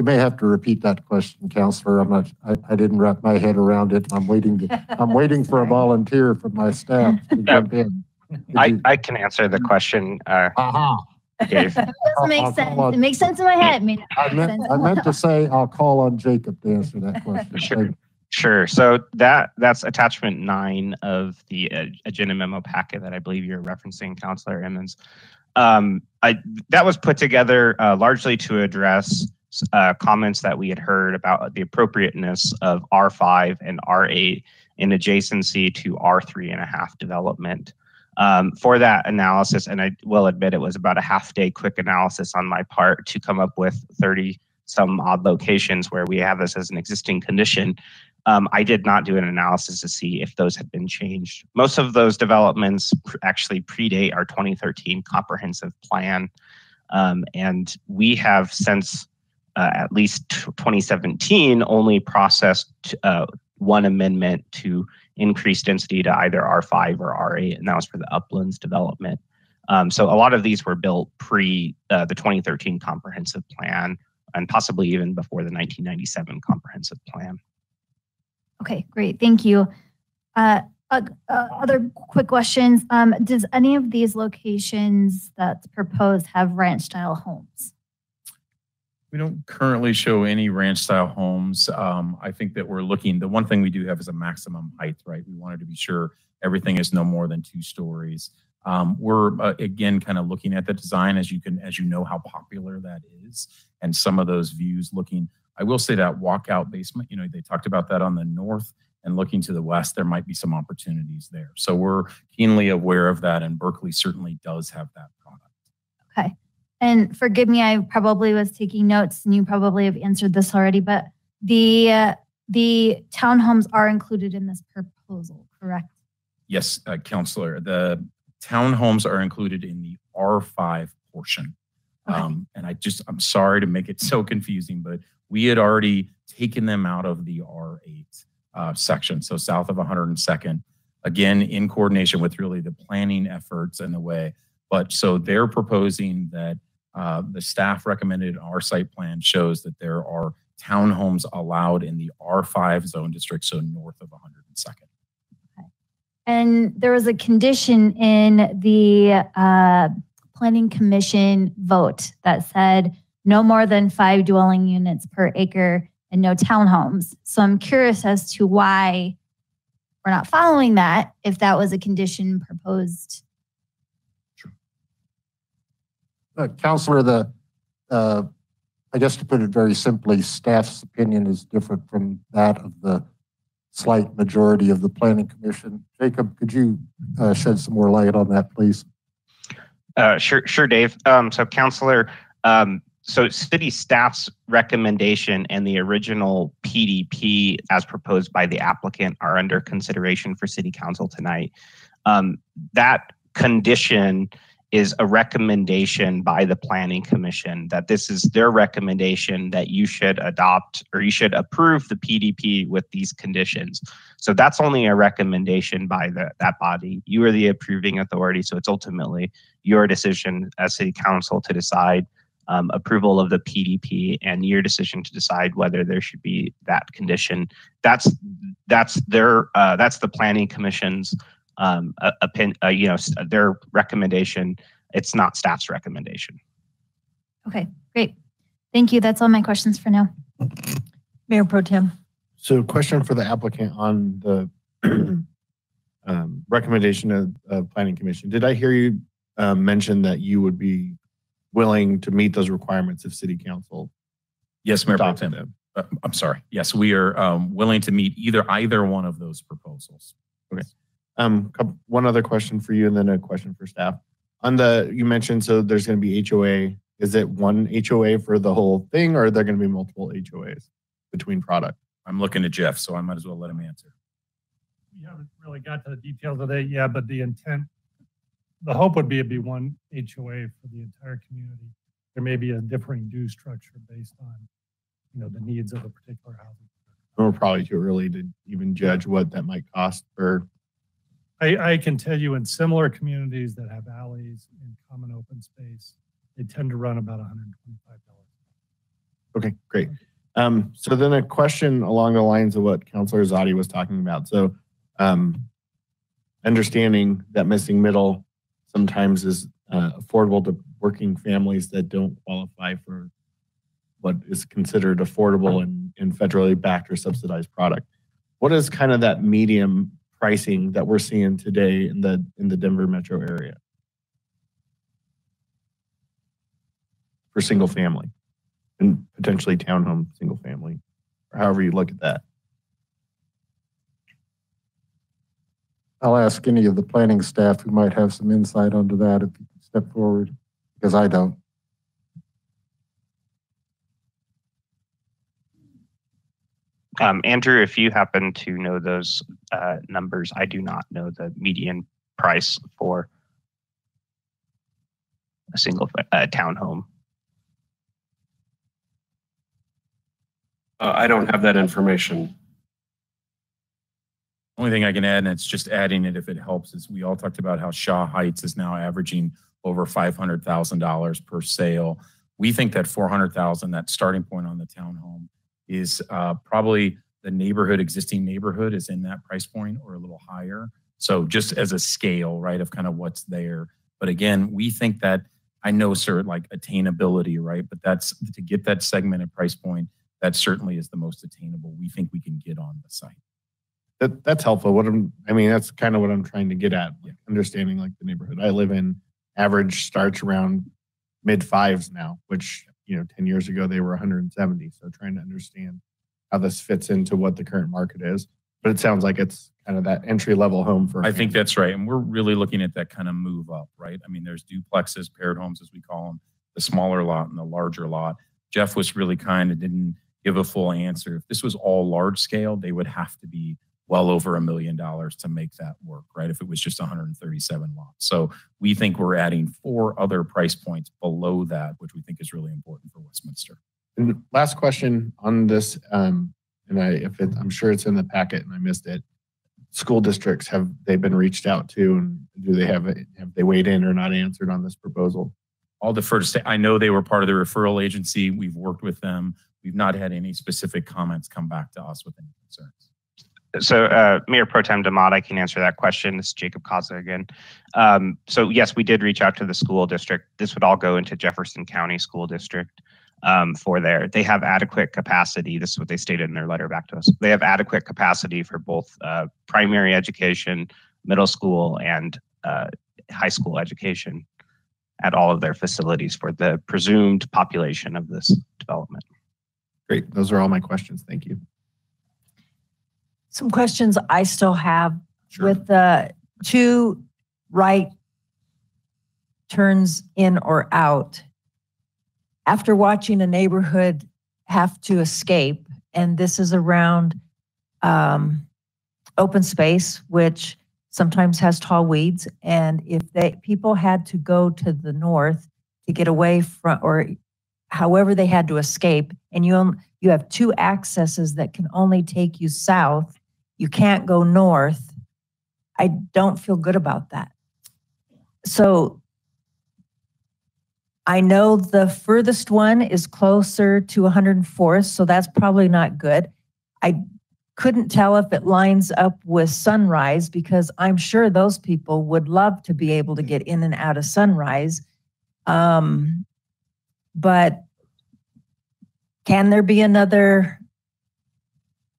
You may have to repeat that question, Counselor. I'm not, I, I didn't wrap my head around it. I'm waiting to, I'm waiting for a volunteer from my staff to jump in. I, I can answer the question. Uh, Dave. It doesn't make I'll sense. on- It makes sense in my head. It may I meant, sense. I meant to say, I'll call on Jacob to answer that question. Sure. Sure. So that that's attachment nine of the uh, agenda memo packet that I believe you're referencing, Councilor Emmons. Um, I that was put together uh, largely to address uh, comments that we had heard about the appropriateness of R5 and R8 in adjacency to R3 and a half development. um, for that analysis, and I will admit it was about a half day quick analysis on my part to come up with 30 some odd locations where we have this as an existing condition. Um, I did not do an analysis to see if those had been changed. Most of those developments actually predate our 2013 comprehensive plan. Um, and we have since uh, at least 2017 only processed uh, one amendment to increase density to either R5 or R8, and that was for the uplands development. Um, so a lot of these were built pre uh, the 2013 comprehensive plan and possibly even before the 1997 comprehensive plan. Okay, great. Thank you. Uh, uh, uh, other quick questions. Um, does any of these locations that's proposed have ranch style homes? We don't currently show any ranch style homes. Um, I think that we're looking, the one thing we do have is a maximum height, right? We wanted to be sure everything is no more than two stories. Um, we're uh, again kind of looking at the design as you can, as you know how popular that is, and some of those views looking. I will say that walkout basement, you know, they talked about that on the north and looking to the west, there might be some opportunities there. So we're keenly aware of that, and Berkeley certainly does have that product. Okay. And forgive me, I probably was taking notes and you probably have answered this already, but the, uh, the townhomes are included in this proposal, correct? Yes, uh, Counselor, the townhomes are included in the R5 portion. Um, and I just, I'm sorry to make it so confusing, but we had already taken them out of the R8 uh, section, so south of 102nd, again, in coordination with really the planning efforts and the way. But so they're proposing that uh, the staff recommended our site plan shows that there are townhomes allowed in the R5 zone district, so north of 102nd. And there was a condition in the uh, planning commission vote that said no more than five dwelling units per acre and no townhomes. So I'm curious as to why we're not following that if that was a condition proposed. Uh, Counselor, the, uh, I guess to put it very simply, staff's opinion is different from that of the slight majority of the planning commission. Jacob, could you uh, shed some more light on that, please? Uh, sure, sure, Dave. Um, so, counselor, um, so city staff's recommendation and the original PDP as proposed by the applicant are under consideration for city council tonight. Um, that condition is a recommendation by the planning commission that this is their recommendation that you should adopt or you should approve the PDP with these conditions. So that's only a recommendation by the, that body. You are the approving authority, so it's ultimately your decision as city council to decide um, approval of the PDP and your decision to decide whether there should be that condition. That's that's their uh, that's the planning commission's um, opinion. Uh, you know, their recommendation. It's not staff's recommendation. Okay, great. Thank you. That's all my questions for now. Mayor Pro Tem. So question for the applicant on the um, recommendation of, of planning commission. Did I hear you uh, mention that you would be willing to meet those requirements if city council? Yes, Mayor Pro adopted Tem. Uh, I'm sorry. Yes, we are um, willing to meet either either one of those proposals. Okay. Um, one other question for you and then a question for staff. On the, you mentioned, so there's going to be HOA. Is it one HOA for the whole thing or are there going to be multiple HOAs between product? I'm looking at Jeff, so I might as well let him answer. We haven't really got to the details of that yet, but the intent, the hope would be it'd be one HOA for the entire community. There may be a differing due structure based on, you know, the needs of a particular housing. We're probably too early to even judge what that might cost for I, I can tell you in similar communities that have alleys and common open space, they tend to run about $125. Okay, great. Um, so then a question along the lines of what Councilor Zadi was talking about. So, um, understanding that missing middle sometimes is uh, affordable to working families that don't qualify for what is considered affordable and, and federally backed or subsidized product. What is kind of that medium pricing that we're seeing today in the in the Denver metro area for single family? and potentially townhome, single family, or however you look at that. I'll ask any of the planning staff who might have some insight onto that if you step forward, because I don't. Um, Andrew, if you happen to know those uh, numbers, I do not know the median price for a single uh, townhome. Uh, I don't have that information. Only thing I can add, and it's just adding it if it helps, is we all talked about how Shaw Heights is now averaging over five hundred thousand dollars per sale. We think that four hundred thousand, that starting point on the townhome, is uh, probably the neighborhood, existing neighborhood, is in that price point or a little higher. So just as a scale, right, of kind of what's there. But again, we think that I know, sir, like attainability, right? But that's to get that segmented price point. That certainly is the most attainable. We think we can get on the site. That, that's helpful. What I'm, I mean, that's kind of what I'm trying to get at, like understanding like the neighborhood I live in. Average starts around mid fives now, which you know, 10 years ago they were 170. So trying to understand how this fits into what the current market is. But it sounds like it's kind of that entry level home for. i think that's right. And we're really looking at that kind of move up, right? I mean, there's duplexes, paired homes, as we call them, the smaller lot and the larger lot. Jeff was really kind and didn't give a full answer. If this was all large scale, they would have to be well over a million dollars to make that work, right? If it was just 137 lots. So we think we're adding four other price points below that, which we think is really important for Westminster. And last question on this, um, and I, if it, I'm sure it's in the packet and I missed it. School districts, have they been reached out to and do they have, have they weighed in or not answered on this proposal? I'll defer to say, I know they were part of the referral agency. We've worked with them. We've not had any specific comments come back to us with any concerns. So, uh, Mayor Pro Tem DeMott, I can answer that question. This is Jacob Kaza again. Um, so, yes, we did reach out to the school district. This would all go into Jefferson County School District um, for there. They have adequate capacity. This is what they stated in their letter back to us. They have adequate capacity for both uh, primary education, middle school, and uh, high school education at all of their facilities for the presumed population of this development. Great. Those are all my questions. Thank you. Some questions I still have with the two right turns in or out. After watching a neighborhood have to escape, and this is around um, open space, which sometimes has tall weeds, and if they people had to go to the north to get away from, or however they had to escape, and you you have two accesses that can only take you south you can't go north. I don't feel good about that. So I know the furthest one is closer to 104th, so that's probably not good. I couldn't tell if it lines up with Sunrise because I'm sure those people would love to be able to get in and out of Sunrise. Um, but can there be another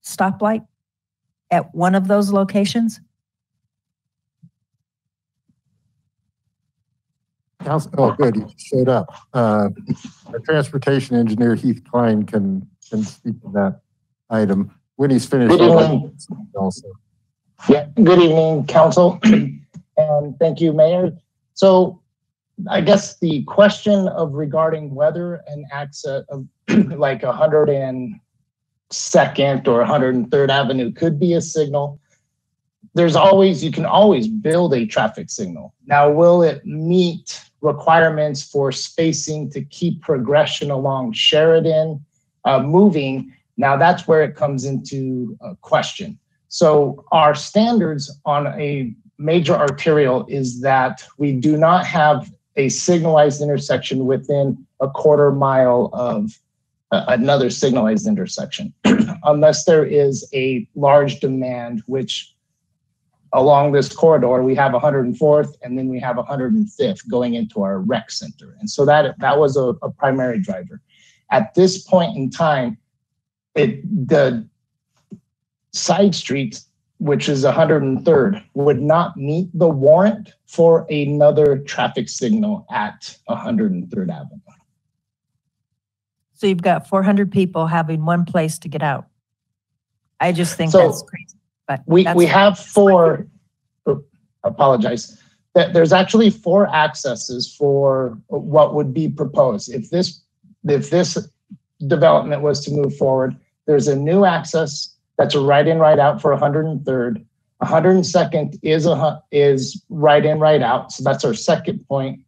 stoplight? At one of those locations? Council, oh, good, you showed up. Uh, Our transportation engineer Heath Klein can, can speak to that item. When he's finished. Good evening. Also. Yeah, good evening, council, and thank you, Mayor. So I guess the question of regarding weather and access of like a hundred and second or 103rd Avenue could be a signal. There's always, you can always build a traffic signal. Now, will it meet requirements for spacing to keep progression along Sheridan uh, moving? Now, that's where it comes into uh, question. So, our standards on a major arterial is that we do not have a signalized intersection within a quarter mile of Uh, another signalized intersection, unless there is a large demand, which along this corridor, we have 104th and then we have 105th going into our rec center. And so that, that was a, a primary driver. At this point in time, it, the side streets, which is 103rd, would not meet the warrant for another traffic signal at 103rd Avenue. So you've got 400 people having one place to get out. I just think So, that's crazy. But We, we have four, oh, apologize. That there's actually four accesses for what would be proposed. If this, if this development was to move forward, there's a new access that's a right in, right out for 103rd. 102nd is a is right in, right out. So that's our second point.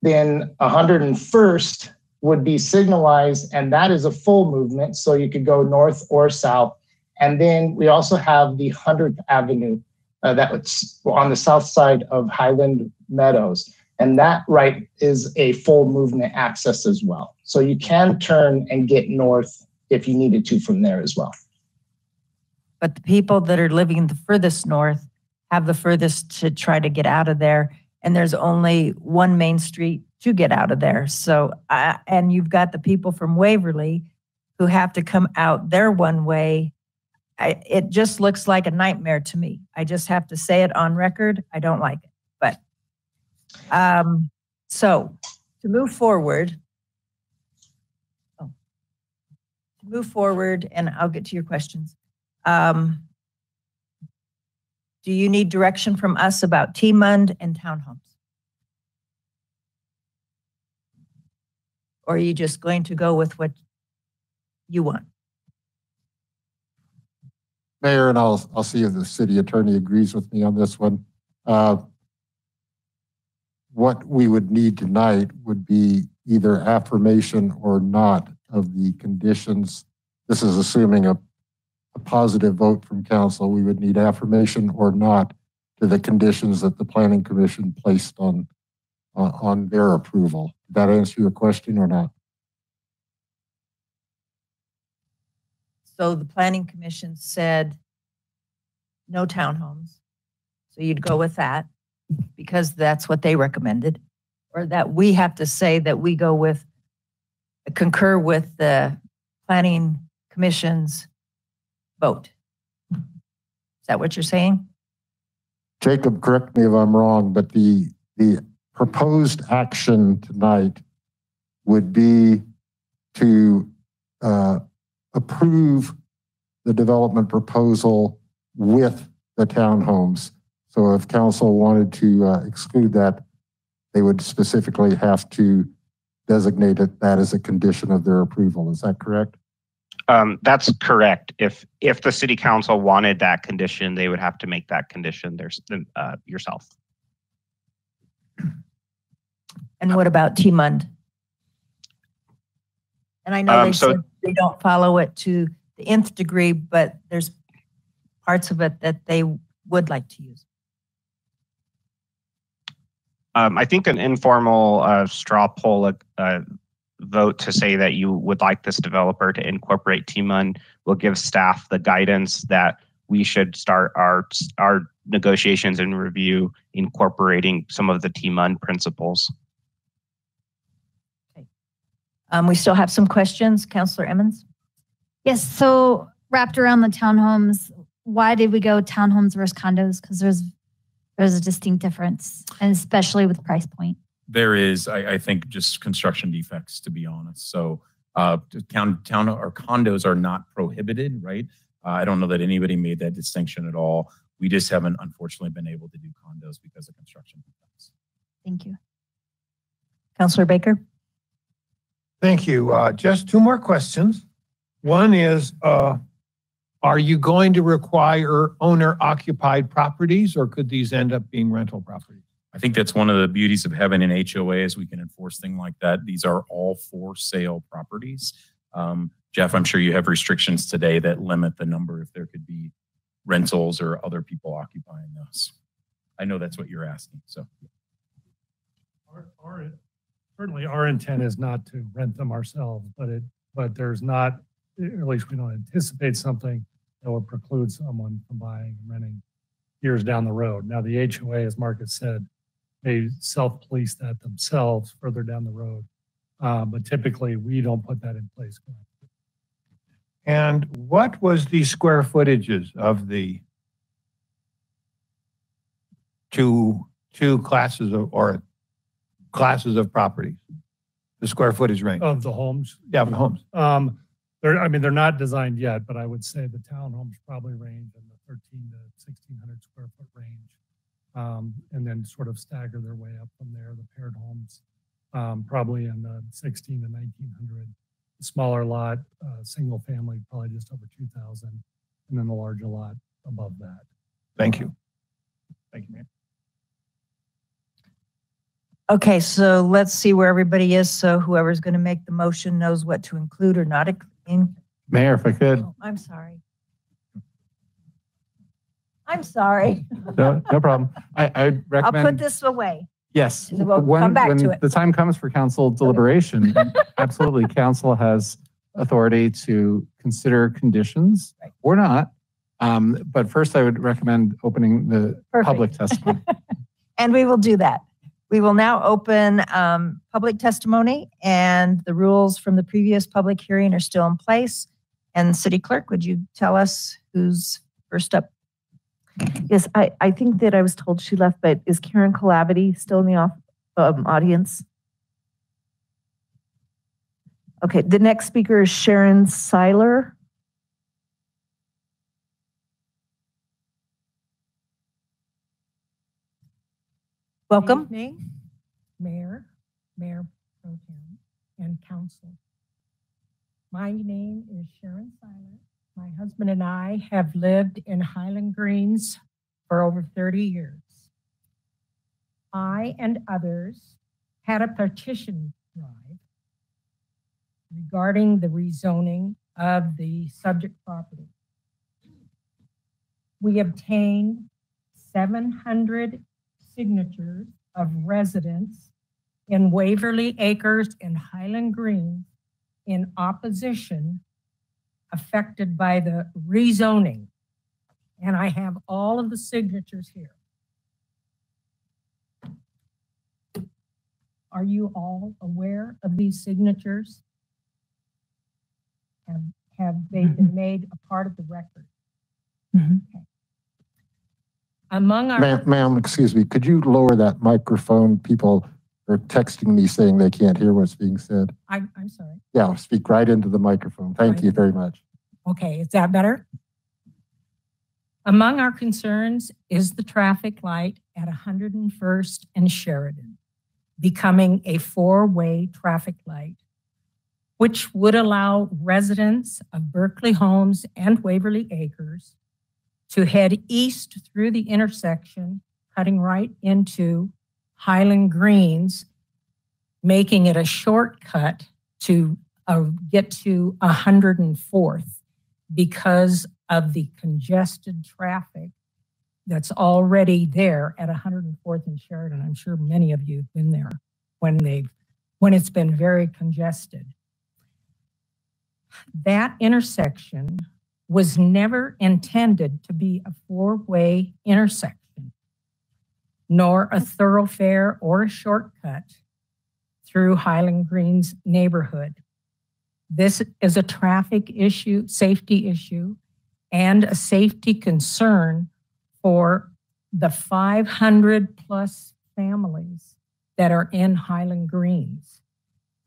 Then 101st would be signalized, and that is a full movement. So you could go north or south. And then we also have the 100th Avenue uh, that was on the south side of Highland Meadows. And that right is a full movement access as well. So you can turn and get north if you needed to from there as well. But the people that are living the furthest north have the furthest to try to get out of there. And there's only one main street to get out of there. So, uh, and you've got the people from Waverly who have to come out their one way. I, it just looks like a nightmare to me. I just have to say it on record. I don't like it. But, um, so to move forward, oh, to move forward, and I'll get to your questions. Um, do you need direction from us about T-Mund and townhomes? Or are you just going to go with what you want? Mayor, and I'll, I'll see if the city attorney agrees with me on this one. Uh, What we would need tonight would be either affirmation or not of the conditions. This is assuming a, a positive vote from council. We would need affirmation or not to the conditions that the planning commission placed on, on, on their approval. Did that answer your question or not? So the planning commission said no townhomes. So you'd go with that because that's what they recommended. Or that we have to say that we go with, concur with the planning commission's vote. Is that what you're saying? Jacob, correct me if I'm wrong, but the, the proposed action tonight would be to uh, approve the development proposal with the townhomes. So if council wanted to uh, exclude that, they would specifically have to designate it, that as a condition of their approval. Is that correct? Um, that's correct. If, if the city council wanted that condition, they would have to make that condition there's, uh, yourself. And what about T-Mund? And I know Um, they so- said they don't follow it to the nth degree, but there's parts of it that they would like to use. Um, I think an informal, uh, straw poll, uh, vote to say that you would like this developer to incorporate T-MUN will give staff the guidance that we should start our, our negotiations and review incorporating some of the T-MUN principles. Um, we still have some questions. Counselor Emmons? Yes, so wrapped around the townhomes, why did we go townhomes versus condos? Because there's, there's a distinct difference, and especially with price point. There is, I, I think, just construction defects, to be honest. So uh, town, town or condos are not prohibited, right? Uh, I don't know that anybody made that distinction at all. We just haven't unfortunately been able to do condos because of construction defects. Thank you. Counselor Baker? Thank you. Uh, Just two more questions. One is, uh, are you going to require owner occupied properties or could these end up being rental properties? I think that's one of the beauties of having an HOA is we can enforce things like that. These are all for sale properties. Um, Jeff, I'm sure you have restrictions today that limit the number if there could be rentals or other people occupying those. I know that's what you're asking, so. Our- our- Certainly, our intent is not to rent them ourselves, but it, but there's not, at least we don't anticipate something that would preclude someone from buying and renting years down the road. Now, the HOA, as Marcus said, may self-police that themselves further down the road. Uh, But typically, we don't put that in place. And what was the square footages of the two, two classes of, or classes of properties? The square footage range? Of the homes? Yeah, of the homes. Um, they're, I mean, they're not designed yet, but I would say the townhomes probably range in the thirteen to sixteen hundred square foot range. Um, and then sort of stagger their way up from there. The paired homes, um, probably in the 16 to 1900. The smaller lot, uh, single family, probably just over 2000, and then the larger lot above that. Thank you. Thank you, Mayor. Okay, so let's see where everybody is. So whoever's going to make the motion knows what to include or not include. Mayor, if I could, Oh, I'm sorry. I'm sorry. no, no problem. I, I'd I'll put this away. yes. we'll when- come back to when. The time comes for council deliberation, absolutely, council has authority to consider conditions or not. Um, but first I would recommend opening the public testimony. And we will do that. We will now open um, public testimony, and the rules from the previous public hearing are still in place. And City Clerk, would you tell us who's first up? Yes, I, I think that I was told she left, but is Karen Calavity still in the off, um, audience? Okay, the next speaker is Sharon Seiler. Welcome. Good Evening, Mayor, Mayor Pro Tem, and Council. My name is Sharon Seiler. My husband and I have lived in Highland Greens for over 30 years. I and others had a petition drive regarding the rezoning of the subject property. We obtained 700 signatures of residents in Waverly Acres and Highland Green in opposition affected by the rezoning. And I have all of the signatures here. Are you all aware of these signatures? Have, have they mm-hmm. been made a part of the record? Mm-hmm. Okay. Among our. Ma'am, ma'am, excuse me, could you lower that microphone? People are texting me saying they can't hear what's being said. I, I'm sorry. Yeah, speak right into the microphone. Thank you very much. Okay, is that better? Among our concerns is the traffic light at 101st and Sheridan becoming a four-way traffic light, which would allow residents of Berkeley Homes and Waverly Acres to head east through the intersection, cutting right into Highland Greens, making it a shortcut to uh, get to 104th because of the congested traffic that's already there at 104th and Sheridan. I'm sure many of you have been there when they've when it's been very congested. That intersection was never intended to be a four-way intersection, nor a thoroughfare or a shortcut through Highland Greens neighborhood. This is a traffic issue, safety issue, and a safety concern for the 500 plus families that are in Highland Greens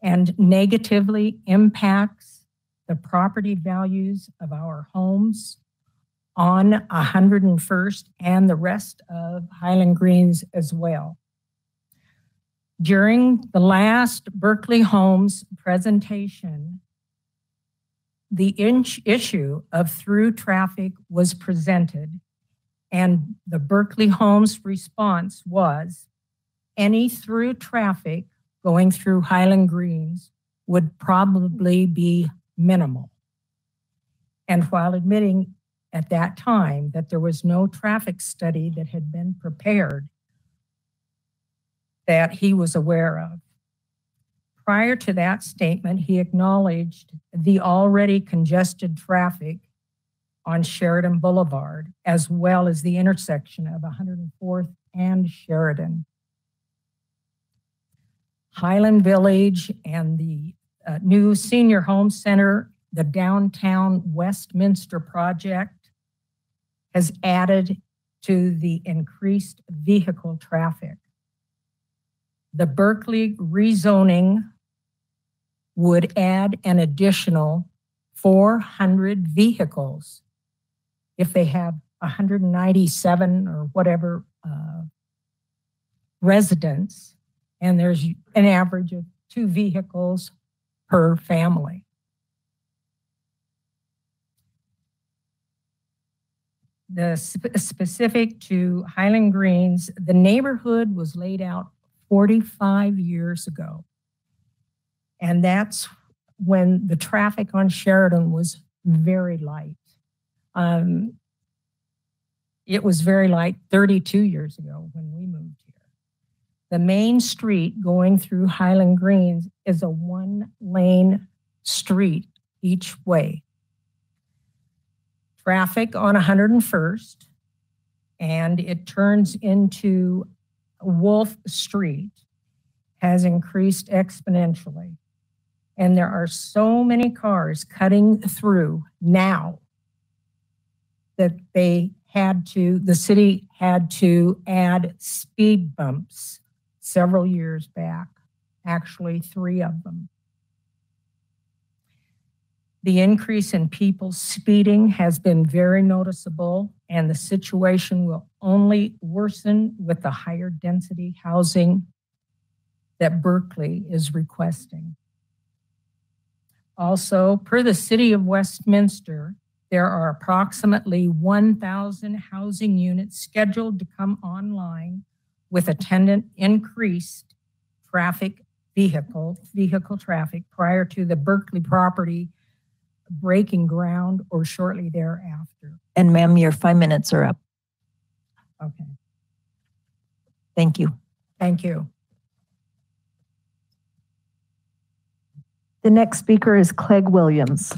and negatively impacts the property values of our homes on 101st and the rest of Highland Greens as well. During the last Berkeley Homes presentation, the inch issue of through traffic was presented, and the Berkeley Homes response was any through traffic going through Highland Greens would probably be minimal. And while admitting at that time that there was no traffic study that had been prepared that he was aware of, Prior to that statement, he acknowledged the already congested traffic on Sheridan Boulevard, as well as the intersection of 104th and Sheridan. Highland Village and the uh, new Senior Home Center, the downtown Westminster project, has added to the increased vehicle traffic. The Berkeley rezoning would add an additional 400 vehicles if they have 197 or whatever uh, residents, and there's an average of two vehicles per family. The sp- specific to Highland Greens, the neighborhood was laid out 45 years ago. And that's when the traffic on Sheridan was very light. Um, it was very light 32 years ago when we moved here. The main street going through Highland Greens is a one lane street each way. Traffic on 101st and it turns into Wolff Street has increased exponentially. And there are so many cars cutting through now that they had to, the city had to add speed bumps several years back, actually, three of them. The increase in people speeding has been very noticeable, and the situation will only worsen with the higher density housing that Berkeley is requesting. Also, per the City of Westminster, there are approximately 1,000 housing units scheduled to come online with attendant increased traffic vehicle, vehicle traffic prior to the Berkeley property breaking ground or shortly thereafter. And ma'am, your five minutes are up. Okay, Thank you. thank you. The next speaker is Clegg Williams.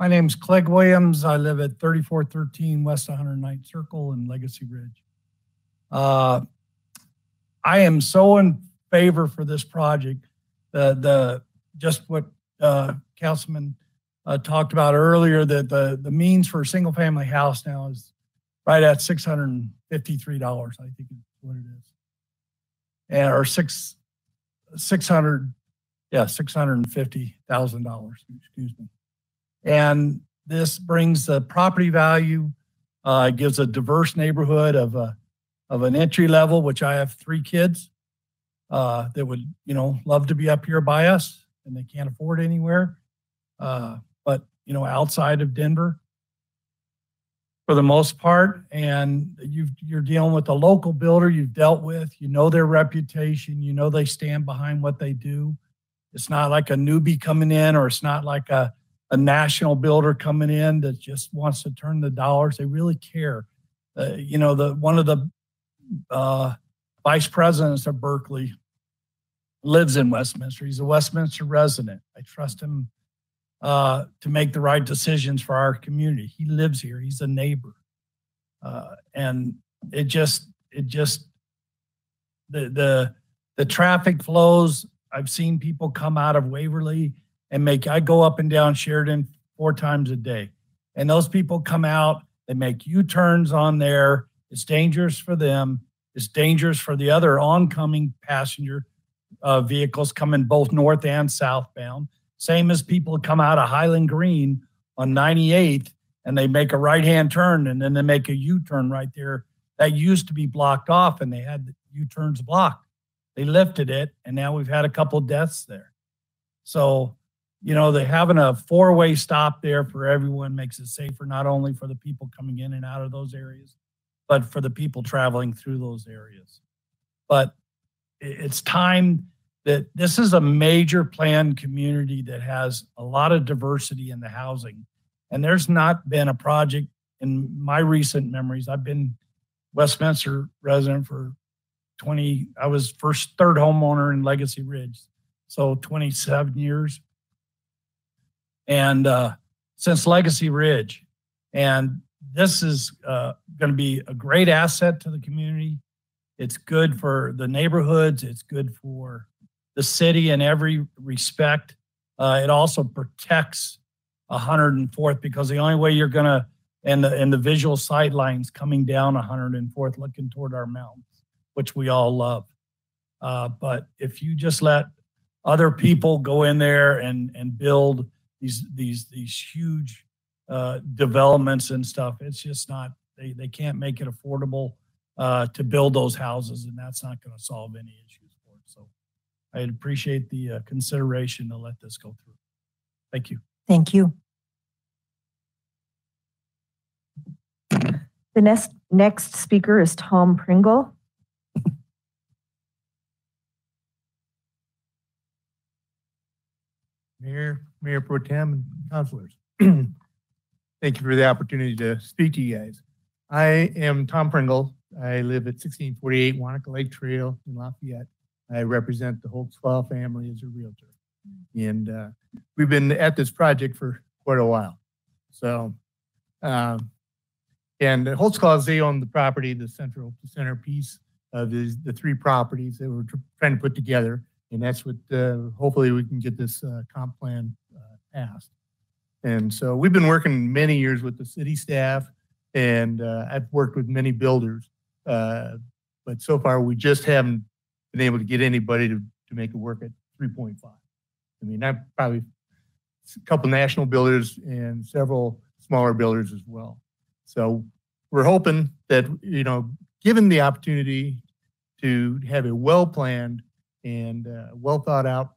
My name's Clegg Williams. I live at 3413 West 109th Circle in Legacy Ridge. Uh, I am so in favor for this project. The, the, just what, uh, Councilman, uh, talked about earlier, that the, the means for a single family house now is right at $653, I think is what it is. And, or six, 600, yeah, $650,000, excuse me. And this brings the property value, uh, gives a diverse neighborhood of a, of an entry level, which I have three kids uh, that would, you know, love to be up here by us and they can't afford anywhere. Uh, but, you know, outside of Denver for the most part. And you you're dealing with a local builder you've dealt with, you know their reputation, you know they stand behind what they do. It's not like a newbie coming in or it's not like a, a national builder coming in that just wants to turn the dollars. They really care. Uh, you know, the one of the uh, vice presidents of Berkeley lives in Westminster. He's a Westminster resident. I trust him uh, to make the right decisions for our community. He lives here. He's a neighbor, uh, and it just it just the the the traffic flows. I've seen people come out of Waverly and make. I go up and down Sheridan four times a day, and those people come out. They make U turns on there. It's dangerous for them. It's dangerous for the other oncoming passenger uh, vehicles coming both north and southbound. Same as people come out of Highland Green on 98th and they make a right hand turn and then they make a U turn right there. That used to be blocked off and they had U turns blocked. They lifted it and now we've had a couple deaths there. So, you know, they having a four way stop there for everyone makes it safer, not only for the people coming in and out of those areas, but for the people traveling through those areas. But it's time that this is a major planned community that has a lot of diversity in the housing. And there's not been a project in my recent memories. I've been Westminster resident for 20, I was first third homeowner in Legacy Ridge. So 27 years. And uh, since Legacy Ridge. And this is uh, going to be a great asset to the community. It's good for the neighborhoods. It's good for the city in every respect. Uh, it also protects 104th because the only way you're going to, and the, and the visual sight lines coming down 104th looking toward our mountains, which we all love. Uh, but if you just let other people go in there and, and build these, these, these huge, uh, developments and stuff, it's just not, they, they can't make it affordable, uh, to build those houses and that's not going to solve any issues for it. So I'd appreciate the uh, consideration to let this go through. Thank you. Thank you. The next, next speaker is Tom Pringle. Mayor, Mayor Pro Tem, and councilors. Thank you for the opportunity to speak to you guys. I am Tom Pringle. I live at 1648 Waneka Lake Trail in Lafayette. I represent the Holtzclaw family as a realtor. And uh, we've been at this project for quite a while. So, um, and Holtzclaws, they own the property, the central, the centerpiece of the, the three properties that we're tr- trying to put together. And that's what, uh, hopefully we can get this uh, comp plan And so we've been working many years with the city staff and uh, I've worked with many builders. Uh, but so far we just haven't been able to get anybody to, to make it work at 3.5. I mean, I've probably a couple national builders and several smaller builders as well. So we're hoping that, you know, given the opportunity to have a well-planned and uh, well-thought-out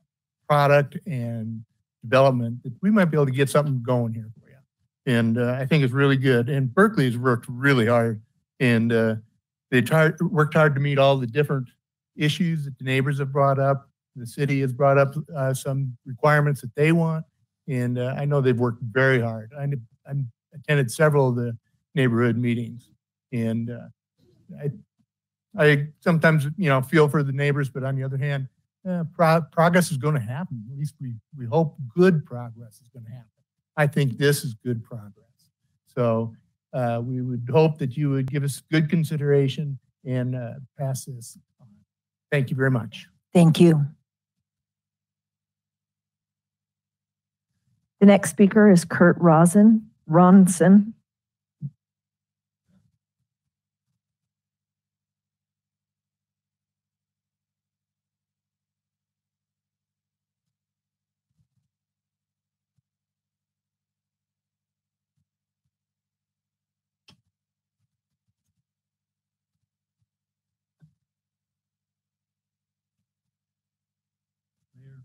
product and development, that we might be able to get something going here for you. And uh, I think it's really good. And Berkeley has worked really hard and uh, they tried, worked hard to meet all the different issues that the neighbors have brought up. The city has brought up uh, some requirements that they want. And uh, I know they've worked very hard. I, I attended several of the neighborhood meetings. And uh, I, I sometimes, you know, feel for the neighbors, but on the other hand, pro- progress is going to happen. At least we, we hope good progress is going to happen. I think this is good progress. So uh, we would hope that you would give us good consideration and uh, pass this. On. Thank you very much. Thank you. The next speaker is Kurt Rosen, Ronson. Mayor,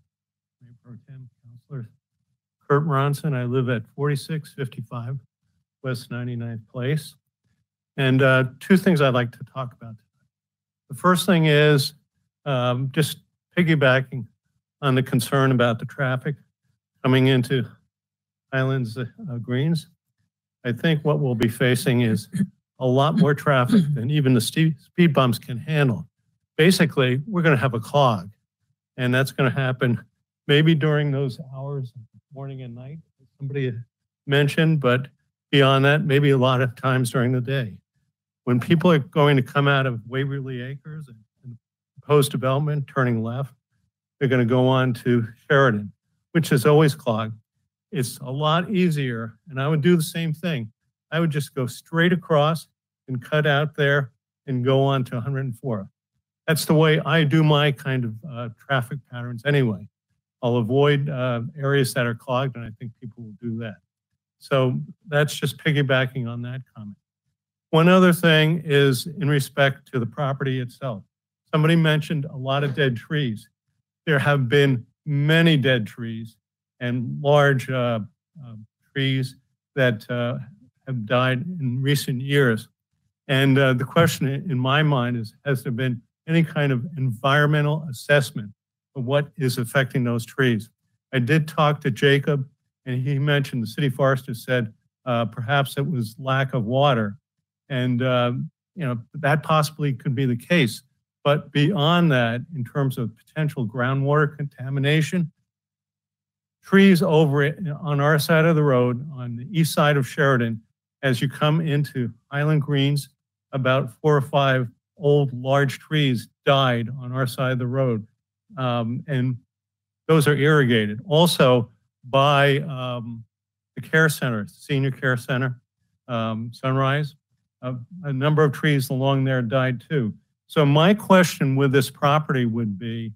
Mayor Pro Tem, Councilors. Kurt Ronson, I live at 4655 West 99th Place. And uh, two things I'd like to talk about. The first thing is um, just piggybacking on the concern about the traffic coming into Highlands uh, Greens. I think what we'll be facing is a lot more traffic than even the speed bumps can handle. Basically, we're going to have a clog, and that's going to happen maybe during those hours, morning and night, somebody mentioned, but beyond that, maybe a lot of times during the day. When people are going to come out of Waverly Acres and and post-development, turning left, they're going to go on to Sheridan, which is always clogged. It's a lot easier, and I would do the same thing. I would just go straight across and cut out there and go on to 104. That's the way I do my kind of uh, traffic patterns anyway. I'll avoid uh, areas that are clogged, and I think people will do that. So that's just piggybacking on that comment. One other thing is in respect to the property itself. Somebody mentioned a lot of dead trees. There have been many dead trees and large uh, uh, trees that uh, have died in recent years. And uh, the question in my mind is, has there been any kind of environmental assessment what is affecting those trees? I did talk to Jacob, and he mentioned the city forester said uh, perhaps it was lack of water. And, um, you know, that possibly could be the case. But beyond that, in terms of potential groundwater contamination, trees over it on our side of the road, on the east side of Sheridan, as you come into Highland Greens, about four or five old large trees died on our side of the road. Um, and those are irrigated. Also by um, the care center, senior care center, um, Sunrise, uh, a number of trees along there died too. So my question with this property would be,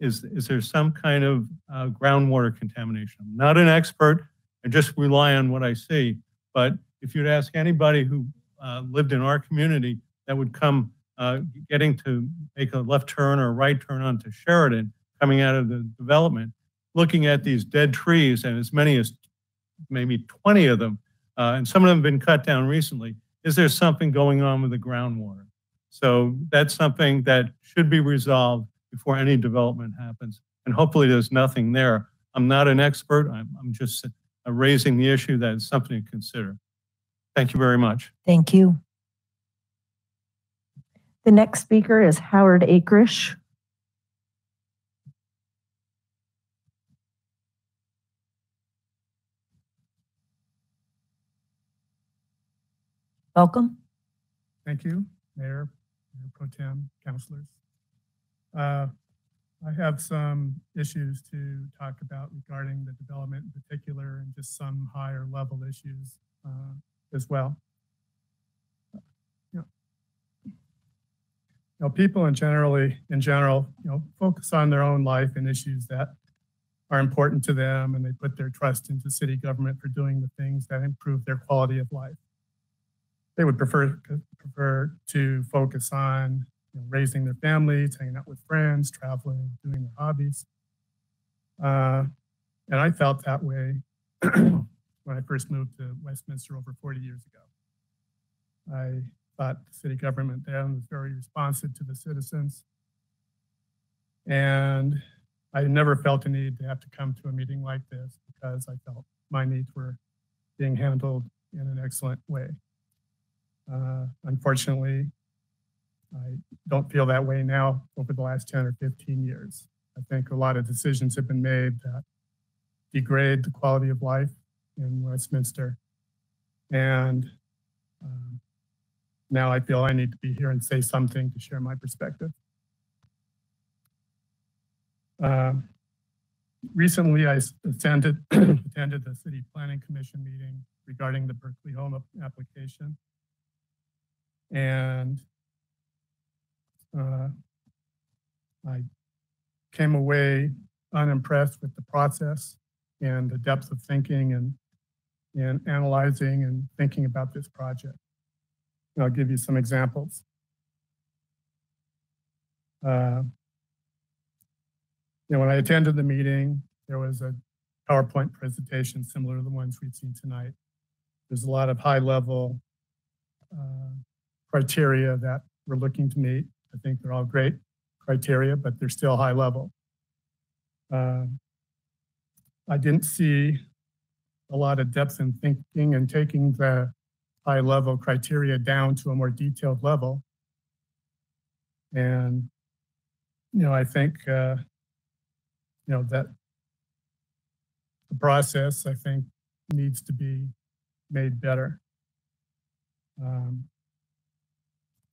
is, is there some kind of uh, groundwater contamination? I'm not an expert, I just rely on what I see. But if you'd ask anybody who uh, lived in our community that would come, getting to make a left turn or a right turn onto Sheridan, coming out of the development, looking at these dead trees and as many as maybe 20 of them, uh, and some of them have been cut down recently, is there something going on with the groundwater? So that's something that should be resolved before any development happens. And hopefully there's nothing there. I'm not an expert. I'm, I'm just uh, raising the issue that it's something to consider. Thank you very much. Thank you. The next speaker is Howard Akrish. Welcome. Thank you, Mayor, Mayor Pro Tem, councilors. Uh, I have some issues to talk about regarding the development in particular and just some higher level issues uh, as well. You know, you know, people in generally, in general, you know, focus on their own life and issues that are important to them, and they put their trust into city government for doing the things that improve their quality of life they would prefer prefer to focus on you know, raising their families, hanging out with friends, traveling, doing their hobbies. Uh, and I felt that way when I first moved to Westminster over 40 years ago. I thought the city government then was very responsive to the citizens. And I never felt a need to have to come to a meeting like this because I felt my needs were being handled in an excellent way. Uh, unfortunately, I don't feel that way now over the last 10 or 15 years. I think a lot of decisions have been made that degrade the quality of life in Westminster. And um, now I feel I need to be here and say something to share my perspective. Um, recently, I attended, attended the City Planning Commission meeting regarding the Berkeley Home application and uh, I came away unimpressed with the process and the depth of thinking and and analyzing and thinking about this project. And I'll give you some examples. Uh, you know, when I attended the meeting, there was a PowerPoint presentation similar to the ones we've seen tonight. There's a lot of high level uh, criteria that we're looking to meet. I think they're all great criteria, but they're still high level. Uh, I didn't see a lot of depth in thinking and taking the high level criteria down to a more detailed level. And, you know, I think, uh, you know, that the process, I think, needs to be made better. Um,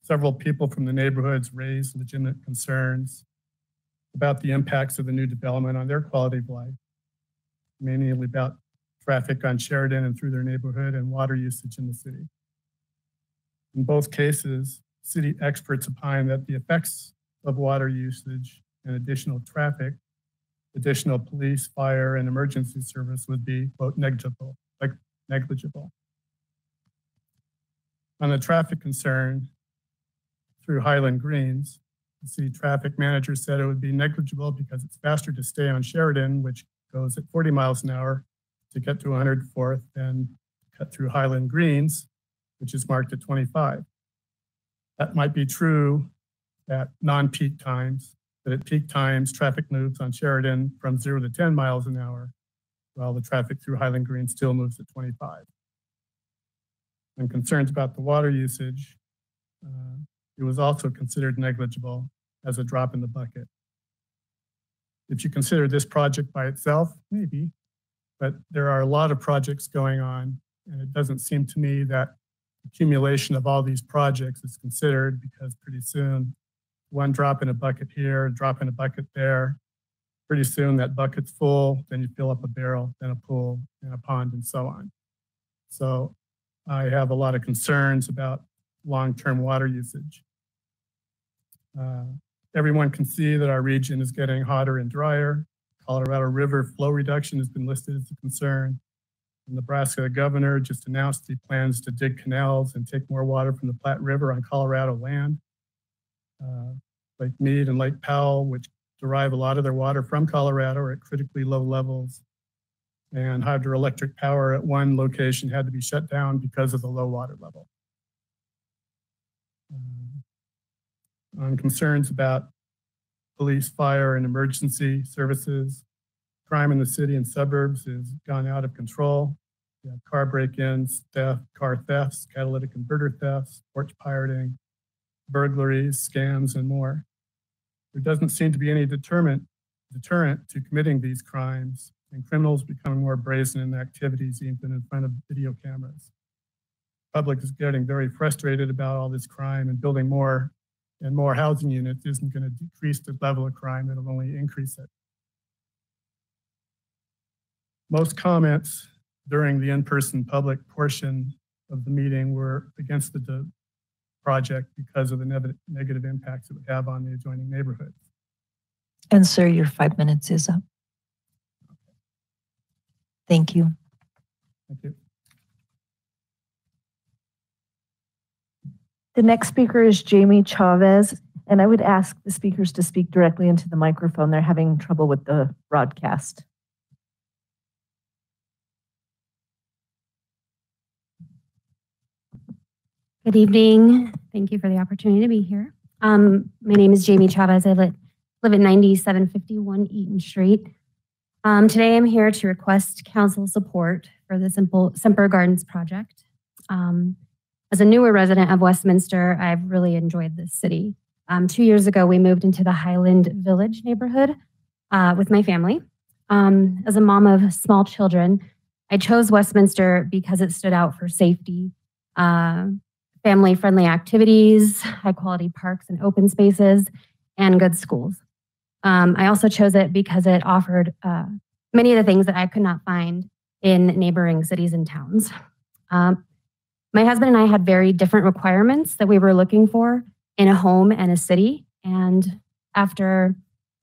Several people from the neighborhoods raised legitimate concerns about the impacts of the new development on their quality of life, mainly about traffic on Sheridan and through their neighborhood and water usage in the city. In both cases, city experts opine that the effects of water usage and additional traffic, additional police, fire, and emergency service would be, quote, negligible, like negligible. On the traffic concern, through Highland Greens. The city traffic manager said it would be negligible because it's faster to stay on Sheridan, which goes at 40 miles an hour to get to 104th and cut through Highland Greens, which is marked at 25. That might be true at non-peak times, but at peak times, traffic moves on Sheridan from zero to 10 miles an hour, while the traffic through Highland Green still moves at 25. And concerns about the water usage, uh, it was also considered negligible as a drop in the bucket. If you consider this project by itself, maybe, but there are a lot of projects going on, and it doesn't seem to me that accumulation of all these projects is considered because pretty soon, one drop in a bucket here, drop in a bucket there, pretty soon that bucket's full, then you fill up a barrel, then a pool, and a pond, and so on. So I have a lot of concerns about long-term water usage. Uh, Everyone can see that our region is getting hotter and drier. Colorado River flow reduction has been listed as a concern. The Nebraska governor just announced he plans to dig canals and take more water from the Platte River on Colorado land. Uh, Lake Mead and Lake Powell, which derive a lot of their water from Colorado, are at critically low levels. And hydroelectric power at one location had to be shut down because of the low water level. Um, On concerns about police, fire, and emergency services, crime in the city and suburbs has gone out of control. Have car break-ins, theft, car thefts, catalytic converter thefts, porch pirating, burglaries, scams, and more. There doesn't seem to be any deterrent, deterrent to committing these crimes, and criminals becoming more brazen in activities even in front of video cameras. Public is getting very frustrated about all this crime and building more and more housing units isn't going to decrease the level of crime, it'll only increase it. Most comments during the in-person public portion of the meeting were against the project because of the neg- negative impacts it would have on the adjoining neighborhoods. And sir, your five minutes is up. Thank you. Thank you. The next speaker is Jamie Chavez, and I would ask the speakers to speak directly into the microphone. They're having trouble with the broadcast. Good evening. Thank you for the opportunity to be here. Um, my name is Jamie Chavez. I live, at 9751 Eaton Street. Um, today I'm here to request council support for the Simple Semper Gardens project. Um, as a newer resident of Westminster, I've really enjoyed this city. Um, two years ago, we moved into the Highland Village neighborhood uh, with my family. Um, as a mom of small children, I chose Westminster because it stood out for safety, uh, family friendly activities, high quality parks and open spaces, and good schools. Um, I also chose it because it offered uh, many of the things that I could not find in neighboring cities and towns. Um, my husband and I had very different requirements that we were looking for in a home and a city. And after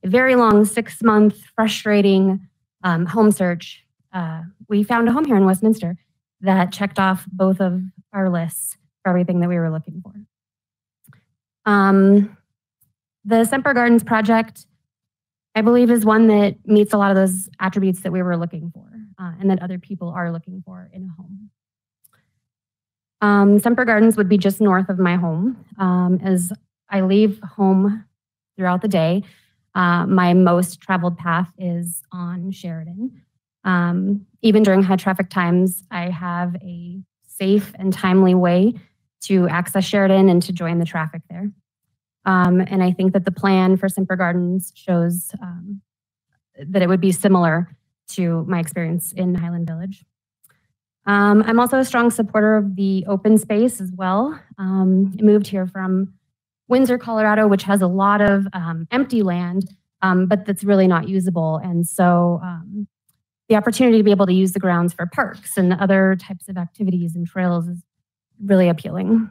a very long six month frustrating um, home search, uh, we found a home here in Westminster that checked off both of our lists for everything that we were looking for. Um, the Semper Gardens project, I believe, is one that meets a lot of those attributes that we were looking for uh, and that other people are looking for in a home. Um, Semper Gardens would be just north of my home. Um, as I leave home throughout the day, uh, my most traveled path is on Sheridan. Um, even during high traffic times, I have a safe and timely way to access Sheridan and to join the traffic there. Um, and I think that the plan for Semper Gardens shows um, that it would be similar to my experience in Highland Village. Um, I'm also a strong supporter of the open space as well. Um, I moved here from Windsor, Colorado, which has a lot of um, empty land, um, but that's really not usable. And so um, the opportunity to be able to use the grounds for parks and other types of activities and trails is really appealing.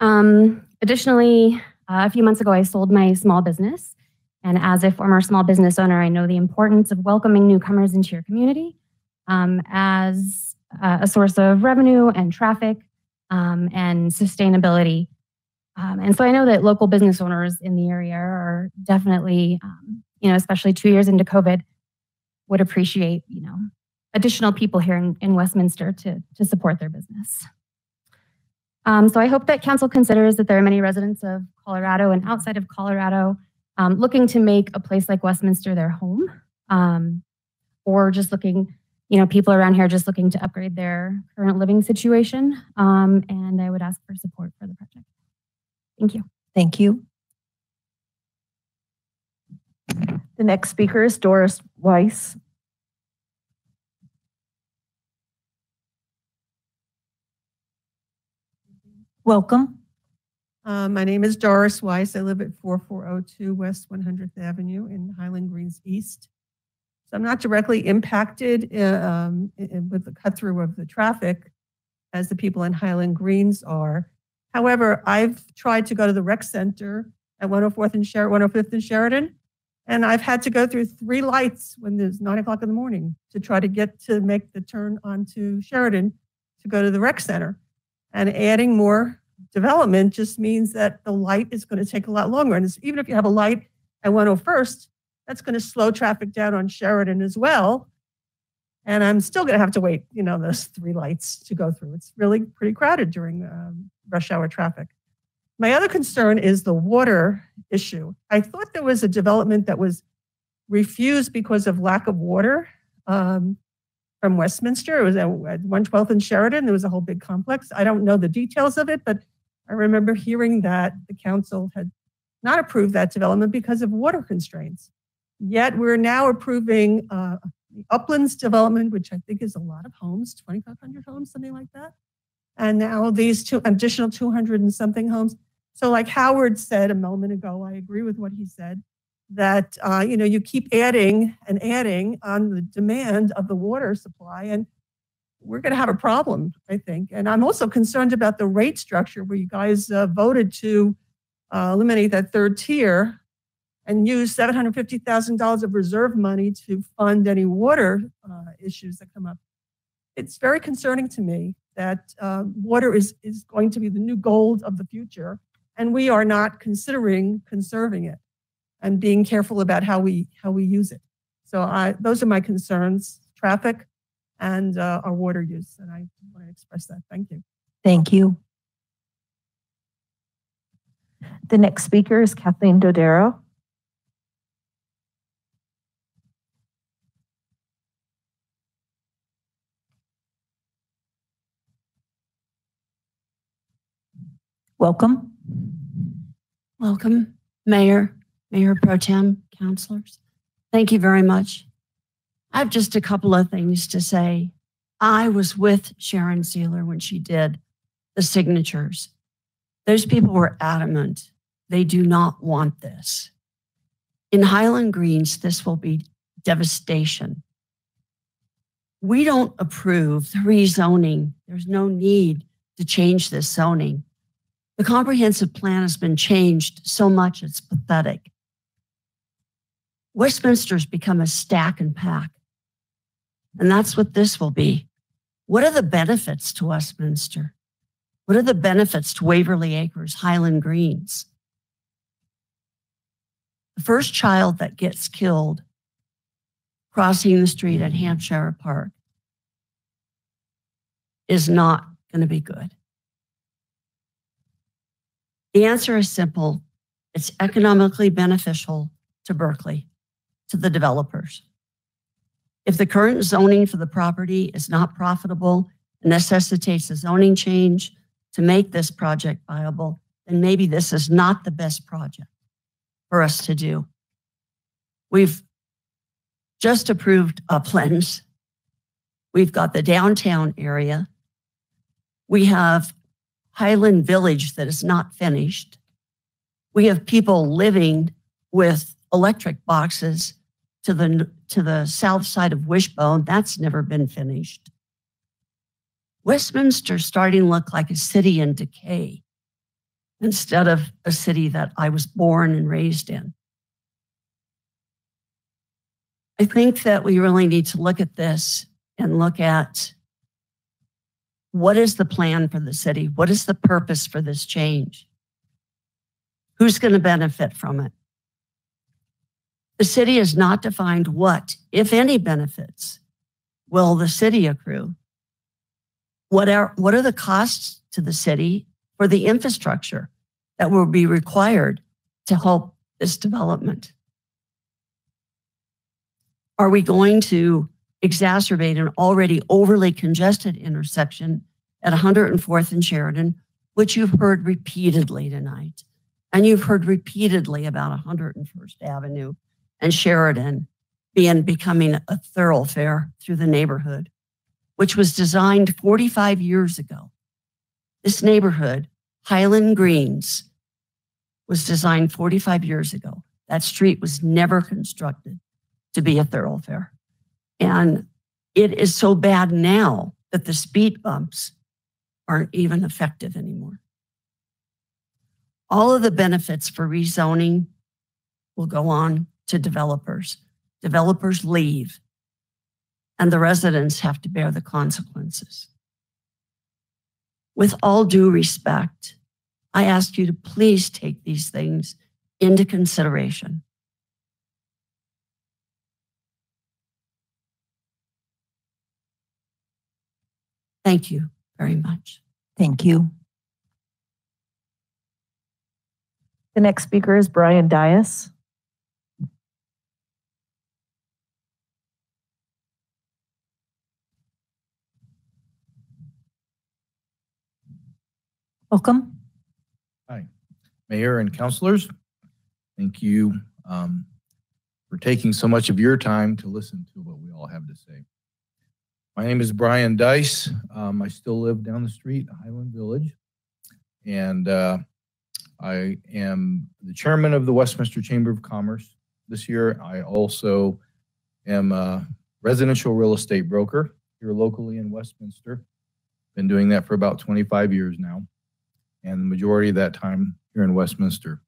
Um, additionally, uh, a few months ago, I sold my small business. And as a former small business owner, I know the importance of welcoming newcomers into your community um, as uh, a source of revenue and traffic um, and sustainability. Um, and so I know that local business owners in the area are definitely, um, you know, especially two years into COVID, would appreciate, you know, additional people here in, in Westminster to, to support their business. Um, so I hope that council considers that there are many residents of Colorado and outside of Colorado um, looking to make a place like Westminster their home, um, or just looking, you know, people around here just looking to upgrade their current living situation. Um, and I would ask for support for the project. Thank you. Thank you. The next speaker is Doris Weiss. Welcome. Uh, my name is Doris Weiss. I live at 4402 West 100th Avenue in Highland Greens East. So I'm not directly impacted uh, um, with the cut through of the traffic as the people in Highland Greens are. However, I've tried to go to the rec center at 104th and Sheridan, 105th and Sheridan, and I've had to go through three lights when there's nine o'clock in the morning to try to get to make the turn onto Sheridan to go to the rec center. And adding more development just means that the light is going to take a lot longer. And it's, even if you have a light at 101st, that's going to slow traffic down on Sheridan as well. And I'm still going to have to wait, you know, those three lights to go through. It's really pretty crowded during um, rush hour traffic. My other concern is the water issue. I thought there was a development that was refused because of lack of water um, from Westminster. It was at 112th and Sheridan. There was a whole big complex. I don't know the details of it, but I remember hearing that the council had not approved that development because of water constraints. Yet we're now approving uh, the Uplands development, which I think is a lot of homes, 2,500 homes, something like that. And now these two additional 200 and something homes. So, like Howard said a moment ago, I agree with what he said that uh, you know you keep adding and adding on the demand of the water supply, and we're going to have a problem, I think. And I'm also concerned about the rate structure where you guys uh, voted to uh, eliminate that third tier and use $750,000 of reserve money to fund any water uh, issues that come up. It's very concerning to me that uh, water is, is going to be the new gold of the future, and we are not considering conserving it and being careful about how we, how we use it. So I, those are my concerns, traffic and uh, our water use, and I want to express that. Thank you. Thank you. The next speaker is Kathleen Dodaro. Welcome. Welcome, Mayor, Mayor Pro Tem, councilors. Thank you very much. I have just a couple of things to say. I was with Sharon Sealer when she did the signatures. Those people were adamant. They do not want this. In Highland Greens, this will be devastation. We don't approve the rezoning. There's no need to change this zoning. The comprehensive plan has been changed so much it's pathetic. Westminster's become a stack and pack. And that's what this will be. What are the benefits to Westminster? What are the benefits to Waverly Acres, Highland Greens? The first child that gets killed crossing the street at Hampshire Park is not going to be good. The answer is simple it's economically beneficial to Berkeley, to the developers. If the current zoning for the property is not profitable and necessitates a zoning change to make this project viable, then maybe this is not the best project for us to do. We've just approved uplands. We've got the downtown area. We have Highland Village that is not finished. We have people living with electric boxes to the to the south side of Wishbone. That's never been finished. Westminster starting to look like a city in decay instead of a city that I was born and raised in. I think that we really need to look at this and look at what is the plan for the city? What is the purpose for this change? Who's going to benefit from it? The city has not defined what, if any, benefits will the city accrue. What are, what are the costs to the city for the infrastructure that will be required to help this development? Are we going to exacerbate an already overly congested intersection at 104th and Sheridan, which you've heard repeatedly tonight. And you've heard repeatedly about 101st Avenue and Sheridan being becoming a thoroughfare through the neighborhood, which was designed 45 years ago. This neighborhood, Highland Greens, was designed 45 years ago. That street was never constructed to be a thoroughfare. And it is so bad now that the speed bumps aren't even effective anymore. All of the benefits for rezoning will go on to developers. Developers leave, and the residents have to bear the consequences. With all due respect, I ask you to please take these things into consideration. Thank you very much. Thank you. The next speaker is Brian Dias. Welcome. Hi, Mayor and councilors. Thank you um, for taking so much of your time to listen to what we all have to say. My name is Brian Dice. Um, I still live down the street, Highland Village, and uh, I am the chairman of the Westminster Chamber of Commerce. This year, I also am a residential real estate broker here locally in Westminster. Been doing that for about 25 years now and the majority of that time here in Westminster.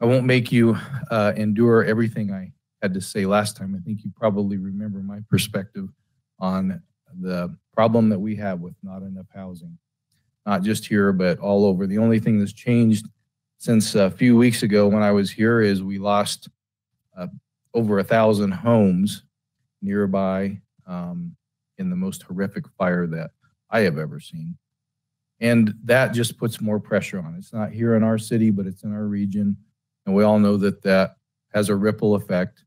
I won't make you uh, endure everything I had to say last time. I think you probably remember my perspective on the problem that we have with not enough housing, not just here, but all over. The only thing that's changed since a few weeks ago when I was here is we lost uh, over a thousand homes nearby um, in the most horrific fire that I have ever seen. And that just puts more pressure on. It's not here in our city, but it's in our region. And we all know that that has a ripple effect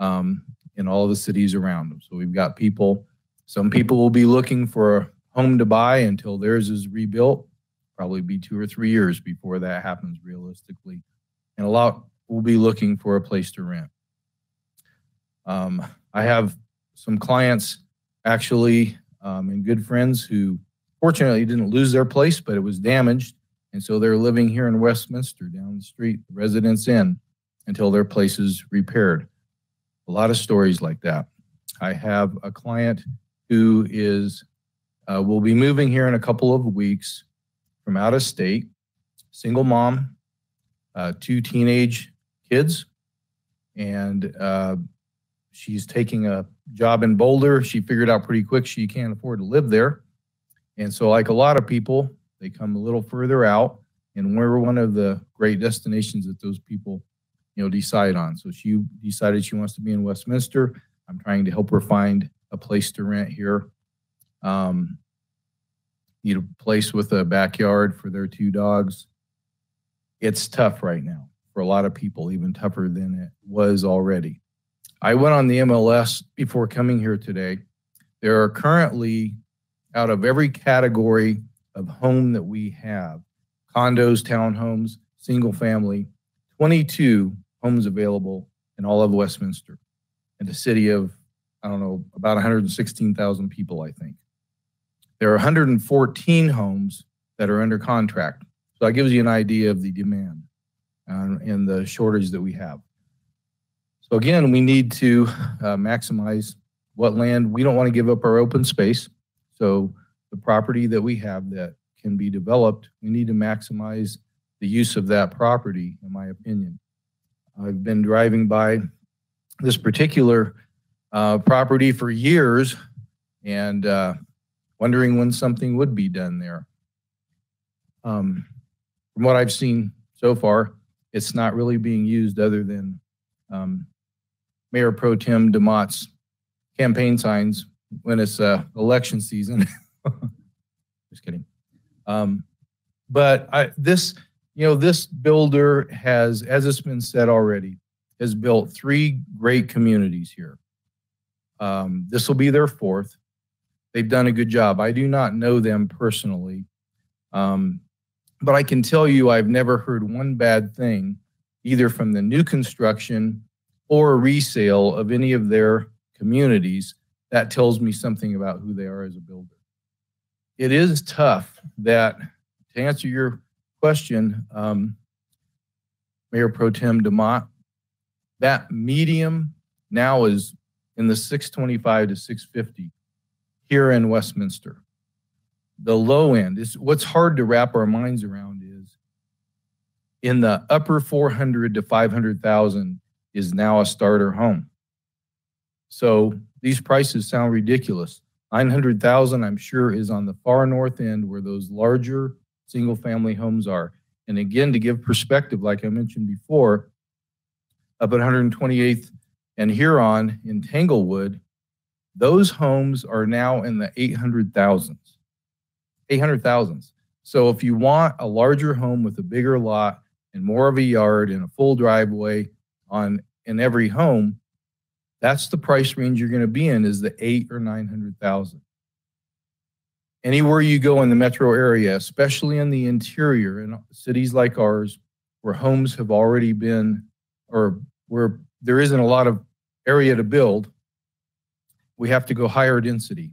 um, in all the cities around them. So we've got people, some people will be looking for a home to buy until theirs is rebuilt. Probably be two or three years before that happens realistically. And a lot will be looking for a place to rent. Um, I have some clients actually um, and good friends who Fortunately, didn't lose their place, but it was damaged. And so they're living here in Westminster down the street, the Residence Inn, until their place is repaired. A lot of stories like that. I have a client who is uh, will be moving here in a couple of weeks from out of state, single mom, uh, two teenage kids, and uh, she's taking a job in Boulder. She figured out pretty quick she can't afford to live there. And so, like a lot of people, they come a little further out, and we're one of the great destinations that those people, you know, decide on. So she decided she wants to be in Westminster. I'm trying to help her find a place to rent here. Um, need a place with a backyard for their two dogs. It's tough right now for a lot of people, even tougher than it was already. I went on the MLS before coming here today. There are currently out of every category of home that we have condos, townhomes, single family 22 homes available in all of Westminster and the city of, I don't know, about 116,000 people, I think. There are 114 homes that are under contract. So that gives you an idea of the demand uh, and the shortage that we have. So again, we need to uh, maximize what land, we don't want to give up our open space. So the property that we have that can be developed, we need to maximize the use of that property, in my opinion. I've been driving by this particular uh, property for years and uh, wondering when something would be done there. Um, from what I've seen so far, it's not really being used other than um, Mayor Pro Tem DeMott's campaign signs when it's uh, election season. Just kidding. Um, but I, this, you know, this builder has, as it's been said already, has built three great communities here. Um, this will be their fourth. They've done a good job. I do not know them personally, um, but I can tell you I've never heard one bad thing, either from the new construction or resale of any of their communities that tells me something about who they are as a builder. It is tough that, to answer your question, um, Mayor Pro Tem DeMott, that medium now is in the 625 to 650 here in Westminster. The low end is what's hard to wrap our minds around is in the upper 400 to 500,000 is now a starter home. So these prices sound ridiculous. 900,000, I'm sure, is on the far north end where those larger single family homes are. And again, to give perspective, like I mentioned before, up at 128th and Huron in Tanglewood, those homes are now in the 800,000s. 800,000s. So if you want a larger home with a bigger lot and more of a yard and a full driveway on in every home, that's the price range you're going to be in is the eight or 900,000. Anywhere you go in the metro area, especially in the interior in cities like ours, where homes have already been, or where there isn't a lot of area to build, we have to go higher density.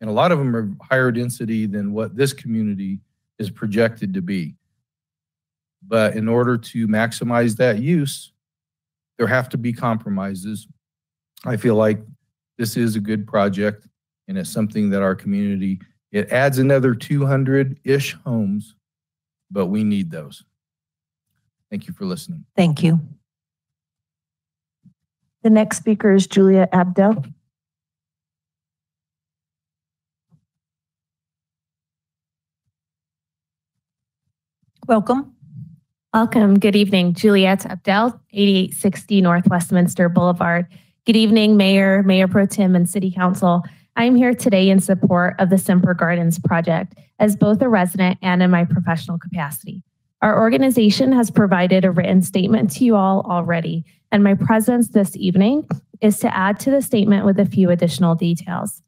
And a lot of them are higher density than what this community is projected to be. But in order to maximize that use, there have to be compromises. I feel like this is a good project and it's something that our community, it adds another 200-ish homes, but we need those. Thank you for listening. Thank you. The next speaker is Julia Abdel. Welcome. Welcome. Good evening. Juliette Abdel, 8860 North Westminster Boulevard. Good evening, Mayor, Mayor Pro Tem, and City Council. I am here today in support of the Semper Gardens project as both a resident and in my professional capacity. Our organization has provided a written statement to you all already, and my presence this evening is to add to the statement with a few additional details.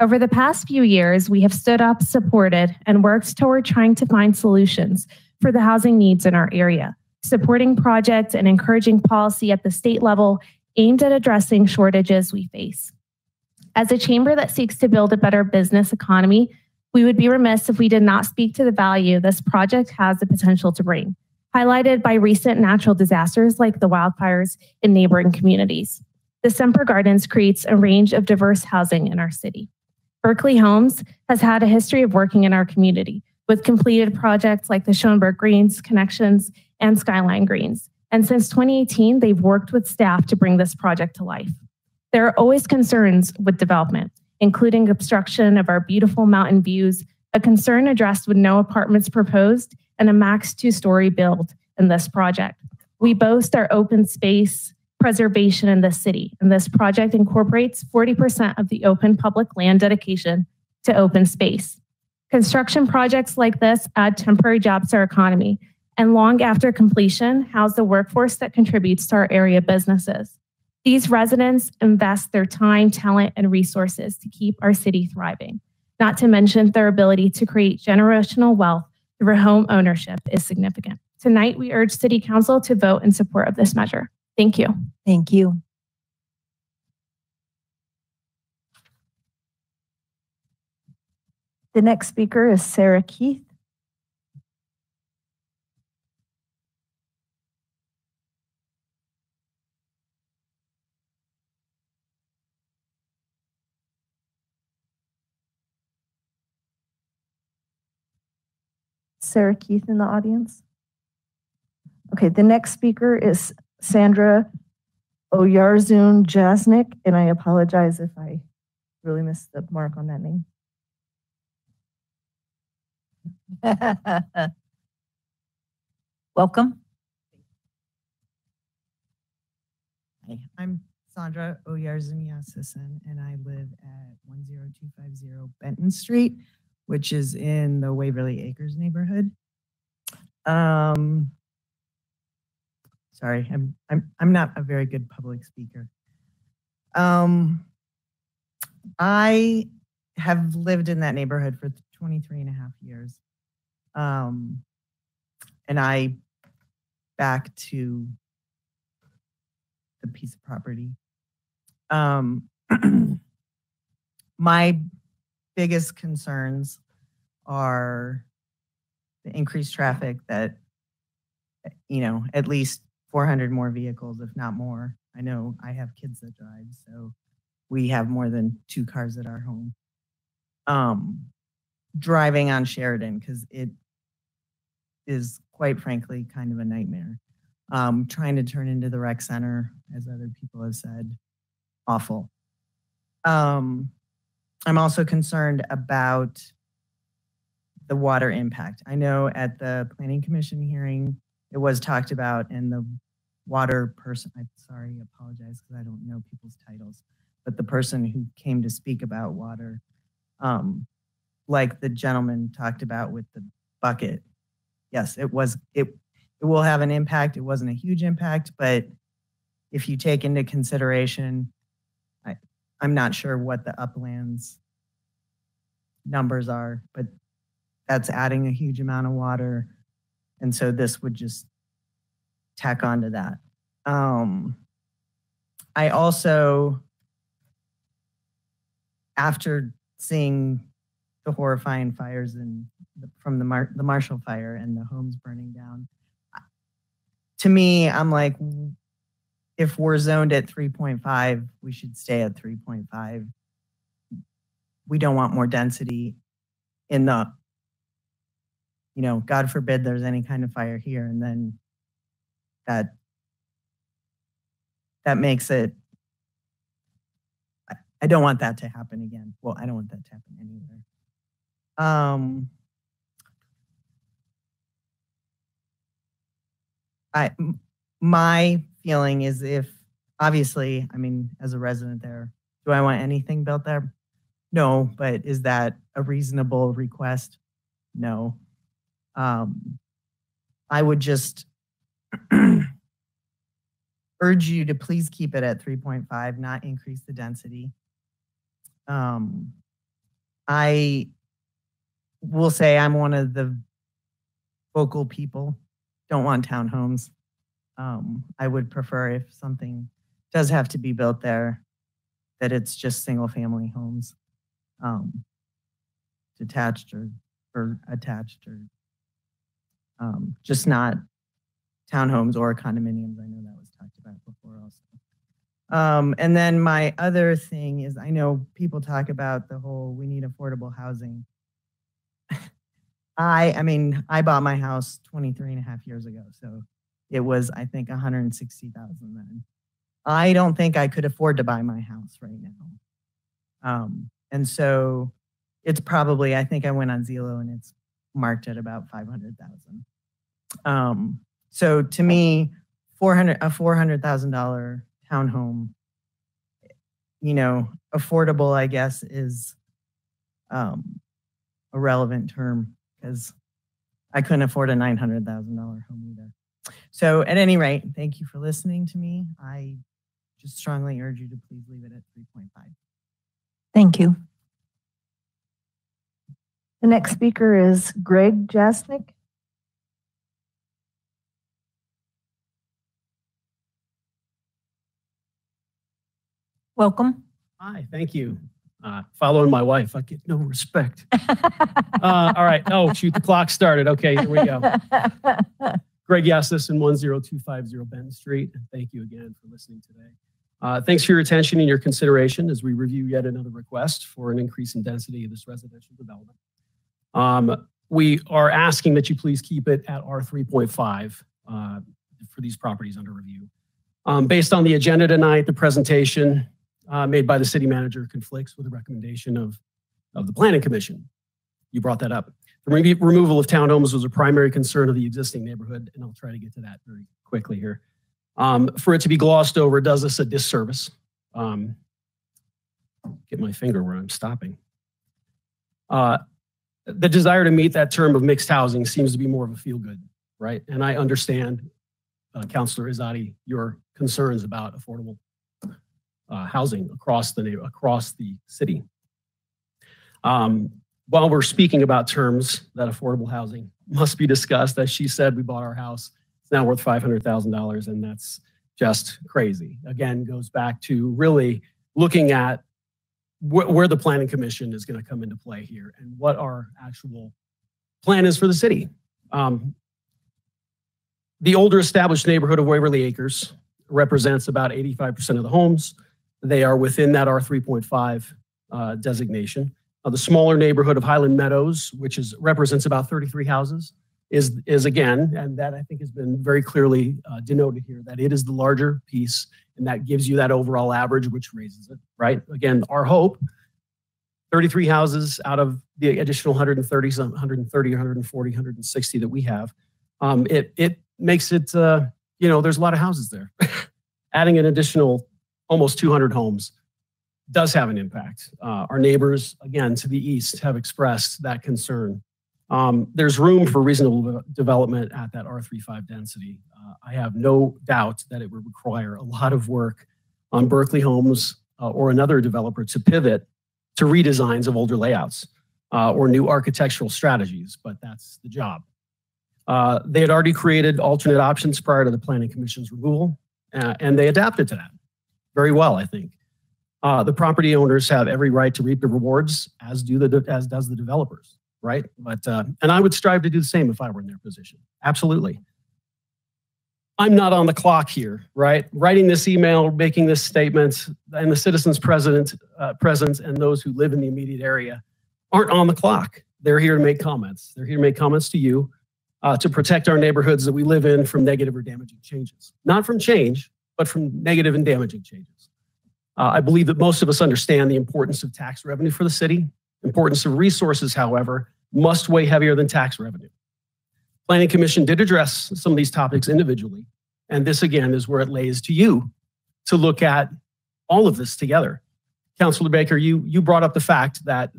Over the past few years, we have stood up, supported, and worked toward trying to find solutions for the housing needs in our area, supporting projects and encouraging policy at the state level aimed at addressing shortages we face. As a chamber that seeks to build a better business economy, we would be remiss if we did not speak to the value this project has the potential to bring, highlighted by recent natural disasters like the wildfires in neighboring communities. The Semper Gardens creates a range of diverse housing in our city. Berkeley Homes has had a history of working in our community with completed projects like the Schoenberg Greens, Connections, and Skyline Greens. And since 2018, they've worked with staff to bring this project to life. There are always concerns with development, including obstruction of our beautiful mountain views, a concern addressed with no apartments proposed, and a max two story build in this project. We boast our open space preservation in the city. And this project incorporates 40% of the open public land dedication to open space. Construction projects like this add temporary jobs to our economy and long after completion house the workforce that contributes to our area businesses. These residents invest their time, talent, and resources to keep our city thriving. Not to mention their ability to create generational wealth through home ownership is significant. Tonight, we urge City Council to vote in support of this measure. Thank you. Thank you. The next speaker is Sarah Keith. Sarah Keith in the audience. Okay, the next speaker is Sandra Oyarzun Jasnik, and I apologize if I really missed the mark on that name. Welcome. Hi, I'm Sandra Oyarzun and I live at 10250 Benton Street, which is in the Waverly Acres neighborhood. Um, sorry, I'm I'm I'm not a very good public speaker. Um, I have lived in that neighborhood for 23 and a half years. Um, and I back to the piece of property. Um, my biggest concerns are the increased traffic that, you know, at least 400 more vehicles, if not more. I know I have kids that drive, so we have more than two cars at our home. Um, driving on Sheridan because it is quite frankly kind of a nightmare. Um, trying to turn into the rec center, as other people have said, awful. Um, I'm also concerned about the water impact. I know at the planning commission hearing, it was talked about and the water person, I'm sorry, apologize because I don't know people's titles, but the person who came to speak about water, um, like the gentleman talked about with the bucket. Yes, it was, it, it will have an impact. It wasn't a huge impact, but if you take into consideration, I'm not sure what the uplands numbers are, but that's adding a huge amount of water. And so this would just tack onto that. Um, I also, after seeing the horrifying fires in, from the, Mar- the Marshall fire and the homes burning down, to me, I'm like, if we're zoned at 3.5, we should stay at 3.5. We don't want more density in the, you know, God forbid there's any kind of fire here and then that that makes it I, I don't want that to happen again. Well, I don't want that to happen anywhere. Um I my feeling is if obviously, I mean, as a resident there, do I want anything built there? No, but is that a reasonable request? No. Um, I would just urge you to please keep it at 3.5, not increase the density. Um, I will say I'm one of the vocal people, don't want townhomes. Um, I would prefer if something does have to be built there, that it's just single family homes. Um, detached or, or attached or um, just not townhomes or condominiums. I know that was talked about before also. Um, and then my other thing is I know people talk about the whole we need affordable housing. I, I mean, I bought my house 23 and a half years ago. So it was, I think, 160,000 then. I don't think I could afford to buy my house right now. Um, and so it's probably, I think I went on Zillow and it's marked at about 500,000. Um, so to me, 400, a $400,000 townhome, you know, affordable, I guess, is um, a relevant term because I couldn't afford a $900,000 home either. So at any rate, thank you for listening to me. I just strongly urge you to please leave it at 3.5. Thank you. The next speaker is Greg Jasnick. Welcome. Hi, thank you. Uh, following my wife, I get no respect. uh, all right. Oh, shoot, the clock started. Okay, here we go. Greg Yassis in 10250 Benton Street. Thank you again for listening today. Uh, thanks for your attention and your consideration as we review yet another request for an increase in density of this residential development. Um, we are asking that you please keep it at R3.5 uh, for these properties under review. Um, based on the agenda tonight, the presentation uh, made by the city manager conflicts with the recommendation of, of the planning commission. You brought that up. The re- removal of townhomes was a primary concern of the existing neighborhood, and I'll try to get to that very quickly here. Um, for it to be glossed over does us a disservice. Um, get my finger where I'm stopping. Uh, the desire to meet that term of mixed housing seems to be more of a feel good, right? And I understand, uh, Councilor Ezeadi, your concerns about affordable uh, housing across the across the city. Um, while we're speaking about terms that affordable housing must be discussed, as she said, we bought our house. It's now worth $500,000, and that's just crazy. Again, goes back to really looking at wh- where the planning commission is going to come into play here and what our actual plan is for the city. Um, the older established neighborhood of Waverly Acres represents about 85% of the homes. They are within that R3.5 uh, designation. The smaller neighborhood of Highland Meadows, which is represents about 33 houses, is, is again, and that I think has been very clearly uh, denoted here, that it is the larger piece and that gives you that overall average, which raises it, right? Again, our hope 33 houses out of the additional 130, some 130, 140, 160 that we have. Um, it, it makes it, uh, you know, there's a lot of houses there. Adding an additional almost 200 homes does have an impact. Uh, our neighbors, again, to the east have expressed that concern. Um, there's room for reasonable development at that R35 density. Uh, I have no doubt that it would require a lot of work on Berkeley Homes uh, or another developer to pivot to redesigns of older layouts uh, or new architectural strategies, but that's the job. Uh, they had already created alternate options prior to the Planning Commission's removal, uh, and they adapted to that very well, I think. Uh, the property owners have every right to reap the rewards, as do the as does the developers, right? But uh, and I would strive to do the same if I were in their position. Absolutely. I'm not on the clock here, right? Writing this email, making this statement, and the citizens present, uh, present and those who live in the immediate area aren't on the clock. They're here to make comments. They're here to make comments to you uh, to protect our neighborhoods that we live in from negative or damaging changes. Not from change, but from negative and damaging changes. Uh, I believe that most of us understand the importance of tax revenue for the city. Importance of resources, however, must weigh heavier than tax revenue. Planning Commission did address some of these topics individually. And this again is where it lays to you to look at all of this together. Councilor Baker, you, you brought up the fact that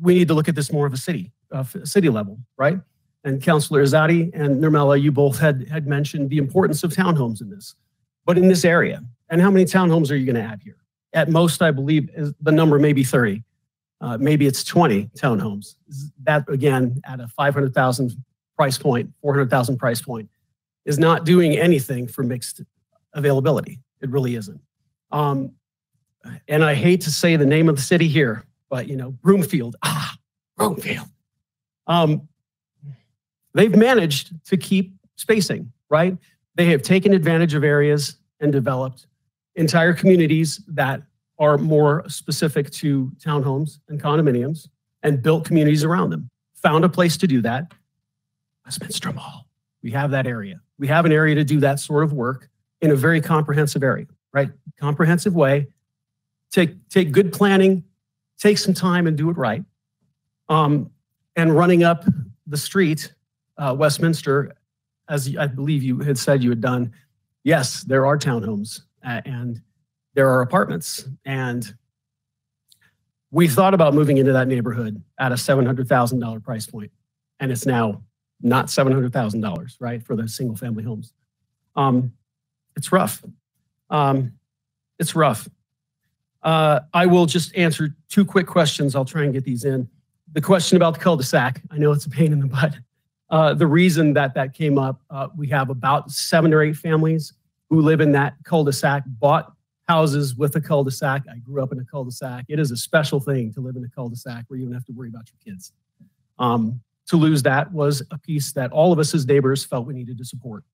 we need to look at this more of a city, uh, city level, right? And Councilor Ezeadi and Nurmela, you both had, had mentioned the importance of townhomes in this, but in this area. And how many townhomes are you going to add here? At most, I believe the number may be 30. Uh, maybe it's 20 townhomes. That again, at a 500,000 price point, 400,000 price point, is not doing anything for mixed availability. It really isn't. Um, and I hate to say the name of the city here, but you know, Broomfield, ah, Broomfield. Um, they've managed to keep spacing, right? They have taken advantage of areas and developed entire communities that are more specific to townhomes and condominiums and built communities around them. Found a place to do that Westminster Mall. We have that area. We have an area to do that sort of work in a very comprehensive area, right? Comprehensive way. Take take good planning, take some time and do it right. Um, and running up the street, uh, Westminster, as I believe you had said you had done, yes, there are townhomes uh, and there are apartments. And we thought about moving into that neighborhood at a $700,000 price point, and it's now not $700,000, right, for those single family homes. Um, it's rough. Um, it's rough. Uh, I will just answer two quick questions. I'll try and get these in. The question about the cul-de-sac, I know it's a pain in the butt. Uh, the reason that that came up, uh, we have about seven or eight families who live in that cul-de-sac, bought houses with a cul-de-sac. I grew up in a cul-de-sac. It is a special thing to live in a cul-de-sac where you don't have to worry about your kids. Um, to lose that was a piece that all of us as neighbors felt we needed to support.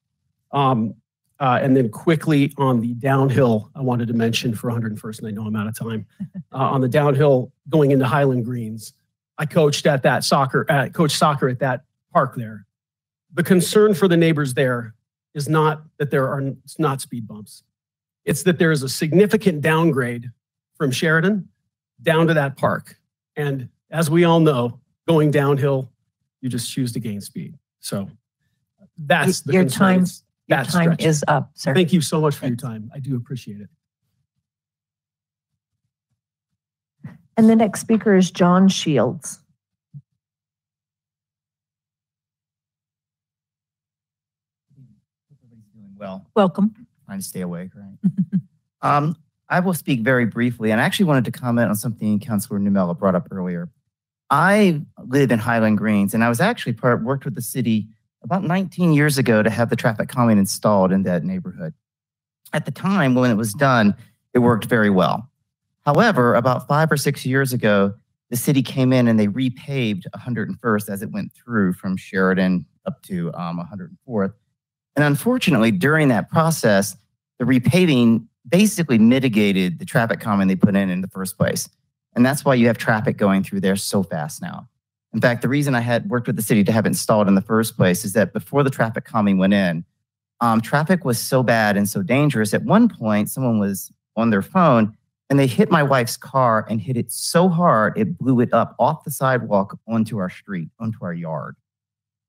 Um, uh, and then quickly on the downhill, I wanted to mention for 101st, and I know I'm out of time. Uh, on the downhill going into Highland Greens, I coached at that soccer, uh, coached soccer at that park there. The concern for the neighbors there is not that there are not speed bumps. It's that there is a significant downgrade from Sheridan down to that park. And as we all know, going downhill you just choose to gain speed. So that's the Your time, your that time stretch. is up, sir. Thank you so much for your time. I do appreciate it. And the next speaker is John Shields. Well. Welcome. Trying to stay awake, right? um, I will speak very briefly, and I actually wanted to comment on something Councilor Nurmela brought up earlier. I live in Highland Greens, and I was actually part worked with the city about 19 years ago to have the traffic calming installed in that neighborhood. At the time when it was done, it worked very well. However, about five or six years ago, the city came in and they repaved 101st as it went through from Sheridan up to um, 104th. And unfortunately, during that process, the repaving basically mitigated the traffic calming they put in in the first place. And that's why you have traffic going through there so fast now. In fact, the reason I had worked with the city to have it installed in the first place is that before the traffic calming went in, um, traffic was so bad and so dangerous. At one point, someone was on their phone and they hit my wife's car and hit it so hard it blew it up off the sidewalk onto our street, onto our yard.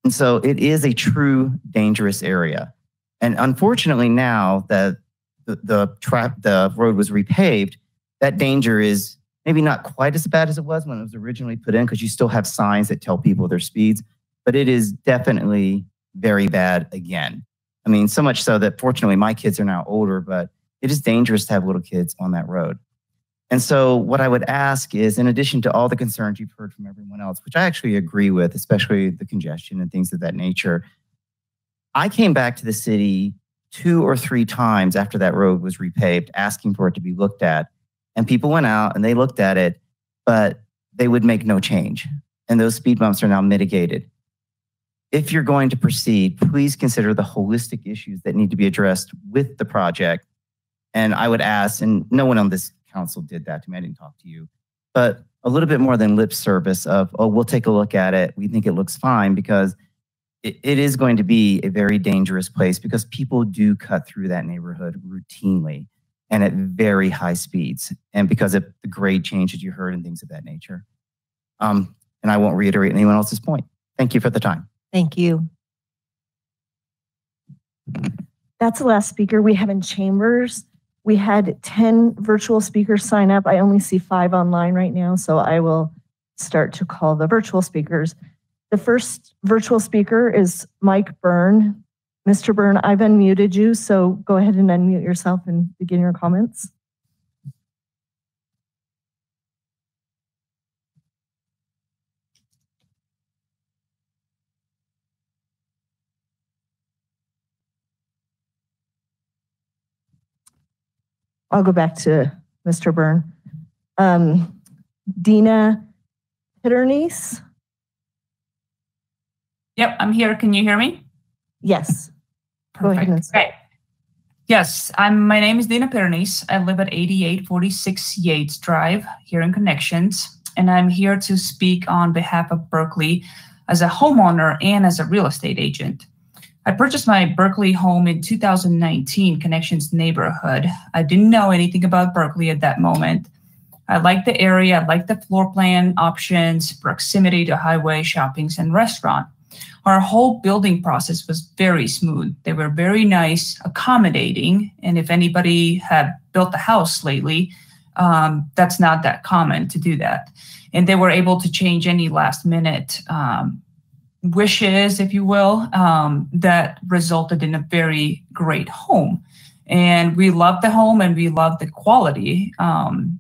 And so it is a true dangerous area. And unfortunately, now that the the, tra- the road was repaved, that danger is maybe not quite as bad as it was when it was originally put in because you still have signs that tell people their speeds, but it is definitely very bad again. I mean, so much so that fortunately my kids are now older, but it is dangerous to have little kids on that road. And so, what I would ask is, in addition to all the concerns you've heard from everyone else, which I actually agree with, especially the congestion and things of that nature, I came back to the city two or three times after that road was repaved, asking for it to be looked at. And people went out and they looked at it, but they would make no change. And those speed bumps are now mitigated. If you're going to proceed, please consider the holistic issues that need to be addressed with the project. And I would ask, and no one on this council did that to me, I didn't talk to you, but a little bit more than lip service of, oh, we'll take a look at it. We think it looks fine because it, it is going to be a very dangerous place because people do cut through that neighborhood routinely and at very high speeds and because of the grade changes you heard and things of that nature. Um, and I won't reiterate anyone else's point. Thank you for the time. Thank you. That's the last speaker we have in chambers. We had 10 virtual speakers sign up. I only see five online right now, so I will start to call the virtual speakers. The first virtual speaker is Mike Byrne. Mr. Byrne, I've unmuted you, so go ahead and unmute yourself and begin your comments. I'll go back to Mr. Byrne. Um, Dina Pitternice? Yep, I'm here. Can you hear me? Yes. Ahead. Great. Yes, I'm. My name is Dina Pernice. I live at 8846 Yates Drive here in Connections, and I'm here to speak on behalf of Berkeley as a homeowner and as a real estate agent. I purchased my Berkeley home in 2019 Connections neighborhood. I didn't know anything about Berkeley at that moment. I liked the area, I liked the floor plan options, proximity to highway, shoppings, and restaurant our whole building process was very smooth. They were very nice, accommodating. And if anybody had built a house lately, um, that's not that common to do that. And they were able to change any last minute um, wishes, if you will, um, that resulted in a very great home. And we love the home and we love the quality. Um,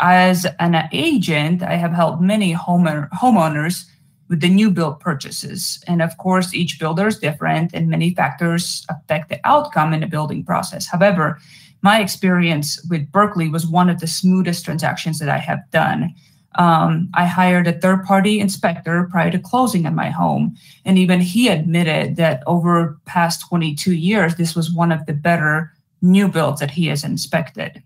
as an agent, I have helped many homeowner, homeowners with the new build purchases. And of course, each builder is different and many factors affect the outcome in the building process. However, my experience with Berkeley was one of the smoothest transactions that I have done. Um, I hired a third party inspector prior to closing on my home. And even he admitted that over past 22 years, this was one of the better new builds that he has inspected.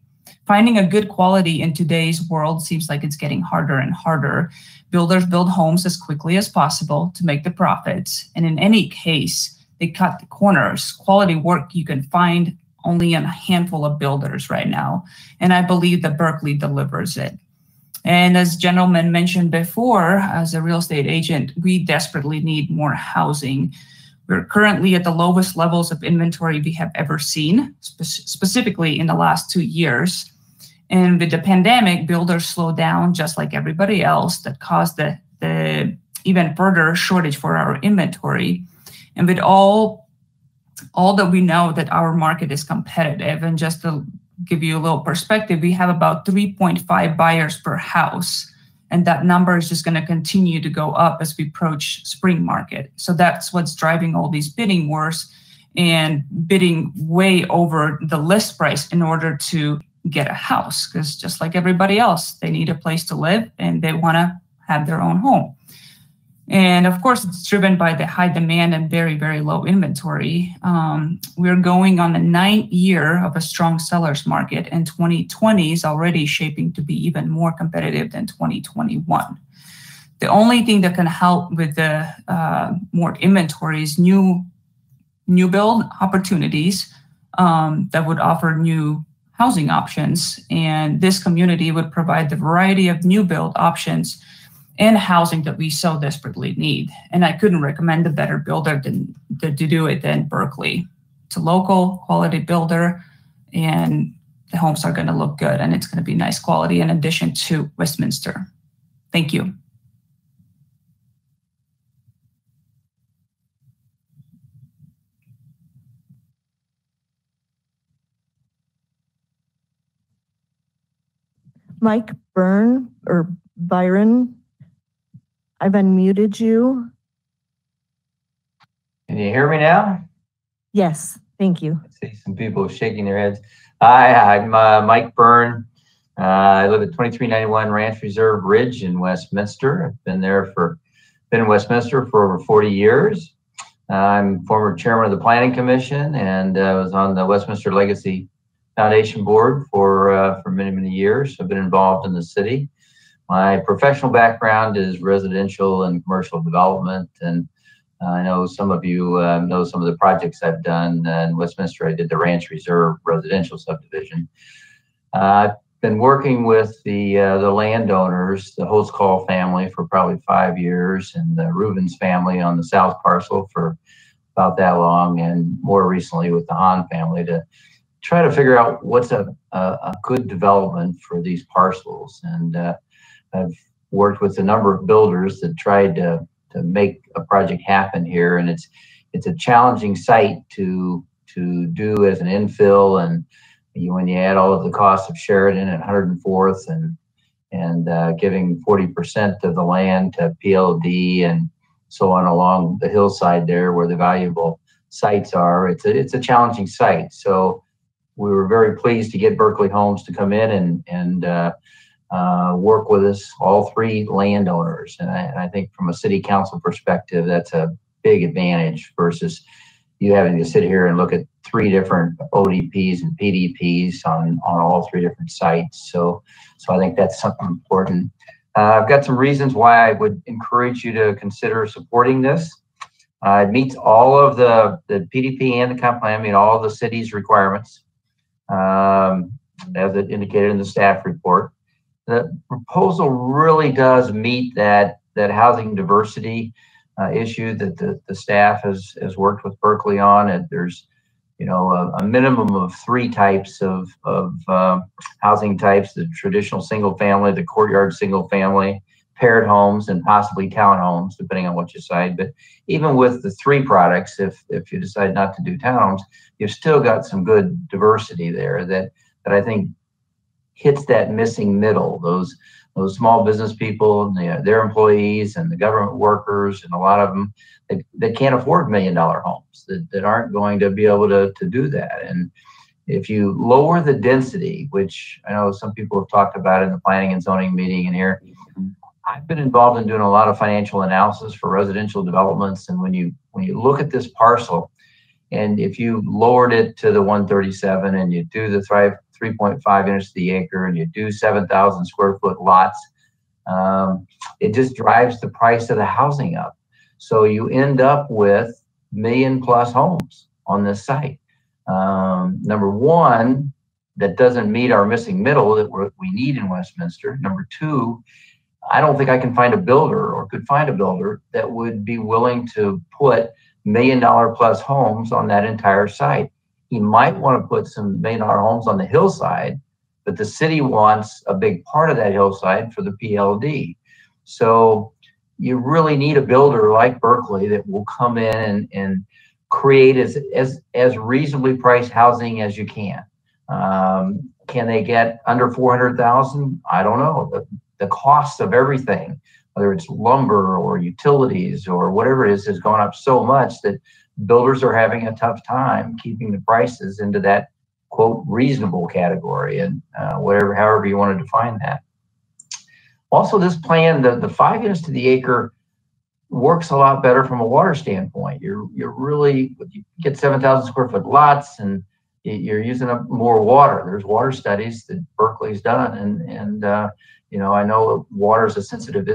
Finding a good quality in today's world seems like it's getting harder and harder. Builders build homes as quickly as possible to make the profits. And in any case, they cut the corners. Quality work you can find only in a handful of builders right now. And I believe that Berkeley delivers it. And as gentlemen mentioned before, as a real estate agent, we desperately need more housing. We're currently at the lowest levels of inventory we have ever seen, spe- specifically in the last two years. And with the pandemic, builders slowed down just like everybody else that caused the, the even further shortage for our inventory. And with all all that we know that our market is competitive, and just to give you a little perspective, we have about 3.5 buyers per house. And that number is just going to continue to go up as we approach spring market. So that's what's driving all these bidding wars and bidding way over the list price in order to get a house because just like everybody else, they need a place to live and they want to have their own home. And of course, it's driven by the high demand and very, very low inventory. Um, we're going on the ninth year of a strong seller's market, and 2020 is already shaping to be even more competitive than 2021. The only thing that can help with the uh, more inventory is new new build opportunities um, that would offer new housing options. And this community would provide the variety of new build options and housing that we so desperately need. And I couldn't recommend a better builder than to, to do it than Berkeley. It's a local quality builder, and the homes are going to look good, and it's going to be nice quality in addition to Westminster. Thank you. Mike Byrne or Byron, I've unmuted you. Can you hear me now? Yes, thank you. I see some people shaking their heads. Hi, I'm uh, Mike Byrne. Uh, I live at 2391 Ranch Reserve Ridge in Westminster. I've been there for, been in Westminster for over 40 years. I'm former chairman of the Planning Commission and uh, was on the Westminster Legacy Foundation Board for uh, for many many years. I've been involved in the city. My professional background is residential and commercial development, and I know some of you uh, know some of the projects I've done in Westminster. I did the Ranch Reserve residential subdivision. Uh, I've been working with the uh, the landowners, the Holtzcall family, for probably five years, and the Rubens family on the south parcel for about that long, and more recently with the Hahn family to try to figure out what's a, a, a good development for these parcels. And uh, I've worked with a number of builders that tried to, to make a project happen here. And it's it's a challenging site to to do as an infill. And you, when you add all of the costs of Sheridan and 104th and and uh, giving 40% of the land to PLD and so on along the hillside there where the valuable sites are, it's a, it's a challenging site. So we were very pleased to get Berkeley Homes to come in and and uh, uh, work with us, all three landowners. And I, I, think from a city council perspective, that's a big advantage versus you having to sit here and look at three different ODPs and PDPs on on all three different sites. So so I think that's something important. Uh, I've got some reasons why I would encourage you to consider supporting this. Uh, it meets all of the, the PDP and the comp plan, I mean, all the city's requirements um, as it indicated in the staff report. The proposal really does meet that, that housing diversity uh, issue that the, the staff has, has worked with Berkeley on. And there's, you know, a, a minimum of three types of, of uh, housing types, the traditional single family, the courtyard single family, paired homes and possibly townhomes, depending on what you decide. But even with the three products, if if you decide not to do townhomes, you've still got some good diversity there that that I think hits that missing middle. Those those small business people, and their employees, and the government workers, and a lot of them that, that can't afford million dollar homes that, that aren't going to be able to, to do that. And if you lower the density, which I know some people have talked about in the planning and zoning meeting in here, I've been involved in doing a lot of financial analysis for residential developments. And when you when you look at this parcel, and if you lowered it to the 137 and you do the 3.5 inches to the acre and you do 7,000 square foot lots, um, it just drives the price of the housing up. So you end up with million plus homes on this site. Um, number one, that doesn't meet our missing middle that we need in Westminster. Number two, I don't think I can find a builder or could find a builder that would be willing to put million dollar plus homes on that entire site. He might want to put some dollar homes on the hillside, but the city wants a big part of that hillside for the PLD. So you really need a builder like Berkeley that will come in and, and create as, as, as reasonably priced housing as you can. Um, can they get under 400,000? I don't know the cost of everything, whether it's lumber or utilities or whatever it is, has gone up so much that builders are having a tough time keeping the prices into that quote reasonable category and uh, whatever, however you want to define that. Also, this plan, the, the five units to the acre works a lot better from a water standpoint. You're you're really you get seven thousand square foot lots and you're using up more water. There's water studies that Berkeley's done, and and uh, you know, I know water is a sensitive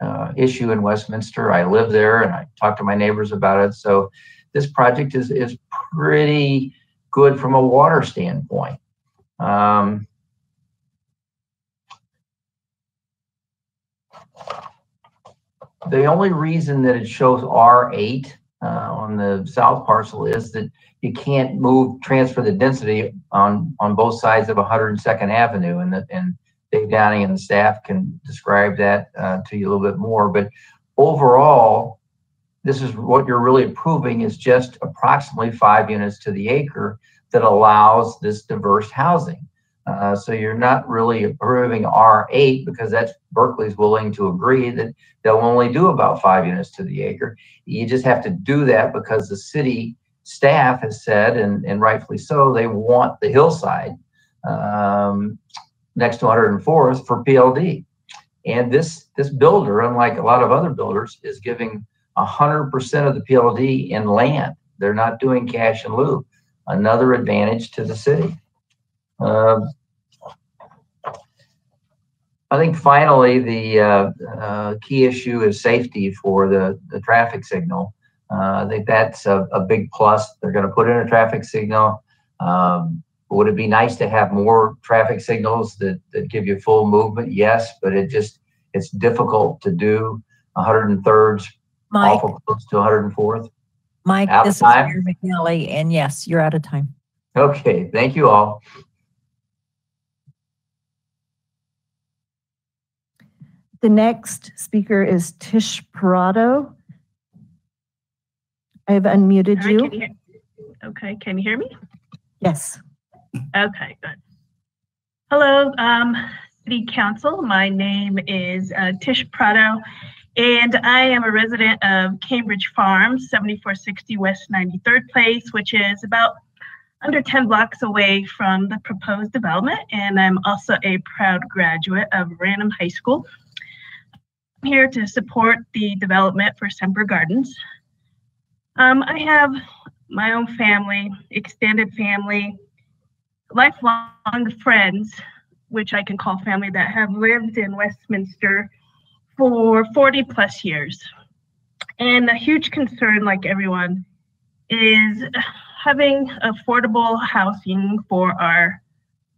uh, issue in Westminster. I live there and I talk to my neighbors about it. So this project is, is pretty good from a water standpoint. Um, the only reason that it shows R8 uh, on the south parcel is that you can't move, transfer the density on, on both sides of 102nd Avenue. And, the, and Dave Downing and the staff can describe that uh, to you a little bit more. But overall, this is what you're really approving is just approximately five units to the acre that allows this diverse housing. Uh, so you're not really approving R8 because that's Berkeley's willing to agree that they'll only do about five units to the acre. You just have to do that because the city staff has said, and, and rightfully so, they want the hillside um, next to 104th for PLD. And this this builder, unlike a lot of other builders, is giving 100% of the PLD in land. They're not doing cash and lieu. Another advantage to the city. Uh, I think finally the uh, uh, key issue is safety for the, the traffic signal. Uh, I think that's a, a, big plus. They're going to put in a traffic signal. Um, would it be nice to have more traffic signals that, that give you full movement? Yes, but it just it's difficult to do. 103rd, Mike, awful close to 104th. Mike, Out of this is? Mayor McNally, and yes, you're out of time. Okay, thank you all. The next speaker is Tish Parado. I have unmuted All right, can you. Okay, can you hear me? Yes. Okay, good. Hello, um, City Council. My name is uh, Tish Prado, and I am a resident of Cambridge Farms, 7460 West 93rd Place, which is about under 10 blocks away from the proposed development. And I'm also a proud graduate of Ranum High School. I'm here to support the development for Semper Gardens. Um, I have my own family, extended family, lifelong friends, which I can call family, that have lived in Westminster for 40 plus years. And a huge concern, like everyone, is having affordable housing for our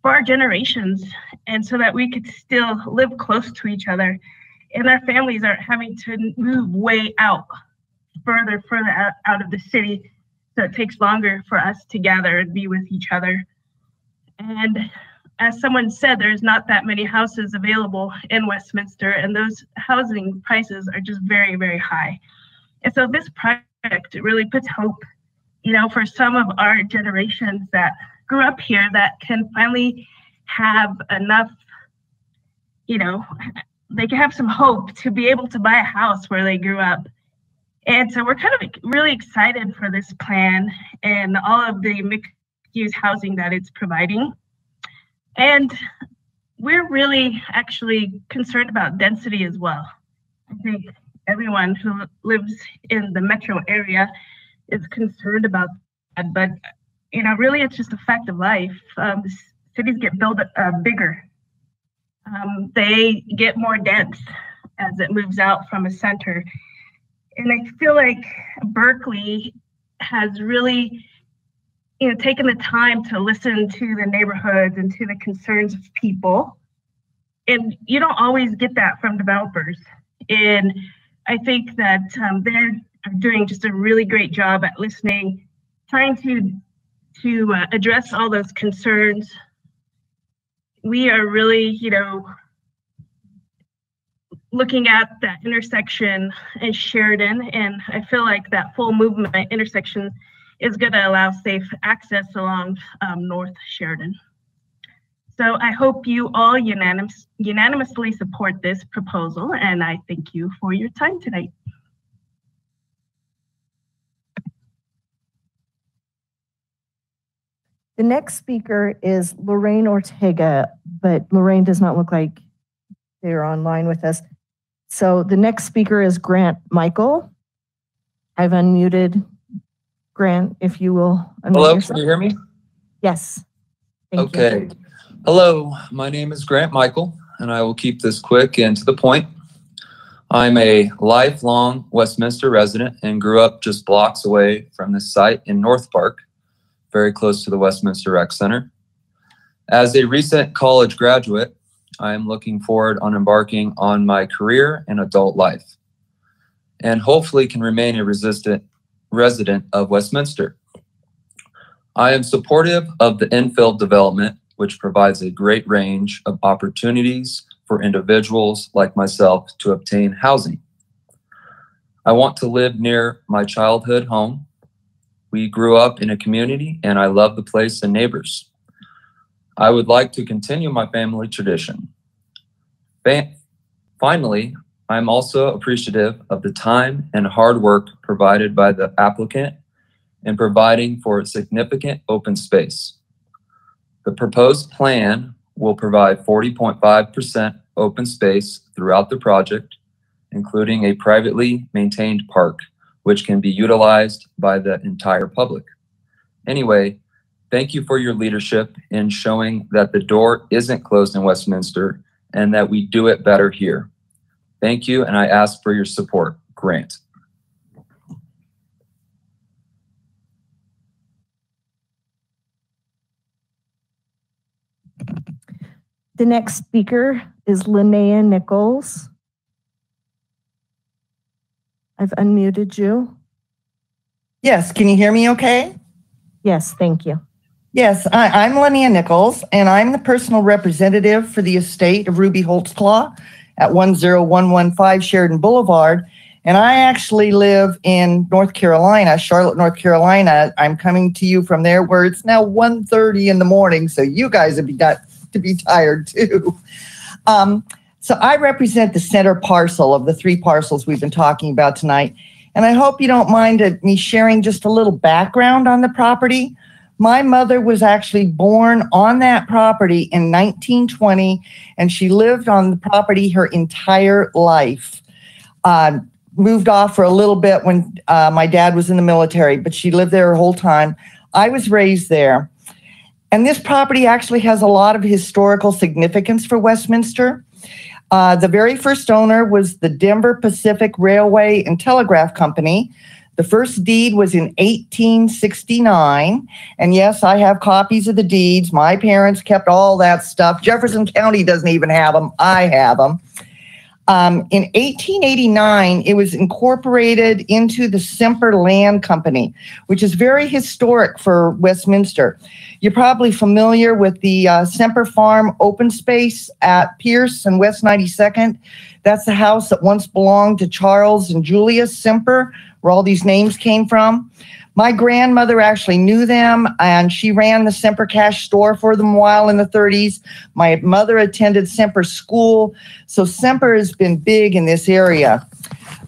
for our generations and so that we could still live close to each other and our families aren't having to move way out further further out, out of the city so it takes longer for us to gather and be with each other and as someone said there's not that many houses available in westminster and those housing prices are just very very high. And so this project really puts hope you know for some of our generations that grew up here that can finally have enough you know they can have some hope to be able to buy a house where they grew up. And so we're kind of really excited for this plan and all of the mixed use housing that it's providing. And we're really actually concerned about density as well. I think everyone who lives in the metro area is concerned about that, but you know, really it's just a fact of life. Um, cities get built uh, bigger. Um, they get more dense as it moves out from a center and I feel like Berkeley has really, you know, taking the time to listen to the neighborhoods and to the concerns of people. And you don't always get that from developers. And I think that um, they're doing just a really great job at listening, trying to to uh, address all those concerns. We are really, you know, looking at that intersection in Sheridan, and I feel like that full movement intersection is going to allow safe access along um, North Sheridan. So I hope you all unanimous, unanimously support this proposal, and I thank you for your time tonight. The next speaker is Lorraine Ortega, but Lorraine does not look like they're online with us. So the next speaker is Grant Michael. I've unmuted Grant, if you will. Hello, yourself. can you hear me? Yes. Thank you. Okay. Hello, my name is Grant Michael, and I will keep this quick and to the point. I'm a lifelong Westminster resident and grew up just blocks away from this site in North Park, very close to the Westminster Rec Center. As a recent college graduate, I am looking forward on embarking on my career and adult life and hopefully can remain a resistant resident of Westminster. I am supportive of the infill development, which provides a great range of opportunities for individuals like myself to obtain housing. I want to live near my childhood home. We grew up in a community and I love the place and neighbors. I would like to continue my family tradition. Finally, I'm also appreciative of the time and hard work provided by the applicant in providing for significant open space. The proposed plan will provide 40.5% open space throughout the project, including a privately maintained park, which can be utilized by the entire public. Anyway, thank you for your leadership in showing that the door isn't closed in Westminster and that we do it better here. Thank you, and I ask for your support. Grant. The next speaker is Linnea Nichols. I've unmuted you. Yes, can you hear me okay? Yes, thank you. Yes, I, am Linnea Nichols, and I'm the personal representative for the estate of Ruby Holtzclaw at 10115 Sheridan Boulevard. And I actually live in North Carolina, Charlotte, North Carolina. I'm coming to you from there where it's now 1.30 in the morning, so you guys have got to be tired too. Um, so I represent the center parcel of the three parcels we've been talking about tonight. And I hope you don't mind uh, me sharing just a little background on the property. My mother was actually born on that property in 1920, and she lived on the property her entire life. Uh, moved off for a little bit when uh, my dad was in the military, but she lived there her whole time. I was raised there. And this property actually has a lot of historical significance for Westminster. Uh, the very first owner was the Denver Pacific Railway and Telegraph Company, the first deed was in 1869. And yes, I have copies of the deeds. My parents kept all that stuff. Jefferson County doesn't even have them. I have them. Um, in 1889, it was incorporated into the Semper Land Company, which is very historic for Westminster. You're probably familiar with the uh, Semper Farm open space at Pierce and West 92nd. That's the house that once belonged to Charles and Julius Semper, where all these names came from. My grandmother actually knew them and she ran the Semper Cash store for them while in the 30s. My mother attended Semper School. So Semper has been big in this area.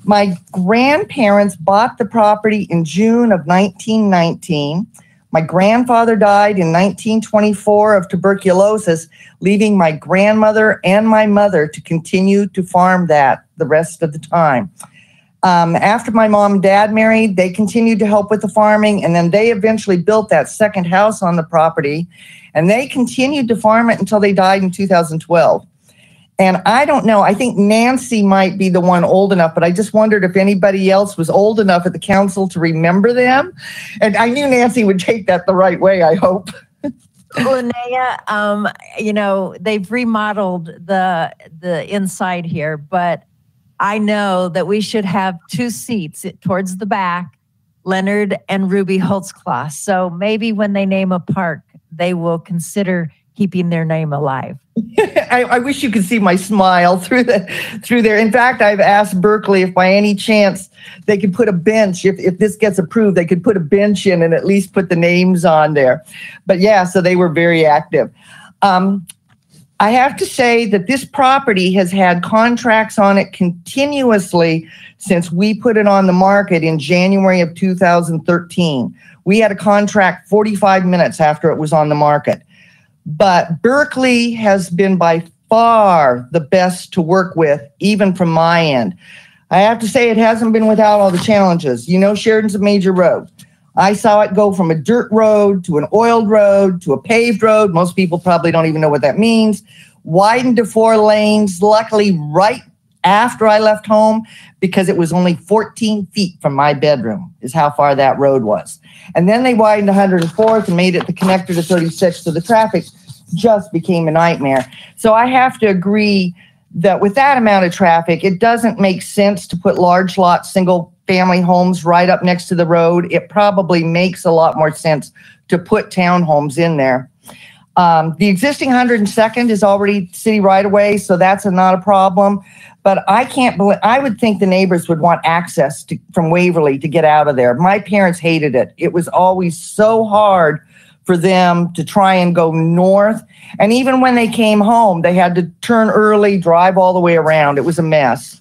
My grandparents bought the property in June of 1919. My grandfather died in 1924 of tuberculosis, leaving my grandmother and my mother to continue to farm that the rest of the time. Um, after my mom and dad married, they continued to help with the farming, and then they eventually built that second house on the property, and they continued to farm it until they died in 2012. And I don't know, I think Nancy might be the one old enough, but I just wondered if anybody else was old enough at the council to remember them. And I knew Nancy would take that the right way, I hope. Linnea, um, you know, they've remodeled the the inside here, but I know that we should have two seats towards the back, Leonard and Ruby Holtzclaw. So maybe when they name a park, they will consider keeping their name alive. I, I, wish you could see my smile through the through there. In fact, I've asked Berkeley if by any chance they could put a bench. If if this gets approved, they could put a bench in and at least put the names on there. But yeah, so they were very active. Um, I have to say that this property has had contracts on it continuously since we put it on the market in January of 2013. We had a contract 45 minutes after it was on the market. But Berkeley has been by far the best to work with, even from my end. I have to say, it hasn't been without all the challenges. You know, Sheridan's a major road. I saw it go from a dirt road to an oiled road to a paved road. Most people probably don't even know what that means. Widened to four lanes. Luckily, right after I left home because it was only 14 feet from my bedroom, is how far that road was. And then they widened 104th and made it the connector to 36. So the traffic just became a nightmare. So I have to agree that with that amount of traffic, it doesn't make sense to put large lot single family homes right up next to the road. It probably makes a lot more sense to put townhomes in there. Um, the existing 102nd is already city right-of-way, so that's a, not a problem. But I can't believe, I would think the neighbors would want access to, from Waverly to get out of there. My parents hated it. It was always so hard for them to try and go north. And even when they came home, they had to turn early, drive all the way around. It was a mess.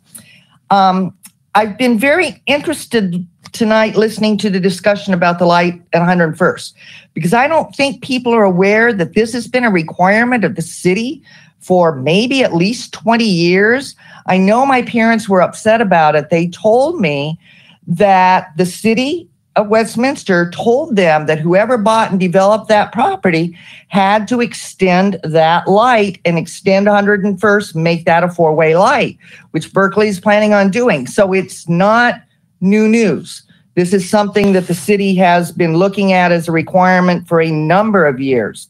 Um, I've been very interested tonight listening to the discussion about the light at 101st because I don't think people are aware that this has been a requirement of the city for maybe at least 20 years. I know my parents were upset about it. They told me that the city of Westminster told them that whoever bought and developed that property had to extend that light and extend 101st, make that a four way light, which Berkeley is planning on doing. So it's not new news. This is something that the city has been looking at as a requirement for a number of years.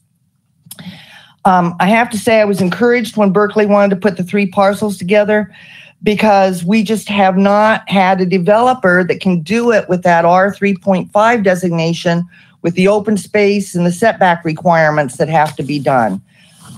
Um, I have to say, I was encouraged when Berkeley wanted to put the three parcels together because we just have not had a developer that can do it with that R3.5 designation with the open space and the setback requirements that have to be done.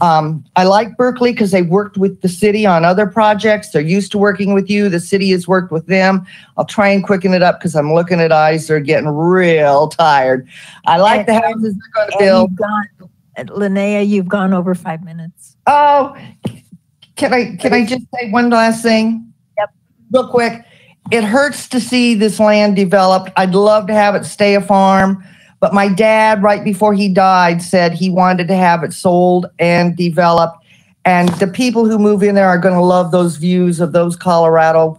Um, I like Berkeley because they worked with the city on other projects. They're used to working with you. The city has worked with them. I'll try and quicken it up because I'm looking at eyes. They're getting real tired. I like the houses they're going to build. You've gone, Linnea, you've gone over five minutes. Oh, can I can I just say one last thing? Yep. Real quick. It hurts to see this land developed. I'd love to have it stay a farm, but my dad, right before he died, said he wanted to have it sold and developed. And the people who move in there are going to love those views of those Colorado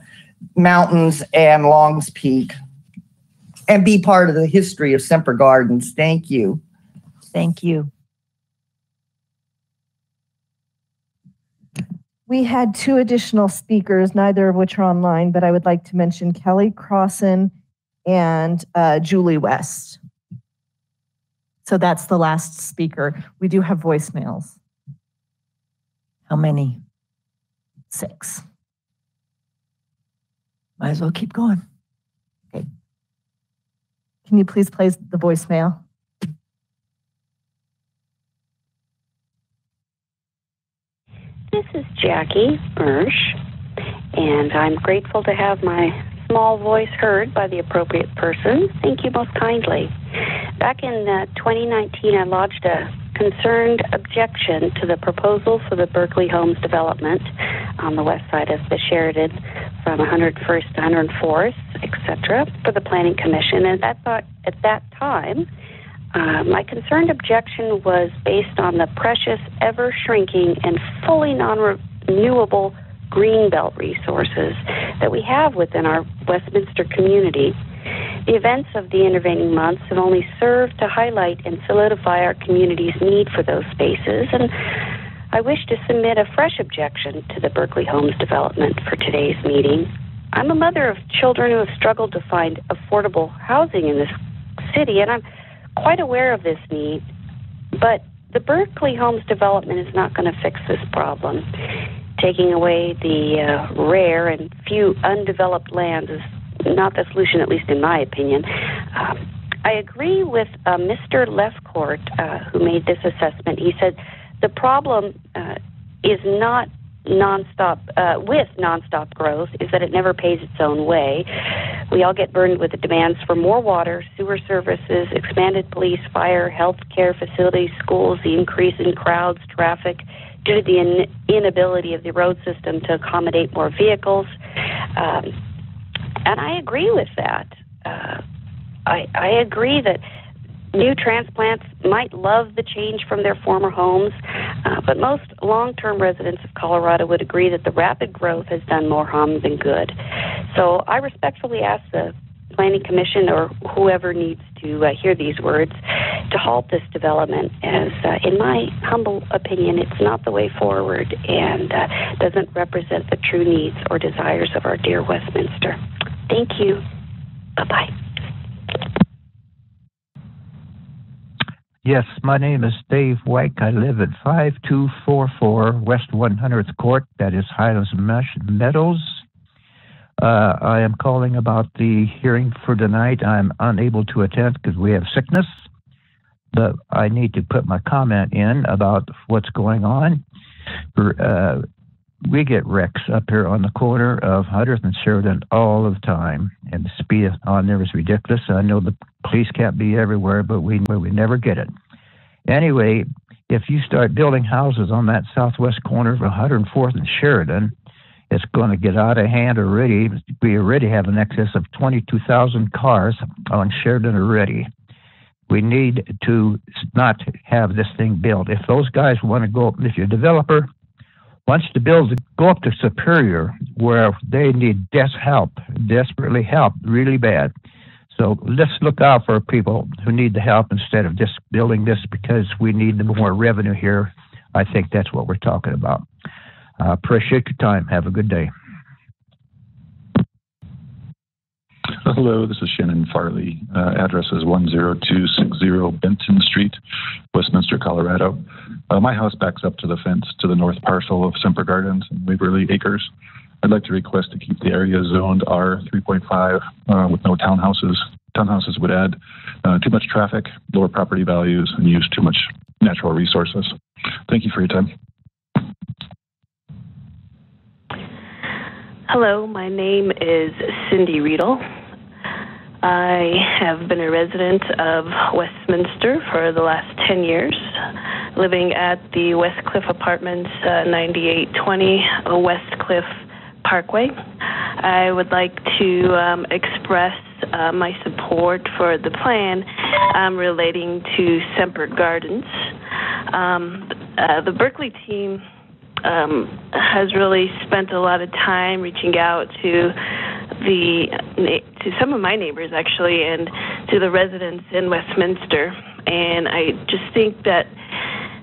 mountains and Longs Peak and be part of the history of Semper Gardens. Thank you. Thank you. We had two additional speakers, neither of which are online, but I would like to mention Kelly Crossan and uh, Julie West. So that's the last speaker. We do have voicemails. How many? Six. Might as well keep going. Okay. Can you please play the voicemail? This is Jackie Mersch, and I'm grateful to have my small voice heard by the appropriate person. Thank you most kindly. Back in uh, 2019, I lodged a concerned objection to the proposal for the Berkeley Homes development on the west side of the Sheridan from 101st to 104th, etc., for the Planning Commission. And that thought, at that time, uh, my concerned objection was based on the precious, ever shrinking, and fully non renewable greenbelt resources that we have within our Westminster community. The events of the intervening months have only served to highlight and solidify our community's need for those spaces, and I wish to submit a fresh objection to the Berkeley Homes development for today's meeting. I'm a mother of children who have struggled to find affordable housing in this city, and I'm quite aware of this need, but the Berkeley Homes development is not going to fix this problem. Taking away the uh, rare and few undeveloped lands is not the solution, at least in my opinion. Um, I agree with uh, Mr. Lefcourt, uh, who made this assessment. He said the problem uh, is not nonstop uh, with nonstop growth is that it never pays its own way. We all get burdened with the demands for more water, sewer services, expanded police, fire, health care facilities, schools, the increase in crowds, traffic, due to the in- inability of the road system to accommodate more vehicles. Um, and I agree with that. Uh, I, I agree that New transplants might love the change from their former homes, uh, but most long term residents of Colorado would agree that the rapid growth has done more harm than good. So I respectfully ask the Planning Commission or whoever needs to uh, hear these words to halt this development, as uh, in my humble opinion, it's not the way forward and uh, doesn't represent the true needs or desires of our dear Westminster. Thank you. Bye bye. Yes, my name is Dave White. I live at 5244 West 100th Court. That is Highlands Meadows. Uh, I am calling about the hearing for tonight. I'm unable to attend because we have sickness, but I need to put my comment in about what's going on. Uh, we get wrecks up here on the corner of 100th and Sheridan all the time, and the speed on there is ridiculous. I know the police can't be everywhere, but we we never get it. Anyway, if you start building houses on that southwest corner of 104th and Sheridan, it's going to get out of hand already. We already have an excess of 22,000 cars on Sheridan already. We need to not have this thing built. If those guys want to go, if you're a developer wants to build, go up to Superior where they need des- help, desperately help, really bad. So let's look out for people who need the help instead of just building this because we need the more revenue here. I think that's what we're talking about. Uh, appreciate your time. Have a good day. Hello, this is Shannon Farley. Uh, address is 10260 Benton Street, Westminster, Colorado. Uh, my house backs up to the fence to the north parcel of Semper Gardens and Waverly Acres. I'd like to request to keep the area zoned R 3.5 uh, with no townhouses. Townhouses would add uh, too much traffic, lower property values, and use too much natural resources. Thank you for your time. Hello, my name is Cindy Riedel. I have been a resident of Westminster for the last 10 years, living at the Westcliff Apartments, uh, 9820 Westcliff Parkway. I would like to um, express uh, my support for the plan um, relating to Semper Gardens. Um, uh, the Berkeley team um, has really spent a lot of time reaching out to the to some of my neighbors actually and to the residents in Westminster and I just think that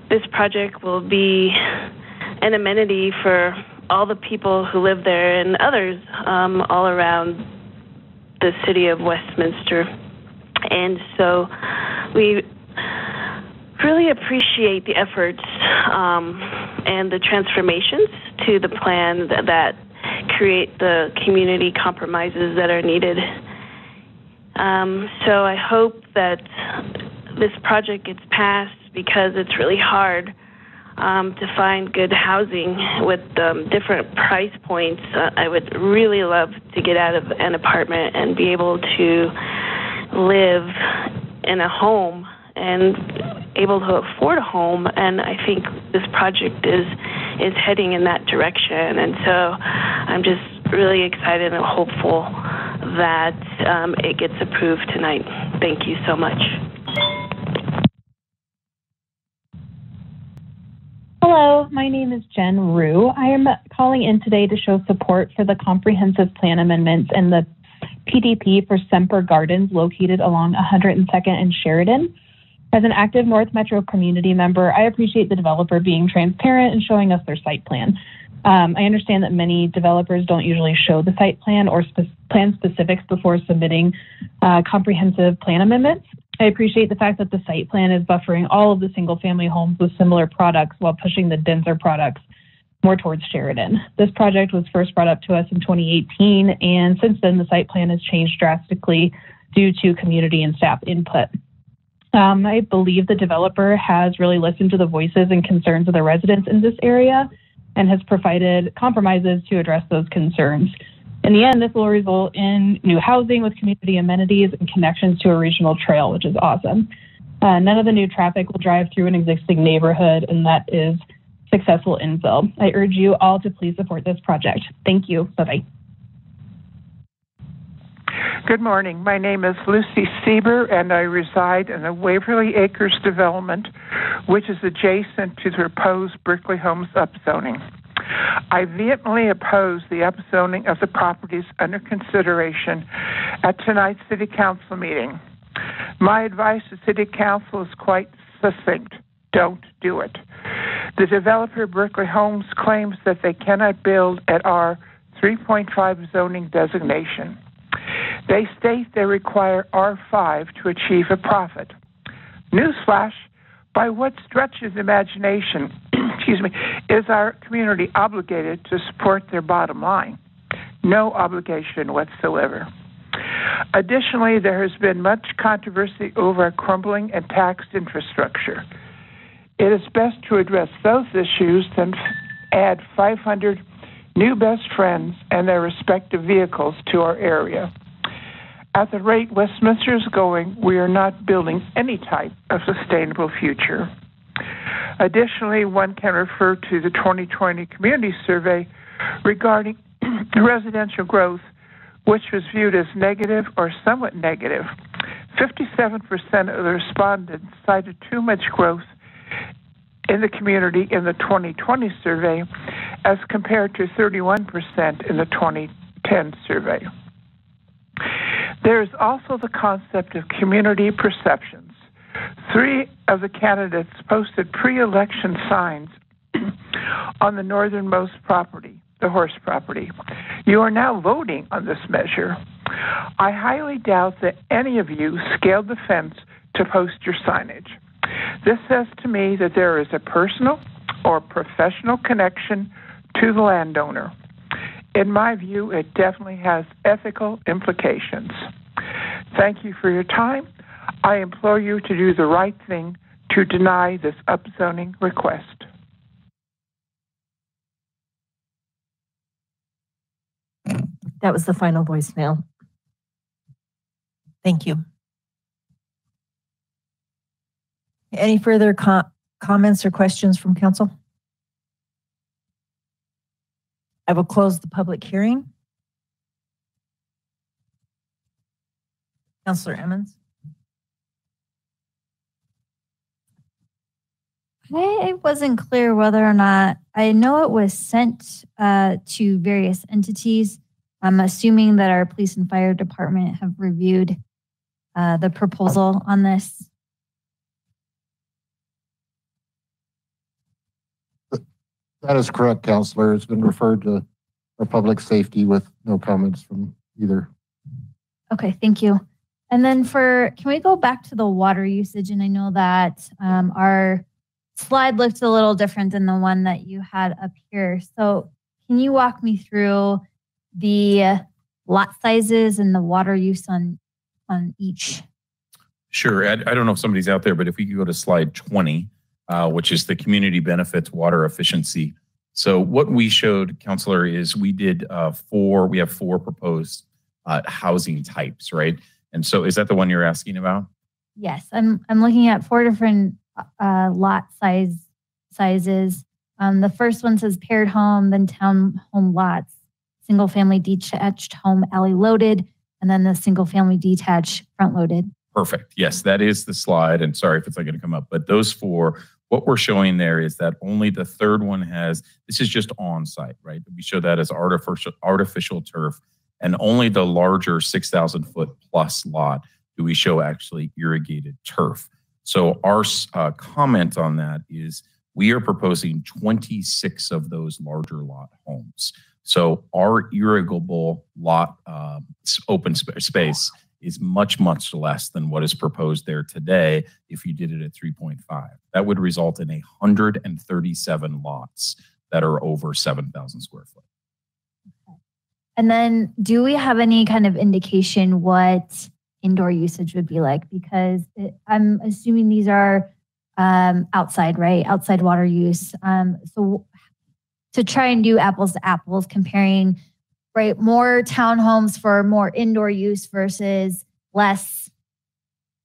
this project will be an amenity for all the people who live there and others um, all around the city of Westminster. And so we really appreciate the efforts um, and the transformations to the plan that, that, create the community compromises that are needed. Um, so I hope that this project gets passed because it's really hard um, to find good housing with um, different price points. Uh, I would really love to get out of an apartment and be able to live in a home and able to afford a home. And I think this project is is heading in that direction. And so I'm just really excited and hopeful that um, it gets approved tonight. Thank you so much. Hello, my name is Jen Rue. I am calling in today to show support for the comprehensive plan amendments and the PDP for Semper Gardens located along 102nd and Sheridan. As an active North Metro community member, I appreciate the developer being transparent and showing us their site plan. Um, I understand that many developers don't usually show the site plan or spe- plan specifics before submitting uh, comprehensive plan amendments. I appreciate the fact that the site plan is buffering all of the single family homes with similar products while pushing the denser products more towards Sheridan. This project was first brought up to us in 2018, and since then the site plan has changed drastically due to community and staff input. Um, I believe the developer has really listened to the voices and concerns of the residents in this area and has provided compromises to address those concerns. In the end, this will result in new housing with community amenities and connections to a regional trail, which is awesome. Uh, none of the new traffic will drive through an existing neighborhood, and that is successful infill. I urge you all to please support this project. Thank you. Bye bye. Good morning. My name is Lucy Sieber, and I reside in the Waverly Acres development, which is adjacent to the proposed Berkeley Homes upzoning. I vehemently oppose the upzoning of the properties under consideration at tonight's City Council meeting. My advice to City Council is quite succinct. Don't do it. The developer Berkeley Homes claims that they cannot build at R 3.5 zoning designation. They state they require R5 to achieve a profit. Newsflash, by what stretch of the imagination, excuse me, is our community obligated to support their bottom line? No obligation whatsoever. Additionally, there has been much controversy over crumbling and taxed infrastructure. It is best to address those issues than add 500 new best friends and their respective vehicles to our area. At the rate Westminster is going, we are not building any type of sustainable future. Additionally, one can refer to the 2020 community survey regarding residential growth, which was viewed as negative or somewhat negative. 57% of the respondents cited too much growth in the community in the 2020 survey as compared to 31% in the 2010 survey. There's also the concept of community perceptions. Three of the candidates posted pre election signs on the northernmost property, the horse property. You are now voting on this measure. I highly doubt that any of you scaled the fence to post your signage. This says to me that there is a personal or professional connection to the landowner. In my view, it definitely has ethical implications. Thank you for your time. I implore you to do the right thing to deny this upzoning request. That was the final voicemail. Thank you. Any further co- comments or questions from council? I will close the public hearing. Councillor Emmons? I wasn't clear whether or not, I know it was sent uh, to various entities. I'm assuming that our police and fire department have reviewed uh, the proposal on this. That is correct, Counselor. It's been referred to our public safety with no comments from either. Okay, thank you. And then for, can we go back to the water usage? And I know that um, our slide looked a little different than the one that you had up here. So can you walk me through the lot sizes and the water use on on each? Sure. I, I don't know if somebody's out there, but if we could go to slide 20, uh, which is the community benefits water efficiency. So what we showed, counselor, is we did uh, four, we have four proposed uh, housing types, right? And so is that the one you're asking about? Yes, I'm I'm looking at four different uh, lot size sizes. Um, the first one says paired home, then town home lots, single family detached home alley loaded, and then the single family detached front loaded. Perfect. Yes, that is the slide. And sorry if it's not going to come up, but those four, what we're showing there is that only the third one has, this is just on site, right? We show that as artificial, artificial turf. And only the larger 6,000 foot plus lot do we show actually irrigated turf. So our uh, comment on that is we are proposing 26 of those larger lot homes. So our irrigable lot uh, open sp space is much, much less than what is proposed there today if you did it at 3.5. That would result in 137 lots that are over 7,000 square foot. And then do we have any kind of indication what indoor usage would be like? Because it, I'm assuming these are um, outside, right? Outside water use. Um, so to try and do apples to apples, comparing right more townhomes for more indoor use versus less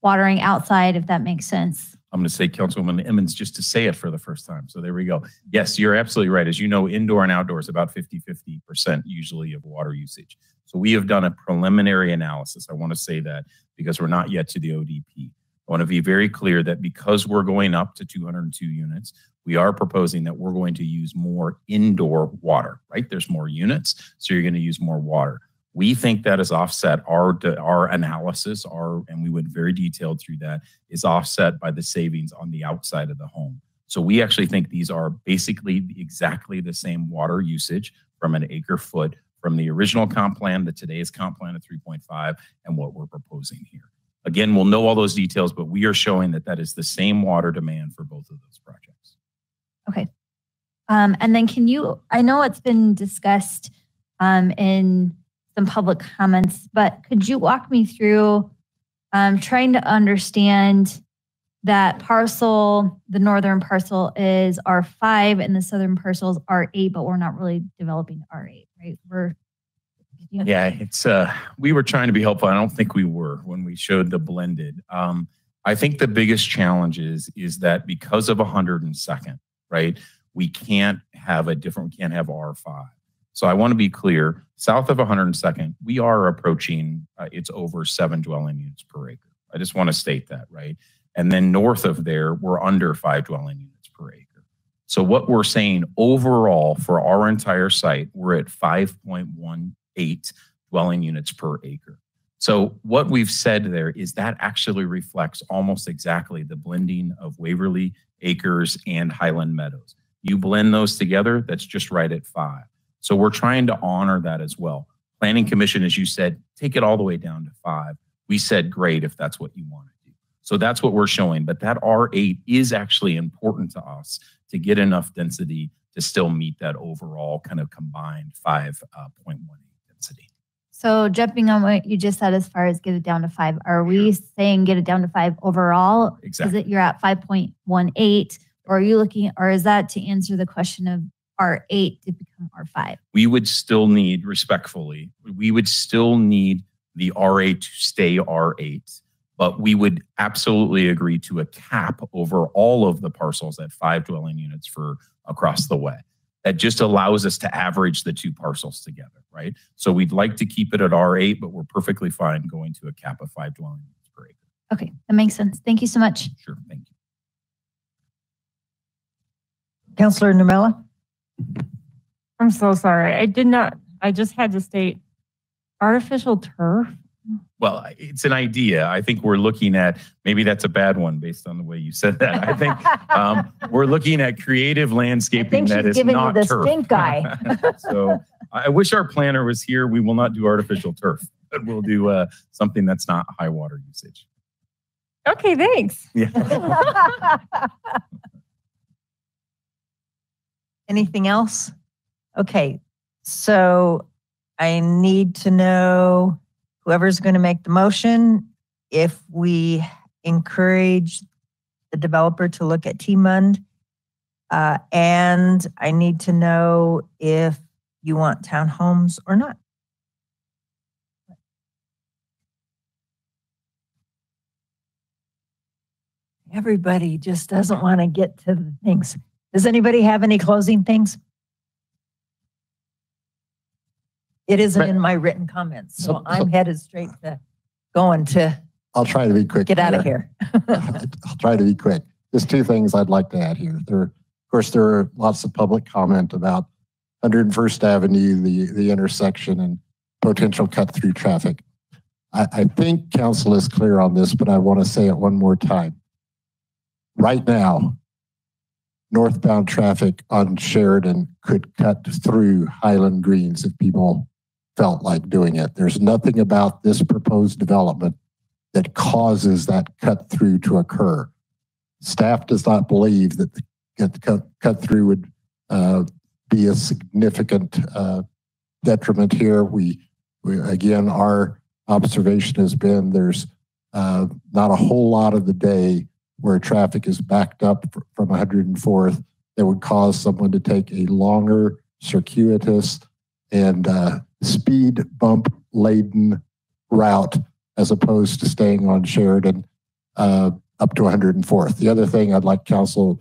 watering outside, if that makes sense. I'm going to say Councilwoman Emmons just to say it for the first time. So there we go. Yes, you're absolutely right. As you know, indoor and outdoor is about 50 50% usually of water usage. So we have done a preliminary analysis. I want to say that because we're not yet to the ODP. I want to be very clear that because we're going up to 202 units, we are proposing that we're going to use more indoor water, right? There's more units, so you're going to use more water. We think that is offset. Our our analysis, our and we went very detailed through that, is offset by the savings on the outside of the home. So we actually think these are basically exactly the same water usage from an acre foot from the original comp plan to today's comp plan of 3.5 and what we're proposing here. Again, we'll know all those details, but we are showing that that is the same water demand for both of those projects. Okay. Um, and then can you, I know it's been discussed um, in some public comments, but could you walk me through um, trying to understand that parcel, the northern parcel is R5 and the southern parcel is R8, but we're not really developing R8, right? We're Yeah, it's uh we were trying to be helpful. I don't think we were when we showed the blended. Um I think the biggest challenge is is that because of 102nd, right? We can't have a different we can't have R5. So I want to be clear, south of 102nd, we are approaching uh, it's over 7 dwelling units per acre. I just want to state that, right? And then north of there, we're under 5 dwelling units per acre. So what we're saying overall for our entire site, we're at 5.18 dwelling units per acre. So what we've said there is that actually reflects almost exactly the blending of Waverly Acres and Highland Meadows. You blend those together, that's just right at five. So we're trying to honor that as well. Planning Commission, as you said, take it all the way down to five. We said, great, if that's what you want to do. So that's what we're showing. But that R8 is actually important to us to get enough density to still meet that overall kind of combined 5.18 uh, density. So jumping on what you just said, as far as get it down to five, are we saying get it down to five overall? Exactly. Is it you're at 5.18? Or are you looking, or is that to answer the question of R8 to become R5? We would still need, respectfully, we would still need the R8 to stay R8, but we would absolutely agree to a cap over all of the parcels at five dwelling units for across the way. That just allows us to average the two parcels together, right? So we'd like to keep it at R8, but we're perfectly fine going to a cap of five dwelling units per acre. Okay, that makes sense. Thank you so much. Sure, thank you. Councillor Nurmela? I'm so sorry. I did not, I just had to state artificial turf. Well, it's an idea. I think we're looking at maybe that's a bad one based on the way you said that. I think um, we're looking at creative landscaping think that she's is giving you not the turf. stink eye. so I wish our planner was here. We will not do artificial turf, but we'll do uh, something that's not high water usage. Okay, thanks. Yeah. Anything else? Okay, so I need to know whoever's going to make the motion, if we encourage the developer to look at T-MUND. Uh, and I need to know if you want townhomes or not. Everybody just doesn't want to get to the things. Does anybody have any closing things? It isn't in my written comments, so So- I'm headed straight to going to I'll try to be quick. get out of here. I'll try to be quick. There's two things I'd like to add here. There, of course, there are lots of public comment about 101st Avenue, the, the intersection and potential cut through traffic. I, I think council is clear on this, but I want to say it one more time. Right now, northbound traffic on Sheridan could cut through Highland Greens if people felt like doing it. There's nothing about this proposed development that causes that cut through to occur. Staff does not believe that the cut, cut through would uh, be a significant uh, detriment here. We, we again, our observation has been there's uh, not a whole lot of the day where traffic is backed up from 104th that would cause someone to take a longer, circuitous, and uh, speed bump laden route as opposed to staying on Sheridan uh, up to 104th. The other thing I'd like council,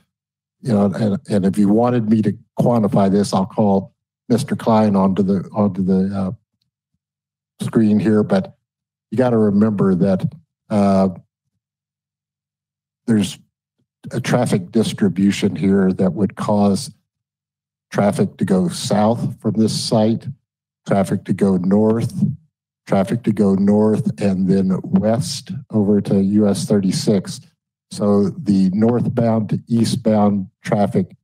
you know, and, and if you wanted me to quantify this, I'll call Mr. Klein onto the onto the uh, screen here. But you got to remember that uh, there's a traffic distribution here that would cause traffic to go south from this site, traffic to go north, traffic to go north and then west over to US 36. So the northbound to eastbound traffic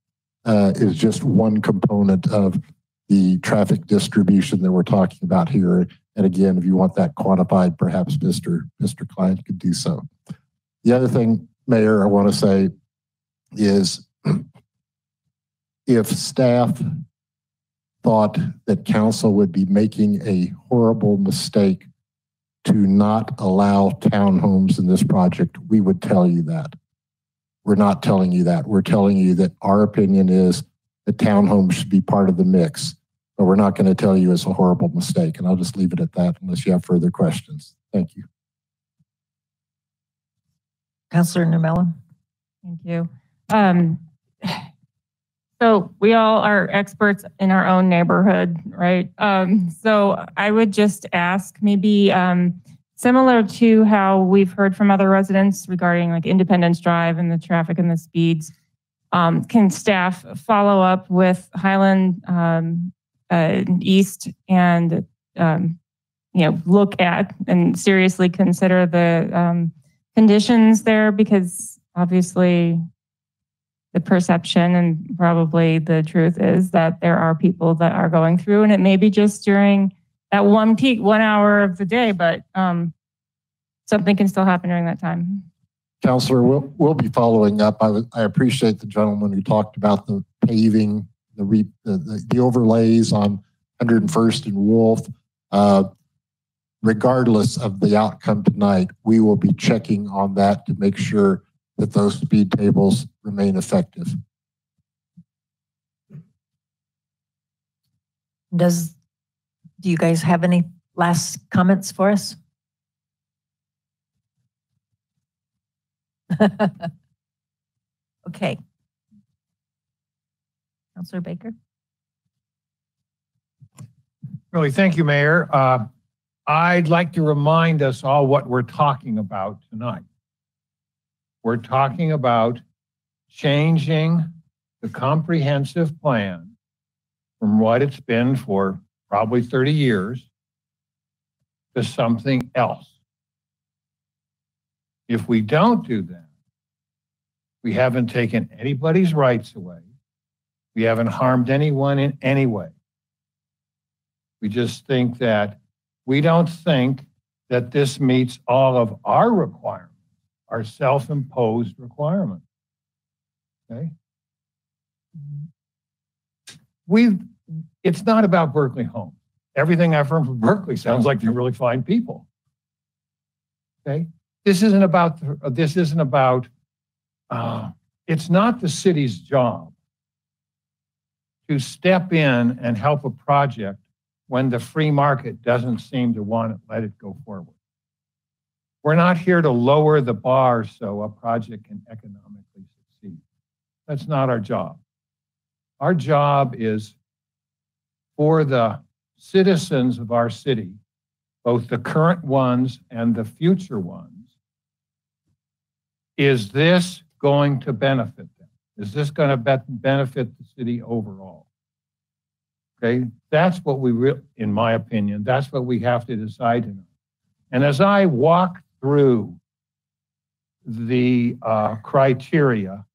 uh, is just one component of the traffic distribution that we're talking about here. And again, if you want that quantified, perhaps Mr. Mr. Klein could do so. The other thing, Mayor, I want to say is if staff thought that council would be making a horrible mistake to not allow townhomes in this project, we would tell you that. We're not telling you that. We're telling you that our opinion is that townhomes should be part of the mix, but we're not going to tell you it's a horrible mistake. And I'll just leave it at that unless you have further questions. Thank you. Councillor Nurmela. Thank you. Um, so we all are experts in our own neighborhood, right? Um, so I would just ask maybe um, similar to how we've heard from other residents regarding like Independence Drive and the traffic and the speeds. Um, can staff follow up with Highland um, uh, East and um, you know look at and seriously consider the um, conditions there because obviously the perception and probably the truth is that there are people that are going through and it may be just during that one peak one hour of the day but um, something can still happen during that time Counselor, we'll, we'll be following up. I, appreciate the gentleman who talked about the paving, the, re, the, the, the overlays on 101st and Wolff. Uh, regardless of the outcome tonight, we will be checking on that to make sure that those speed tables remain effective. Does, do you guys have any last comments for us? okay. Councillor Baker? Really, thank you, Mayor. Uh, I'd like to remind us all what we're talking about tonight. We're talking about changing the comprehensive plan from what it's been for probably 30 years to something else. If we don't do that, we haven't taken anybody's rights away. We haven't harmed anyone in any way. We just think that we don't think that this meets all of our requirements, our self imposed requirements. Okay? We, it's not about Berkeley Home. Everything I've heard from Berkeley sounds like they're really fine people. Okay? This isn't about, this isn't about, uh, it's not the city's job to step in and help a project when the free market doesn't seem to want to let it go forward. We're not here to lower the bar so a project can economically succeed. That's not our job. Our job is for the citizens of our city, both the current ones and the future ones, is this going to benefit them? Is this going to be- benefit the city overall? Okay, that's what we, re- in my opinion, that's what we have to decide tonight. And as I walk through the uh, criteria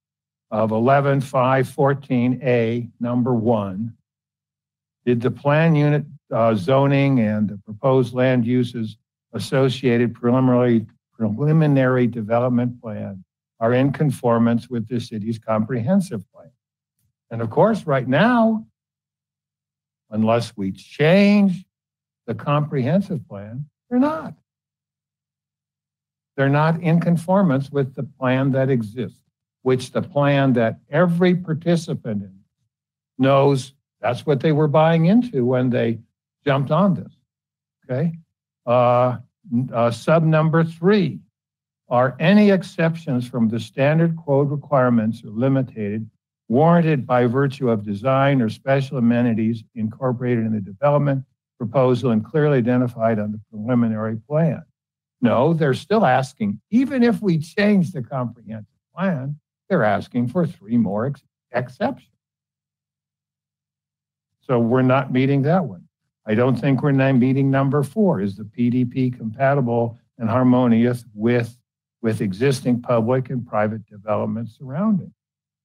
of 11514A, number one, did the plan unit uh, zoning and the proposed land uses associated preliminary preliminary development plan are in conformance with the city's comprehensive plan. And of course, right now, unless we change the comprehensive plan, they're not. They're not in conformance with the plan that exists, which the plan that every participant knows that's what they were buying into when they jumped on this. Okay. Uh, uh, sub number three, are any exceptions from the standard code requirements or limited warranted by virtue of design or special amenities incorporated in the development proposal and clearly identified on the preliminary plan? No, they're still asking, even if we change the comprehensive plan, they're asking for three more ex- exceptions. So we're not meeting that one. I don't think we're now meeting number four. Is the PDP compatible and harmonious with, with existing public and private development surrounding?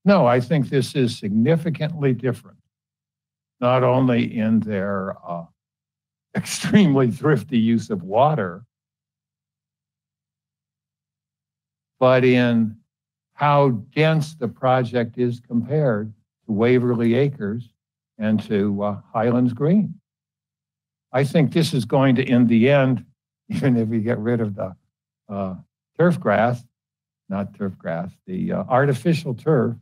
No, I think this is significantly different, not only in their uh, extremely thrifty use of water, but in how dense the project is compared to Waverly Acres and to uh, Highlands Green. I think this is going to, in the end, even if we get rid of the uh, turf grass, not turf grass, the uh, artificial turf,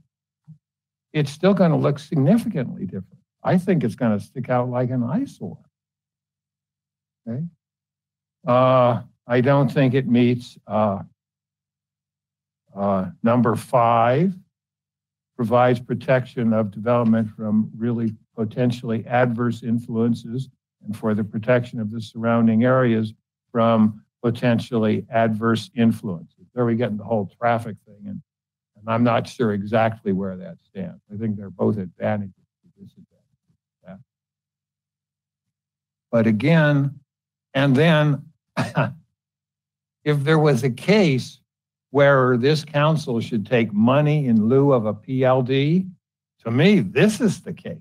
it's still going to look significantly different. I think it's going to stick out like an eyesore. Okay. Uh, I don't think it meets uh, uh, number five, provides protection of development from really potentially adverse influences and for the protection of the surrounding areas from potentially adverse influences. There we get in the whole traffic thing, and, and I'm not sure exactly where that stands. I think they're both advantages and disadvantages. But again, and then if there was a case where this council should take money in lieu of a PLD, to me, this is the case.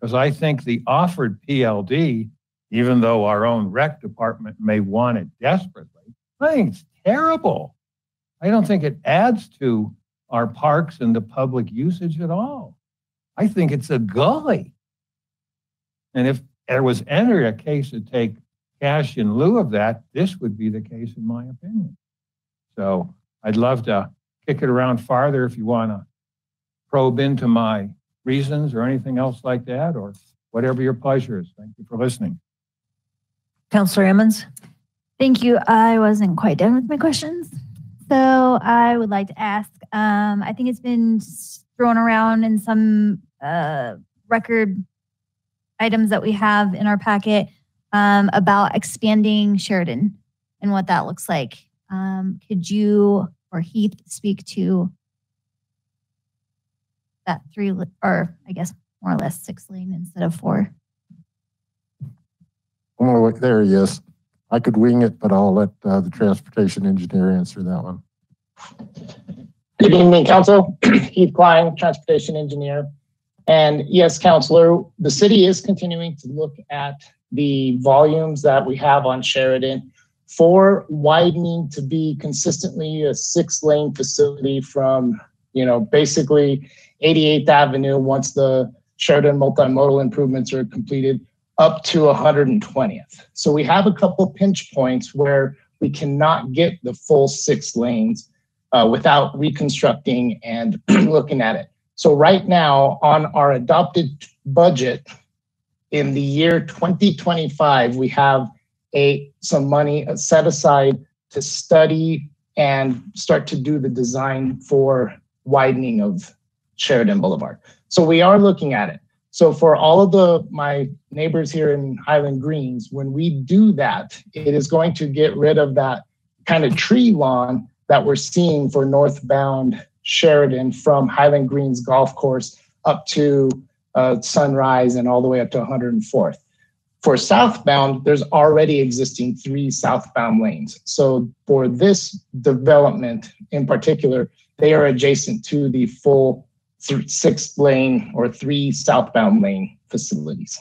Because I think the offered PLD, even though our own rec department may want it desperately, I think it's terrible. I don't think it adds to our parks and the public usage at all. I think it's a gully. And if there was ever a case to take cash in lieu of that, this would be the case, in my opinion. So I'd love to kick it around farther if you want to probe into my reasons or anything else like that, or whatever your pleasure is. Thank you for listening. Councillor Emmons? Thank you. I wasn't quite done with my questions. So I would like to ask, um, I think it's been thrown around in some uh, record items that we have in our packet um, about expanding Sheridan and what that looks like. Um, could you or Heath speak to that three, or I guess more or less six lane instead of four? I'm gonna look there, yes. I could wing it, but I'll let uh, the transportation engineer answer that one. Good evening, Council. Heath Klein, Transportation Engineer. And yes, Councilor, the city is continuing to look at the volumes that we have on Sheridan for widening to be consistently a six lane facility from, you know, basically 88th Avenue once the Sheridan multimodal improvements are completed up to 120th. So we have a couple pinch points where we cannot get the full six lanes uh, without reconstructing and looking at it. So right now on our adopted budget in the year 2025, we have some money set aside to study and start to do the design for widening of Sheridan Boulevard. So we are looking at it. So for all of the my neighbors here in Highland Greens, when we do that, it is going to get rid of that kind of tree lawn that we're seeing for northbound Sheridan from Highland Greens Golf Course up to uh, Sunrise and all the way up to 104th. For southbound, there's already existing three southbound lanes. So for this development in particular, they are adjacent to the full th- six lane or three southbound lane facilities.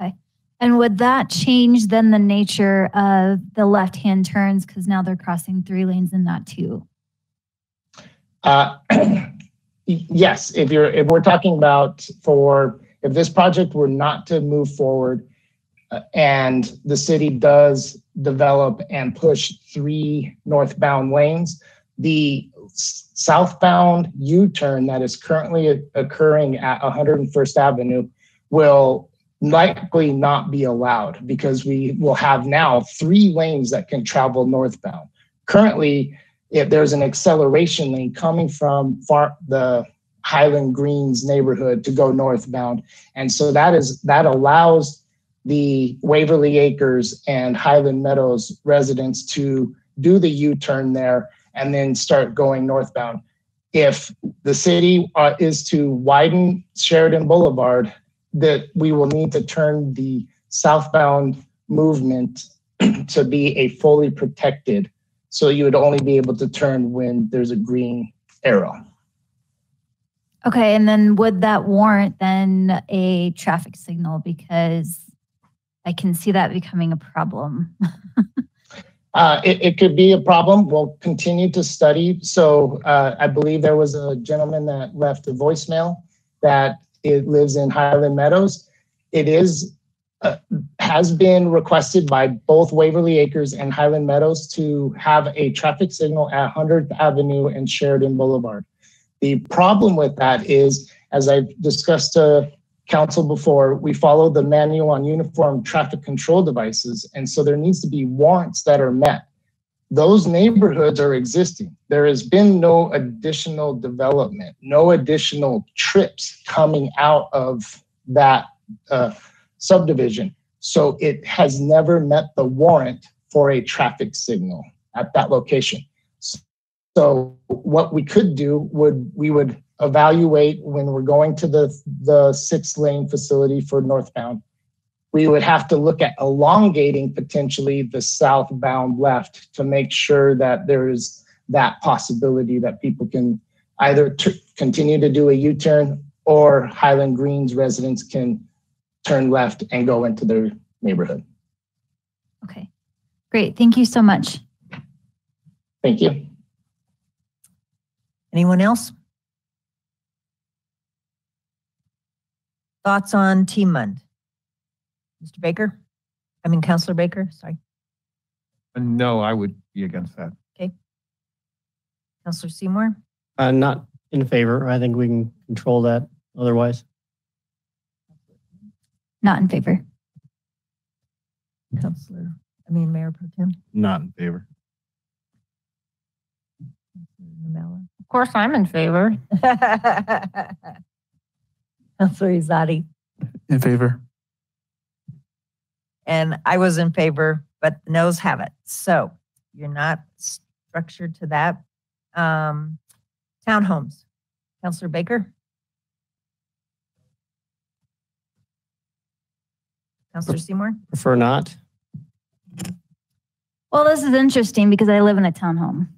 Okay. And would that change then the nature of the left hand turns because now they're crossing three lanes and not two? Uh, yes, if you're if we're talking about for if this project were not to move forward uh, and the city does develop and push three northbound lanes, the southbound U-turn that is currently occurring at 101st Avenue will likely not be allowed because we will have now three lanes that can travel northbound. Currently, if there's an acceleration lane coming from far, the Highland Greens neighborhood to go northbound. And so that is that allows the Waverly Acres and Highland Meadows residents to do the U-turn there and then start going northbound. If the city uh, is to widen Sheridan Boulevard, that we will need to turn the southbound movement to be a fully protected. So you would only be able to turn when there's a green arrow. Okay, and then would that warrant then a traffic signal? Because I can see that becoming a problem. Uh, it, it could be a problem. We'll continue to study. So uh, I believe there was a gentleman that left a voicemail that it lives in Highland Meadows. It is uh, has been requested by both Waverly Acres and Highland Meadows to have a traffic signal at 100th Avenue and Sheridan Boulevard. The problem with that is, as I've discussed to council before, we follow the manual on uniform traffic control devices. And so there needs to be warrants that are met. Those neighborhoods are existing. There has been no additional development, no additional trips coming out of that uh, subdivision. So it has never met the warrant for a traffic signal at that location. So what we could do would we would evaluate when we're going to the the six lane facility for northbound. We would have to look at elongating potentially the southbound left to make sure that there is that possibility that people can either t- continue to do a U-turn or Highland Greens residents can turn left and go into their neighborhood. Okay, great. Thank you so much. Thank you. Anyone else? Thoughts on Team Mund? Mr. Baker? I mean, Counselor Baker, sorry. Uh, No, I would be against that. Okay. Counselor Seymour? Uh, not in favor. I think we can control that otherwise. Not in favor. Counselor, I mean, Mayor Pro Tem? Not in favor. Nurmela? Of course, I'm in favor. Counselor Ezeadi? In favor. And I was in favor, but the noes have it. So you're not structured to that. Um, Townhomes, Counselor Baker? Counselor Seymour? Prefer not. Well, this is interesting because I live in a townhome,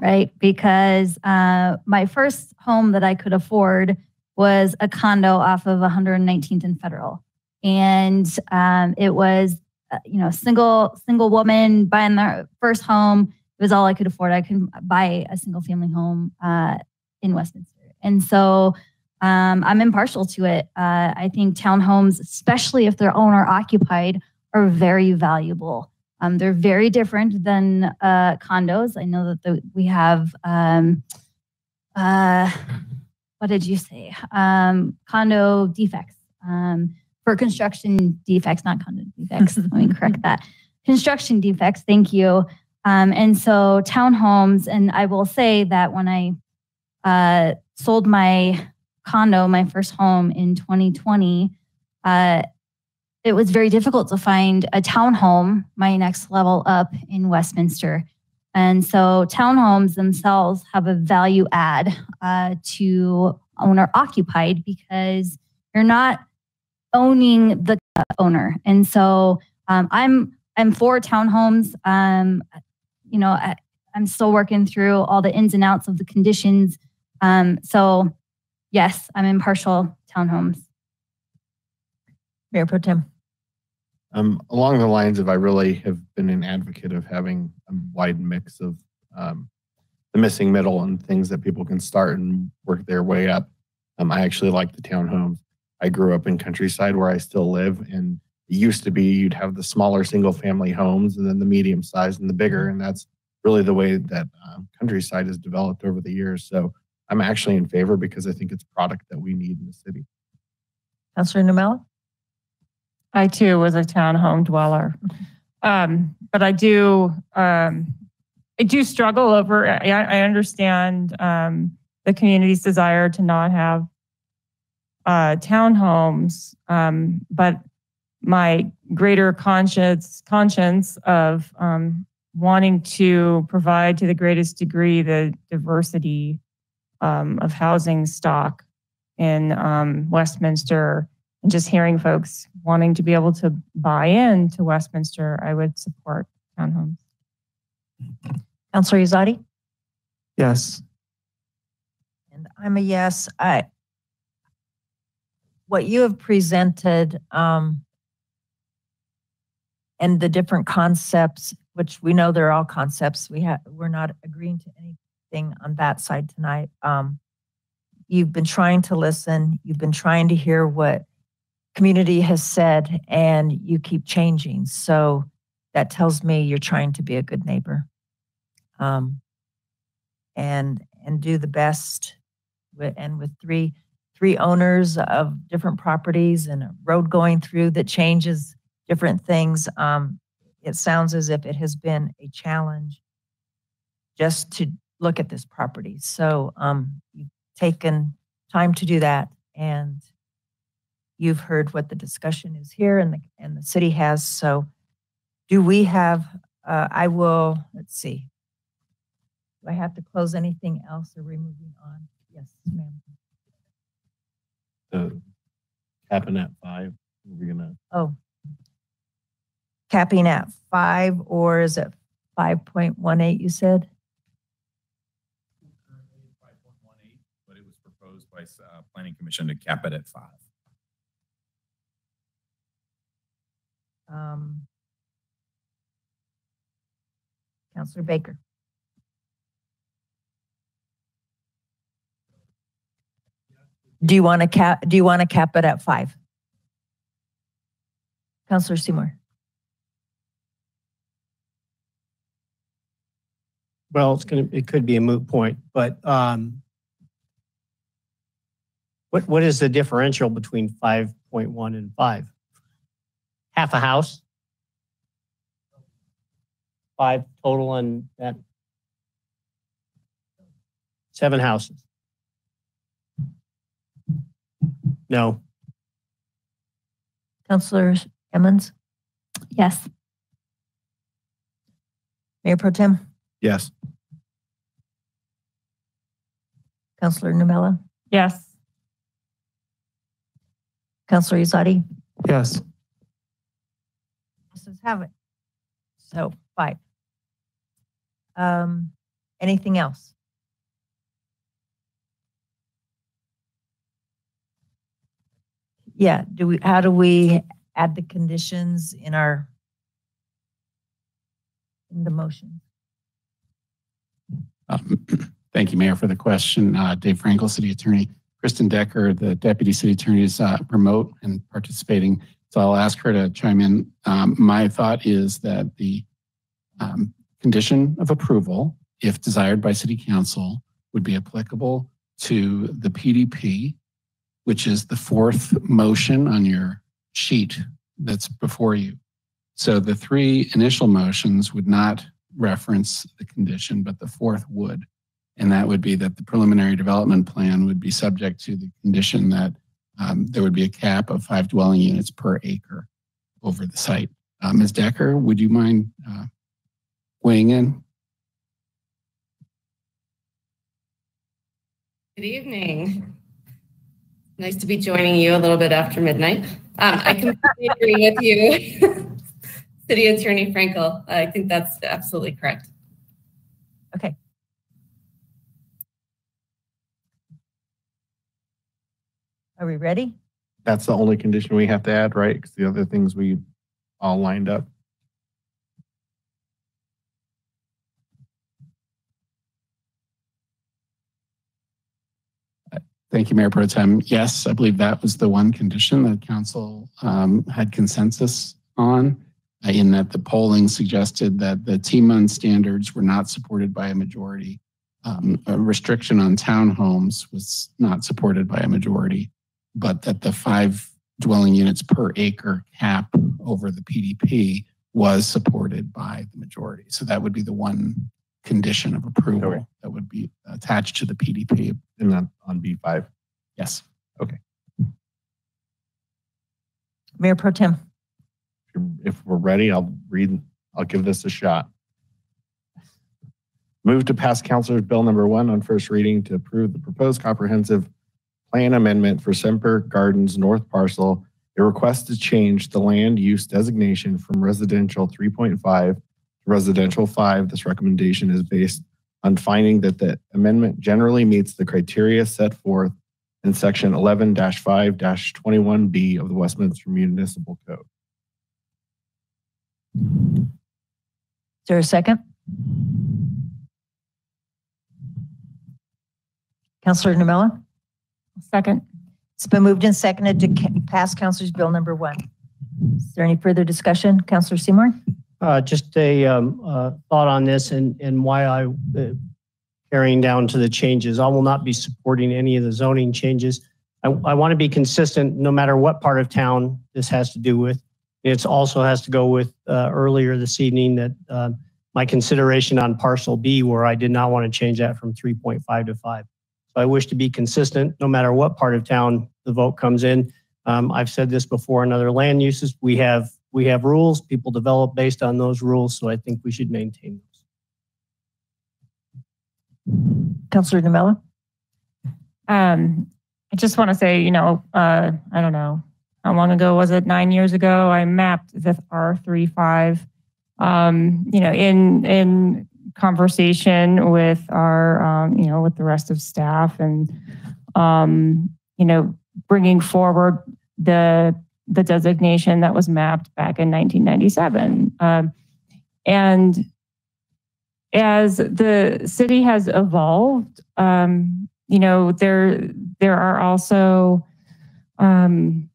right? Because uh, my first home that I could afford was a condo off of 119th and Federal, and um, it was, uh, you know, single single woman buying their first home. It was all I could afford. I couldn't buy a single family home uh, in Westminster, and so um, I'm impartial to it. Uh, I think townhomes, especially if they're owner occupied, are very valuable. Um, they're very different than uh, condos. I know that the, we have, um, uh, what did you say? Um, condo defects um, for construction defects, not condo defects. Let me correct that. Construction defects. Thank you. Um, and so townhomes, and I will say that when I uh, sold my condo, my first home in 2020, uh, it was very difficult to find a townhome, my next level up in Westminster. And so townhomes themselves have a value add uh, to owner occupied because you're not owning the owner. And so um, I'm I'm for townhomes. Um, you know, I, I'm still working through all the ins and outs of the conditions. Um, so yes, I'm impartial townhomes. Mayor Pro Tem. Um, along the lines of, I really have been an advocate of having a wide mix of um, the missing middle and things that people can start and work their way up. Um, I actually like the townhomes. I grew up in countryside where I still live, and it used to be you'd have the smaller single family homes and then the medium size and the bigger, and that's really the way that um, countryside has developed over the years. So I'm actually in favor because I think it's product that we need in the city. Counselor Nurmela? I too was a townhome dweller. Um, but I do, um, I do struggle over, I, I understand, um, the community's desire to not have, uh, townhomes. Um, but my greater conscience, conscience of, um, wanting to provide to the greatest degree the diversity, um, of housing stock in, Westminster just hearing folks wanting to be able to buy in to Westminster, I would support townhomes. Councillor Ezeadi? Yes. And I'm a yes. I, what you have presented, um, and the different concepts, which we know they're all concepts, we have, we're not agreeing to anything on that side tonight. Um, you've been trying to listen, you've been trying to hear what community has said, and you keep changing. So that tells me you're trying to be a good neighbor. Um, and and do the best with, and with three three owners of different properties and a road going through that changes different things um, it sounds as if it has been a challenge just to look at this property so um, you've taken time to do that and you've heard what the discussion is here and the and the city has so do we have uh, i will let's see do I have to close anything else or are we moving on? Yes, ma'am. The capping at five, we're gonna, Oh. Capping at five or is it 5.18 you said? But it was proposed by uh, Planning Commission to cap it at five. Um, Counselor Baker. Do you want to cap, do you want to cap it at five? Counselor Seymour. Well, it's gonna, it could be a moot point, but um, what, what is the differential between 5.1 and 5? Half a house? Five total on that? Seven houses? No. Counselor Emmons? Yes. Mayor Pro Tem? yes. Counselor Nurmela? Yes. Counselor Ezeadi? Yes. Have it. So five. Um, anything else? Yeah, do we, how do we add the conditions in our, in the motion? Um, Thank you, Mayor, for the question. Uh, Dave Frankel, City Attorney. Kristen Decker, the Deputy City Attorney, is uh, remote and participating, so I'll ask her to chime in. Um, My thought is that the um, condition of approval, if desired by City Council, would be applicable to the PDP, which is the fourth motion on your sheet that's before you. So the three initial motions would not reference the condition, but the fourth would. And that would be that the preliminary development plan would be subject to the condition that um, there would be a cap of five dwelling units per acre over the site. Uh, Ms. Decker, would you mind uh, weighing in? Good evening. Nice to be joining you a little bit after midnight. Um, I completely agree with you, City Attorney Frankel. I think that's absolutely correct. Okay. Are we ready? That's the only condition we have to add, right? Because the other things we all lined up. Thank you, Mayor Pro Tem. Yes, I believe that was the one condition that council um, had consensus on, uh, in that the polling suggested that the TMUN standards were not supported by a majority. Um, a restriction on townhomes was not supported by a majority, but that the five dwelling units per acre cap over the PDP was supported by the majority. So that would be the one condition of approval that would be attached to the PDP. And then on B5. Yes. Okay. Mayor Pro Tem? If we're ready, I'll read, I'll give this a shot. Move to pass Councilors Bill number one on first reading to approve the proposed comprehensive plan amendment for Semper Gardens North Parcel A request to change the land use designation from residential 3.5 to residential 5. This recommendation is based on finding that the amendment generally meets the criteria set forth in section 11-5-21B of the Westminster Municipal Code. Is there a second? Counselor Nurmela? Second. It's been moved and seconded to pass Counselor's Bill number one. Is there any further discussion? Counselor Seymour? Uh, just a um, uh, thought on this and, and why I, uh, carrying down to the changes. I will not be supporting any of the zoning changes. I, I want to be consistent no matter what part of town this has to do with. It also has to go with uh, earlier this evening that uh, my consideration on parcel B where I did not want to change that from 3.5 to 5. So I wish to be consistent no matter what part of town the vote comes in. Um, I've said this before in other land uses. We have we have rules. People develop based on those rules. So I think we should maintain those. Counselor Nurmela? Um, I just want to say, you know, uh, I don't know, how long ago was it? Nine years ago, I mapped the R35. Um, you know, in in conversation with our, um, you know, with the rest of staff, and um, you know, bringing forward the the designation that was mapped back in 1997. Um, and as the city has evolved, um, you know, there there are also, um,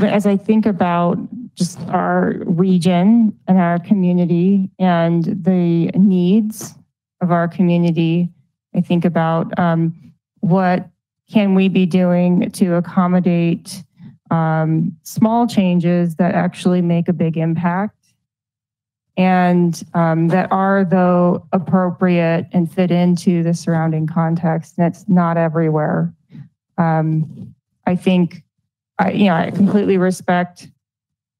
as I think about just our region and our community and the needs of our community, I think about um, what can we be doing to accommodate um, small changes that actually make a big impact? And um, that are though appropriate and fit into the surrounding context and it's not everywhere. Um, i think I, you know i completely respect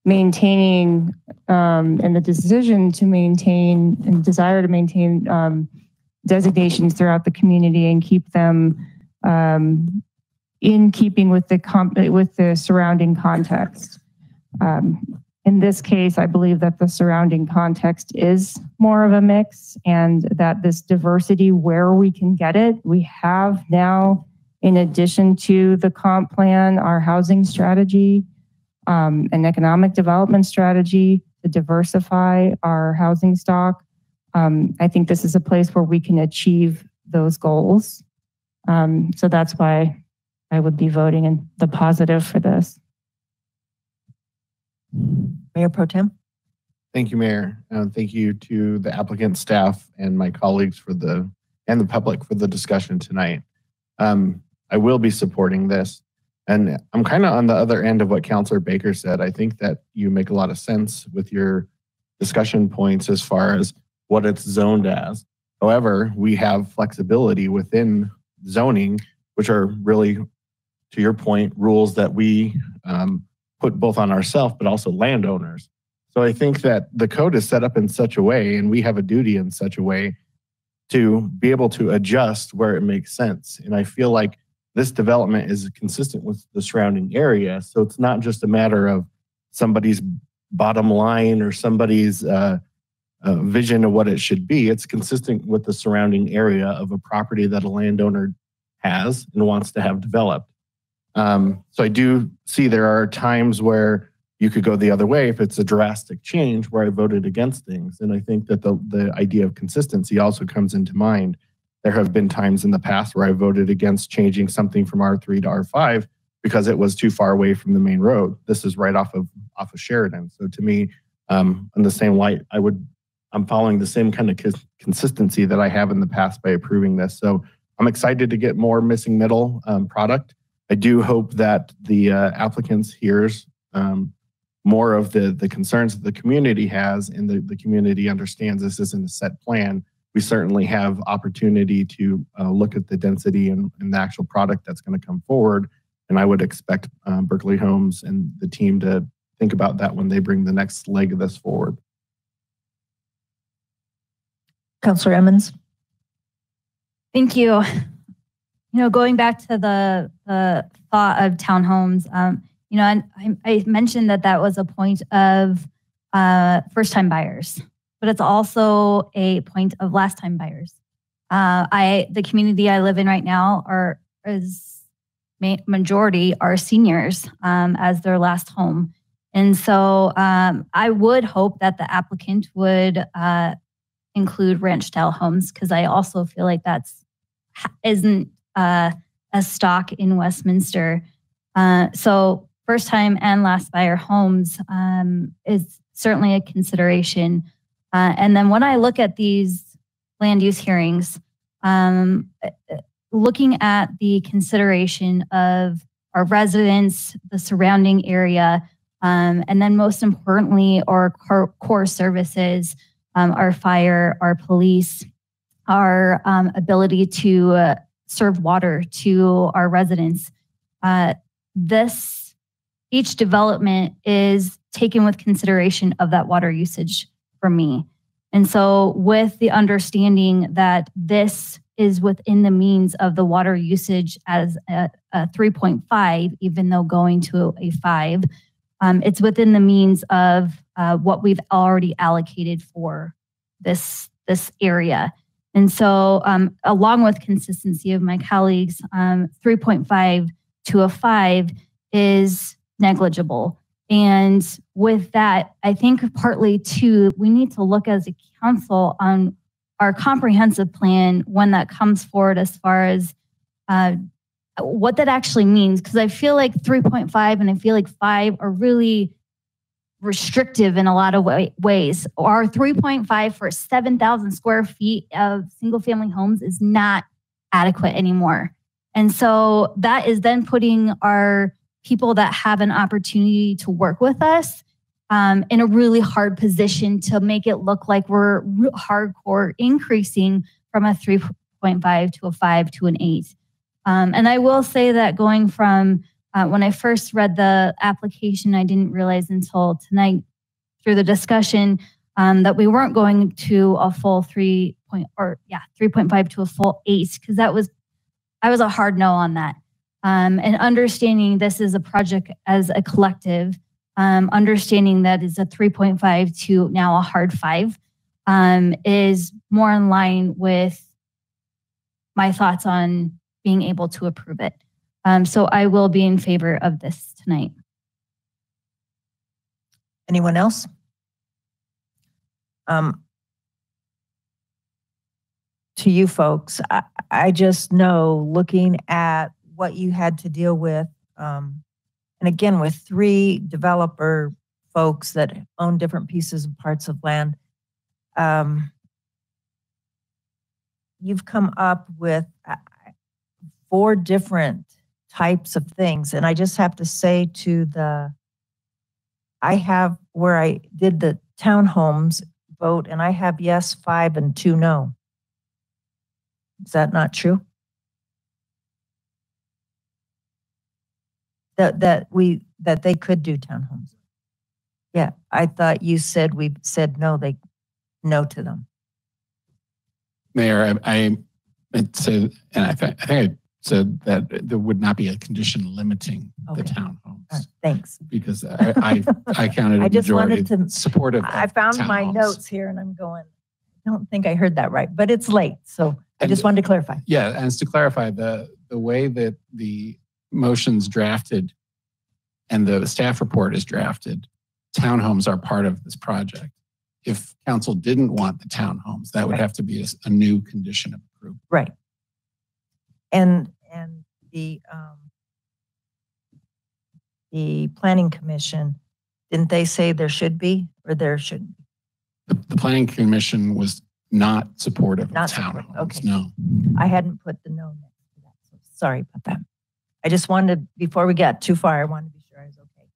maintaining um, and the decision to maintain and desire to maintain um, designations throughout the community and keep them um, in keeping with the comp- with the surrounding context. Um, in this case, I believe that the surrounding context is more of a mix, and that this diversity, where we can get it, we have now, in addition to the comp plan, our housing strategy, um, an economic development strategy to diversify our housing stock. Um, I think this is a place where we can achieve those goals. Um, so that's why I would be voting in the positive for this. Mayor Pro Tem? Thank you, Mayor. Uh, thank you to the applicant staff and my colleagues for the, and the public for the discussion tonight. Um, I will be supporting this. And I'm kind of on the other end of what Councillor Baker said. I think that you make a lot of sense with your discussion points as far as what it's zoned as. However, we have flexibility within zoning, which are really, to your point, rules that we um, put both on ourselves, but also landowners. So I think that the code is set up in such a way, and we have a duty in such a way to be able to adjust where it makes sense. And I feel like this development is consistent with the surrounding area. So it's not just a matter of somebody's bottom line or somebody's uh, uh, vision of what it should be. It's consistent with the surrounding area of a property that a landowner has and wants to have developed. Um, so I do see there are times where you could go the other way if it's a drastic change where I voted against things. And I think that the, the idea of consistency also comes into mind. There have been times in the past where I voted against changing something from R3 to R5 because it was too far away from the main road. This is right off of off of Sheridan. So to me, um, in the same light, I would I'm following the same kind of consistency that I have in the past by approving this. So I'm excited to get more missing middle um, product. I do hope that the uh, applicants hears um, more of the, the concerns that the community has and the, the community understands this isn't a set plan. We certainly have opportunity to uh, look at the density and, and, the actual product that's going to come forward. And I would expect um, Berkeley Homes and the team to think about that when they bring the next leg of this forward. Councillor Emmons? Thank you. you know, going back to the the thought of townhomes, um, you know, and I, I mentioned that that was a point of uh, first time buyers, but it's also a point of last time buyers. Uh, I the community I live in right now are is ma- majority are seniors um, as their last home, and so um, I would hope that the applicant would uh, include ranch style homes because I also feel like that's isn't uh, a stock in Westminster. Uh, so first time and last buyer homes um, is certainly a consideration. Uh, and then when I look at these land use hearings, um, looking at the consideration of our residents, the surrounding area, um, and then most importantly, our core, core services, um, our fire, our police, our um, ability to uh, serve water to our residents. Uh, this, each development is taken with consideration of that water usage for me. And so, with the understanding that this is within the means of the water usage as a, a 3.5, even though going to a five, um, it's within the means of uh, what we've already allocated for this this area. And so, um, along with consistency of my colleagues, um, 3.5 to a five is negligible. And with that, I think partly too, we need to look as a council on our comprehensive plan when that comes forward as far as uh, what that actually means. Because I feel like 3.5 and I feel like five are really restrictive in a lot of way, ways. Our 3.5 for 7,000 square feet of single family homes is not adequate anymore. And so that is then putting our people that have an opportunity to work with us um, in a really hard position to make it look like we're hardcore increasing from a 3.5 to a 5 to an 8. Um, and I will say that going from uh, when I first read the application, I didn't realize until tonight through the discussion um, that we weren't going to a full three point or yeah, 3.5 to a full eight because that was I was a hard no on that. Um, and understanding this is a project as a collective, um, understanding that is a 3.5 to now a hard five um, is more in line with my thoughts on being able to approve it. Um, so I will be in favor of this tonight. Anyone else? Um, to you folks, I, I just know looking at what you had to deal with, um, and again, with three developer folks that own different pieces and parts of land, um, you've come up with uh, four different types of things. And I just have to say to the, I have where I did the townhomes vote, and I have yes five and two no. Is that not true? That that we that they could do townhomes. Yeah, I thought you said we said no. They no to them. Mayor, I, I I'd and I, th- I think I said that there would not be a condition limiting the Okay. townhomes. Thanks. Because I, I, I counted I just wanted to. supportive I found my townhomes. notes here, and I'm going. I don't think I heard that right, but it's late, so I just wanted to clarify. Yeah, and to clarify, the, the way that the motion's drafted and the staff report is drafted, townhomes are part of this project. If council didn't want the townhomes, that would have to be a new condition of approval. Right. And, and the, um, the planning commission, didn't they say there should be, or there shouldn't? The, the planning commission was not supportive of Not supportive, townhomes, okay. no. I hadn't put the no next to that, so sorry about that. I just wanted, before we got too far, I wanted to be sure I was okay.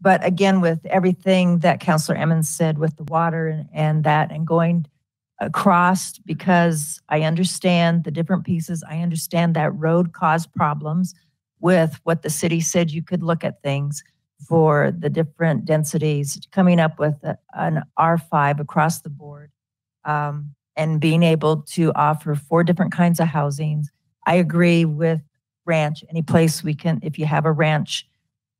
But again, with everything that Counselor Emmons said with the water and, and that, and going across, because I understand the different pieces, I understand that road caused problems with what the city said you could look at things for the different densities, coming up with a- an R5 across the board um, and being able to offer four different kinds of housings. I agree with ranch, any place we can, if you have a ranch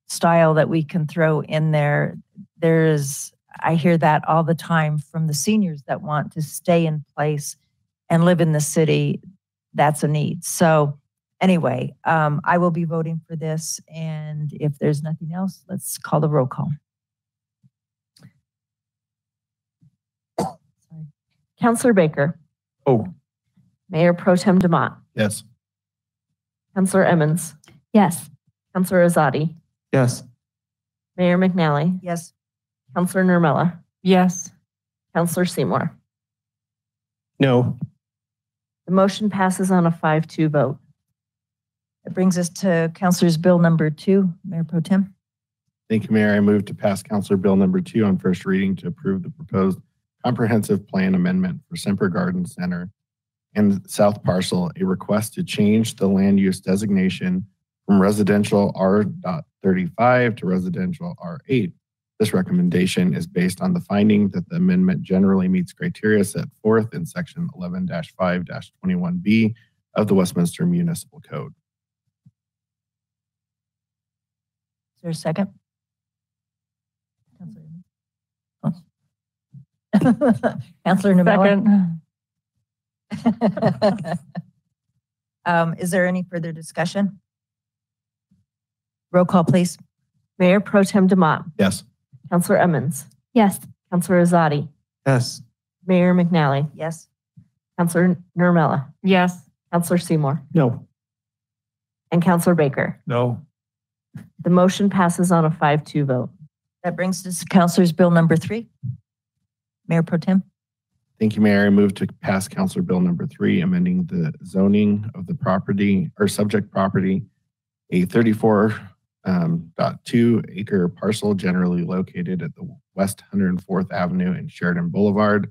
style that we can throw in there, there's, I hear that all the time from the seniors that want to stay in place and live in the city. That's a need. So anyway, um, I will be voting for this. And if there's nothing else, let's call the roll call. Counselor Baker, Oh, Mayor Pro Tem DeMott, Yes. Counselor Emmons, Yes. Counselor Ezeadi, Yes. Mayor McNally, Yes. Counselor Nurmela, Yes. Counselor Seymour. No. The motion passes on a 5-2 vote. That brings us to Councilor's Bill number two, Mayor Pro Tem. Thank you, Mayor. I move to pass Counselor Bill number two on first reading to approve the proposed comprehensive plan amendment for Semper Garden Center and South Parcel, a request to change the land use designation from residential R.35 to residential R8. This recommendation is based on the finding that the amendment generally meets criteria set forth in section 11-5-21B of the Westminster Municipal Code. Is there a second? Mm. Counselor Nurmela? Second. Um, is there any further discussion? Roll call, please. Mayor Pro Tem DeMott, Yes. Counselor Emmons, Yes. Counselor Ezeadi, Yes. Mayor McNally, Yes. Counselor Nurmela, Yes. Counselor Seymour, No. and Counselor Baker. no. The motion passes on a 5-2 vote. That brings us to Counselor's Bill number three. Mayor Pro Tem. Thank you, Mayor. I move to pass Counselor Bill number three, amending the zoning of the property or subject property, a 34 um, acre parcel generally located at the West 104th Avenue and Sheridan Boulevard.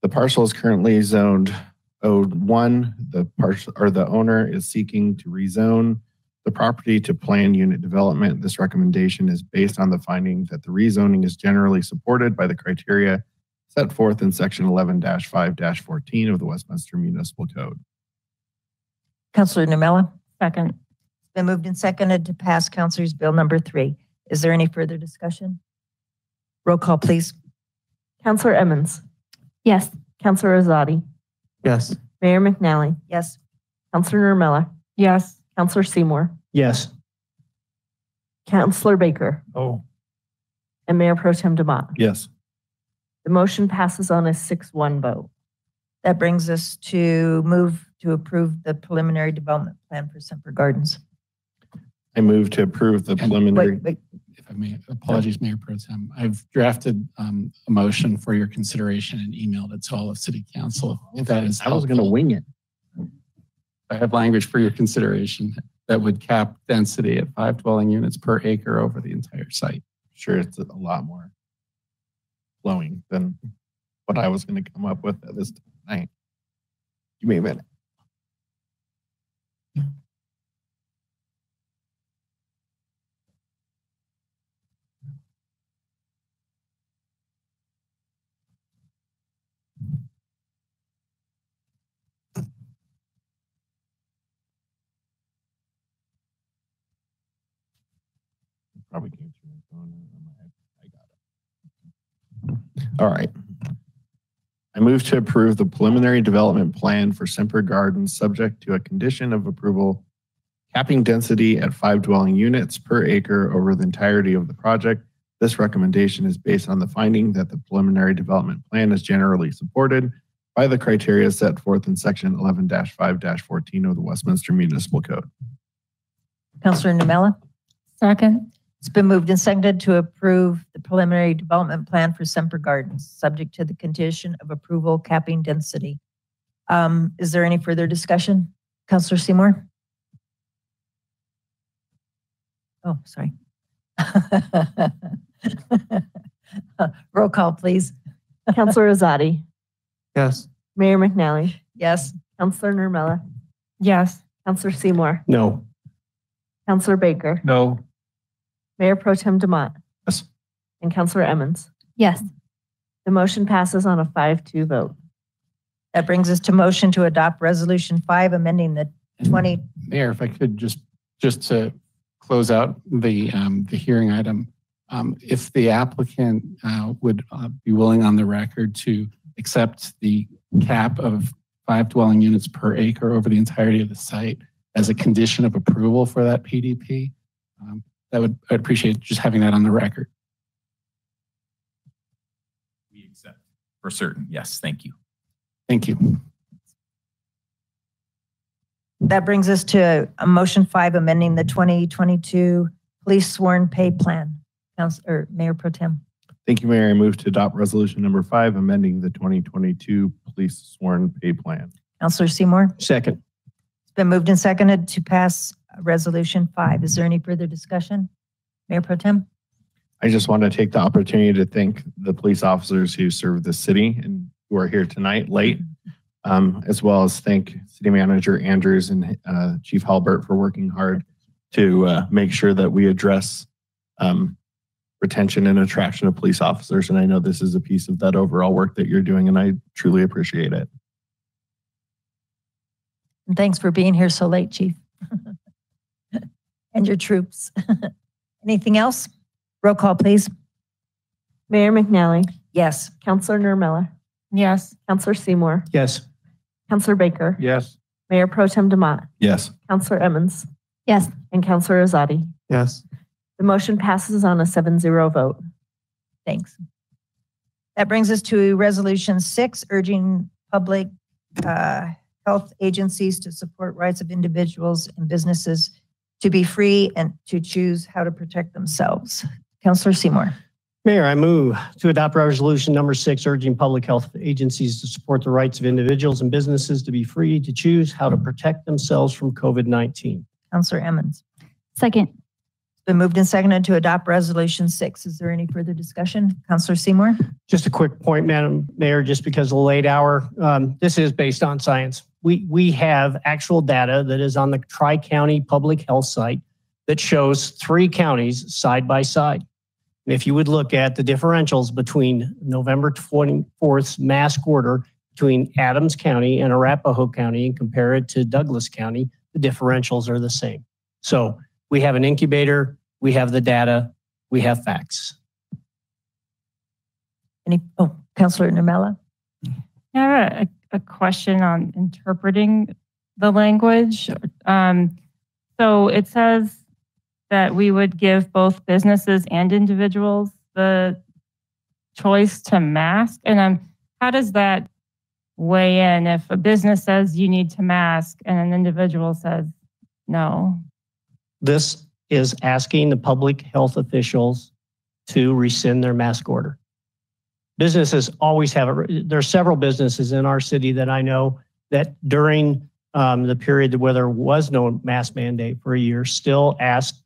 The parcel is currently zoned O1. The parcel or the owner is seeking to rezone the property to plan unit development. This recommendation is based on the finding that the rezoning is generally supported by the criteria set forth in section 11-5-14 of the Westminster Municipal Code. Counselor Nurmela? Second. It's been moved and seconded to pass Counselor's Bill number three. Is there any further discussion? Roll call, please. Counselor Emmons, Yes. Counselor Ezeadi, Yes. Mayor McNally, Yes. Counselor Nurmela, Yes. Counselor Seymour, Yes. Counselor Baker, Oh, and Mayor Pro Tem DeMott. Yes. The motion passes on a 6-1 vote. That brings us to move to approve the preliminary development plan for Semper Gardens. I move to approve the preliminary. Wait, wait, If I may, apologies, Mayor Pro Tem. I've drafted um, a motion for your consideration and emailed it to all of City Council. If that is I was going to helpful. wing it. I have language for your consideration that would cap density at five dwelling units per acre over the entire site. Sure, it's a lot more flowing than what I was going to come up with at this night. Give me a minute. Probably came through my phone. I got it. All right. I move to approve the preliminary development plan for Semper Gardens, subject to a condition of approval capping density at five dwelling units per acre over the entirety of the project. This recommendation is based on the finding that the preliminary development plan is generally supported by the criteria set forth in section 11-5-14 of the Westminster Municipal Code. Counselor Nurmela? Second. It's been moved and seconded to approve the preliminary development plan for Semper Gardens, subject to the condition of approval capping density. Um, is there any further discussion? Counselor Seymour? Oh, sorry. Roll call, please. Counselor Ezeadi, Yes. Mayor McNally, Yes. Counselor Nurmela, Yes. Counselor Seymour, No. Counselor Baker, no. Mayor Pro Tem DeMott, Yes. and Counselor Emmons. Yes. The motion passes on a 5-2 vote. That brings us to motion to adopt Resolution 5, amending the 20, Mayor, if I could just, just to close out the, um, the hearing item, um, if the applicant, uh, would uh, be willing on the record to accept the cap of five dwelling units per acre over the entirety of the site as a condition of approval for that PDP, um, that would, I'd appreciate just having that on the record. We accept for certain. Yes, thank you. Thank you. that brings us to a motion five, amending the 2022 police sworn pay plan. Council, or Mayor Pro Tem. Thank you, Mayor. I move to adopt resolution number five, amending the 2022 police sworn pay plan. Counselor Seymour? Second. It's been moved and seconded to pass resolution five. Is there any further discussion? Mayor Pro Tem? I just want to take the opportunity to thank the police officers who serve the city and who are here tonight late, um, as well as thank City Manager Andrews and uh, Chief Haubert for working hard to uh, make sure that we address um, retention and attraction of police officers. And I know this is a piece of that overall work that you're doing, and I truly appreciate it. And thanks for being here so late, Chief. And your troops. Anything else? Roll call, please. Mayor McNally, Yes. Counselor Nurmela, Yes. Counselor Seymour, Yes. Counselor Baker, Yes. Mayor Pro Tem DeMott, Yes. Counselor Emmons, Yes. and Counselor Ezeadi. Yes. The motion passes on a 7-0 vote. Thanks. That brings us to resolution six, urging public uh, health agencies to support rights of individuals and businesses to be free and to choose how to protect themselves. Counselor Seymour. Mayor, I move to adopt resolution number six, urging public health agencies to support the rights of individuals and businesses to be free to choose how to protect themselves from COVID-19. Counselor Emmons. Second. It's been moved and seconded to adopt resolution six. Is there any further discussion? Counselor Seymour. Just a quick point, Madam Mayor, just because of the late hour. Um, this is based on science. We, we have actual data that is on the Tri-County Public Health site that shows three counties side by side. And if you would look at the differentials between November 24th's mask order between Adams County and Arapahoe County and compare it to Douglas County, the differentials are the same. So we have an incubator, we have the data, we have facts. Any, oh, Counselor Nurmela. I have a, question on interpreting the language. Um, so it says that we would give both businesses and individuals the choice to mask. And um, how does that weigh in if a business says you need to mask and an individual says no? This is asking the public health officials to rescind their mask order. Businesses always have, a, there are several businesses in our city that I know that during um, the period where there was no mask mandate for a year, still asked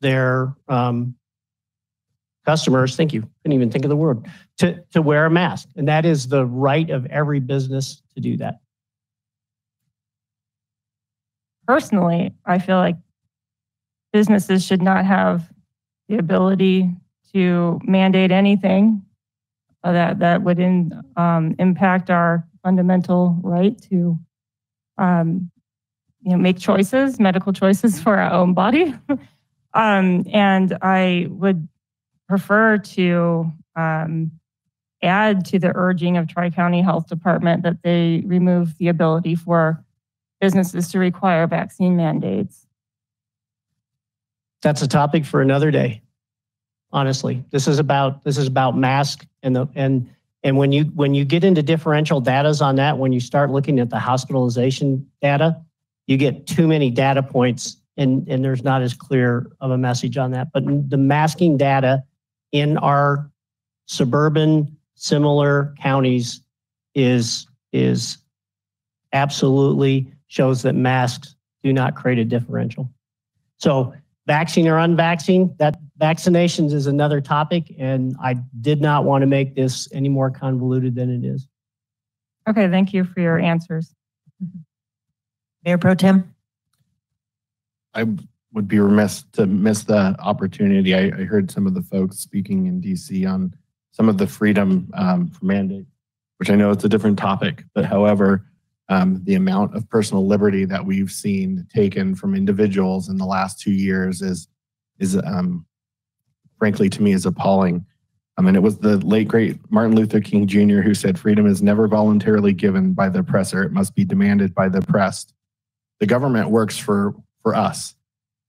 their um, customers, thank you, couldn't even think of the word, to, to wear a mask. And that is the right of every business to do that. Personally, I feel like businesses should not have the ability to mandate anything that that would in, um, impact our fundamental right to um, you know make choices, medical choices for our own body. um, and I would prefer to um, add to the urging of Tri County Health Department that they remove the ability for businesses to require vaccine mandates. That's a topic for another day. Honestly, this is about this is about mask and the and and when you when you get into differential datas on that, when you start looking at the hospitalization data, you get too many data points and and there's not as clear of a message on that. But the masking data in our suburban similar counties is is absolutely shows that masks do not create a differential. So vaccine or unvaccine, that vaccinations is another topic, and I did not want to make this any more convoluted than it is. Okay, thank you for your answers. Mayor Pro Tem. I would be remiss to miss the opportunity. I, I heard some of the folks speaking in DC on some of the freedom um, for mandate, which I know it's a different topic, but however, Um, the amount of personal liberty that we've seen taken from individuals in the last two years is, is um, frankly to me is appalling. I mean, it was the late great Martin Luther King Jr. who said, "Freedom is never voluntarily given by the oppressor; it must be demanded by the oppressed." The government works for for us.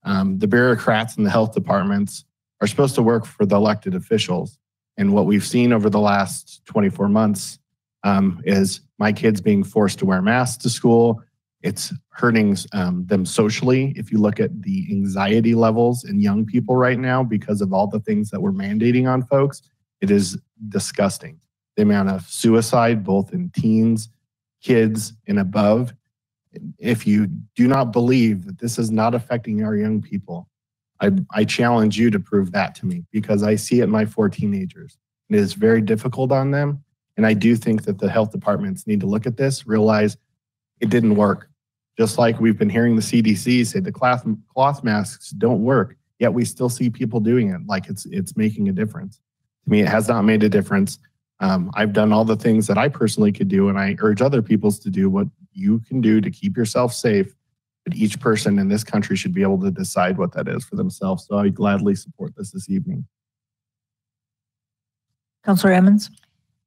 Um, the bureaucrats and the health departments are supposed to work for the elected officials. And what we've seen over the last 24 months um, is my kids being forced to wear masks to school. It's hurting um, them socially. If you look at the anxiety levels in young people right now because of all the things that we're mandating on folks, it is disgusting. The amount of suicide, both in teens, kids, and above. If you do not believe that this is not affecting our young people, I, I challenge you to prove that to me because I see it in my four teenagers. It is very difficult on them. And I do think that the health departments need to look at this, realize it didn't work. Just like we've been hearing the CDC say the cloth, cloth masks don't work, yet we still see people doing it like it's it's making a difference. To me, it has not made a difference. Um, I've done all the things that I personally could do, and I urge other peoples to do what you can do to keep yourself safe but each person in this country should be able to decide what that is for themselves. So I gladly support this this evening. Councilor Emmons.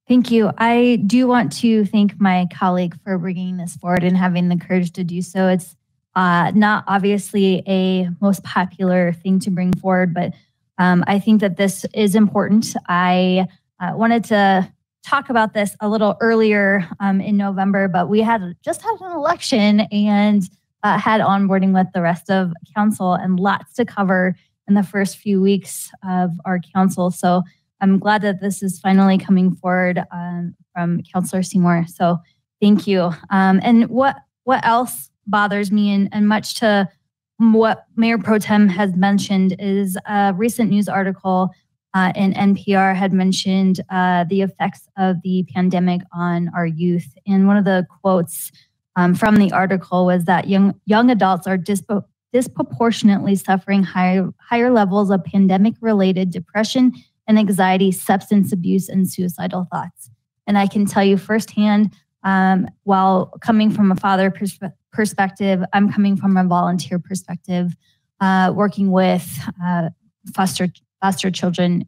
Thank you. I do want to thank my colleague for bringing this forward and having the courage to do so. It's uh, not obviously a most popular thing to bring forward, but um, I think that this is important. I uh, wanted to talk about this a little earlier um, in November, but we had just had an election and uh, had onboarding with the rest of council and lots to cover in the first few weeks of our council. So I'm glad that this is finally coming forward um, from Councillor Seymour. So thank you. Um, and what what else bothers me, and, and much to what Mayor Pro Tem has mentioned, is a recent news article uh, in NPR had mentioned uh, the effects of the pandemic on our youth. And one of the quotes um, from the article was that young young adults are disp- disproportionately suffering higher higher levels of pandemic related depression and anxiety, substance abuse, and suicidal thoughts. And I can tell you firsthand, um, while coming from a father pers- perspective, I'm coming from a volunteer perspective, uh, working with uh, foster foster children,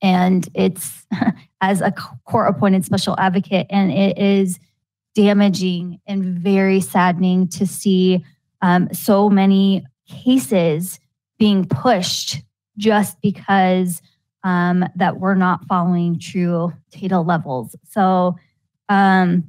and it's as a court appointed special advocate, and it is damaging and very saddening to see um, so many cases being pushed just because um, that we're not following true data levels. So um,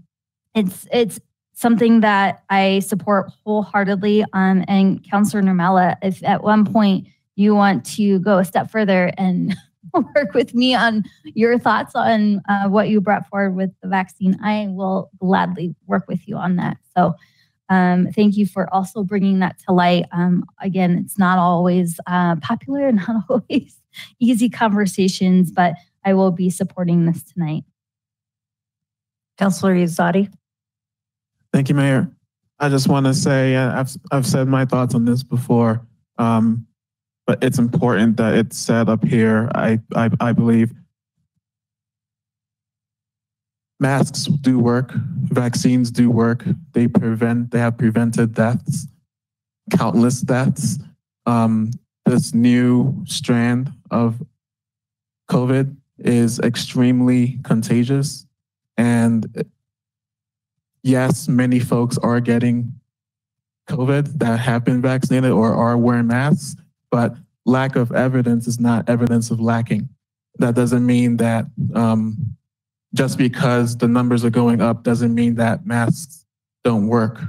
it's it's something that I support wholeheartedly. Um, and Councillor Nurmela, if at one point you want to go a step further and work with me on your thoughts on uh, what you brought forward with the vaccine, I will gladly work with you on that. So, um, thank you for also bringing that to light. Um, again, it's not always uh, popular and not always easy conversations, but I will be supporting this tonight. Councillor Ezeadi. Thank you, Mayor. I just want to say uh, I've I've said my thoughts on this before. Um, but it's important that it's said up here. I, I, I believe masks do work, vaccines do work. They prevent, they have prevented deaths, countless deaths. Um, this new strand of COVID is extremely contagious. And yes, many folks are getting COVID that have been vaccinated or are wearing masks but lack of evidence is not evidence of lacking. That doesn't mean that um, just because the numbers are going up doesn't mean that masks don't work.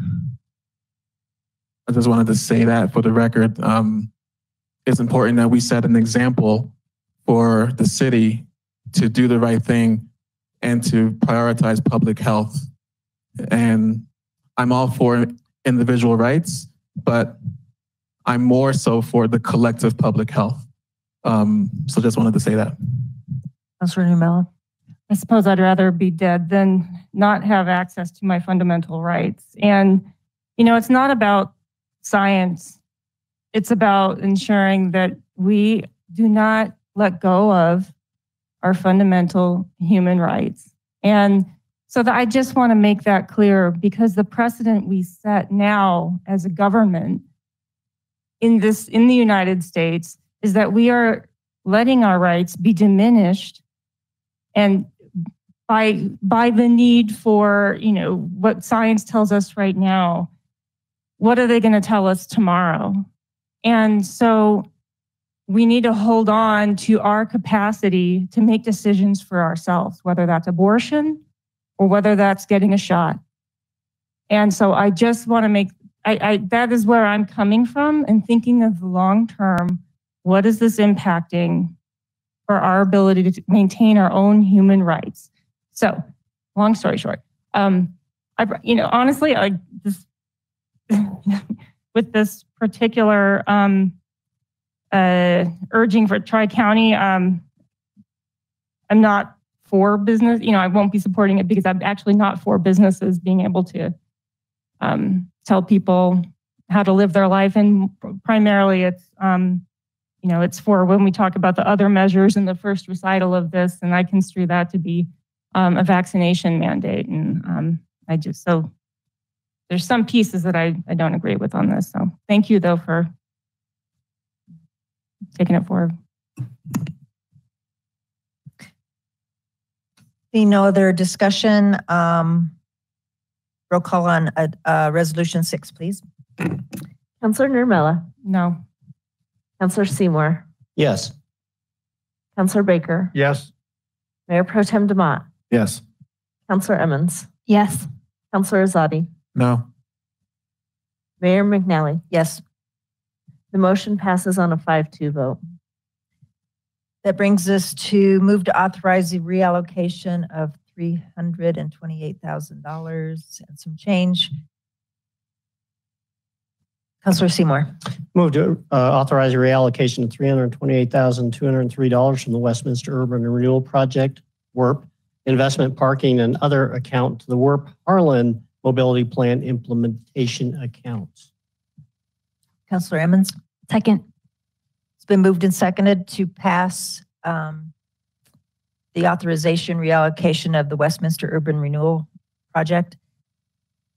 I just wanted to say that for the record. Um, it's important that we set an example for the city to do the right thing and to prioritize public health. And I'm all for individual rights, but I'm more so for the collective public health. Um, so just wanted to say that. Councilor Nurmela. I suppose I'd rather be dead than not have access to my fundamental rights. And, you know, it's not about science. It's about ensuring that we do not let go of our fundamental human rights. And So that I just want to make that clear because the precedent we set now as a government in this in the United States is that we are letting our rights be diminished and by by the need for, you know, what science tells us right now, what are they going to tell us tomorrow? And so we need to hold on to our capacity to make decisions for ourselves, whether that's abortion or whether that's getting a shot. And so I just want to make I, I that is where I'm coming from and thinking of the long term. What is this impacting for our ability to maintain our own human rights? So, long story short, um, I you know honestly, I this with this particular um, uh, urging for Tri County. Um, I'm not for business, you know, I won't be supporting it because I'm actually not for businesses being able to um, tell people how to live their life. And primarily it's, um, you know, it's for when we talk about the other measures in the first recital of this, and I construe that to be um, a vaccination mandate. And um, I just, so there's some pieces that I, I don't agree with on this. So thank you though for taking it forward. Seeing no other discussion, um, roll call on uh, uh, resolution six, please. Counselor Nurmela, No. Counselor Seymour, Yes. Counselor Baker, Yes. Mayor Pro Tem DeMott, Yes. Counselor Emmons, Yes. Counselor Ezeadi, No. Mayor McNally. Yes, The motion passes on a 5-2 vote. that brings us to move to authorize the reallocation of $328,000 and some change. Counselor Seymour. Move to uh, authorize a reallocation of $328,203 from the Westminster Urban Renewal Project, WIRP, investment parking and other account to the WIRP Harlan Mobility Plan Implementation accounts. Counselor Emmons. Second. It's been moved and seconded to pass um, the authorization reallocation of the Westminster Urban Renewal Project.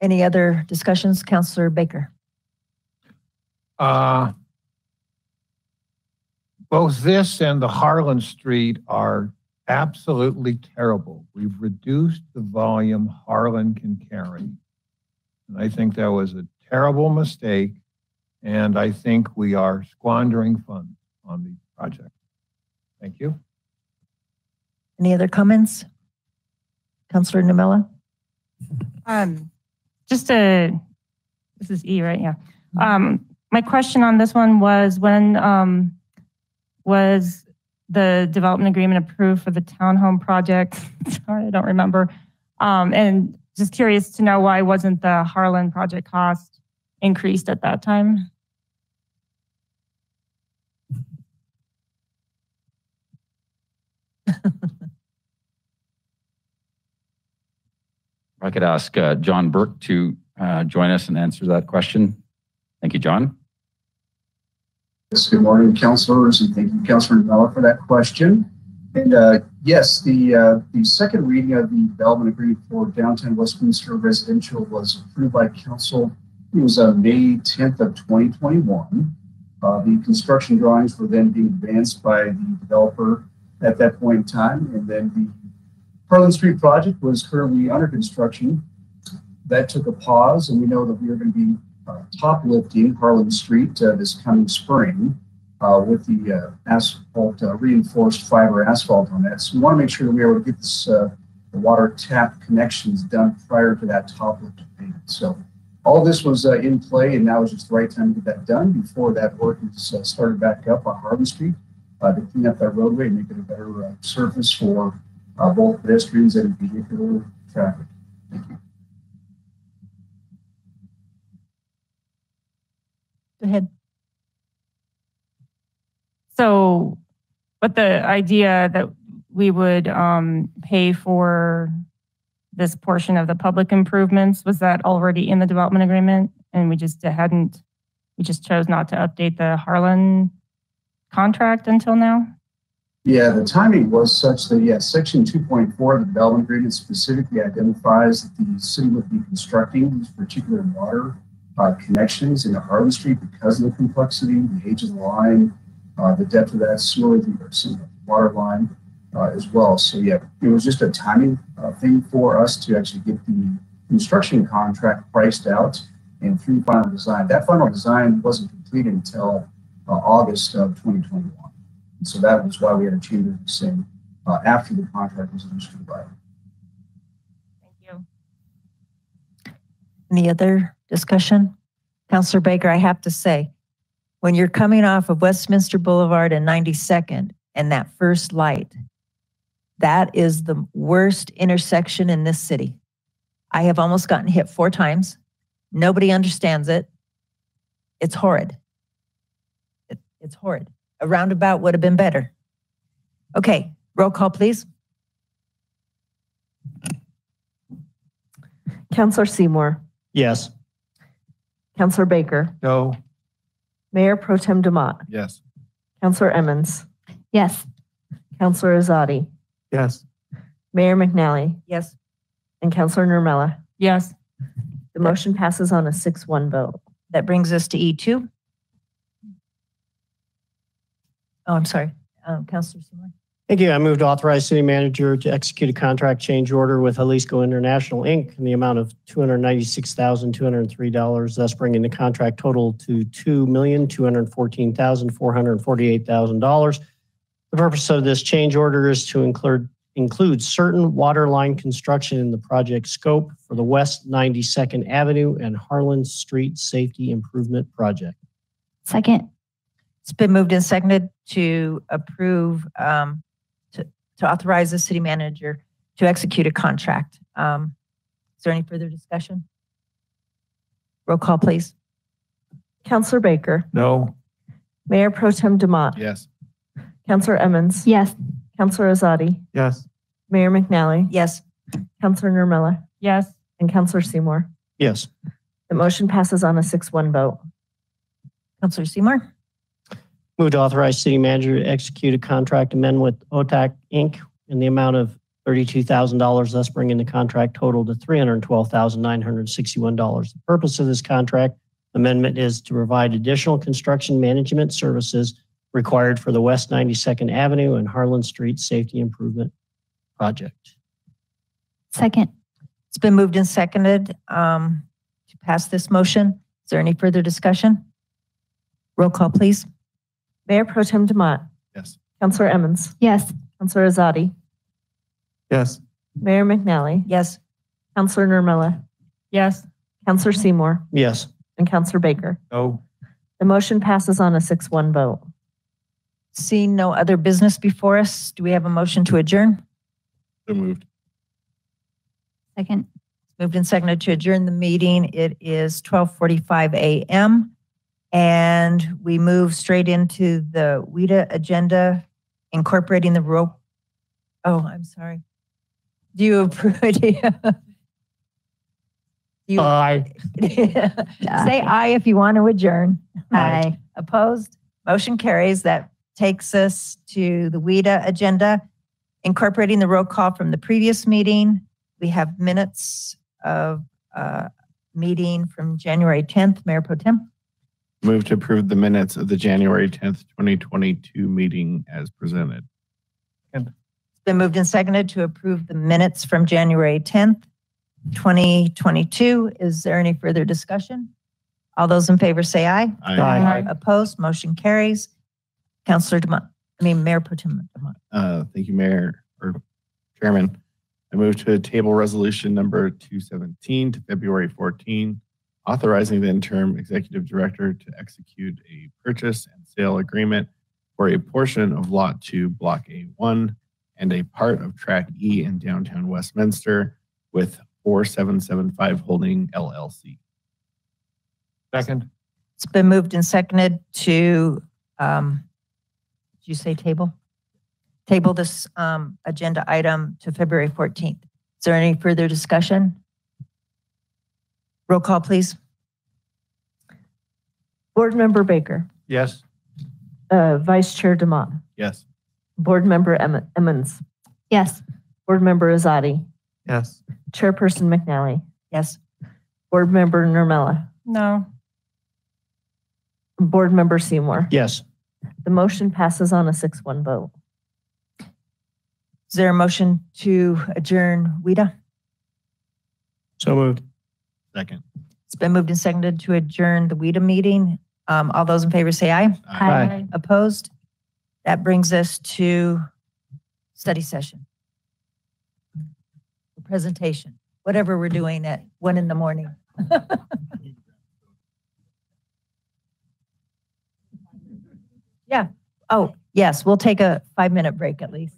Any other discussions? Counselor Baker. Uh, both this and the Harlan Street are absolutely terrible. We've reduced the volume Harlan can carry. And I think that was a terrible mistake. And I think we are squandering funds on the project. Thank you. Any other comments? Counselor Nurmela? Um, just a, this is E, right? Yeah. Um, my question on this one was when, um, was the development agreement approved for the townhome project? Sorry, I don't remember. Um, and just curious to know why wasn't the Harlan project cost increased at that time? I could ask uh, John Burke to uh, join us and answer that question. Thank you, John. Yes, good morning, councilors, and thank you, Councilor Nurmela, for that question. And uh, yes, the uh, the second reading of the development agreement for downtown Westminster residential was approved by council. It was uh, May 10th of 2021. Uh, the construction drawings were then being advanced by the developer at that point in time, and then the Harlan Street project was currently under construction. That took a pause, and we know that we are going to be uh, top lifting Harlan Street uh, this coming spring uh, with the uh, asphalt, uh, reinforced fiber asphalt on that. So we want to make sure that we are able to get this uh, the water tap connections done prior to that top lift payment. So all this was in play, and now is just the right time to get that done before that work is started back up on Harlan Street to clean up that roadway and make it a better surface for both pedestrians and vehicular traffic. Thank you. Go ahead. So, but the idea that we would um, pay for this portion of the public improvements, was that already in the development agreement? And we just hadn't, we just chose not to update the Harlan contract until now? Yeah, the timing was such that, yeah, section 2.4 of the development agreement specifically identifies that the city would be constructing these particular water uh, connections into Harlan Street because of the complexity, the age of the line, uh, the depth of that sewer, the water line uh, as well. So, yeah, it was just a timing uh, thing for us to actually get the construction contract priced out and through final design. That final design wasn't completed until uh, August of 2021. And so that was why we had a change of say uh, after the contract was initially you. Any other discussion? Counselor Baker, I have to say, when you're coming off of Westminster Boulevard and 92nd and that first light, that is the worst intersection in this city. I have almost gotten hit four times. Nobody understands it. It's horrid. It, it's horrid. A roundabout would have been better. Okay, roll call, please. Counselor Seymour, Yes. Counselor Baker, No. Mayor Pro Tem DeMott, Yes. Counselor Emmons, Yes. Counselor Ezeadi, Yes. Mayor McNally, Yes. and Counselor Nurmela. Yes. The motion passes on a 6-1 vote. That brings us to E2. Oh, I'm sorry. Um, Counselor Seymour. Thank you. I move to authorize city manager to execute a contract change order with Jalisco International, Inc. in the amount of $296,203, thus bringing the contract total to $2,214,448,000. The purpose of this change order is to include, include certain water line construction in the project scope for the West 92nd Avenue and Harlan Street Safety Improvement Project. Second. It's been moved and seconded to approve, um, to, to authorize the city manager to execute a contract. Um, is there any further discussion? Roll call, please. Counselor Baker, No. Mayor Pro Tem DeMott, Yes. Counselor Emmons, Yes. Counselor Ezeadi, Yes. Mayor McNally, Yes. Counselor Nurmela, Yes. and Counselor Seymour. Yes. The motion passes on a 6-1 vote. Counselor Seymour. Move to authorize city manager to execute a contract amendment with Otak Inc. in the amount of $32,000, thus bringing the contract total to $312,961. The purpose of this contract amendment is to provide additional construction management services required for the West 92nd Avenue and Harlan Street Safety Improvement Project. Second. It's been moved and seconded um, to pass this motion. Is there any further discussion? Roll call, please. Mayor Pro Tem DeMott, Yes. Counselor Emmons, Yes. Counselor Ezeadi, Yes. Mayor McNally, Yes. Counselor Nurmela, Yes. Counselor Seymour, Yes. and Counselor Baker. No. The motion passes on a 6-1 vote. Seeing no other business before us, do we have a motion to adjourn? So moved. Second. Moved and seconded to adjourn the meeting. It is 12:45 a.m. And we move straight into the WEDA agenda, incorporating the rope. Oh, I'm sorry. Do you approve? do you- You- Aye. Say aye if you want to adjourn. Aye. Opposed? Motion carries. That takes us to the WEDA agenda, incorporating the roll call from the previous meeting. We have minutes of uh, meeting from January 10th. Mayor Pro Tem. Move to approve the minutes of the January 10th, 2022 meeting as presented. It's been moved and seconded to approve the minutes from January 10th, 2022. Is there any further discussion? All those in favor say aye. Aye. Aye. Opposed? Motion carries. Counselor DeMott, I mean, Mayor Pro Tem DeMott. Uh, Thank you, Mayor, or Chairman. I move to table resolution number 217 to February 14, authorizing the interim executive director to execute a purchase and sale agreement for a portion of Lot 2, Block A1, and a part of Track E in downtown Westminster with 4775 Holding LLC. Second. It's been moved and seconded to, um, did you say table? Table this um, agenda item to February 14th. Is there any further discussion? Roll call, please. Board Member Baker, Yes. uh, Vice Chair DeMott, Yes. Board Member Em- Emmons, Yes. Board Member Ezeadi, Yes. Chairperson McNally, Yes. Board Member Nurmela, No. Board Member Seymour. Yes. The motion passes on a 6-1 vote. Is there a motion to adjourn WEDA? So moved. Second. It's been moved and seconded to adjourn the WEDA meeting. Um, all those in favor say aye. Aye. Opposed? That brings us to study session. Presentation, whatever we're doing at one in the morning. Yeah. Oh, yes, we'll take a five-minute break at least.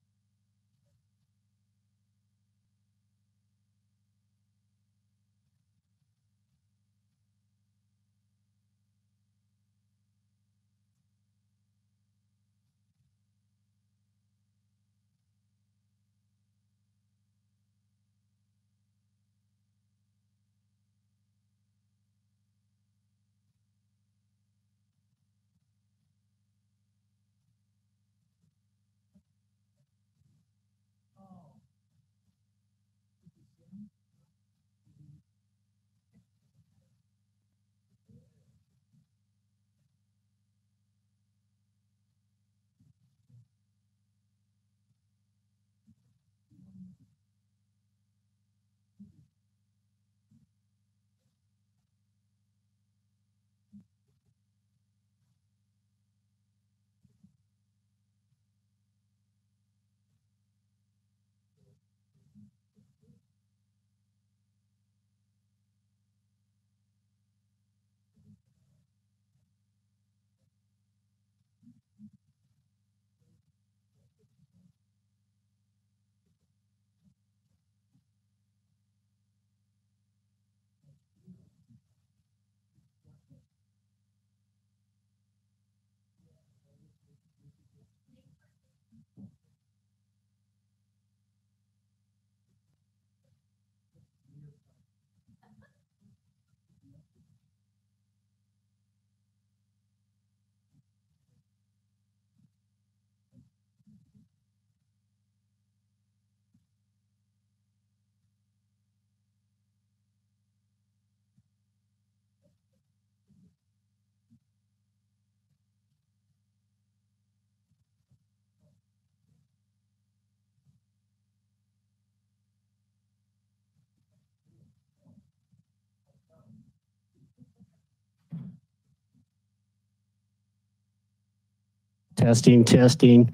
Testing, testing.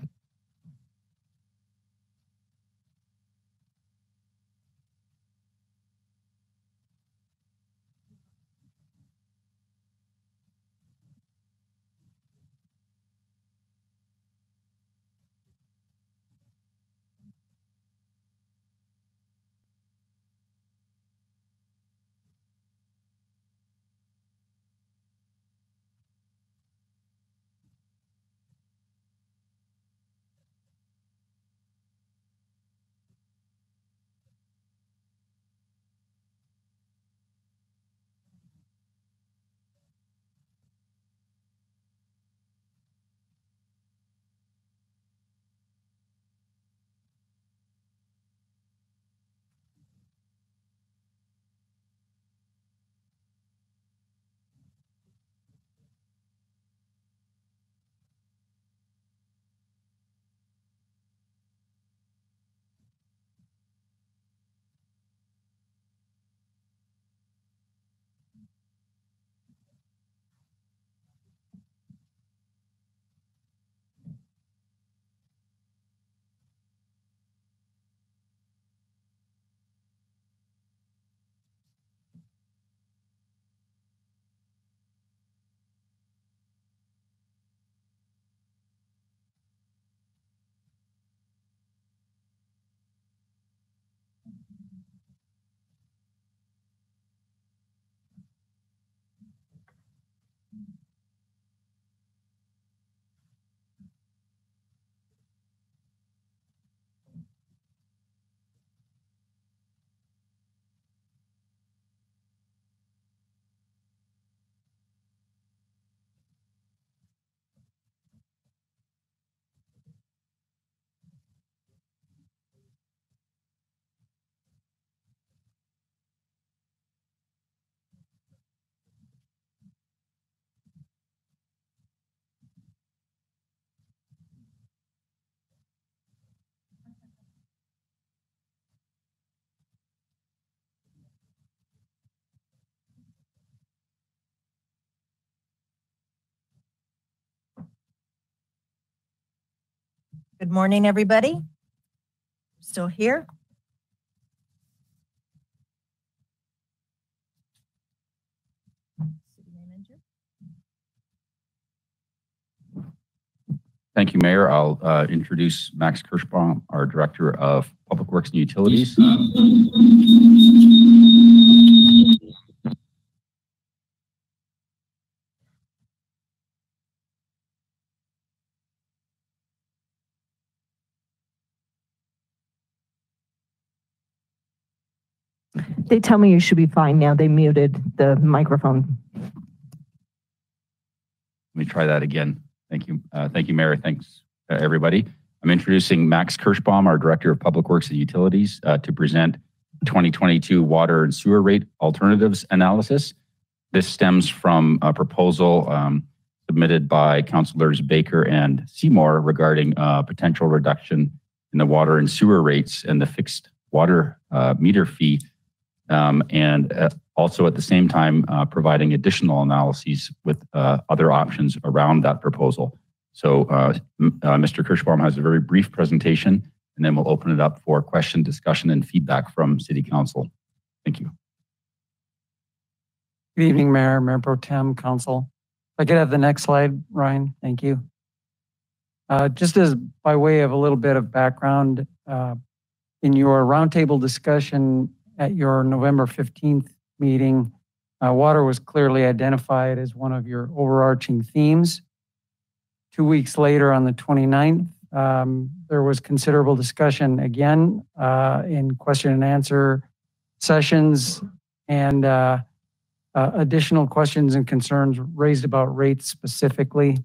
Good morning, everybody. Still here? Thank you, Mayor. I'll uh, introduce Max Kirschbaum, our Director of Public Works and Utilities. They tell me you should be fine now. They muted the microphone. Let me try that again. Thank you. Uh, thank you, Mayor. Thanks, uh, everybody. I'm introducing Max Kirschbaum, our Director of Public Works and Utilities, uh, to present 2022 water and sewer rate alternatives analysis. This stems from a proposal um, submitted by Councilors Baker and Seymour regarding uh, potential reduction in the water and sewer rates and the fixed water uh, meter fee um, and uh, also at the same time uh, providing additional analyses with uh, other options around that proposal. So uh, Mr. Uh, Kirschbaum has a very brief presentation, and then we'll open it up for question, discussion, and feedback from City Council. Thank you. Good evening, Mayor, Mayor Pro Tem, Council. If I could have the next slide, Ryan, thank you. Uh, just as by way of a little bit of background, in your roundtable discussion at your November 15th meeting, uh, water was clearly identified as one of your overarching themes. Two weeks later, on the 29th, um, there was considerable discussion again uh, in question and answer sessions and uh, uh additional questions and concerns raised about rates specifically.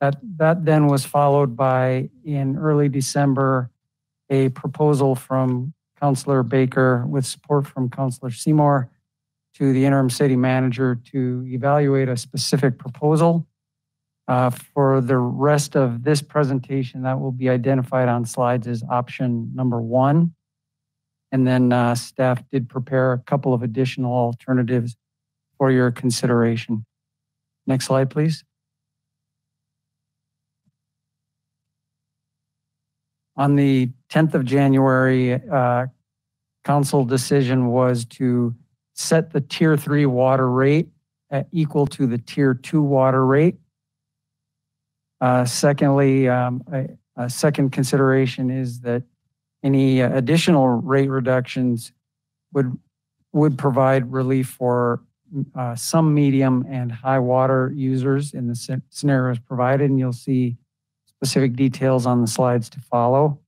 That, that then was followed by, in early December, a proposal from Councillor Baker with support from Councillor Seymour to the interim city manager to evaluate a specific proposal. Uh, for the rest of this presentation, that will be identified on slides as option number one. And then uh, staff did prepare a couple of additional alternatives for your consideration. Next slide, please. On the 10th of January, uh, council decision was to set the tier three water rate at equal to the tier two water rate. Uh, Secondly, um, a, a second consideration is that any additional rate reductions would, would provide relief for uh, some medium and high water users in the scenarios provided, and you'll see specific details on the slides to follow.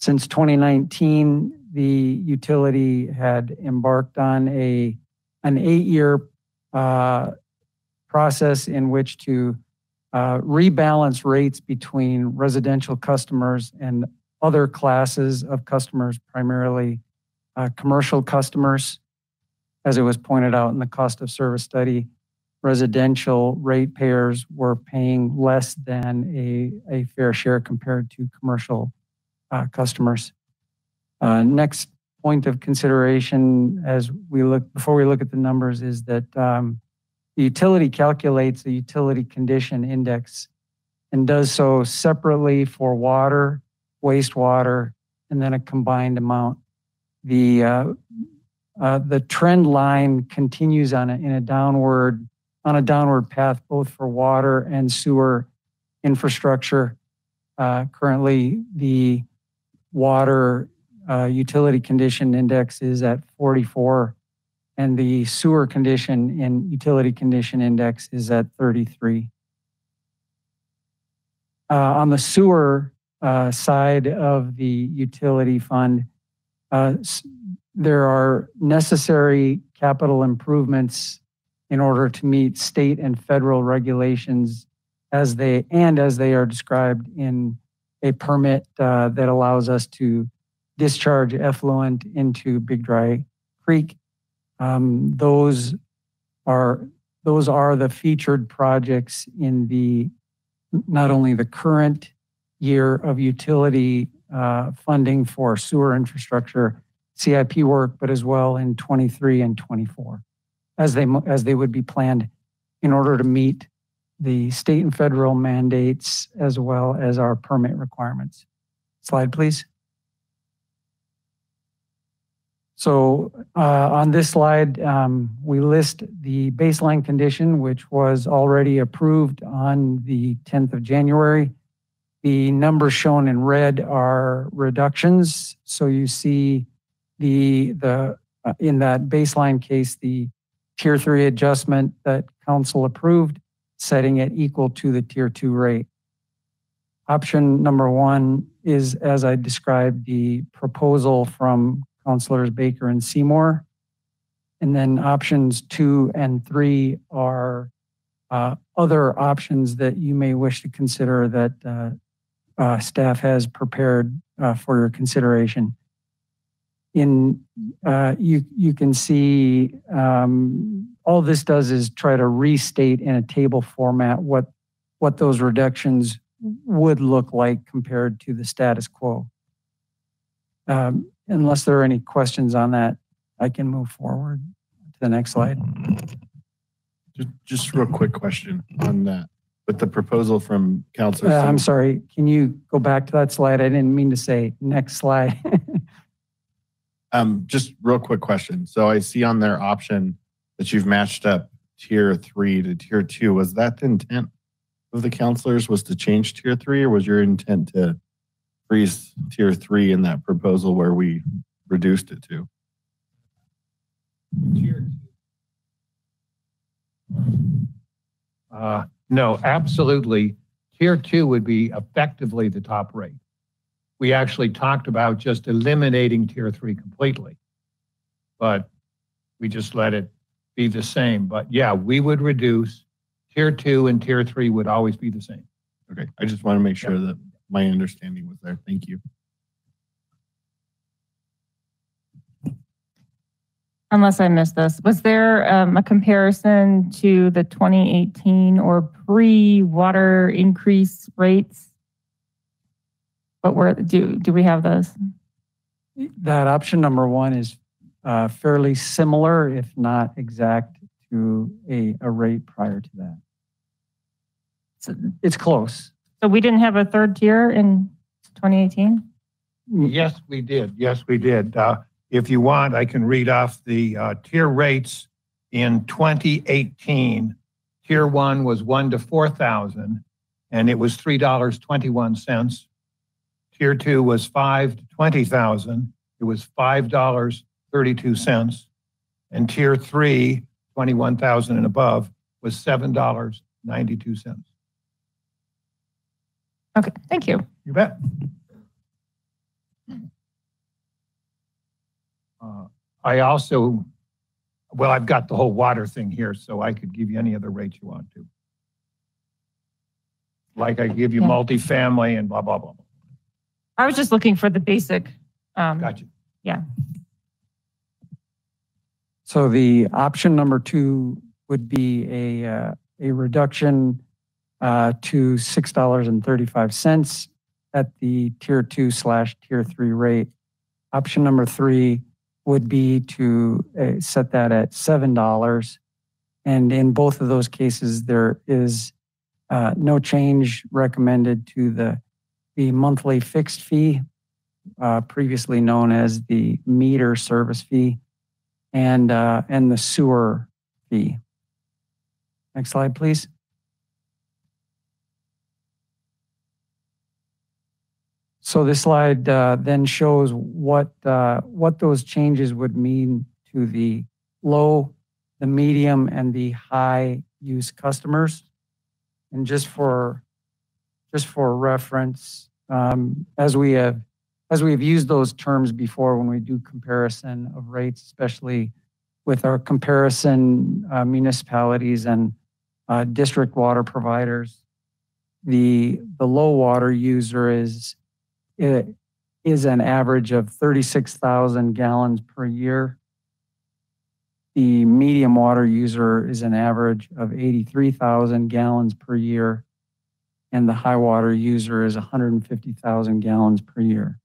Since 2019, the utility had embarked on a, an eight-year uh, process in which to uh, rebalance rates between residential customers and other classes of customers, primarily uh, commercial customers. As it was pointed out in the cost of service study, residential ratepayers were paying less than a, a fair share compared to commercial uh, customers. Uh, next point of consideration as we look, before we look at the numbers is that um, the utility calculates the utility condition index and does so separately for water, wastewater, and then a combined amount. The, uh, uh, the trend line continues on a, in a downward, on a downward path, both for water and sewer infrastructure. Uh, currently, the water uh, utility condition index is at 44 and the sewer condition and utility condition index is at 33. Uh, on the sewer uh, side of the utility fund, uh, there are necessary capital improvements in order to meet state and federal regulations as they and as they are described in a permit uh, that allows us to discharge effluent into Big Dry Creek. Um, those are those are the featured projects in the not only the current year of utility uh, funding for sewer infrastructure CIP work, but as well in 23 and 24, as they as they would be planned in order to meet the state and federal mandates as well as our permit requirements. Slide, please. So uh, on this slide, um, we list the baseline condition, which was already approved on the 10th of January. The numbers shown in red are reductions. So you see the, the uh, in that baseline case, the tier three adjustment that council approved, setting it equal to the tier two rate. Option number one is, as I described, the proposal from Councilors Baker and Seymour. And then options two and three are uh, other options that you may wish to consider that uh, uh, staff has prepared for your consideration. In uh, you, you can see um, all this does is try to restate in a table format what what those reductions would look like compared to the status quo. Um, unless there are any questions on that, I can move forward to the next slide. Just, just real quick question on that. With the proposal from Councilor. Uh, I'm sorry, can you go back to that slide? I didn't mean to say next slide. Um, just real quick question. So I see on their option that you've matched up tier three to tier two. Was that the intent of the counselors was to change tier three or was your intent to freeze tier three in that proposal where we reduced it to? tier Uh, no, absolutely. Tier two would be effectively the top rate. We actually talked about just eliminating tier three completely. But we just let it be the same. But yeah, we would reduce tier two and tier three would always be the same. Okay, I just want to make sure that my understanding was there. Thank you. Unless I missed this, was there um, a comparison to the 2018 or pre-water increase rates? But where, do, do we have those? That option number one is uh, fairly similar, if not exact, to a, a rate prior to that. So it's close. So we didn't have a third tier in 2018? Yes, we did. Yes, we did. Uh, If you want, I can read off the uh, tier rates in 2018. Tier one was 1 to 4,000, and it was $3.21. Tier two was 5 to 20,000. It was $5.32. And tier three, 21,000 and above, was $7.92. Okay, thank you. You bet. Uh, I also, well, I've got the whole water thing here, so I could give you any other rate you want to. Like I give you Yeah. multifamily and blah, blah, blah. I was just looking for the basic. um, Gotcha. Yeah. So the option number two would be a, uh, a reduction uh, to $6.35 at the tier two slash tier three rate. Option number three would be to uh, set that at $7. And in both of those cases, there is uh, no change recommended to the, the monthly fixed fee, uh, previously known as the meter service fee and, uh, and the sewer fee. Next slide, please. So this slide uh, then shows what, uh, what those changes would mean to the low, the medium, and the high use customers. And just for, just for reference, um, as we have, as we have used those terms before when we do comparison of rates, especially with our comparison uh, municipalities and uh, district water providers, the, the low water user is, it is an average of 36,000 gallons per year. The medium water user is an average of 83,000 gallons per year. And the high water user is 150,000 gallons per year.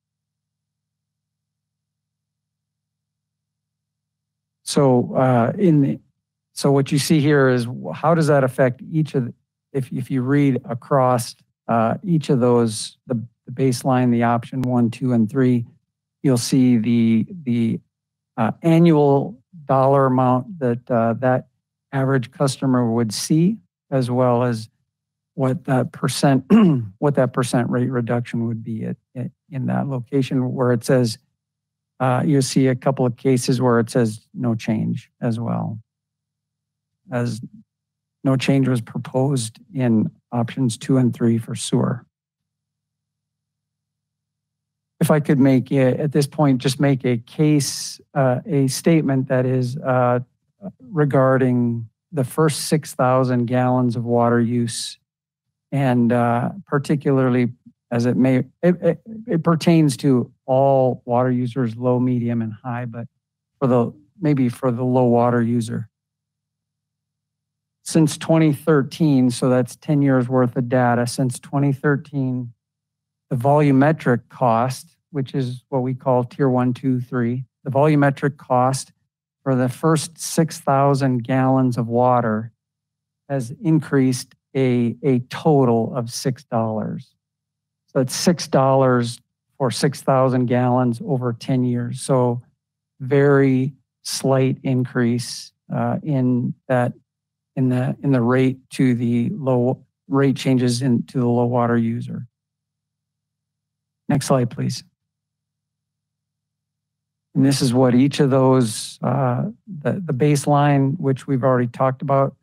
So uh, in the, so what you see here is how does that affect each of, the- if, if you read across uh, each of those, the, the baseline, the option one, two, and three, you'll see the, the uh, annual dollar amount that uh, that average customer would see, as well as what that percent, what that percent rate reduction would be at, at- in that location where it says, uh, you'll see a couple of cases where it says no change as well. As no change was proposed in options two and three for sewer. If I could make, it at this point, just make a case, uh, a statement that is uh, regarding the first 6,000 gallons of water use and uh, particularly as it may, it, it, it pertains to all water users, low, medium, and high, but for the, maybe for the low water user. Since 2013, so that's 10 years worth of data, since 2013, the volumetric cost, which is what we call tier one, two, three, the volumetric cost for the first 6,000 gallons of water has increased a, a total of $6. So it's $6 for 6,000 gallons over 10 years. So very slight increase uh, in that, in the, in the rate to the low, rate changes into the low water user. Next slide, please. And this is what each of those, uh, the, the baseline, which we've already talked about,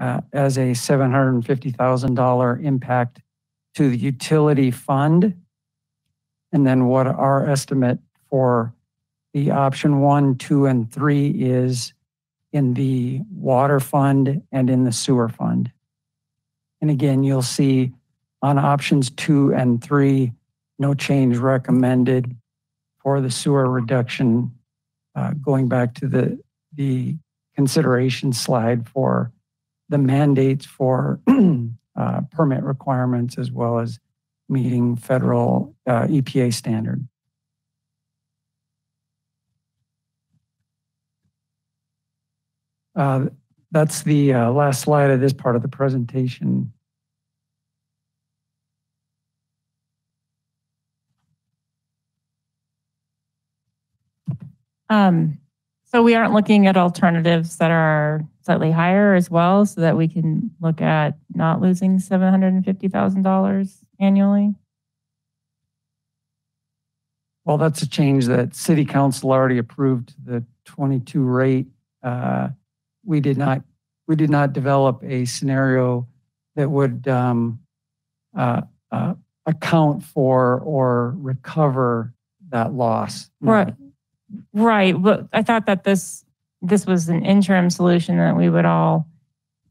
uh, as a $750,000 impact to the utility fund. And then what our estimate for the option one, two, and three is in the water fund and in the sewer fund. And again, you'll see on options two and three, no change recommended for the sewer reduction, uh, going back to the, the consideration slide for the mandates for uh, permit requirements as well as meeting federal uh, EPA standard. Uh, that's the uh, last slide of this part of the presentation. Um, so we aren't looking at alternatives that are slightly higher as well, so that we can look at not losing seven hundred and fifty thousand dollars annually. Well, that's a change that city council already approved the 22 rate. Uh, We did not, we did not develop a scenario that would um, uh, uh, account for or recover that loss. Right. Right, but I thought that this, this was an interim solution that we would all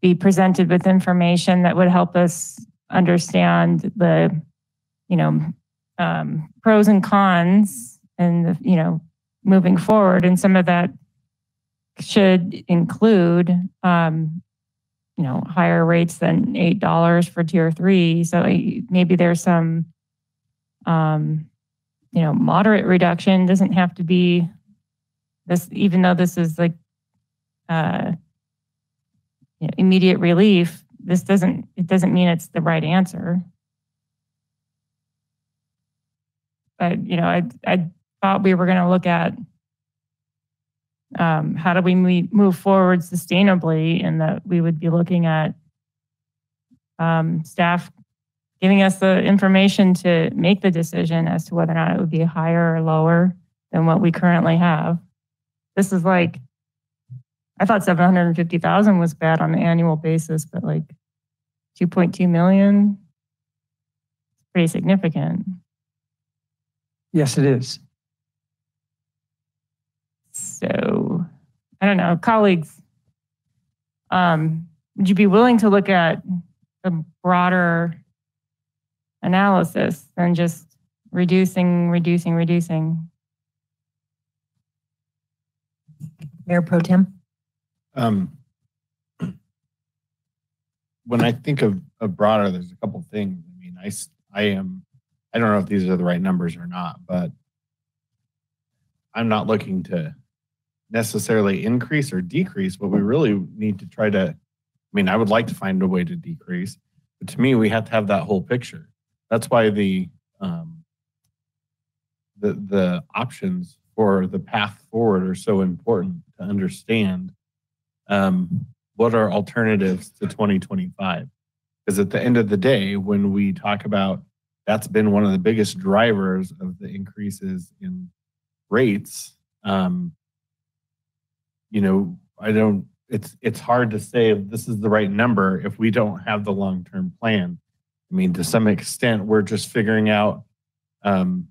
be presented with information that would help us understand the, you know, um, pros and cons and, you know, moving forward. And some of that should include, um, you know, higher rates than $8 for tier three. So maybe there's some, um, you know, moderate reduction doesn't have to be this, even though this is like, uh, you know, immediate relief, this doesn't, it doesn't mean it's the right answer. But, you know, I, I thought we were going to look at um, how do we move forward sustainably and that we would be looking at um, staff giving us the information to make the decision as to whether or not it would be higher or lower than what we currently have. This is like, I thought 750,000 was bad on an annual basis, but like 2.2 million, it's pretty significant. Yes, it is. So, I don't know, colleagues, um, would you be willing to look at the broader analysis than just reducing, reducing, reducing? Mayor Pro Tem? Um, when I think of, of broader, there's a couple things. I mean, I, I am, I don't know if these are the right numbers or not, but I'm not looking to necessarily increase or decrease. What we really need to try to, I mean, I would like to find a way to decrease, but to me, we have to have that whole picture. That's why the, um, the, the options for the path forward are so important to understand um, what are alternatives to 2025? Because at the end of the day, when we talk about that's been one of the biggest drivers of the increases in rates, um, you know, I don't, it's, it's hard to say if this is the right number if we don't have the long-term plan. I mean, to some extent, we're just figuring out um,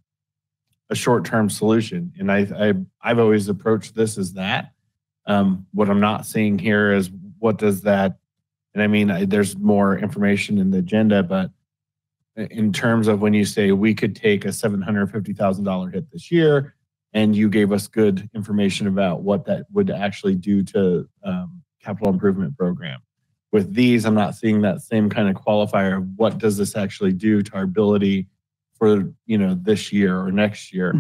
a short-term solution. And I, I, I've always approached this as that. Um, what I'm not seeing here is what does that, and I mean, I, there's more information in the agenda, but in terms of when you say we could take a $750,000 hit this year, and you gave us good information about what that would actually do to um, capital improvement program. With these, I'm not seeing that same kind of qualifier of what does this actually do to our ability for you know this year or next year.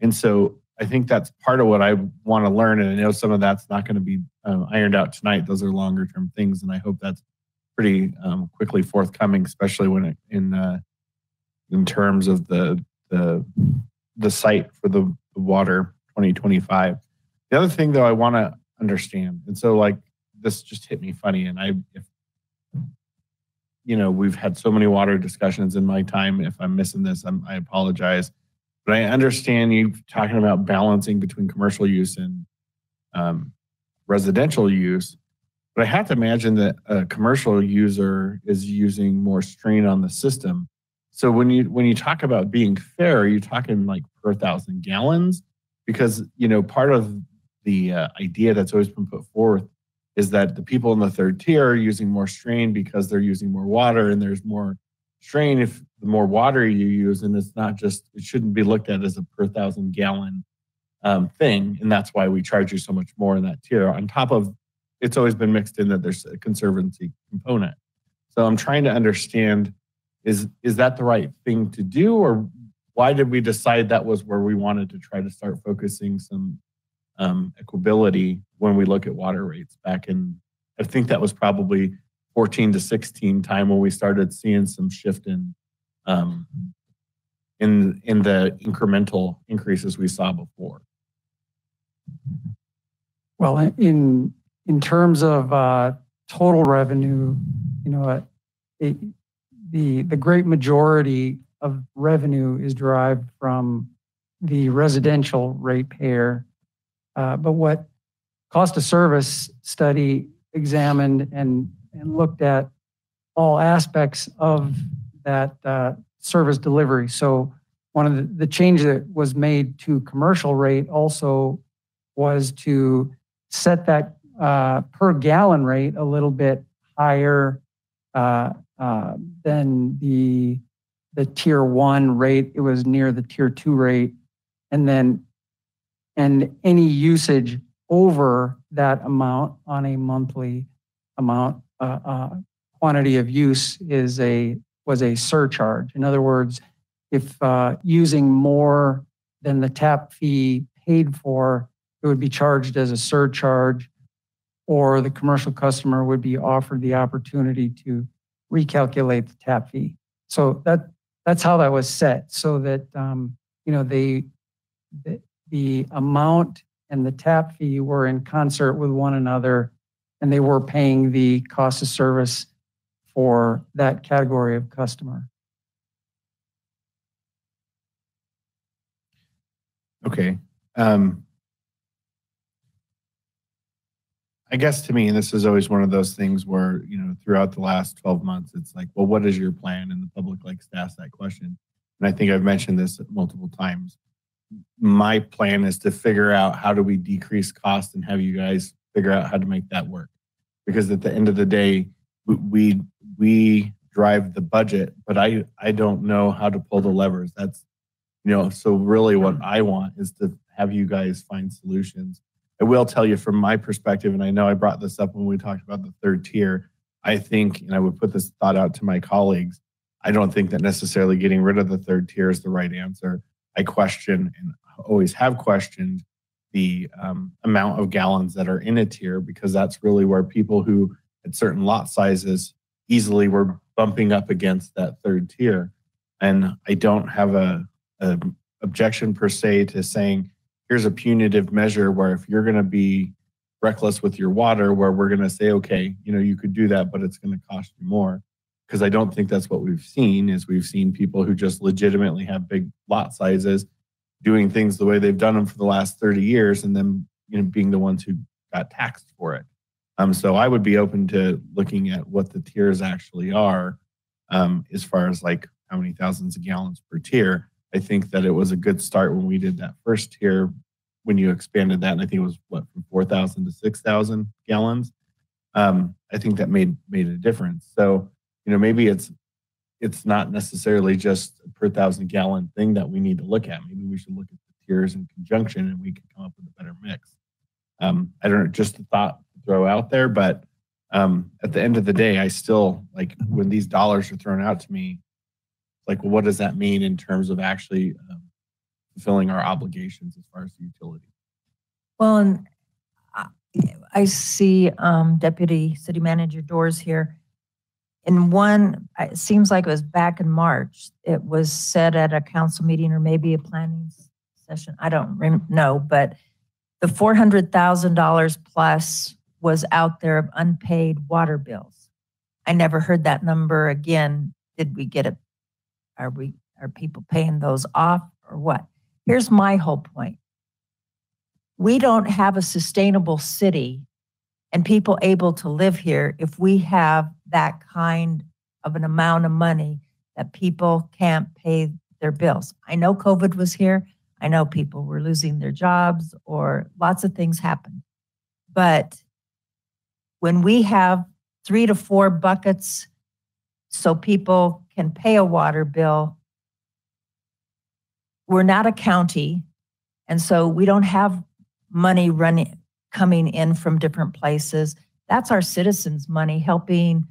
And so I think that's part of what I want to learn. And I know some of that's not going to be um, ironed out tonight. Those are longer term things, and I hope that's pretty um, quickly forthcoming, especially when it, in uh, in terms of the the the site for the, the water 2025. The other thing, though, I want to understand, and so like this just hit me funny, and I if you know we've had so many water discussions in my time. If I'm missing this, I'm, I apologize. But I understand you talking about balancing between commercial use and um, residential use. But I have to imagine that a commercial user is using more strain on the system. So when you when you talk about being fair, are you talking like per thousand gallons? Because you know part of the uh, idea that's always been put forth is that the people in the third tier are using more strain because they're using more water, and there's more strain if the more water you use, and it's not just it shouldn't be looked at as a per thousand gallon um, thing, and that's why we charge you so much more in that tier. On top of, it's always been mixed in that there's a conservancy component. So I'm trying to understand is is that the right thing to do, or why did we decide that was where we wanted to try to start focusing some um, equability when we look at water rates back in? I think that was probably 14 to 16 time when we started seeing some shift in um, in in the incremental increases we saw before. Well, in, in terms of uh, total revenue, you know, uh, it, the, the great majority of revenue is derived from the residential ratepayer. Uh, But what cost of service study examined and, and looked at all aspects of that uh, service delivery. So one of the, the change that was made to commercial rate also was to set that uh, per gallon rate a little bit higher uh, uh, than the the tier one rate. It was near the tier two rate, and then and any usage over that amount on a monthly amount uh, uh, quantity of use is a was a surcharge. In other words, if uh, using more than the tap fee paid for, it would be charged as a surcharge, or the commercial customer would be offered the opportunity to recalculate the tap fee. So that that's how that was set, so that um, you know they, the the amount and the tap fee were in concert with one another, and they were paying the cost of service for that category of customer. Okay. Um, I guess to me, this is always one of those things where, you know, throughout the last 12 months, it's like, well, what is your plan? And the public likes to ask that question. And I think I've mentioned this multiple times. My plan is to figure out how do we decrease cost and have you guys figure out how to make that work. Because at the end of the day, we we drive the budget, but I I don't know how to pull the levers. That's you know, so really what hmm. I want is to have you guys find solutions. I will tell you from my perspective, and I know I brought this up when we talked about the third tier. I think, and I would put this thought out to my colleagues, I don't think that necessarily getting rid of the third tier is the right answer. I question and always have questioned the um, amount of gallons that are in a tier because that's really where people who at certain lot sizes easily were bumping up against that third tier. And I don't have a, a objection per se to saying here's a punitive measure where if you're going to be reckless with your water, where we're going to say, okay, you know, you could do that, but it's going to cost you more. Because I don't think that's what we've seen. Is we've seen people who just legitimately have big lot sizes doing things the way they've done them for the last 30 years, and then you know being the ones who got taxed for it. Um, so I would be open to looking at what the tiers actually are, um, as far as like how many thousands of gallons per tier. I think that it was a good start when we did that first tier, when you expanded that, and I think it was what from four thousand to six thousand gallons. Um, I think that made made a difference. So you know maybe it's it's not necessarily just a per thousand gallon thing that we need to look at. Maybe we should look at the tiers in conjunction, and we can come up with a better mix. Um, I don't know, just a thought to throw out there. But um, at the end of the day, I still like when these dollars are thrown out to me, like, well, what does that mean in terms of actually um, fulfilling our obligations as far as the utility? Well, and I see um, Deputy City Manager Doors here. In one, it seems like it was back in March. It was said at a council meeting or maybe a planning session. I don't know, but the $400,000 plus was out there of unpaid water bills. I never heard that number again. Did we get it? Are we are people paying those off or what? Here's my whole point. We don't have a sustainable city and people able to live here if we have that kind of an amount of money that people can't pay their bills. I know COVID was here. I know people were losing their jobs or lots of things happened. But when we have three to four buckets so people can pay a water bill, we're not a county. And so we don't have money running coming in from different places. That's our citizens' money helping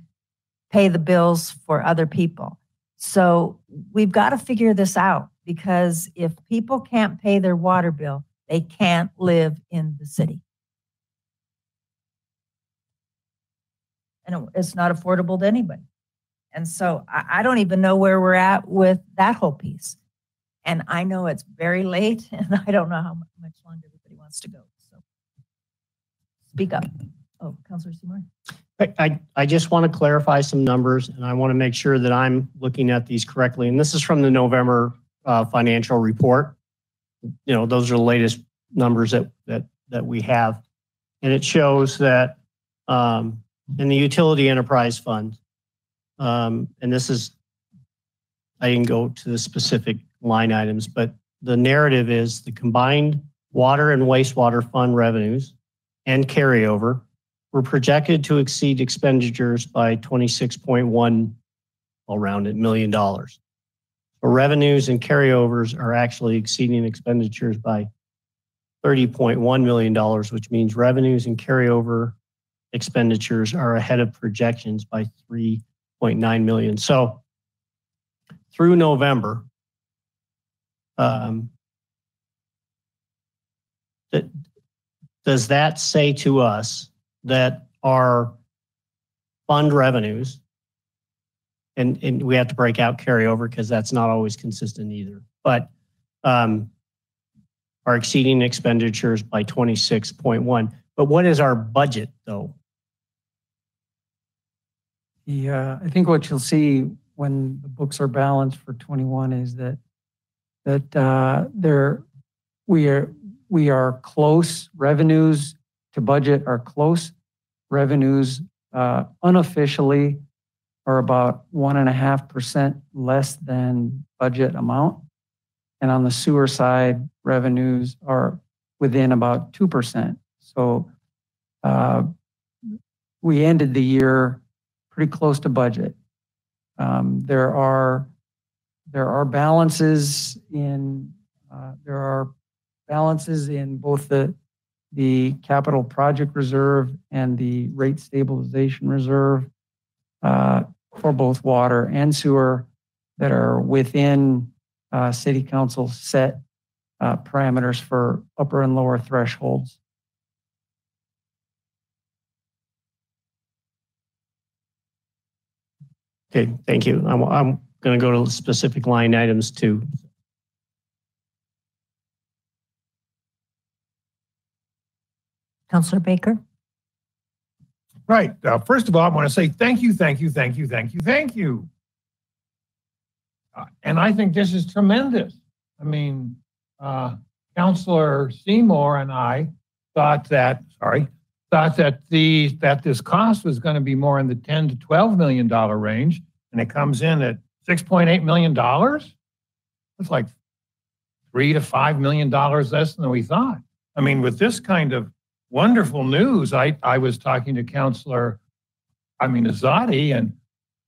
pay the bills for other people. So we've got to figure this out because if people can't pay their water bill, they can't live in the city. and it's not affordable to anybody. And so I, don't even know where we're at with that whole piece. And I know it's very late and I don't know how much longer everybody wants to go. Speak up. Oh, Counselor Seymour? I, I, I just want to clarify some numbers and I want to make sure that I'm looking at these correctly. And this is from the November uh, financial report. You know, those are the latest numbers that, that, that we have. And it shows that um, in the utility enterprise fund, um, and this is, I didn't go to the specific line items, but the narrative is the combined water and wastewater fund revenues and carryover were projected to exceed expenditures by 26.1 around it million dollars. Revenues and carryovers are actually exceeding expenditures by 30.1 million dollars, which means revenues and carryover expenditures are ahead of projections by 3.9 million. So through November, um, does that say to us that our fund revenues, and, and we have to break out carryover because that's not always consistent either, but um, are exceeding expenditures by 26.1. But what is our budget though? Yeah, I think what you'll see when the books are balanced for 21 is that that uh, there we are we are close. Revenues to budget are close. Revenues uh, unofficially are about one and a half percent less than budget amount. And on the sewer side, revenues are within about 2%. So uh, we ended the year pretty close to budget. Um, there are there are balances in uh, there are balances in both the the capital project reserve and the rate stabilization reserve uh, for both water and sewer that are within uh, city council set uh, parameters for upper and lower thresholds. Okay, thank you. I'm, I'm going to go to specific line items too. Counselor Baker? Right. Uh, first of all, I want to say thank you, thank you, thank you, thank you, thank you. Uh, and I think this is tremendous. I mean, uh, Counselor Seymour and I thought that, sorry, thought that the that this cost was going to be more in the 10 to 12 million dollar range, and it comes in at 6.8 million dollars. It's like three to five million dollars less than we thought. I mean, with this kind of wonderful news. I, I was talking to Counselor, I mean, Ezeadi, and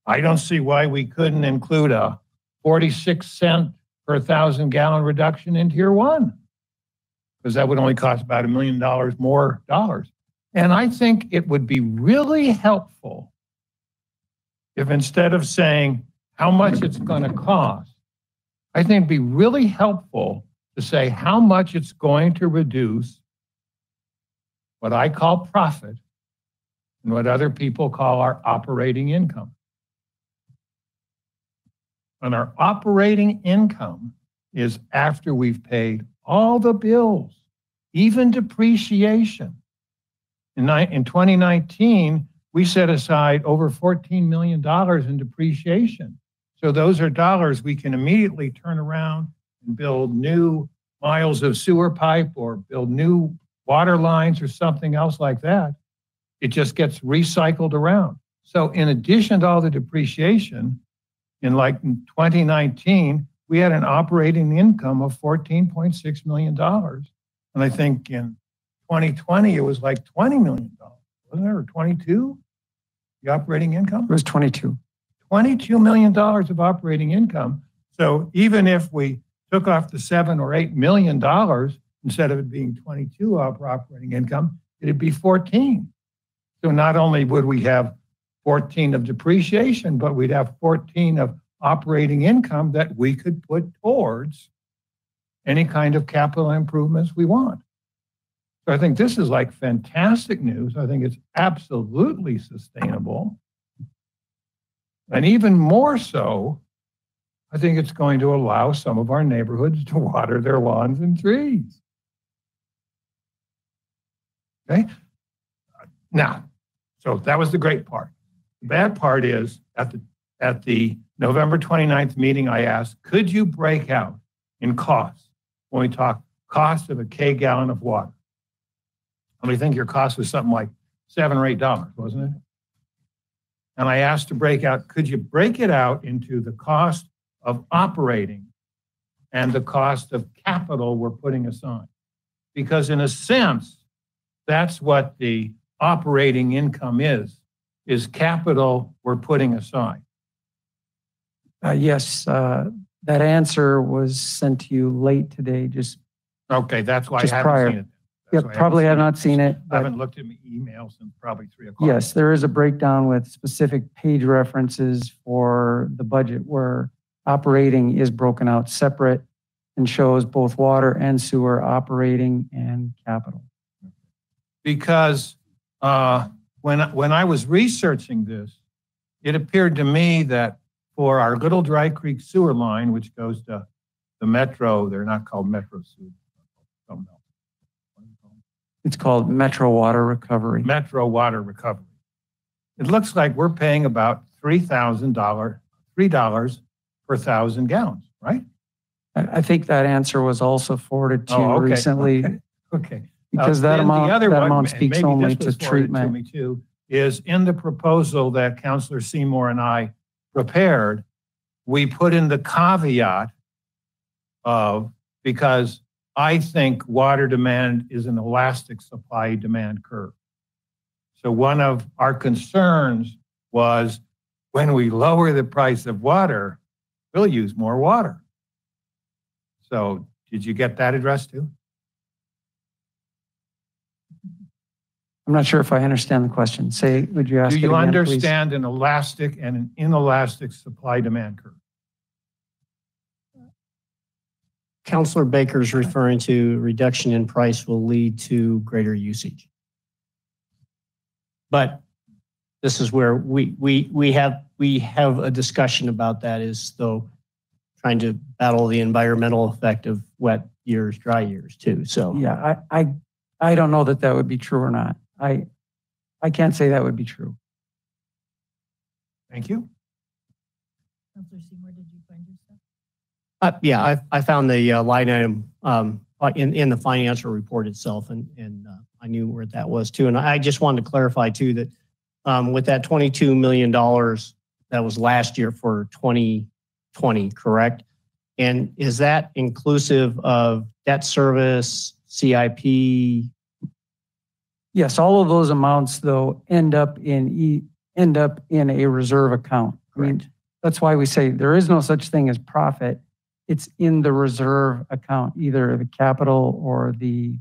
I don't see why we couldn't include a 46 cent per thousand gallon reduction in tier one, because that would only cost about a million dollars more dollars. And I think it would be really helpful if instead of saying how much it's going to cost, I think it'd be really helpful to say how much it's going to reduce what I call profit and what other people call our operating income. And our operating income is after we've paid all the bills, even depreciation. In, in 2019, we set aside over $14 million in depreciation. So those are dollars we can immediately turn around and build new miles of sewer pipe or build new water lines or something else like that, it just gets recycled around. So in addition to all the depreciation, in like 2019, we had an operating income of $14.6 million. And I think in 2020, it was like $20 million, wasn't it, or 22? The operating income? It was 22. $22 million of operating income. So even if we took off the seven or eight million dollars instead of it being 22 of operating income, it'd be 14. So not only would we have 14 of depreciation, but we'd have 14 of operating income that we could put towards any kind of capital improvements we want. So I think this is like fantastic news. I think it's absolutely sustainable. And even more so, I think it's going to allow some of our neighborhoods to water their lawns and trees. Okay. Now, so that was the great part. The bad part is at the, at the November 29th meeting, I asked, could you break out in costs when we talk cost of a K gallon of water? And we think your cost was something like seven or eight dollars, wasn't it? And I asked to break out, could you break it out into the cost of operating and the cost of capital we're putting aside? Because in a sense, that's what the operating income is, is capital we're putting aside. Uh, yes, uh, that answer was sent to you late today, just, Okay, that's why I Just haven't prior. seen it. yeah, That's why I probably have haven't seen it. I but haven't looked at my email since probably three o'clock. Yes, there is a breakdown with specific page references for the budget where operating is broken out separate and shows both water and sewer operating and capital. Because uh, when, when I was researching this, it appeared to me that for our Little Dry Creek sewer line, which goes to the Metro, they're not called Metro sewer. It's called Metro Water Recovery. Metro Water Recovery. It looks like we're paying about $3,000, $3 per thousand gallons, right? I, think that answer was also forwarded to Oh, you okay, recently. okay, Okay. Because that then the amount, other that one, amount and speaks maybe only this was to forwarded treatment. me too, is in the proposal that Counselor Seymour and I prepared, we put in the caveat of, because I think water demand is an elastic supply demand curve. So one of our concerns was when we lower the price of water, we'll use more water. So did you get that addressed too? I'm not sure if I understand the question. Say, would you ask Do it you again, please? understand an elastic and an inelastic supply demand curve? Counselor Baker's referring to reduction in price will lead to greater usage. But this is where we, we, we have, we have a discussion about that is though trying to battle the environmental effect of wet years, dry years too. So Yeah, I, I, I don't know that that would be true or not. I, I can't say that would be true. Thank you. Counselor Seymour, did you find your stuff? Uh, yeah, I, I found the uh, line item, um, uh, in, in the financial report itself and, and, uh, I knew where that was too. And I just wanted to clarify too that, um, with that $22 million that was last year for 2020, correct? And is that inclusive of debt service, CIP? Yes, all of those amounts though end up in, e end up in a reserve account. I mean, that's why we say there is no such thing as profit. It's in the reserve account, either the capital or the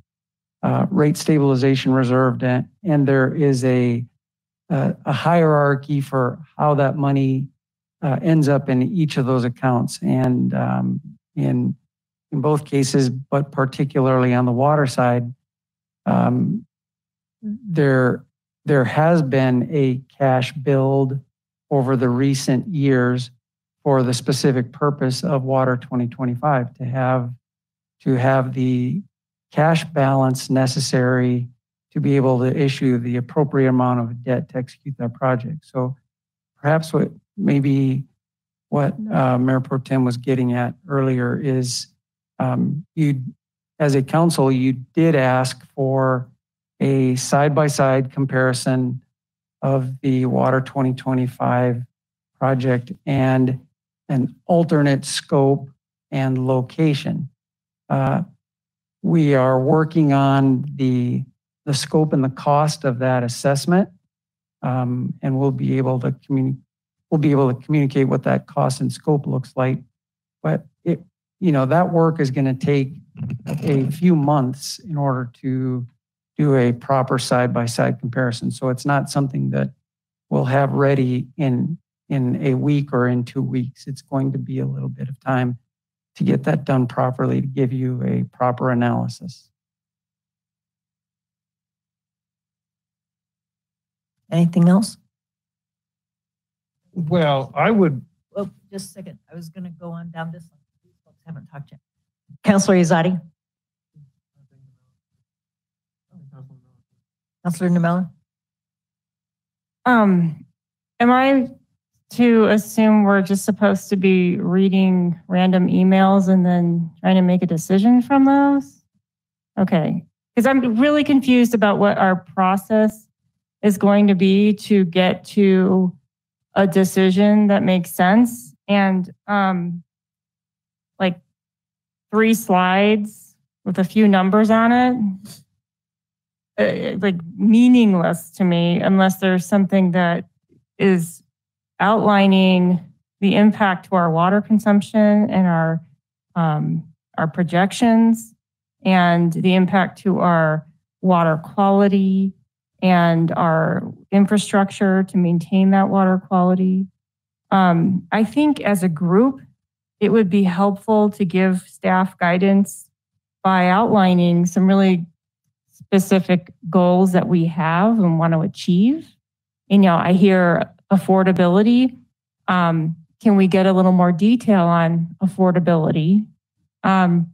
uh, rate stabilization reserve. And and there is a, uh, a hierarchy for how that money uh, ends up in each of those accounts. And um, in, in both cases, but particularly on the water side, um, there, there has been a cash build over the recent years for the specific purpose of Water 2025 to have, to have the cash balance necessary to be able to issue the appropriate amount of debt to execute that project. So perhaps what maybe what uh, Mayor Pro Tem was getting at earlier is um, you, as a council, you did ask for a side-by-side comparison of the Water 2025 project and an alternate scope and location. Uh, We are working on the, the scope and the cost of that assessment. um, And we'll be able to communicate, we'll be able to communicate what that cost and scope looks like. But it, you know, that work is going to take a few months in order to do a proper side-by-side comparison. So it's not something that we'll have ready in, in a week or in two weeks. It's going to be a little bit of time to get that done properly, to give you a proper analysis. Anything else? Well, I would, Well, just a second. I was going to go on down this one. These folks haven't talked yet. Counselor Ezeadi? Counselor Nurmela? Um, am I to assume we're just supposed to be reading random emails and then trying to make a decision from those? Okay, because I'm really confused about what our process is going to be to get to a decision that makes sense. And um, like three slides with a few numbers on it, uh, like meaningless to me unless there's something that is outlining the impact to our water consumption and our um, our projections and the impact to our water quality and our infrastructure to maintain that water quality. Um, I think as a group, it would be helpful to give staff guidance by outlining some really specific goals that we have and want to achieve. And you know, I hear affordability. Um, can we get a little more detail on affordability? Um,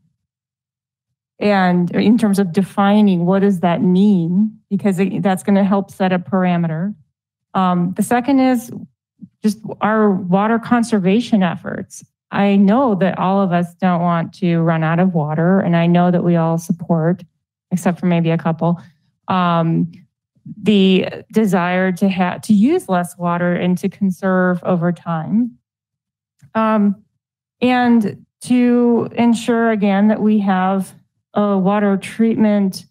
and in terms of defining what does that mean, because it, that's going to help set a parameter. Um, the second is just our water conservation efforts. I know that all of us don't want to run out of water, and I know that we all support, except for maybe a couple, um, the desire to have to use less water and to conserve over time. Um, and to ensure again that we have a water treatment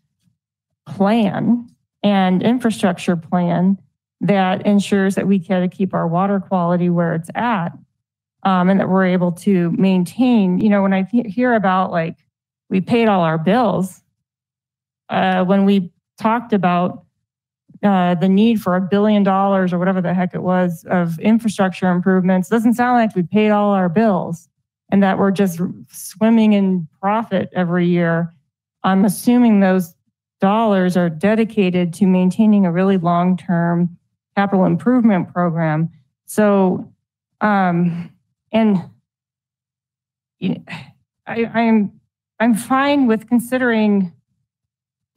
plan and infrastructure plan that ensures that we can keep our water quality where it's at um, and that we're able to maintain. You know, when I hear about like we paid all our bills, uh, when we talked about uh, the need for a billion dollars or whatever the heck it was of infrastructure improvements, doesn't sound like we paid all our bills and that we're just swimming in profit every year. I'm assuming those dollars are dedicated to maintaining a really long term capital improvement program. So, um, and you know, I, I'm I'm fine with considering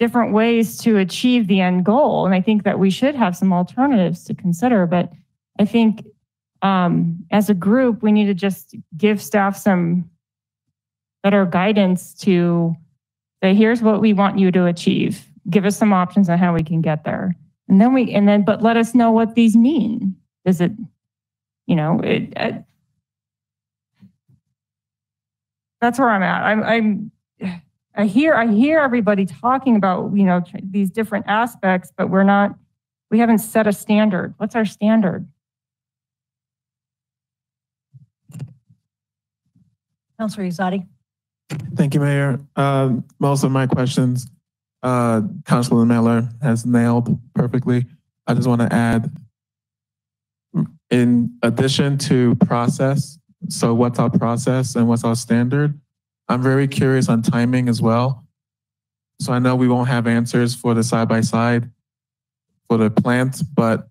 different ways to achieve the end goal, and I think that we should have some alternatives to consider. But I think um, as a group, we need to just give staff some better guidance to say, here's what we want you to achieve. Give us some options on how we can get there. And then we, and then, but let us know what these mean. Is it, you know, it, it that's where I'm at. I'm, I'm, I hear, I hear everybody talking about, you know, these different aspects, but we're not, we haven't set a standard. What's our standard? Councilor Ezeadi. Thank you, Mayor. Um, most of my questions, uh, Councilor Miller has nailed perfectly. I just want to add, in addition to process, so what's our process and what's our standard? I'm very curious on timing as well. So I know we won't have answers for the side by side for the plant, but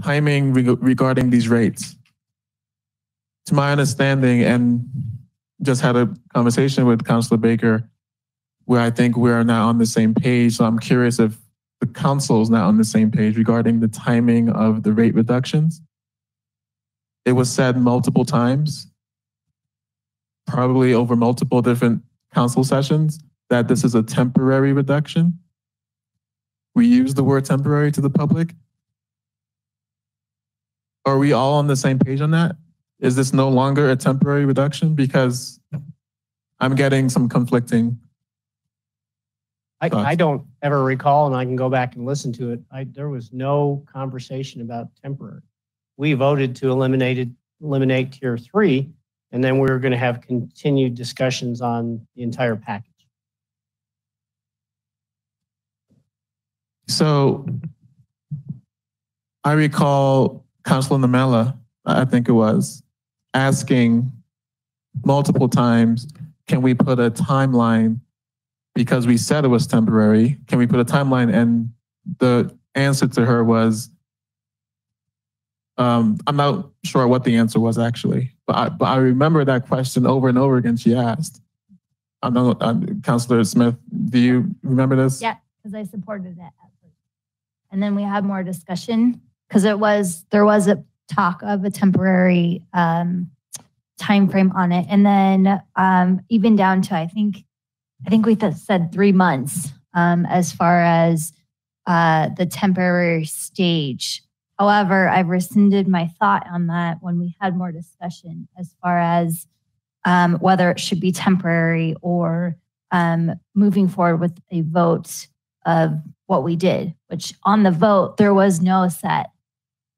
timing reg regarding these rates. To my understanding, and just had a conversation with Councilor Baker where I think we are not on the same page. So I'm curious if the council is not on the same page regarding the timing of the rate reductions. It was said multiple times, probably over multiple different council sessions, that this is a temporary reduction. We use the word temporary to the public. Are we all on the same page on that? Is this no longer a temporary reduction? Because I'm getting some conflicting. I, I don't ever recall, and I can go back and listen to it. I, there was no conversation about temporary. We voted to eliminate it, eliminate tier three, and then we're going to have continued discussions on the entire package. So I recall Councilor Nurmela, I think it was, asking multiple times, can we put a timeline? Because we said it was temporary, can we put a timeline? And the answer to her was, um, I'm not sure what the answer was actually, but I, but I remember that question over and over again she asked. I know, uh, Councilor Smith, do you remember this? Yeah, because I supported it. And then we had more discussion because it was, there was a talk of a temporary um, timeframe on it. And then um, even down to, I think, I think we said three months um, as far as uh, the temporary stage. However, I've rescinded my thought on that when we had more discussion as far as um, whether it should be temporary or um, moving forward with a vote of what we did, which on the vote, there was no set.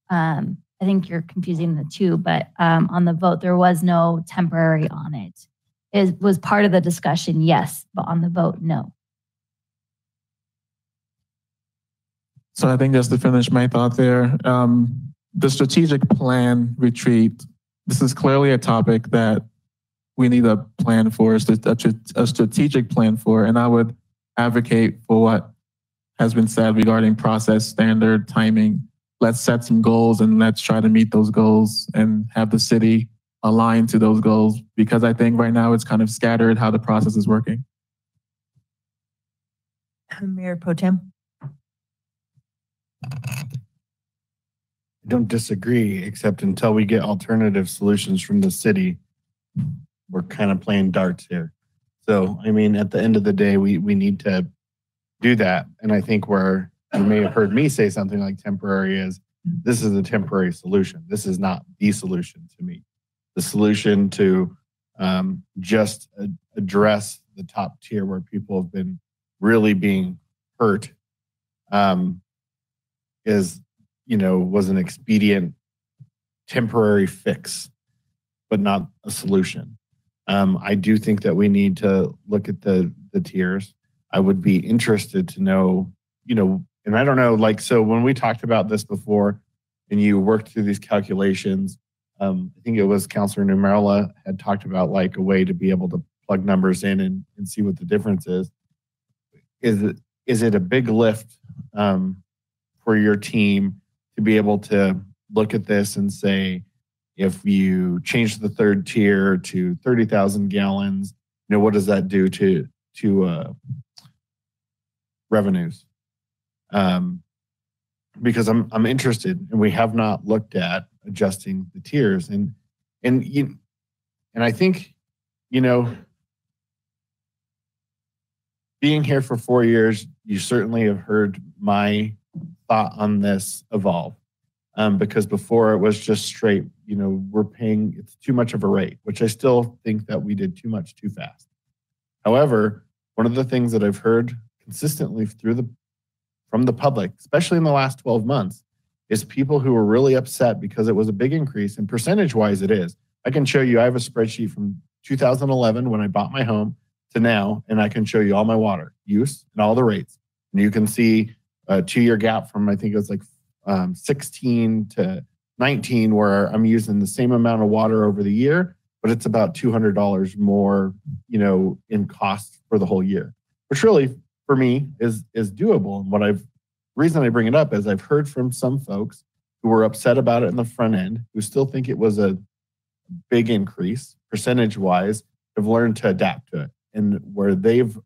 Um, I think you're confusing the two, but um, on the vote, there was no temporary on it. It was part of the discussion, yes, but on the vote, no. So I think just to finish my thought there, um, the strategic plan retreat, this is clearly a topic that we need a plan for, a, strategic plan for, and I would advocate for what has been said regarding process, standard, timing. Let's set some goals and let's try to meet those goals and have the city align to those goals because I think right now it's kind of scattered how the process is working. Mayor Pro Tem. I don't disagree, except until we get alternative solutions from the city, we're kind of playing darts here. So, I mean, at the end of the day, we, we need to do that. And I think where you may have heard me say something like temporary is this is a temporary solution. This is not the solution to me. The solution to um, just address the top tier where people have been really being hurt um, is, you know, was an expedient temporary fix, but not a solution. Um, I do think that we need to look at the the tiers. I would be interested to know, you know, and I don't know, like, so when we talked about this before and you worked through these calculations, um, I think it was Councilor Nurmela had talked about like a way to be able to plug numbers in and, and see what the difference is. Is it, is it a big lift um, for your team to be able to look at this and say, if you change the third tier to 30,000 gallons, you know, what does that do to, to uh, revenues? Um, because I'm, I'm interested and we have not looked at adjusting the tiers and, and you, and I think, you know, being here for four years, you certainly have heard my thought on this evolve. Um, because before it was just straight, you know, we're paying it's too much of a rate, which I still think that we did too much too fast. However, one of the things that I've heard consistently through the from the public, especially in the last 12 months, is people who are really upset because it was a big increase and percentage wise it is. I can show you, I have a spreadsheet from 2011 when I bought my home to now, and I can show you all my water use and all the rates. And you can see a two year gap from I think it was like um, 16 to 19 where I'm using the same amount of water over the year, but it's about $200 more, you know, in cost for the whole year, which really for me is is doable. And what I've reason I bring it up is I've heard from some folks who were upset about it in the front end, who still think it was a big increase percentage wise, have learned to adapt to it. And where they've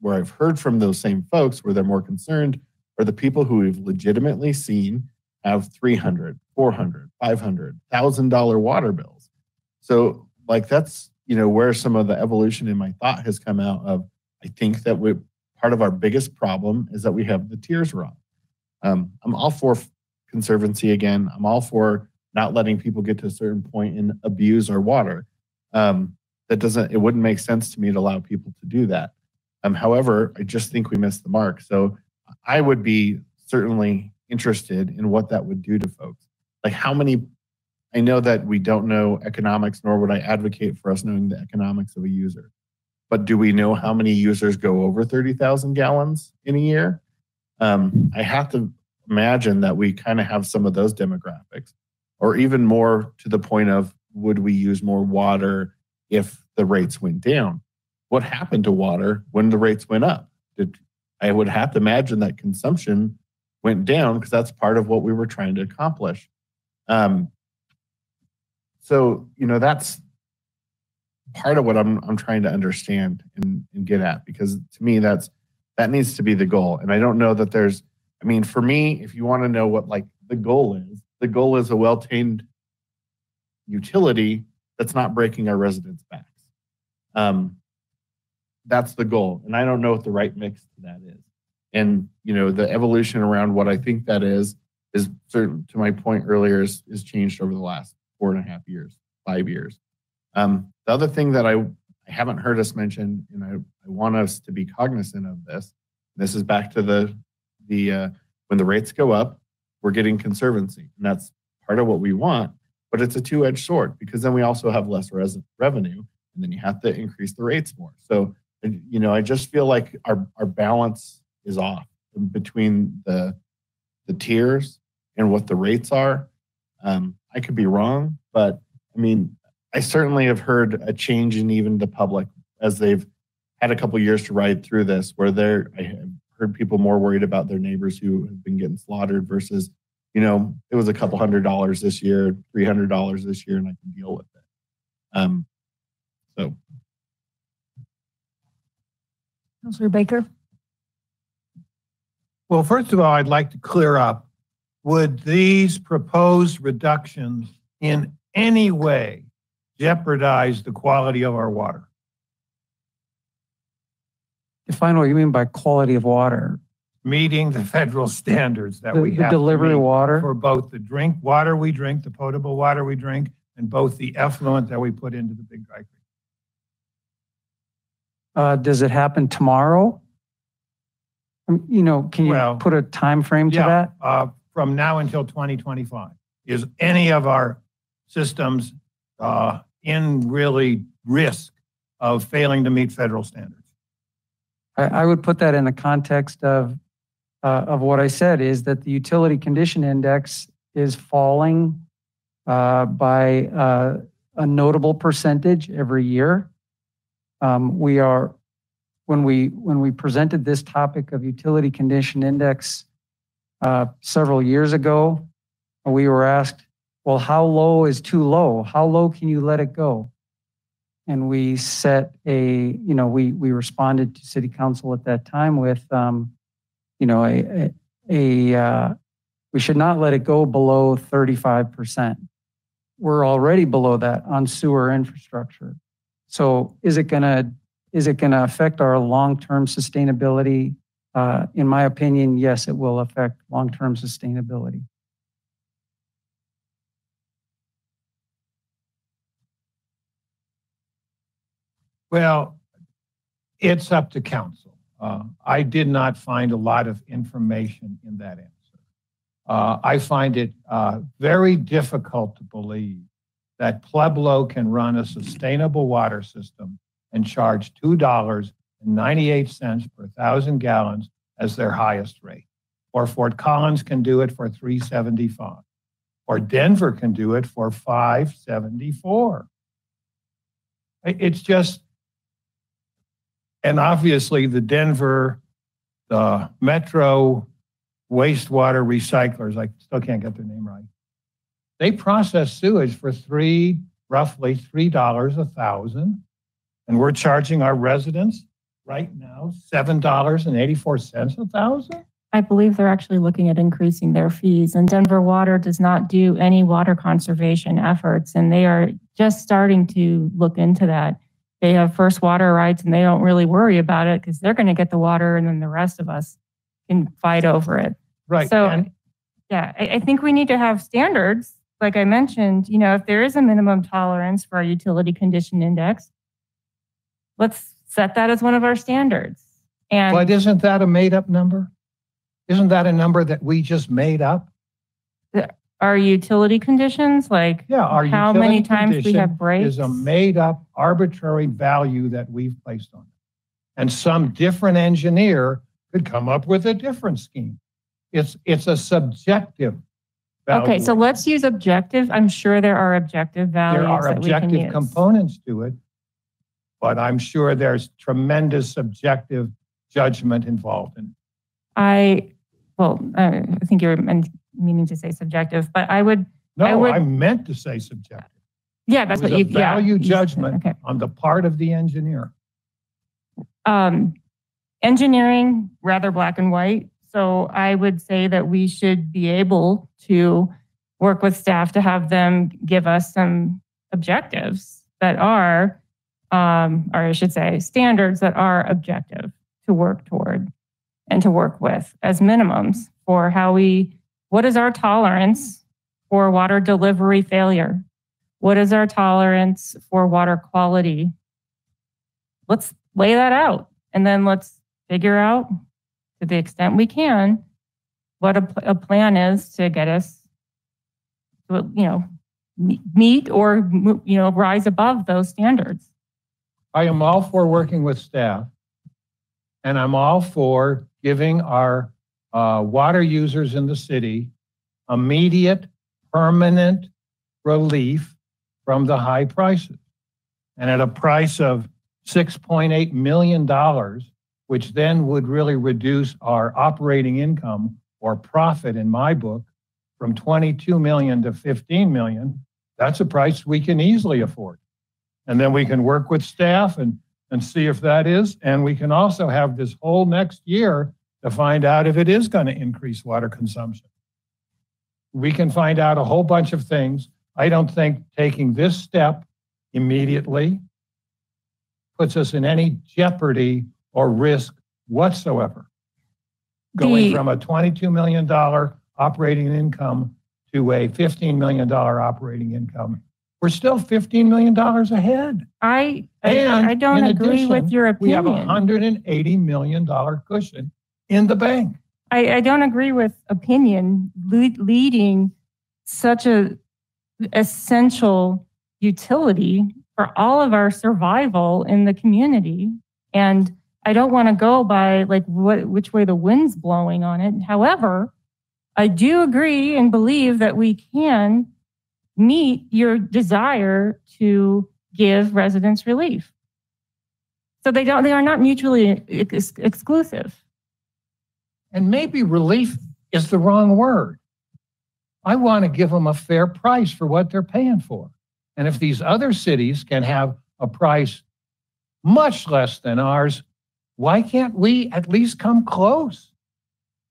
where I've heard from those same folks where they're more concerned are the people who we've legitimately seen have 300 400 500 thousand dollar water bills. So like that's you know where some of the evolution in my thought has come out of i think that we part of our biggest problem is that we have the tiers wrong. Um, i'm all for conservancy again. I'm all for not letting people get to a certain point and abuse our water. Um, that doesn't it wouldn't make sense to me to allow people to do that. Um, however i just think we missed the mark. So I would be certainly interested in what that would do to folks. Like how many, I know that we don't know economics, nor would I advocate for us knowing the economics of a user. But do we know how many users go over 30,000 gallons in a year? Um, I have to imagine that we kind of have some of those demographics, or even more to the point of would we use more water if the rates went down? What happened to water when the rates went up? Did I would have to imagine that consumption went down because that's part of what we were trying to accomplish. Um, so, you know, that's part of what I'm, I'm trying to understand and, and get at because to me, that's that needs to be the goal. And I don't know that there's, I mean, for me, if you want to know what like the goal is. The goal is a well-tamed utility that's not breaking our residents' backs. Um, that's the goal. And I don't know what the right mix to that is. And, you know, the evolution around what I think that is, is certain to my point earlier is, is changed over the last four and a half years, five years. Um, the other thing that I, I haven't heard us mention, and I, I want us to be cognizant of this, this is back to the, the, uh, when the rates go up, we're getting conservancy. And that's part of what we want, but it's a two-edged sword because then we also have less res- revenue and then you have to increase the rates more. So, you know, I just feel like our, our balance is off between the, the tiers and what the rates are. Um, I could be wrong, but I mean, I certainly have heard a change in even the public as they've had a couple years to ride through this, where they're, I have heard people more worried about their neighbors who have been getting slaughtered versus, you know, it was a couple hundred dollars this year, three hundred dollars this year, and I can deal with it. Um, so Counselor Baker? Well, first of all, I'd like to clear up, would these proposed reductions in any way jeopardize the quality of our water? Define what you mean by quality of water. Meeting the federal standards that The- we the have. to delivery meet water? For both the drink water we drink, the potable water we drink, and both the effluent that we put into the Big Dry Creek. Uh, does it happen tomorrow? Um, You know, can you Well, put a time frame to Yeah, that? uh, from now until 2025. Is any of our systems uh, in really risk of failing to meet federal standards? I, I would put that in the context of, uh, of what I said, is that the utility condition index is falling uh, by uh, a notable percentage every year. Um, We are, when we, when we presented this topic of utility condition index uh, several years ago, we were asked, well, how low is too low? How low can you let it go? And we set a, you know, we, we responded to city council at that time with, um, you know, a, a, a, uh, we should not let it go below 35%. We're already below that on sewer infrastructure. So is it gonna, is it gonna affect our long-term sustainability? Uh, in my opinion, yes, it will affect long-term sustainability. Well, it's up to council. Uh, I did not find a lot of information in that answer. Uh, I find it uh, very difficult to believe that Pueblo can run a sustainable water system and charge $2.98 per thousand gallons as their highest rate. Or Fort Collins can do it for 375. Or Denver can do it for 574. I- It's just, and obviously the Denver, the Metro wastewater recyclers, I still can't get their name right. They process sewage for three, roughly three dollars a thousand. And we're charging our residents right now seven dollars and eighty-four cents a thousand? I believe they're actually looking at increasing their fees and Denver Water does not do any water conservation efforts and they are just starting to look into that. They have first water rights and they don't really worry about it because they're going to get the water and then the rest of us can fight over it. Right. So, and- yeah, I, I think we need to have standards. Like I mentioned, you know, if there is a minimum tolerance for our utility condition index, let's set that as one of our standards. And But isn't that a made-up number? Isn't that a number that we just made up? our utility conditions, like Yeah, our how many times we have breaks. Is a made-up arbitrary value that we've placed on it. And some different engineer could come up with a different scheme. It's, it's a subjective value. Okay, so let's use objective. I'm sure there are objective values There are that we can objective use. components to it, but I'm sure there's tremendous subjective judgment involved in it. I, well, I I think you're meaning to say subjective, but I would, I No, would, I meant to say subjective. yeah, that's what you. Value judgment Okay. on the part of the engineer. Um, engineering, rather black and white. So I would say that we should be able to work with staff to have them give us some objectives that are, um, or I should say, standards that are objective to work toward and to work with as minimums for how we, what is our tolerance for water delivery failure? What is our tolerance for water quality? Let's lay that out and then let's figure out to the extent we can what a, a plan is to get us to, you know, meet or, you know, rise above those standards. I am all for working with staff. And I'm all for giving our uh, water users in the city immediate, permanent relief from the high prices. And at a price of $6.8 million, which then would really reduce our operating income or profit in my book from 22 million to 15 million, that's a price we can easily afford. And then we can work with staff and, and see if that is. And we can also have this whole next year to find out if it is going to increase water consumption. We can find out a whole bunch of things. I don't think taking this step immediately puts us in any jeopardy or risk whatsoever. Going The- from a $22 million operating income to a $15 million operating income, we're still $15 million ahead. I, And I don't agree with your opinion. We have a $180 million cushion in the bank. I, I don't agree with opinion lead, leading such a essential utility for all of our survival in the community. And I don't want to go by like what, which way the wind's blowing on it. However, I do agree and believe that we can meet your desire to give residents relief. So they don't, they are not mutually ex- exclusive. And maybe relief is the wrong word. I want to give them a fair price for what they're paying for. And if these other cities can have a price much less than ours, why can't we at least come close?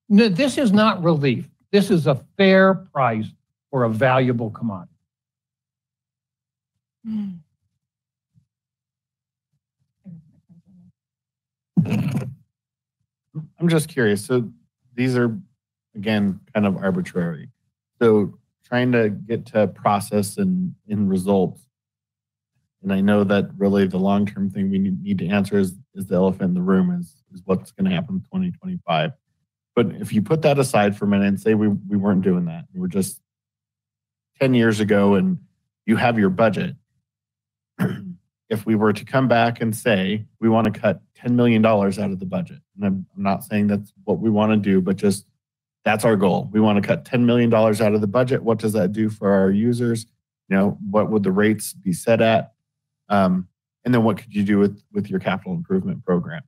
No, this is not relief. This is a fair price for a valuable commodity. I'm just curious. So these are, again, kind of arbitrary. So trying to get to process and in results. And I know that really the long-term thing we need, to answer is, is the elephant in the room is, is what's going to happen in 2025. But if you put that aside for a minute and say we, we weren't doing that, we're just 10 years ago and you have your budget. if we were to come back and say we want to cut $10 million out of the budget, and I'm, I'm not saying that's what we want to do, but just that's our goal. We want to cut $10 million out of the budget. What does that do for our users? You know, what would the rates be set at? Um, and then what could you do with, with your capital improvement program?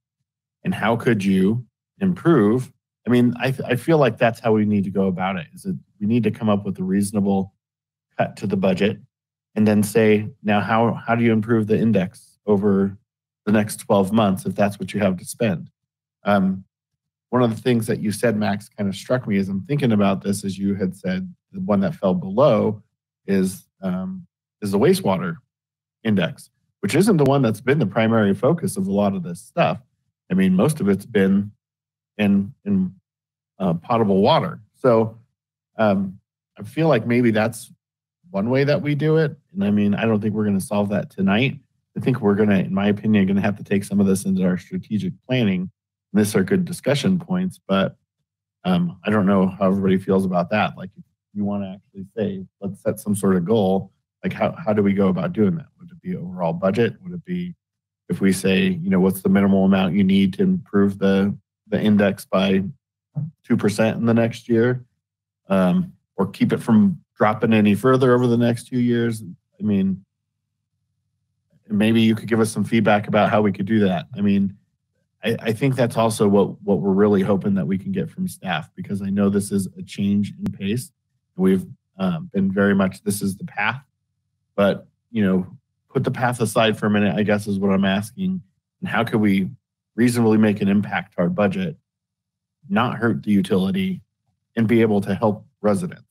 And how could you improve? I mean, I, I feel like that's how we need to go about it. Is that we need to come up with a reasonable cut to the budget and then say, now how, how do you improve the index over the next 12 months if that's what you have to spend? Um, one of the things that you said, Max, kind of struck me as I'm thinking about this, as you had said, the one that fell below is um, is the wastewater index, which isn't the one that's been the primary focus of a lot of this stuff. I mean, most of it's been in in uh, potable water. So um, I feel like maybe that's one way that we do it. And I mean, I don't think we're going to solve that tonight. I think we're going to, in my opinion, going to have to take some of this into our strategic planning. And this are good discussion points, but um, I don't know how everybody feels about that. Like, if you want to actually say, let's set some sort of goal, like how, how do we go about doing that? Be overall budget? Would it be if we say, you know, what's the minimal amount you need to improve the the index by two percent in the next year, um, or keep it from dropping any further over the next two years? I mean, maybe you could give us some feedback about how we could do that. I mean, I, I think that's also what what we're really hoping that we can get from staff because I know this is a change in pace. We've um, been very much this is the path, but you know, put the path aside for a minute. I guess is what I'm asking. And how could we reasonably make an impact to our budget not hurt the utility, and be able to help residents.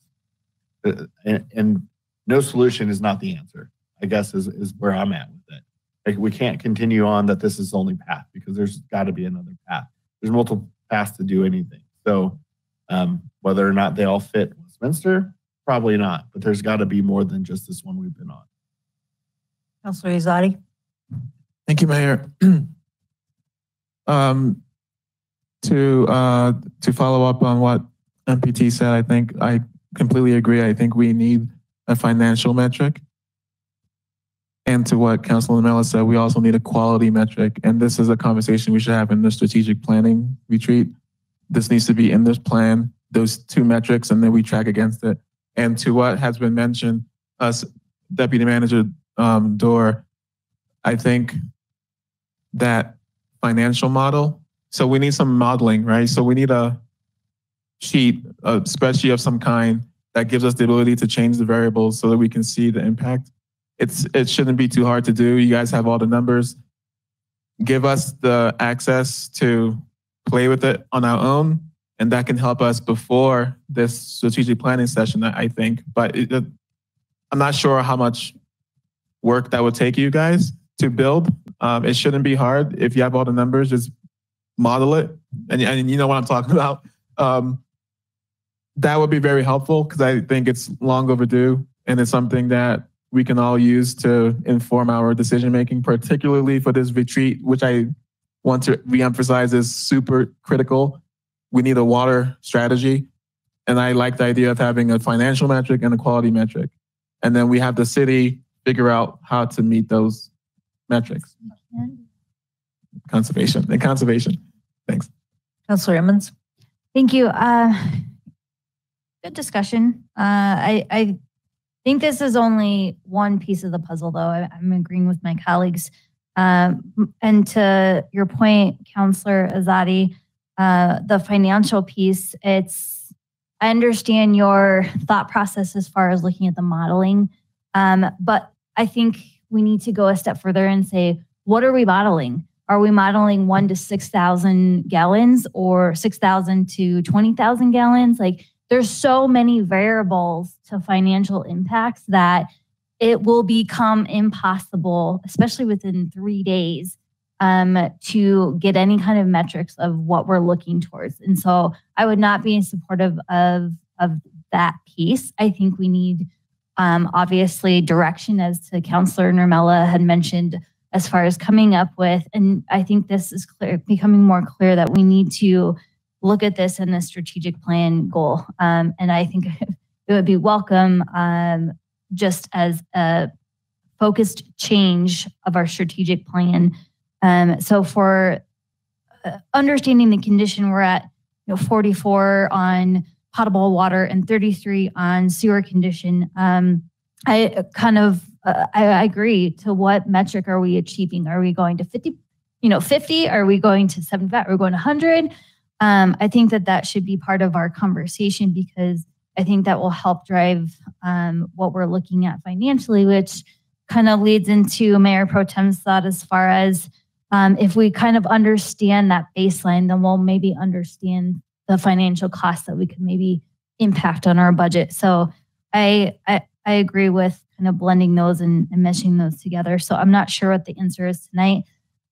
Uh, And, and no solution is not the answer, I guess is, is where I'm at with it. Like, we can't continue on that this is the only path because there's got to be another path. There's multiple paths to do anything. So um, whether or not they all fit Westminster, probably not, but there's got to be more than just this one we've been on. Counselor Ezeadi? Thank you, Mayor. um, to uh, to follow up on what MPT said, I think I completely agree. I think we need a financial metric. And to what Councilor Nurmela said, we also need a quality metric. And this is a conversation we should have in the strategic planning retreat. This needs to be in this plan, those two metrics, and then we track against it. And to what has been mentioned, us Deputy Manager um, Dorr, I think that financial model. So we need some modeling, right? So we need a sheet, a spreadsheet of some kind that gives us the ability to change the variables so that we can see the impact. It's it shouldn't be too hard to do. You guys have all the numbers. Give us the access to play with it on our own, and that can help us before this strategic planning session. I think, but it- I'm not sure how much work that would take you guys to build. Um, it shouldn't be hard. If you have all the numbers, just model it, and, and you know what I'm talking about. Um, that would be very helpful because I think it's long overdue and it's something that we can all use to inform our decision making, particularly for this retreat, which I want to reemphasize is super critical. We need a water strategy. And I like the idea of having a financial metric and a quality metric. And then we have the city figure out how to meet those metrics. Conservation and conservation. Thanks. Counselor Emmons? Thank you. Uh, good discussion. Uh, I, I think this is only one piece of the puzzle, though. I, I'm agreeing with my colleagues. Um, and to your point, Counselor Ezeadi, uh, the financial piece, it's, I understand your thought process as far as looking at the modeling. Um, but I think we need to go a step further and say, what are we modeling? Are we modeling one to 6,000 gallons or 6,000 to 20,000 gallons? Like there's so many variables to financial impacts that it will become impossible, especially within three days, um, to get any kind of metrics of what we're looking towards. And so I would not be supportive of, of that piece. I think we need um, obviously direction as to Councillor Nurmela had mentioned as far as coming up with, and I think this is clear, becoming more clear that we need to look at this in the strategic plan goal. Um, and I think it would be welcome um, just as a focused change of our strategic plan. Um, so for uh, understanding the condition we're at, you know, 44 on potable water and 33 on sewer condition. Um, I kind of uh, I, I agree. To what metric are we achieving? Are we going to 50? You know, 50? Are we going to 75? Are we going to 100? Um, I think that that should be part of our conversation because I think that will help drive um, what we're looking at financially, which kind of leads into Mayor Pro Tem's thought as far as um, if we kind of understand that baseline, then we'll maybe understand the financial costs that we could maybe impact on our budget. So I I, I agree with kind of blending those and, and meshing those together. So I'm not sure what the answer is tonight,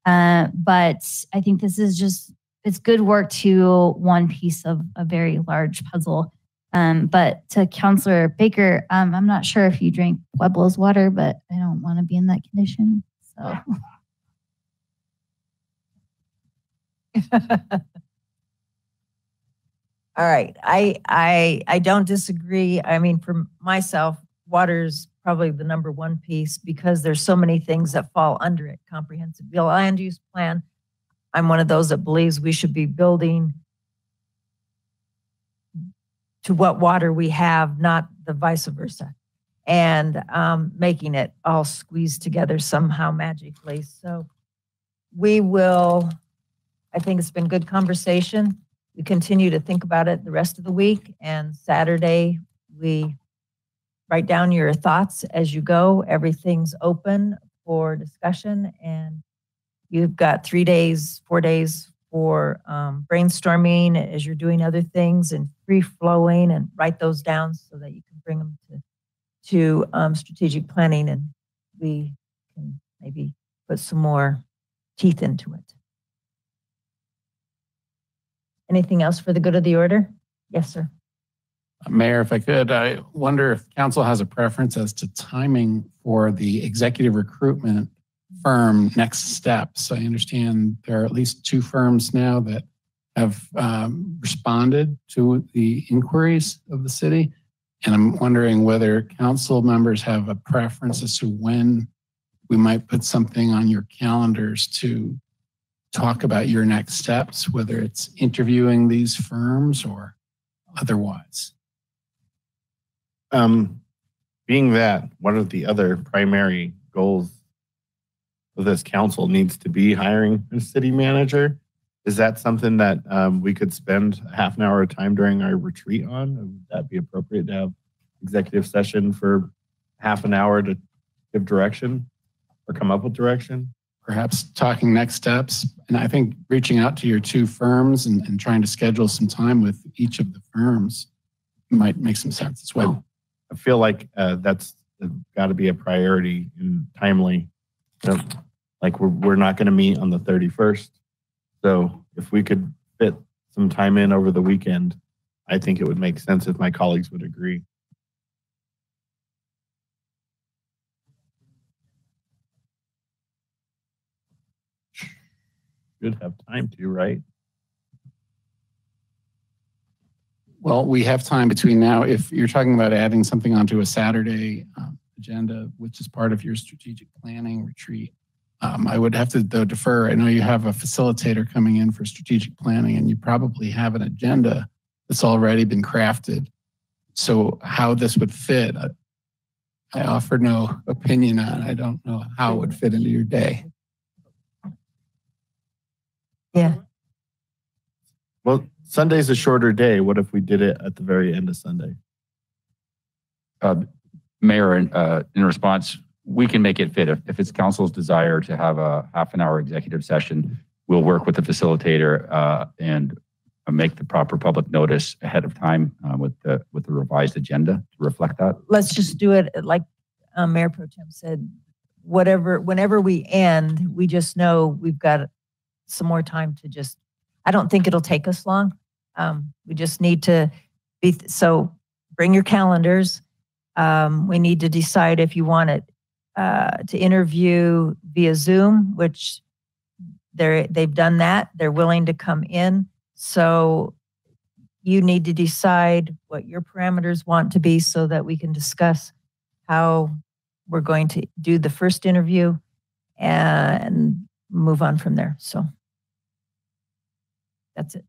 uh, but I think this is just it's good work to one piece of a very large puzzle. Um, but to Counselor Baker, um, I'm not sure if you drink Pueblo's water, but I don't want to be in that condition. So. All right, I, I, I don't disagree. I mean, for myself, water's probably the number one piece because there's so many things that fall under it. Comprehensive land use plan. I'm one of those that believes we should be building to what water we have, not the vice versa, and um, making it all squeezed together somehow magically. So we will, I think it's been good conversation. We continue to think about it the rest of the week and Saturday, we write down your thoughts as you go. Everything's open for discussion and you've got three days, four days, for um, brainstorming as you're doing other things and free flowing and write those down so that you can bring them to, to um, strategic planning and we can maybe put some more teeth into it. Anything else for the good of the order? Yes, sir. Mayor, if I could, I wonder if council has a preference as to timing for the executive recruitment firm next steps. I understand there are at least two firms now that have um, responded to the inquiries of the city. And I'm wondering whether council members have a preference as to when we might put something on your calendars to talk about your next steps, whether it's interviewing these firms or otherwise. Um, being that one of the other primary goals of this council needs to be hiring a city manager, is that something that um, we could spend half an hour of time during our retreat on? Would that be appropriate to have executive session for half an hour to give direction or come up with direction? Perhaps talking next steps. And I think reaching out to your two firms and, and trying to schedule some time with each of the firms might make some sense as well. I feel like uh, that's got to be a priority and timely. Like we're, we're not going to meet on the 31st. So if we could fit some time in over the weekend, I think it would make sense if my colleagues would agree. Should have time to, right? Well, we have time between now. If you're talking about adding something onto a Saturday um, agenda, which is part of your strategic planning retreat, um, I would have to though defer. I know you have a facilitator coming in for strategic planning, and you probably have an agenda that's already been crafted. So how this would fit, I, I offer no opinion on. I don't know how it would fit into your day. Yeah. Well, Sunday's a shorter day. What if we did it at the very end of Sunday? Uh, Mayor, uh, in response, we can make it fit. If, if it's council's desire to have a half an hour executive session, we'll work with the facilitator uh, and make the proper public notice ahead of time uh, with the with the revised agenda to reflect that. Let's just do it like um, Mayor Pro Tem said. Whatever, whenever we end, we just know we've got some more time to just. I don't think it'll take us long. Um, we just need to be so. Bring your calendars. Um, we need to decide if you want it uh, to interview via Zoom, which they're they've done that. They're willing to come in. So you need to decide what your parameters want to be so that we can discuss how we're going to do the first interview and move on from there. So that's it.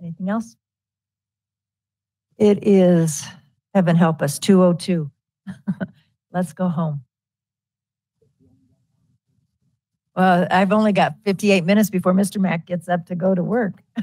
Anything else? It is, heaven help us, 202. Let's go home. Well, I've only got 58 minutes before Mr. Mack gets up to go to work.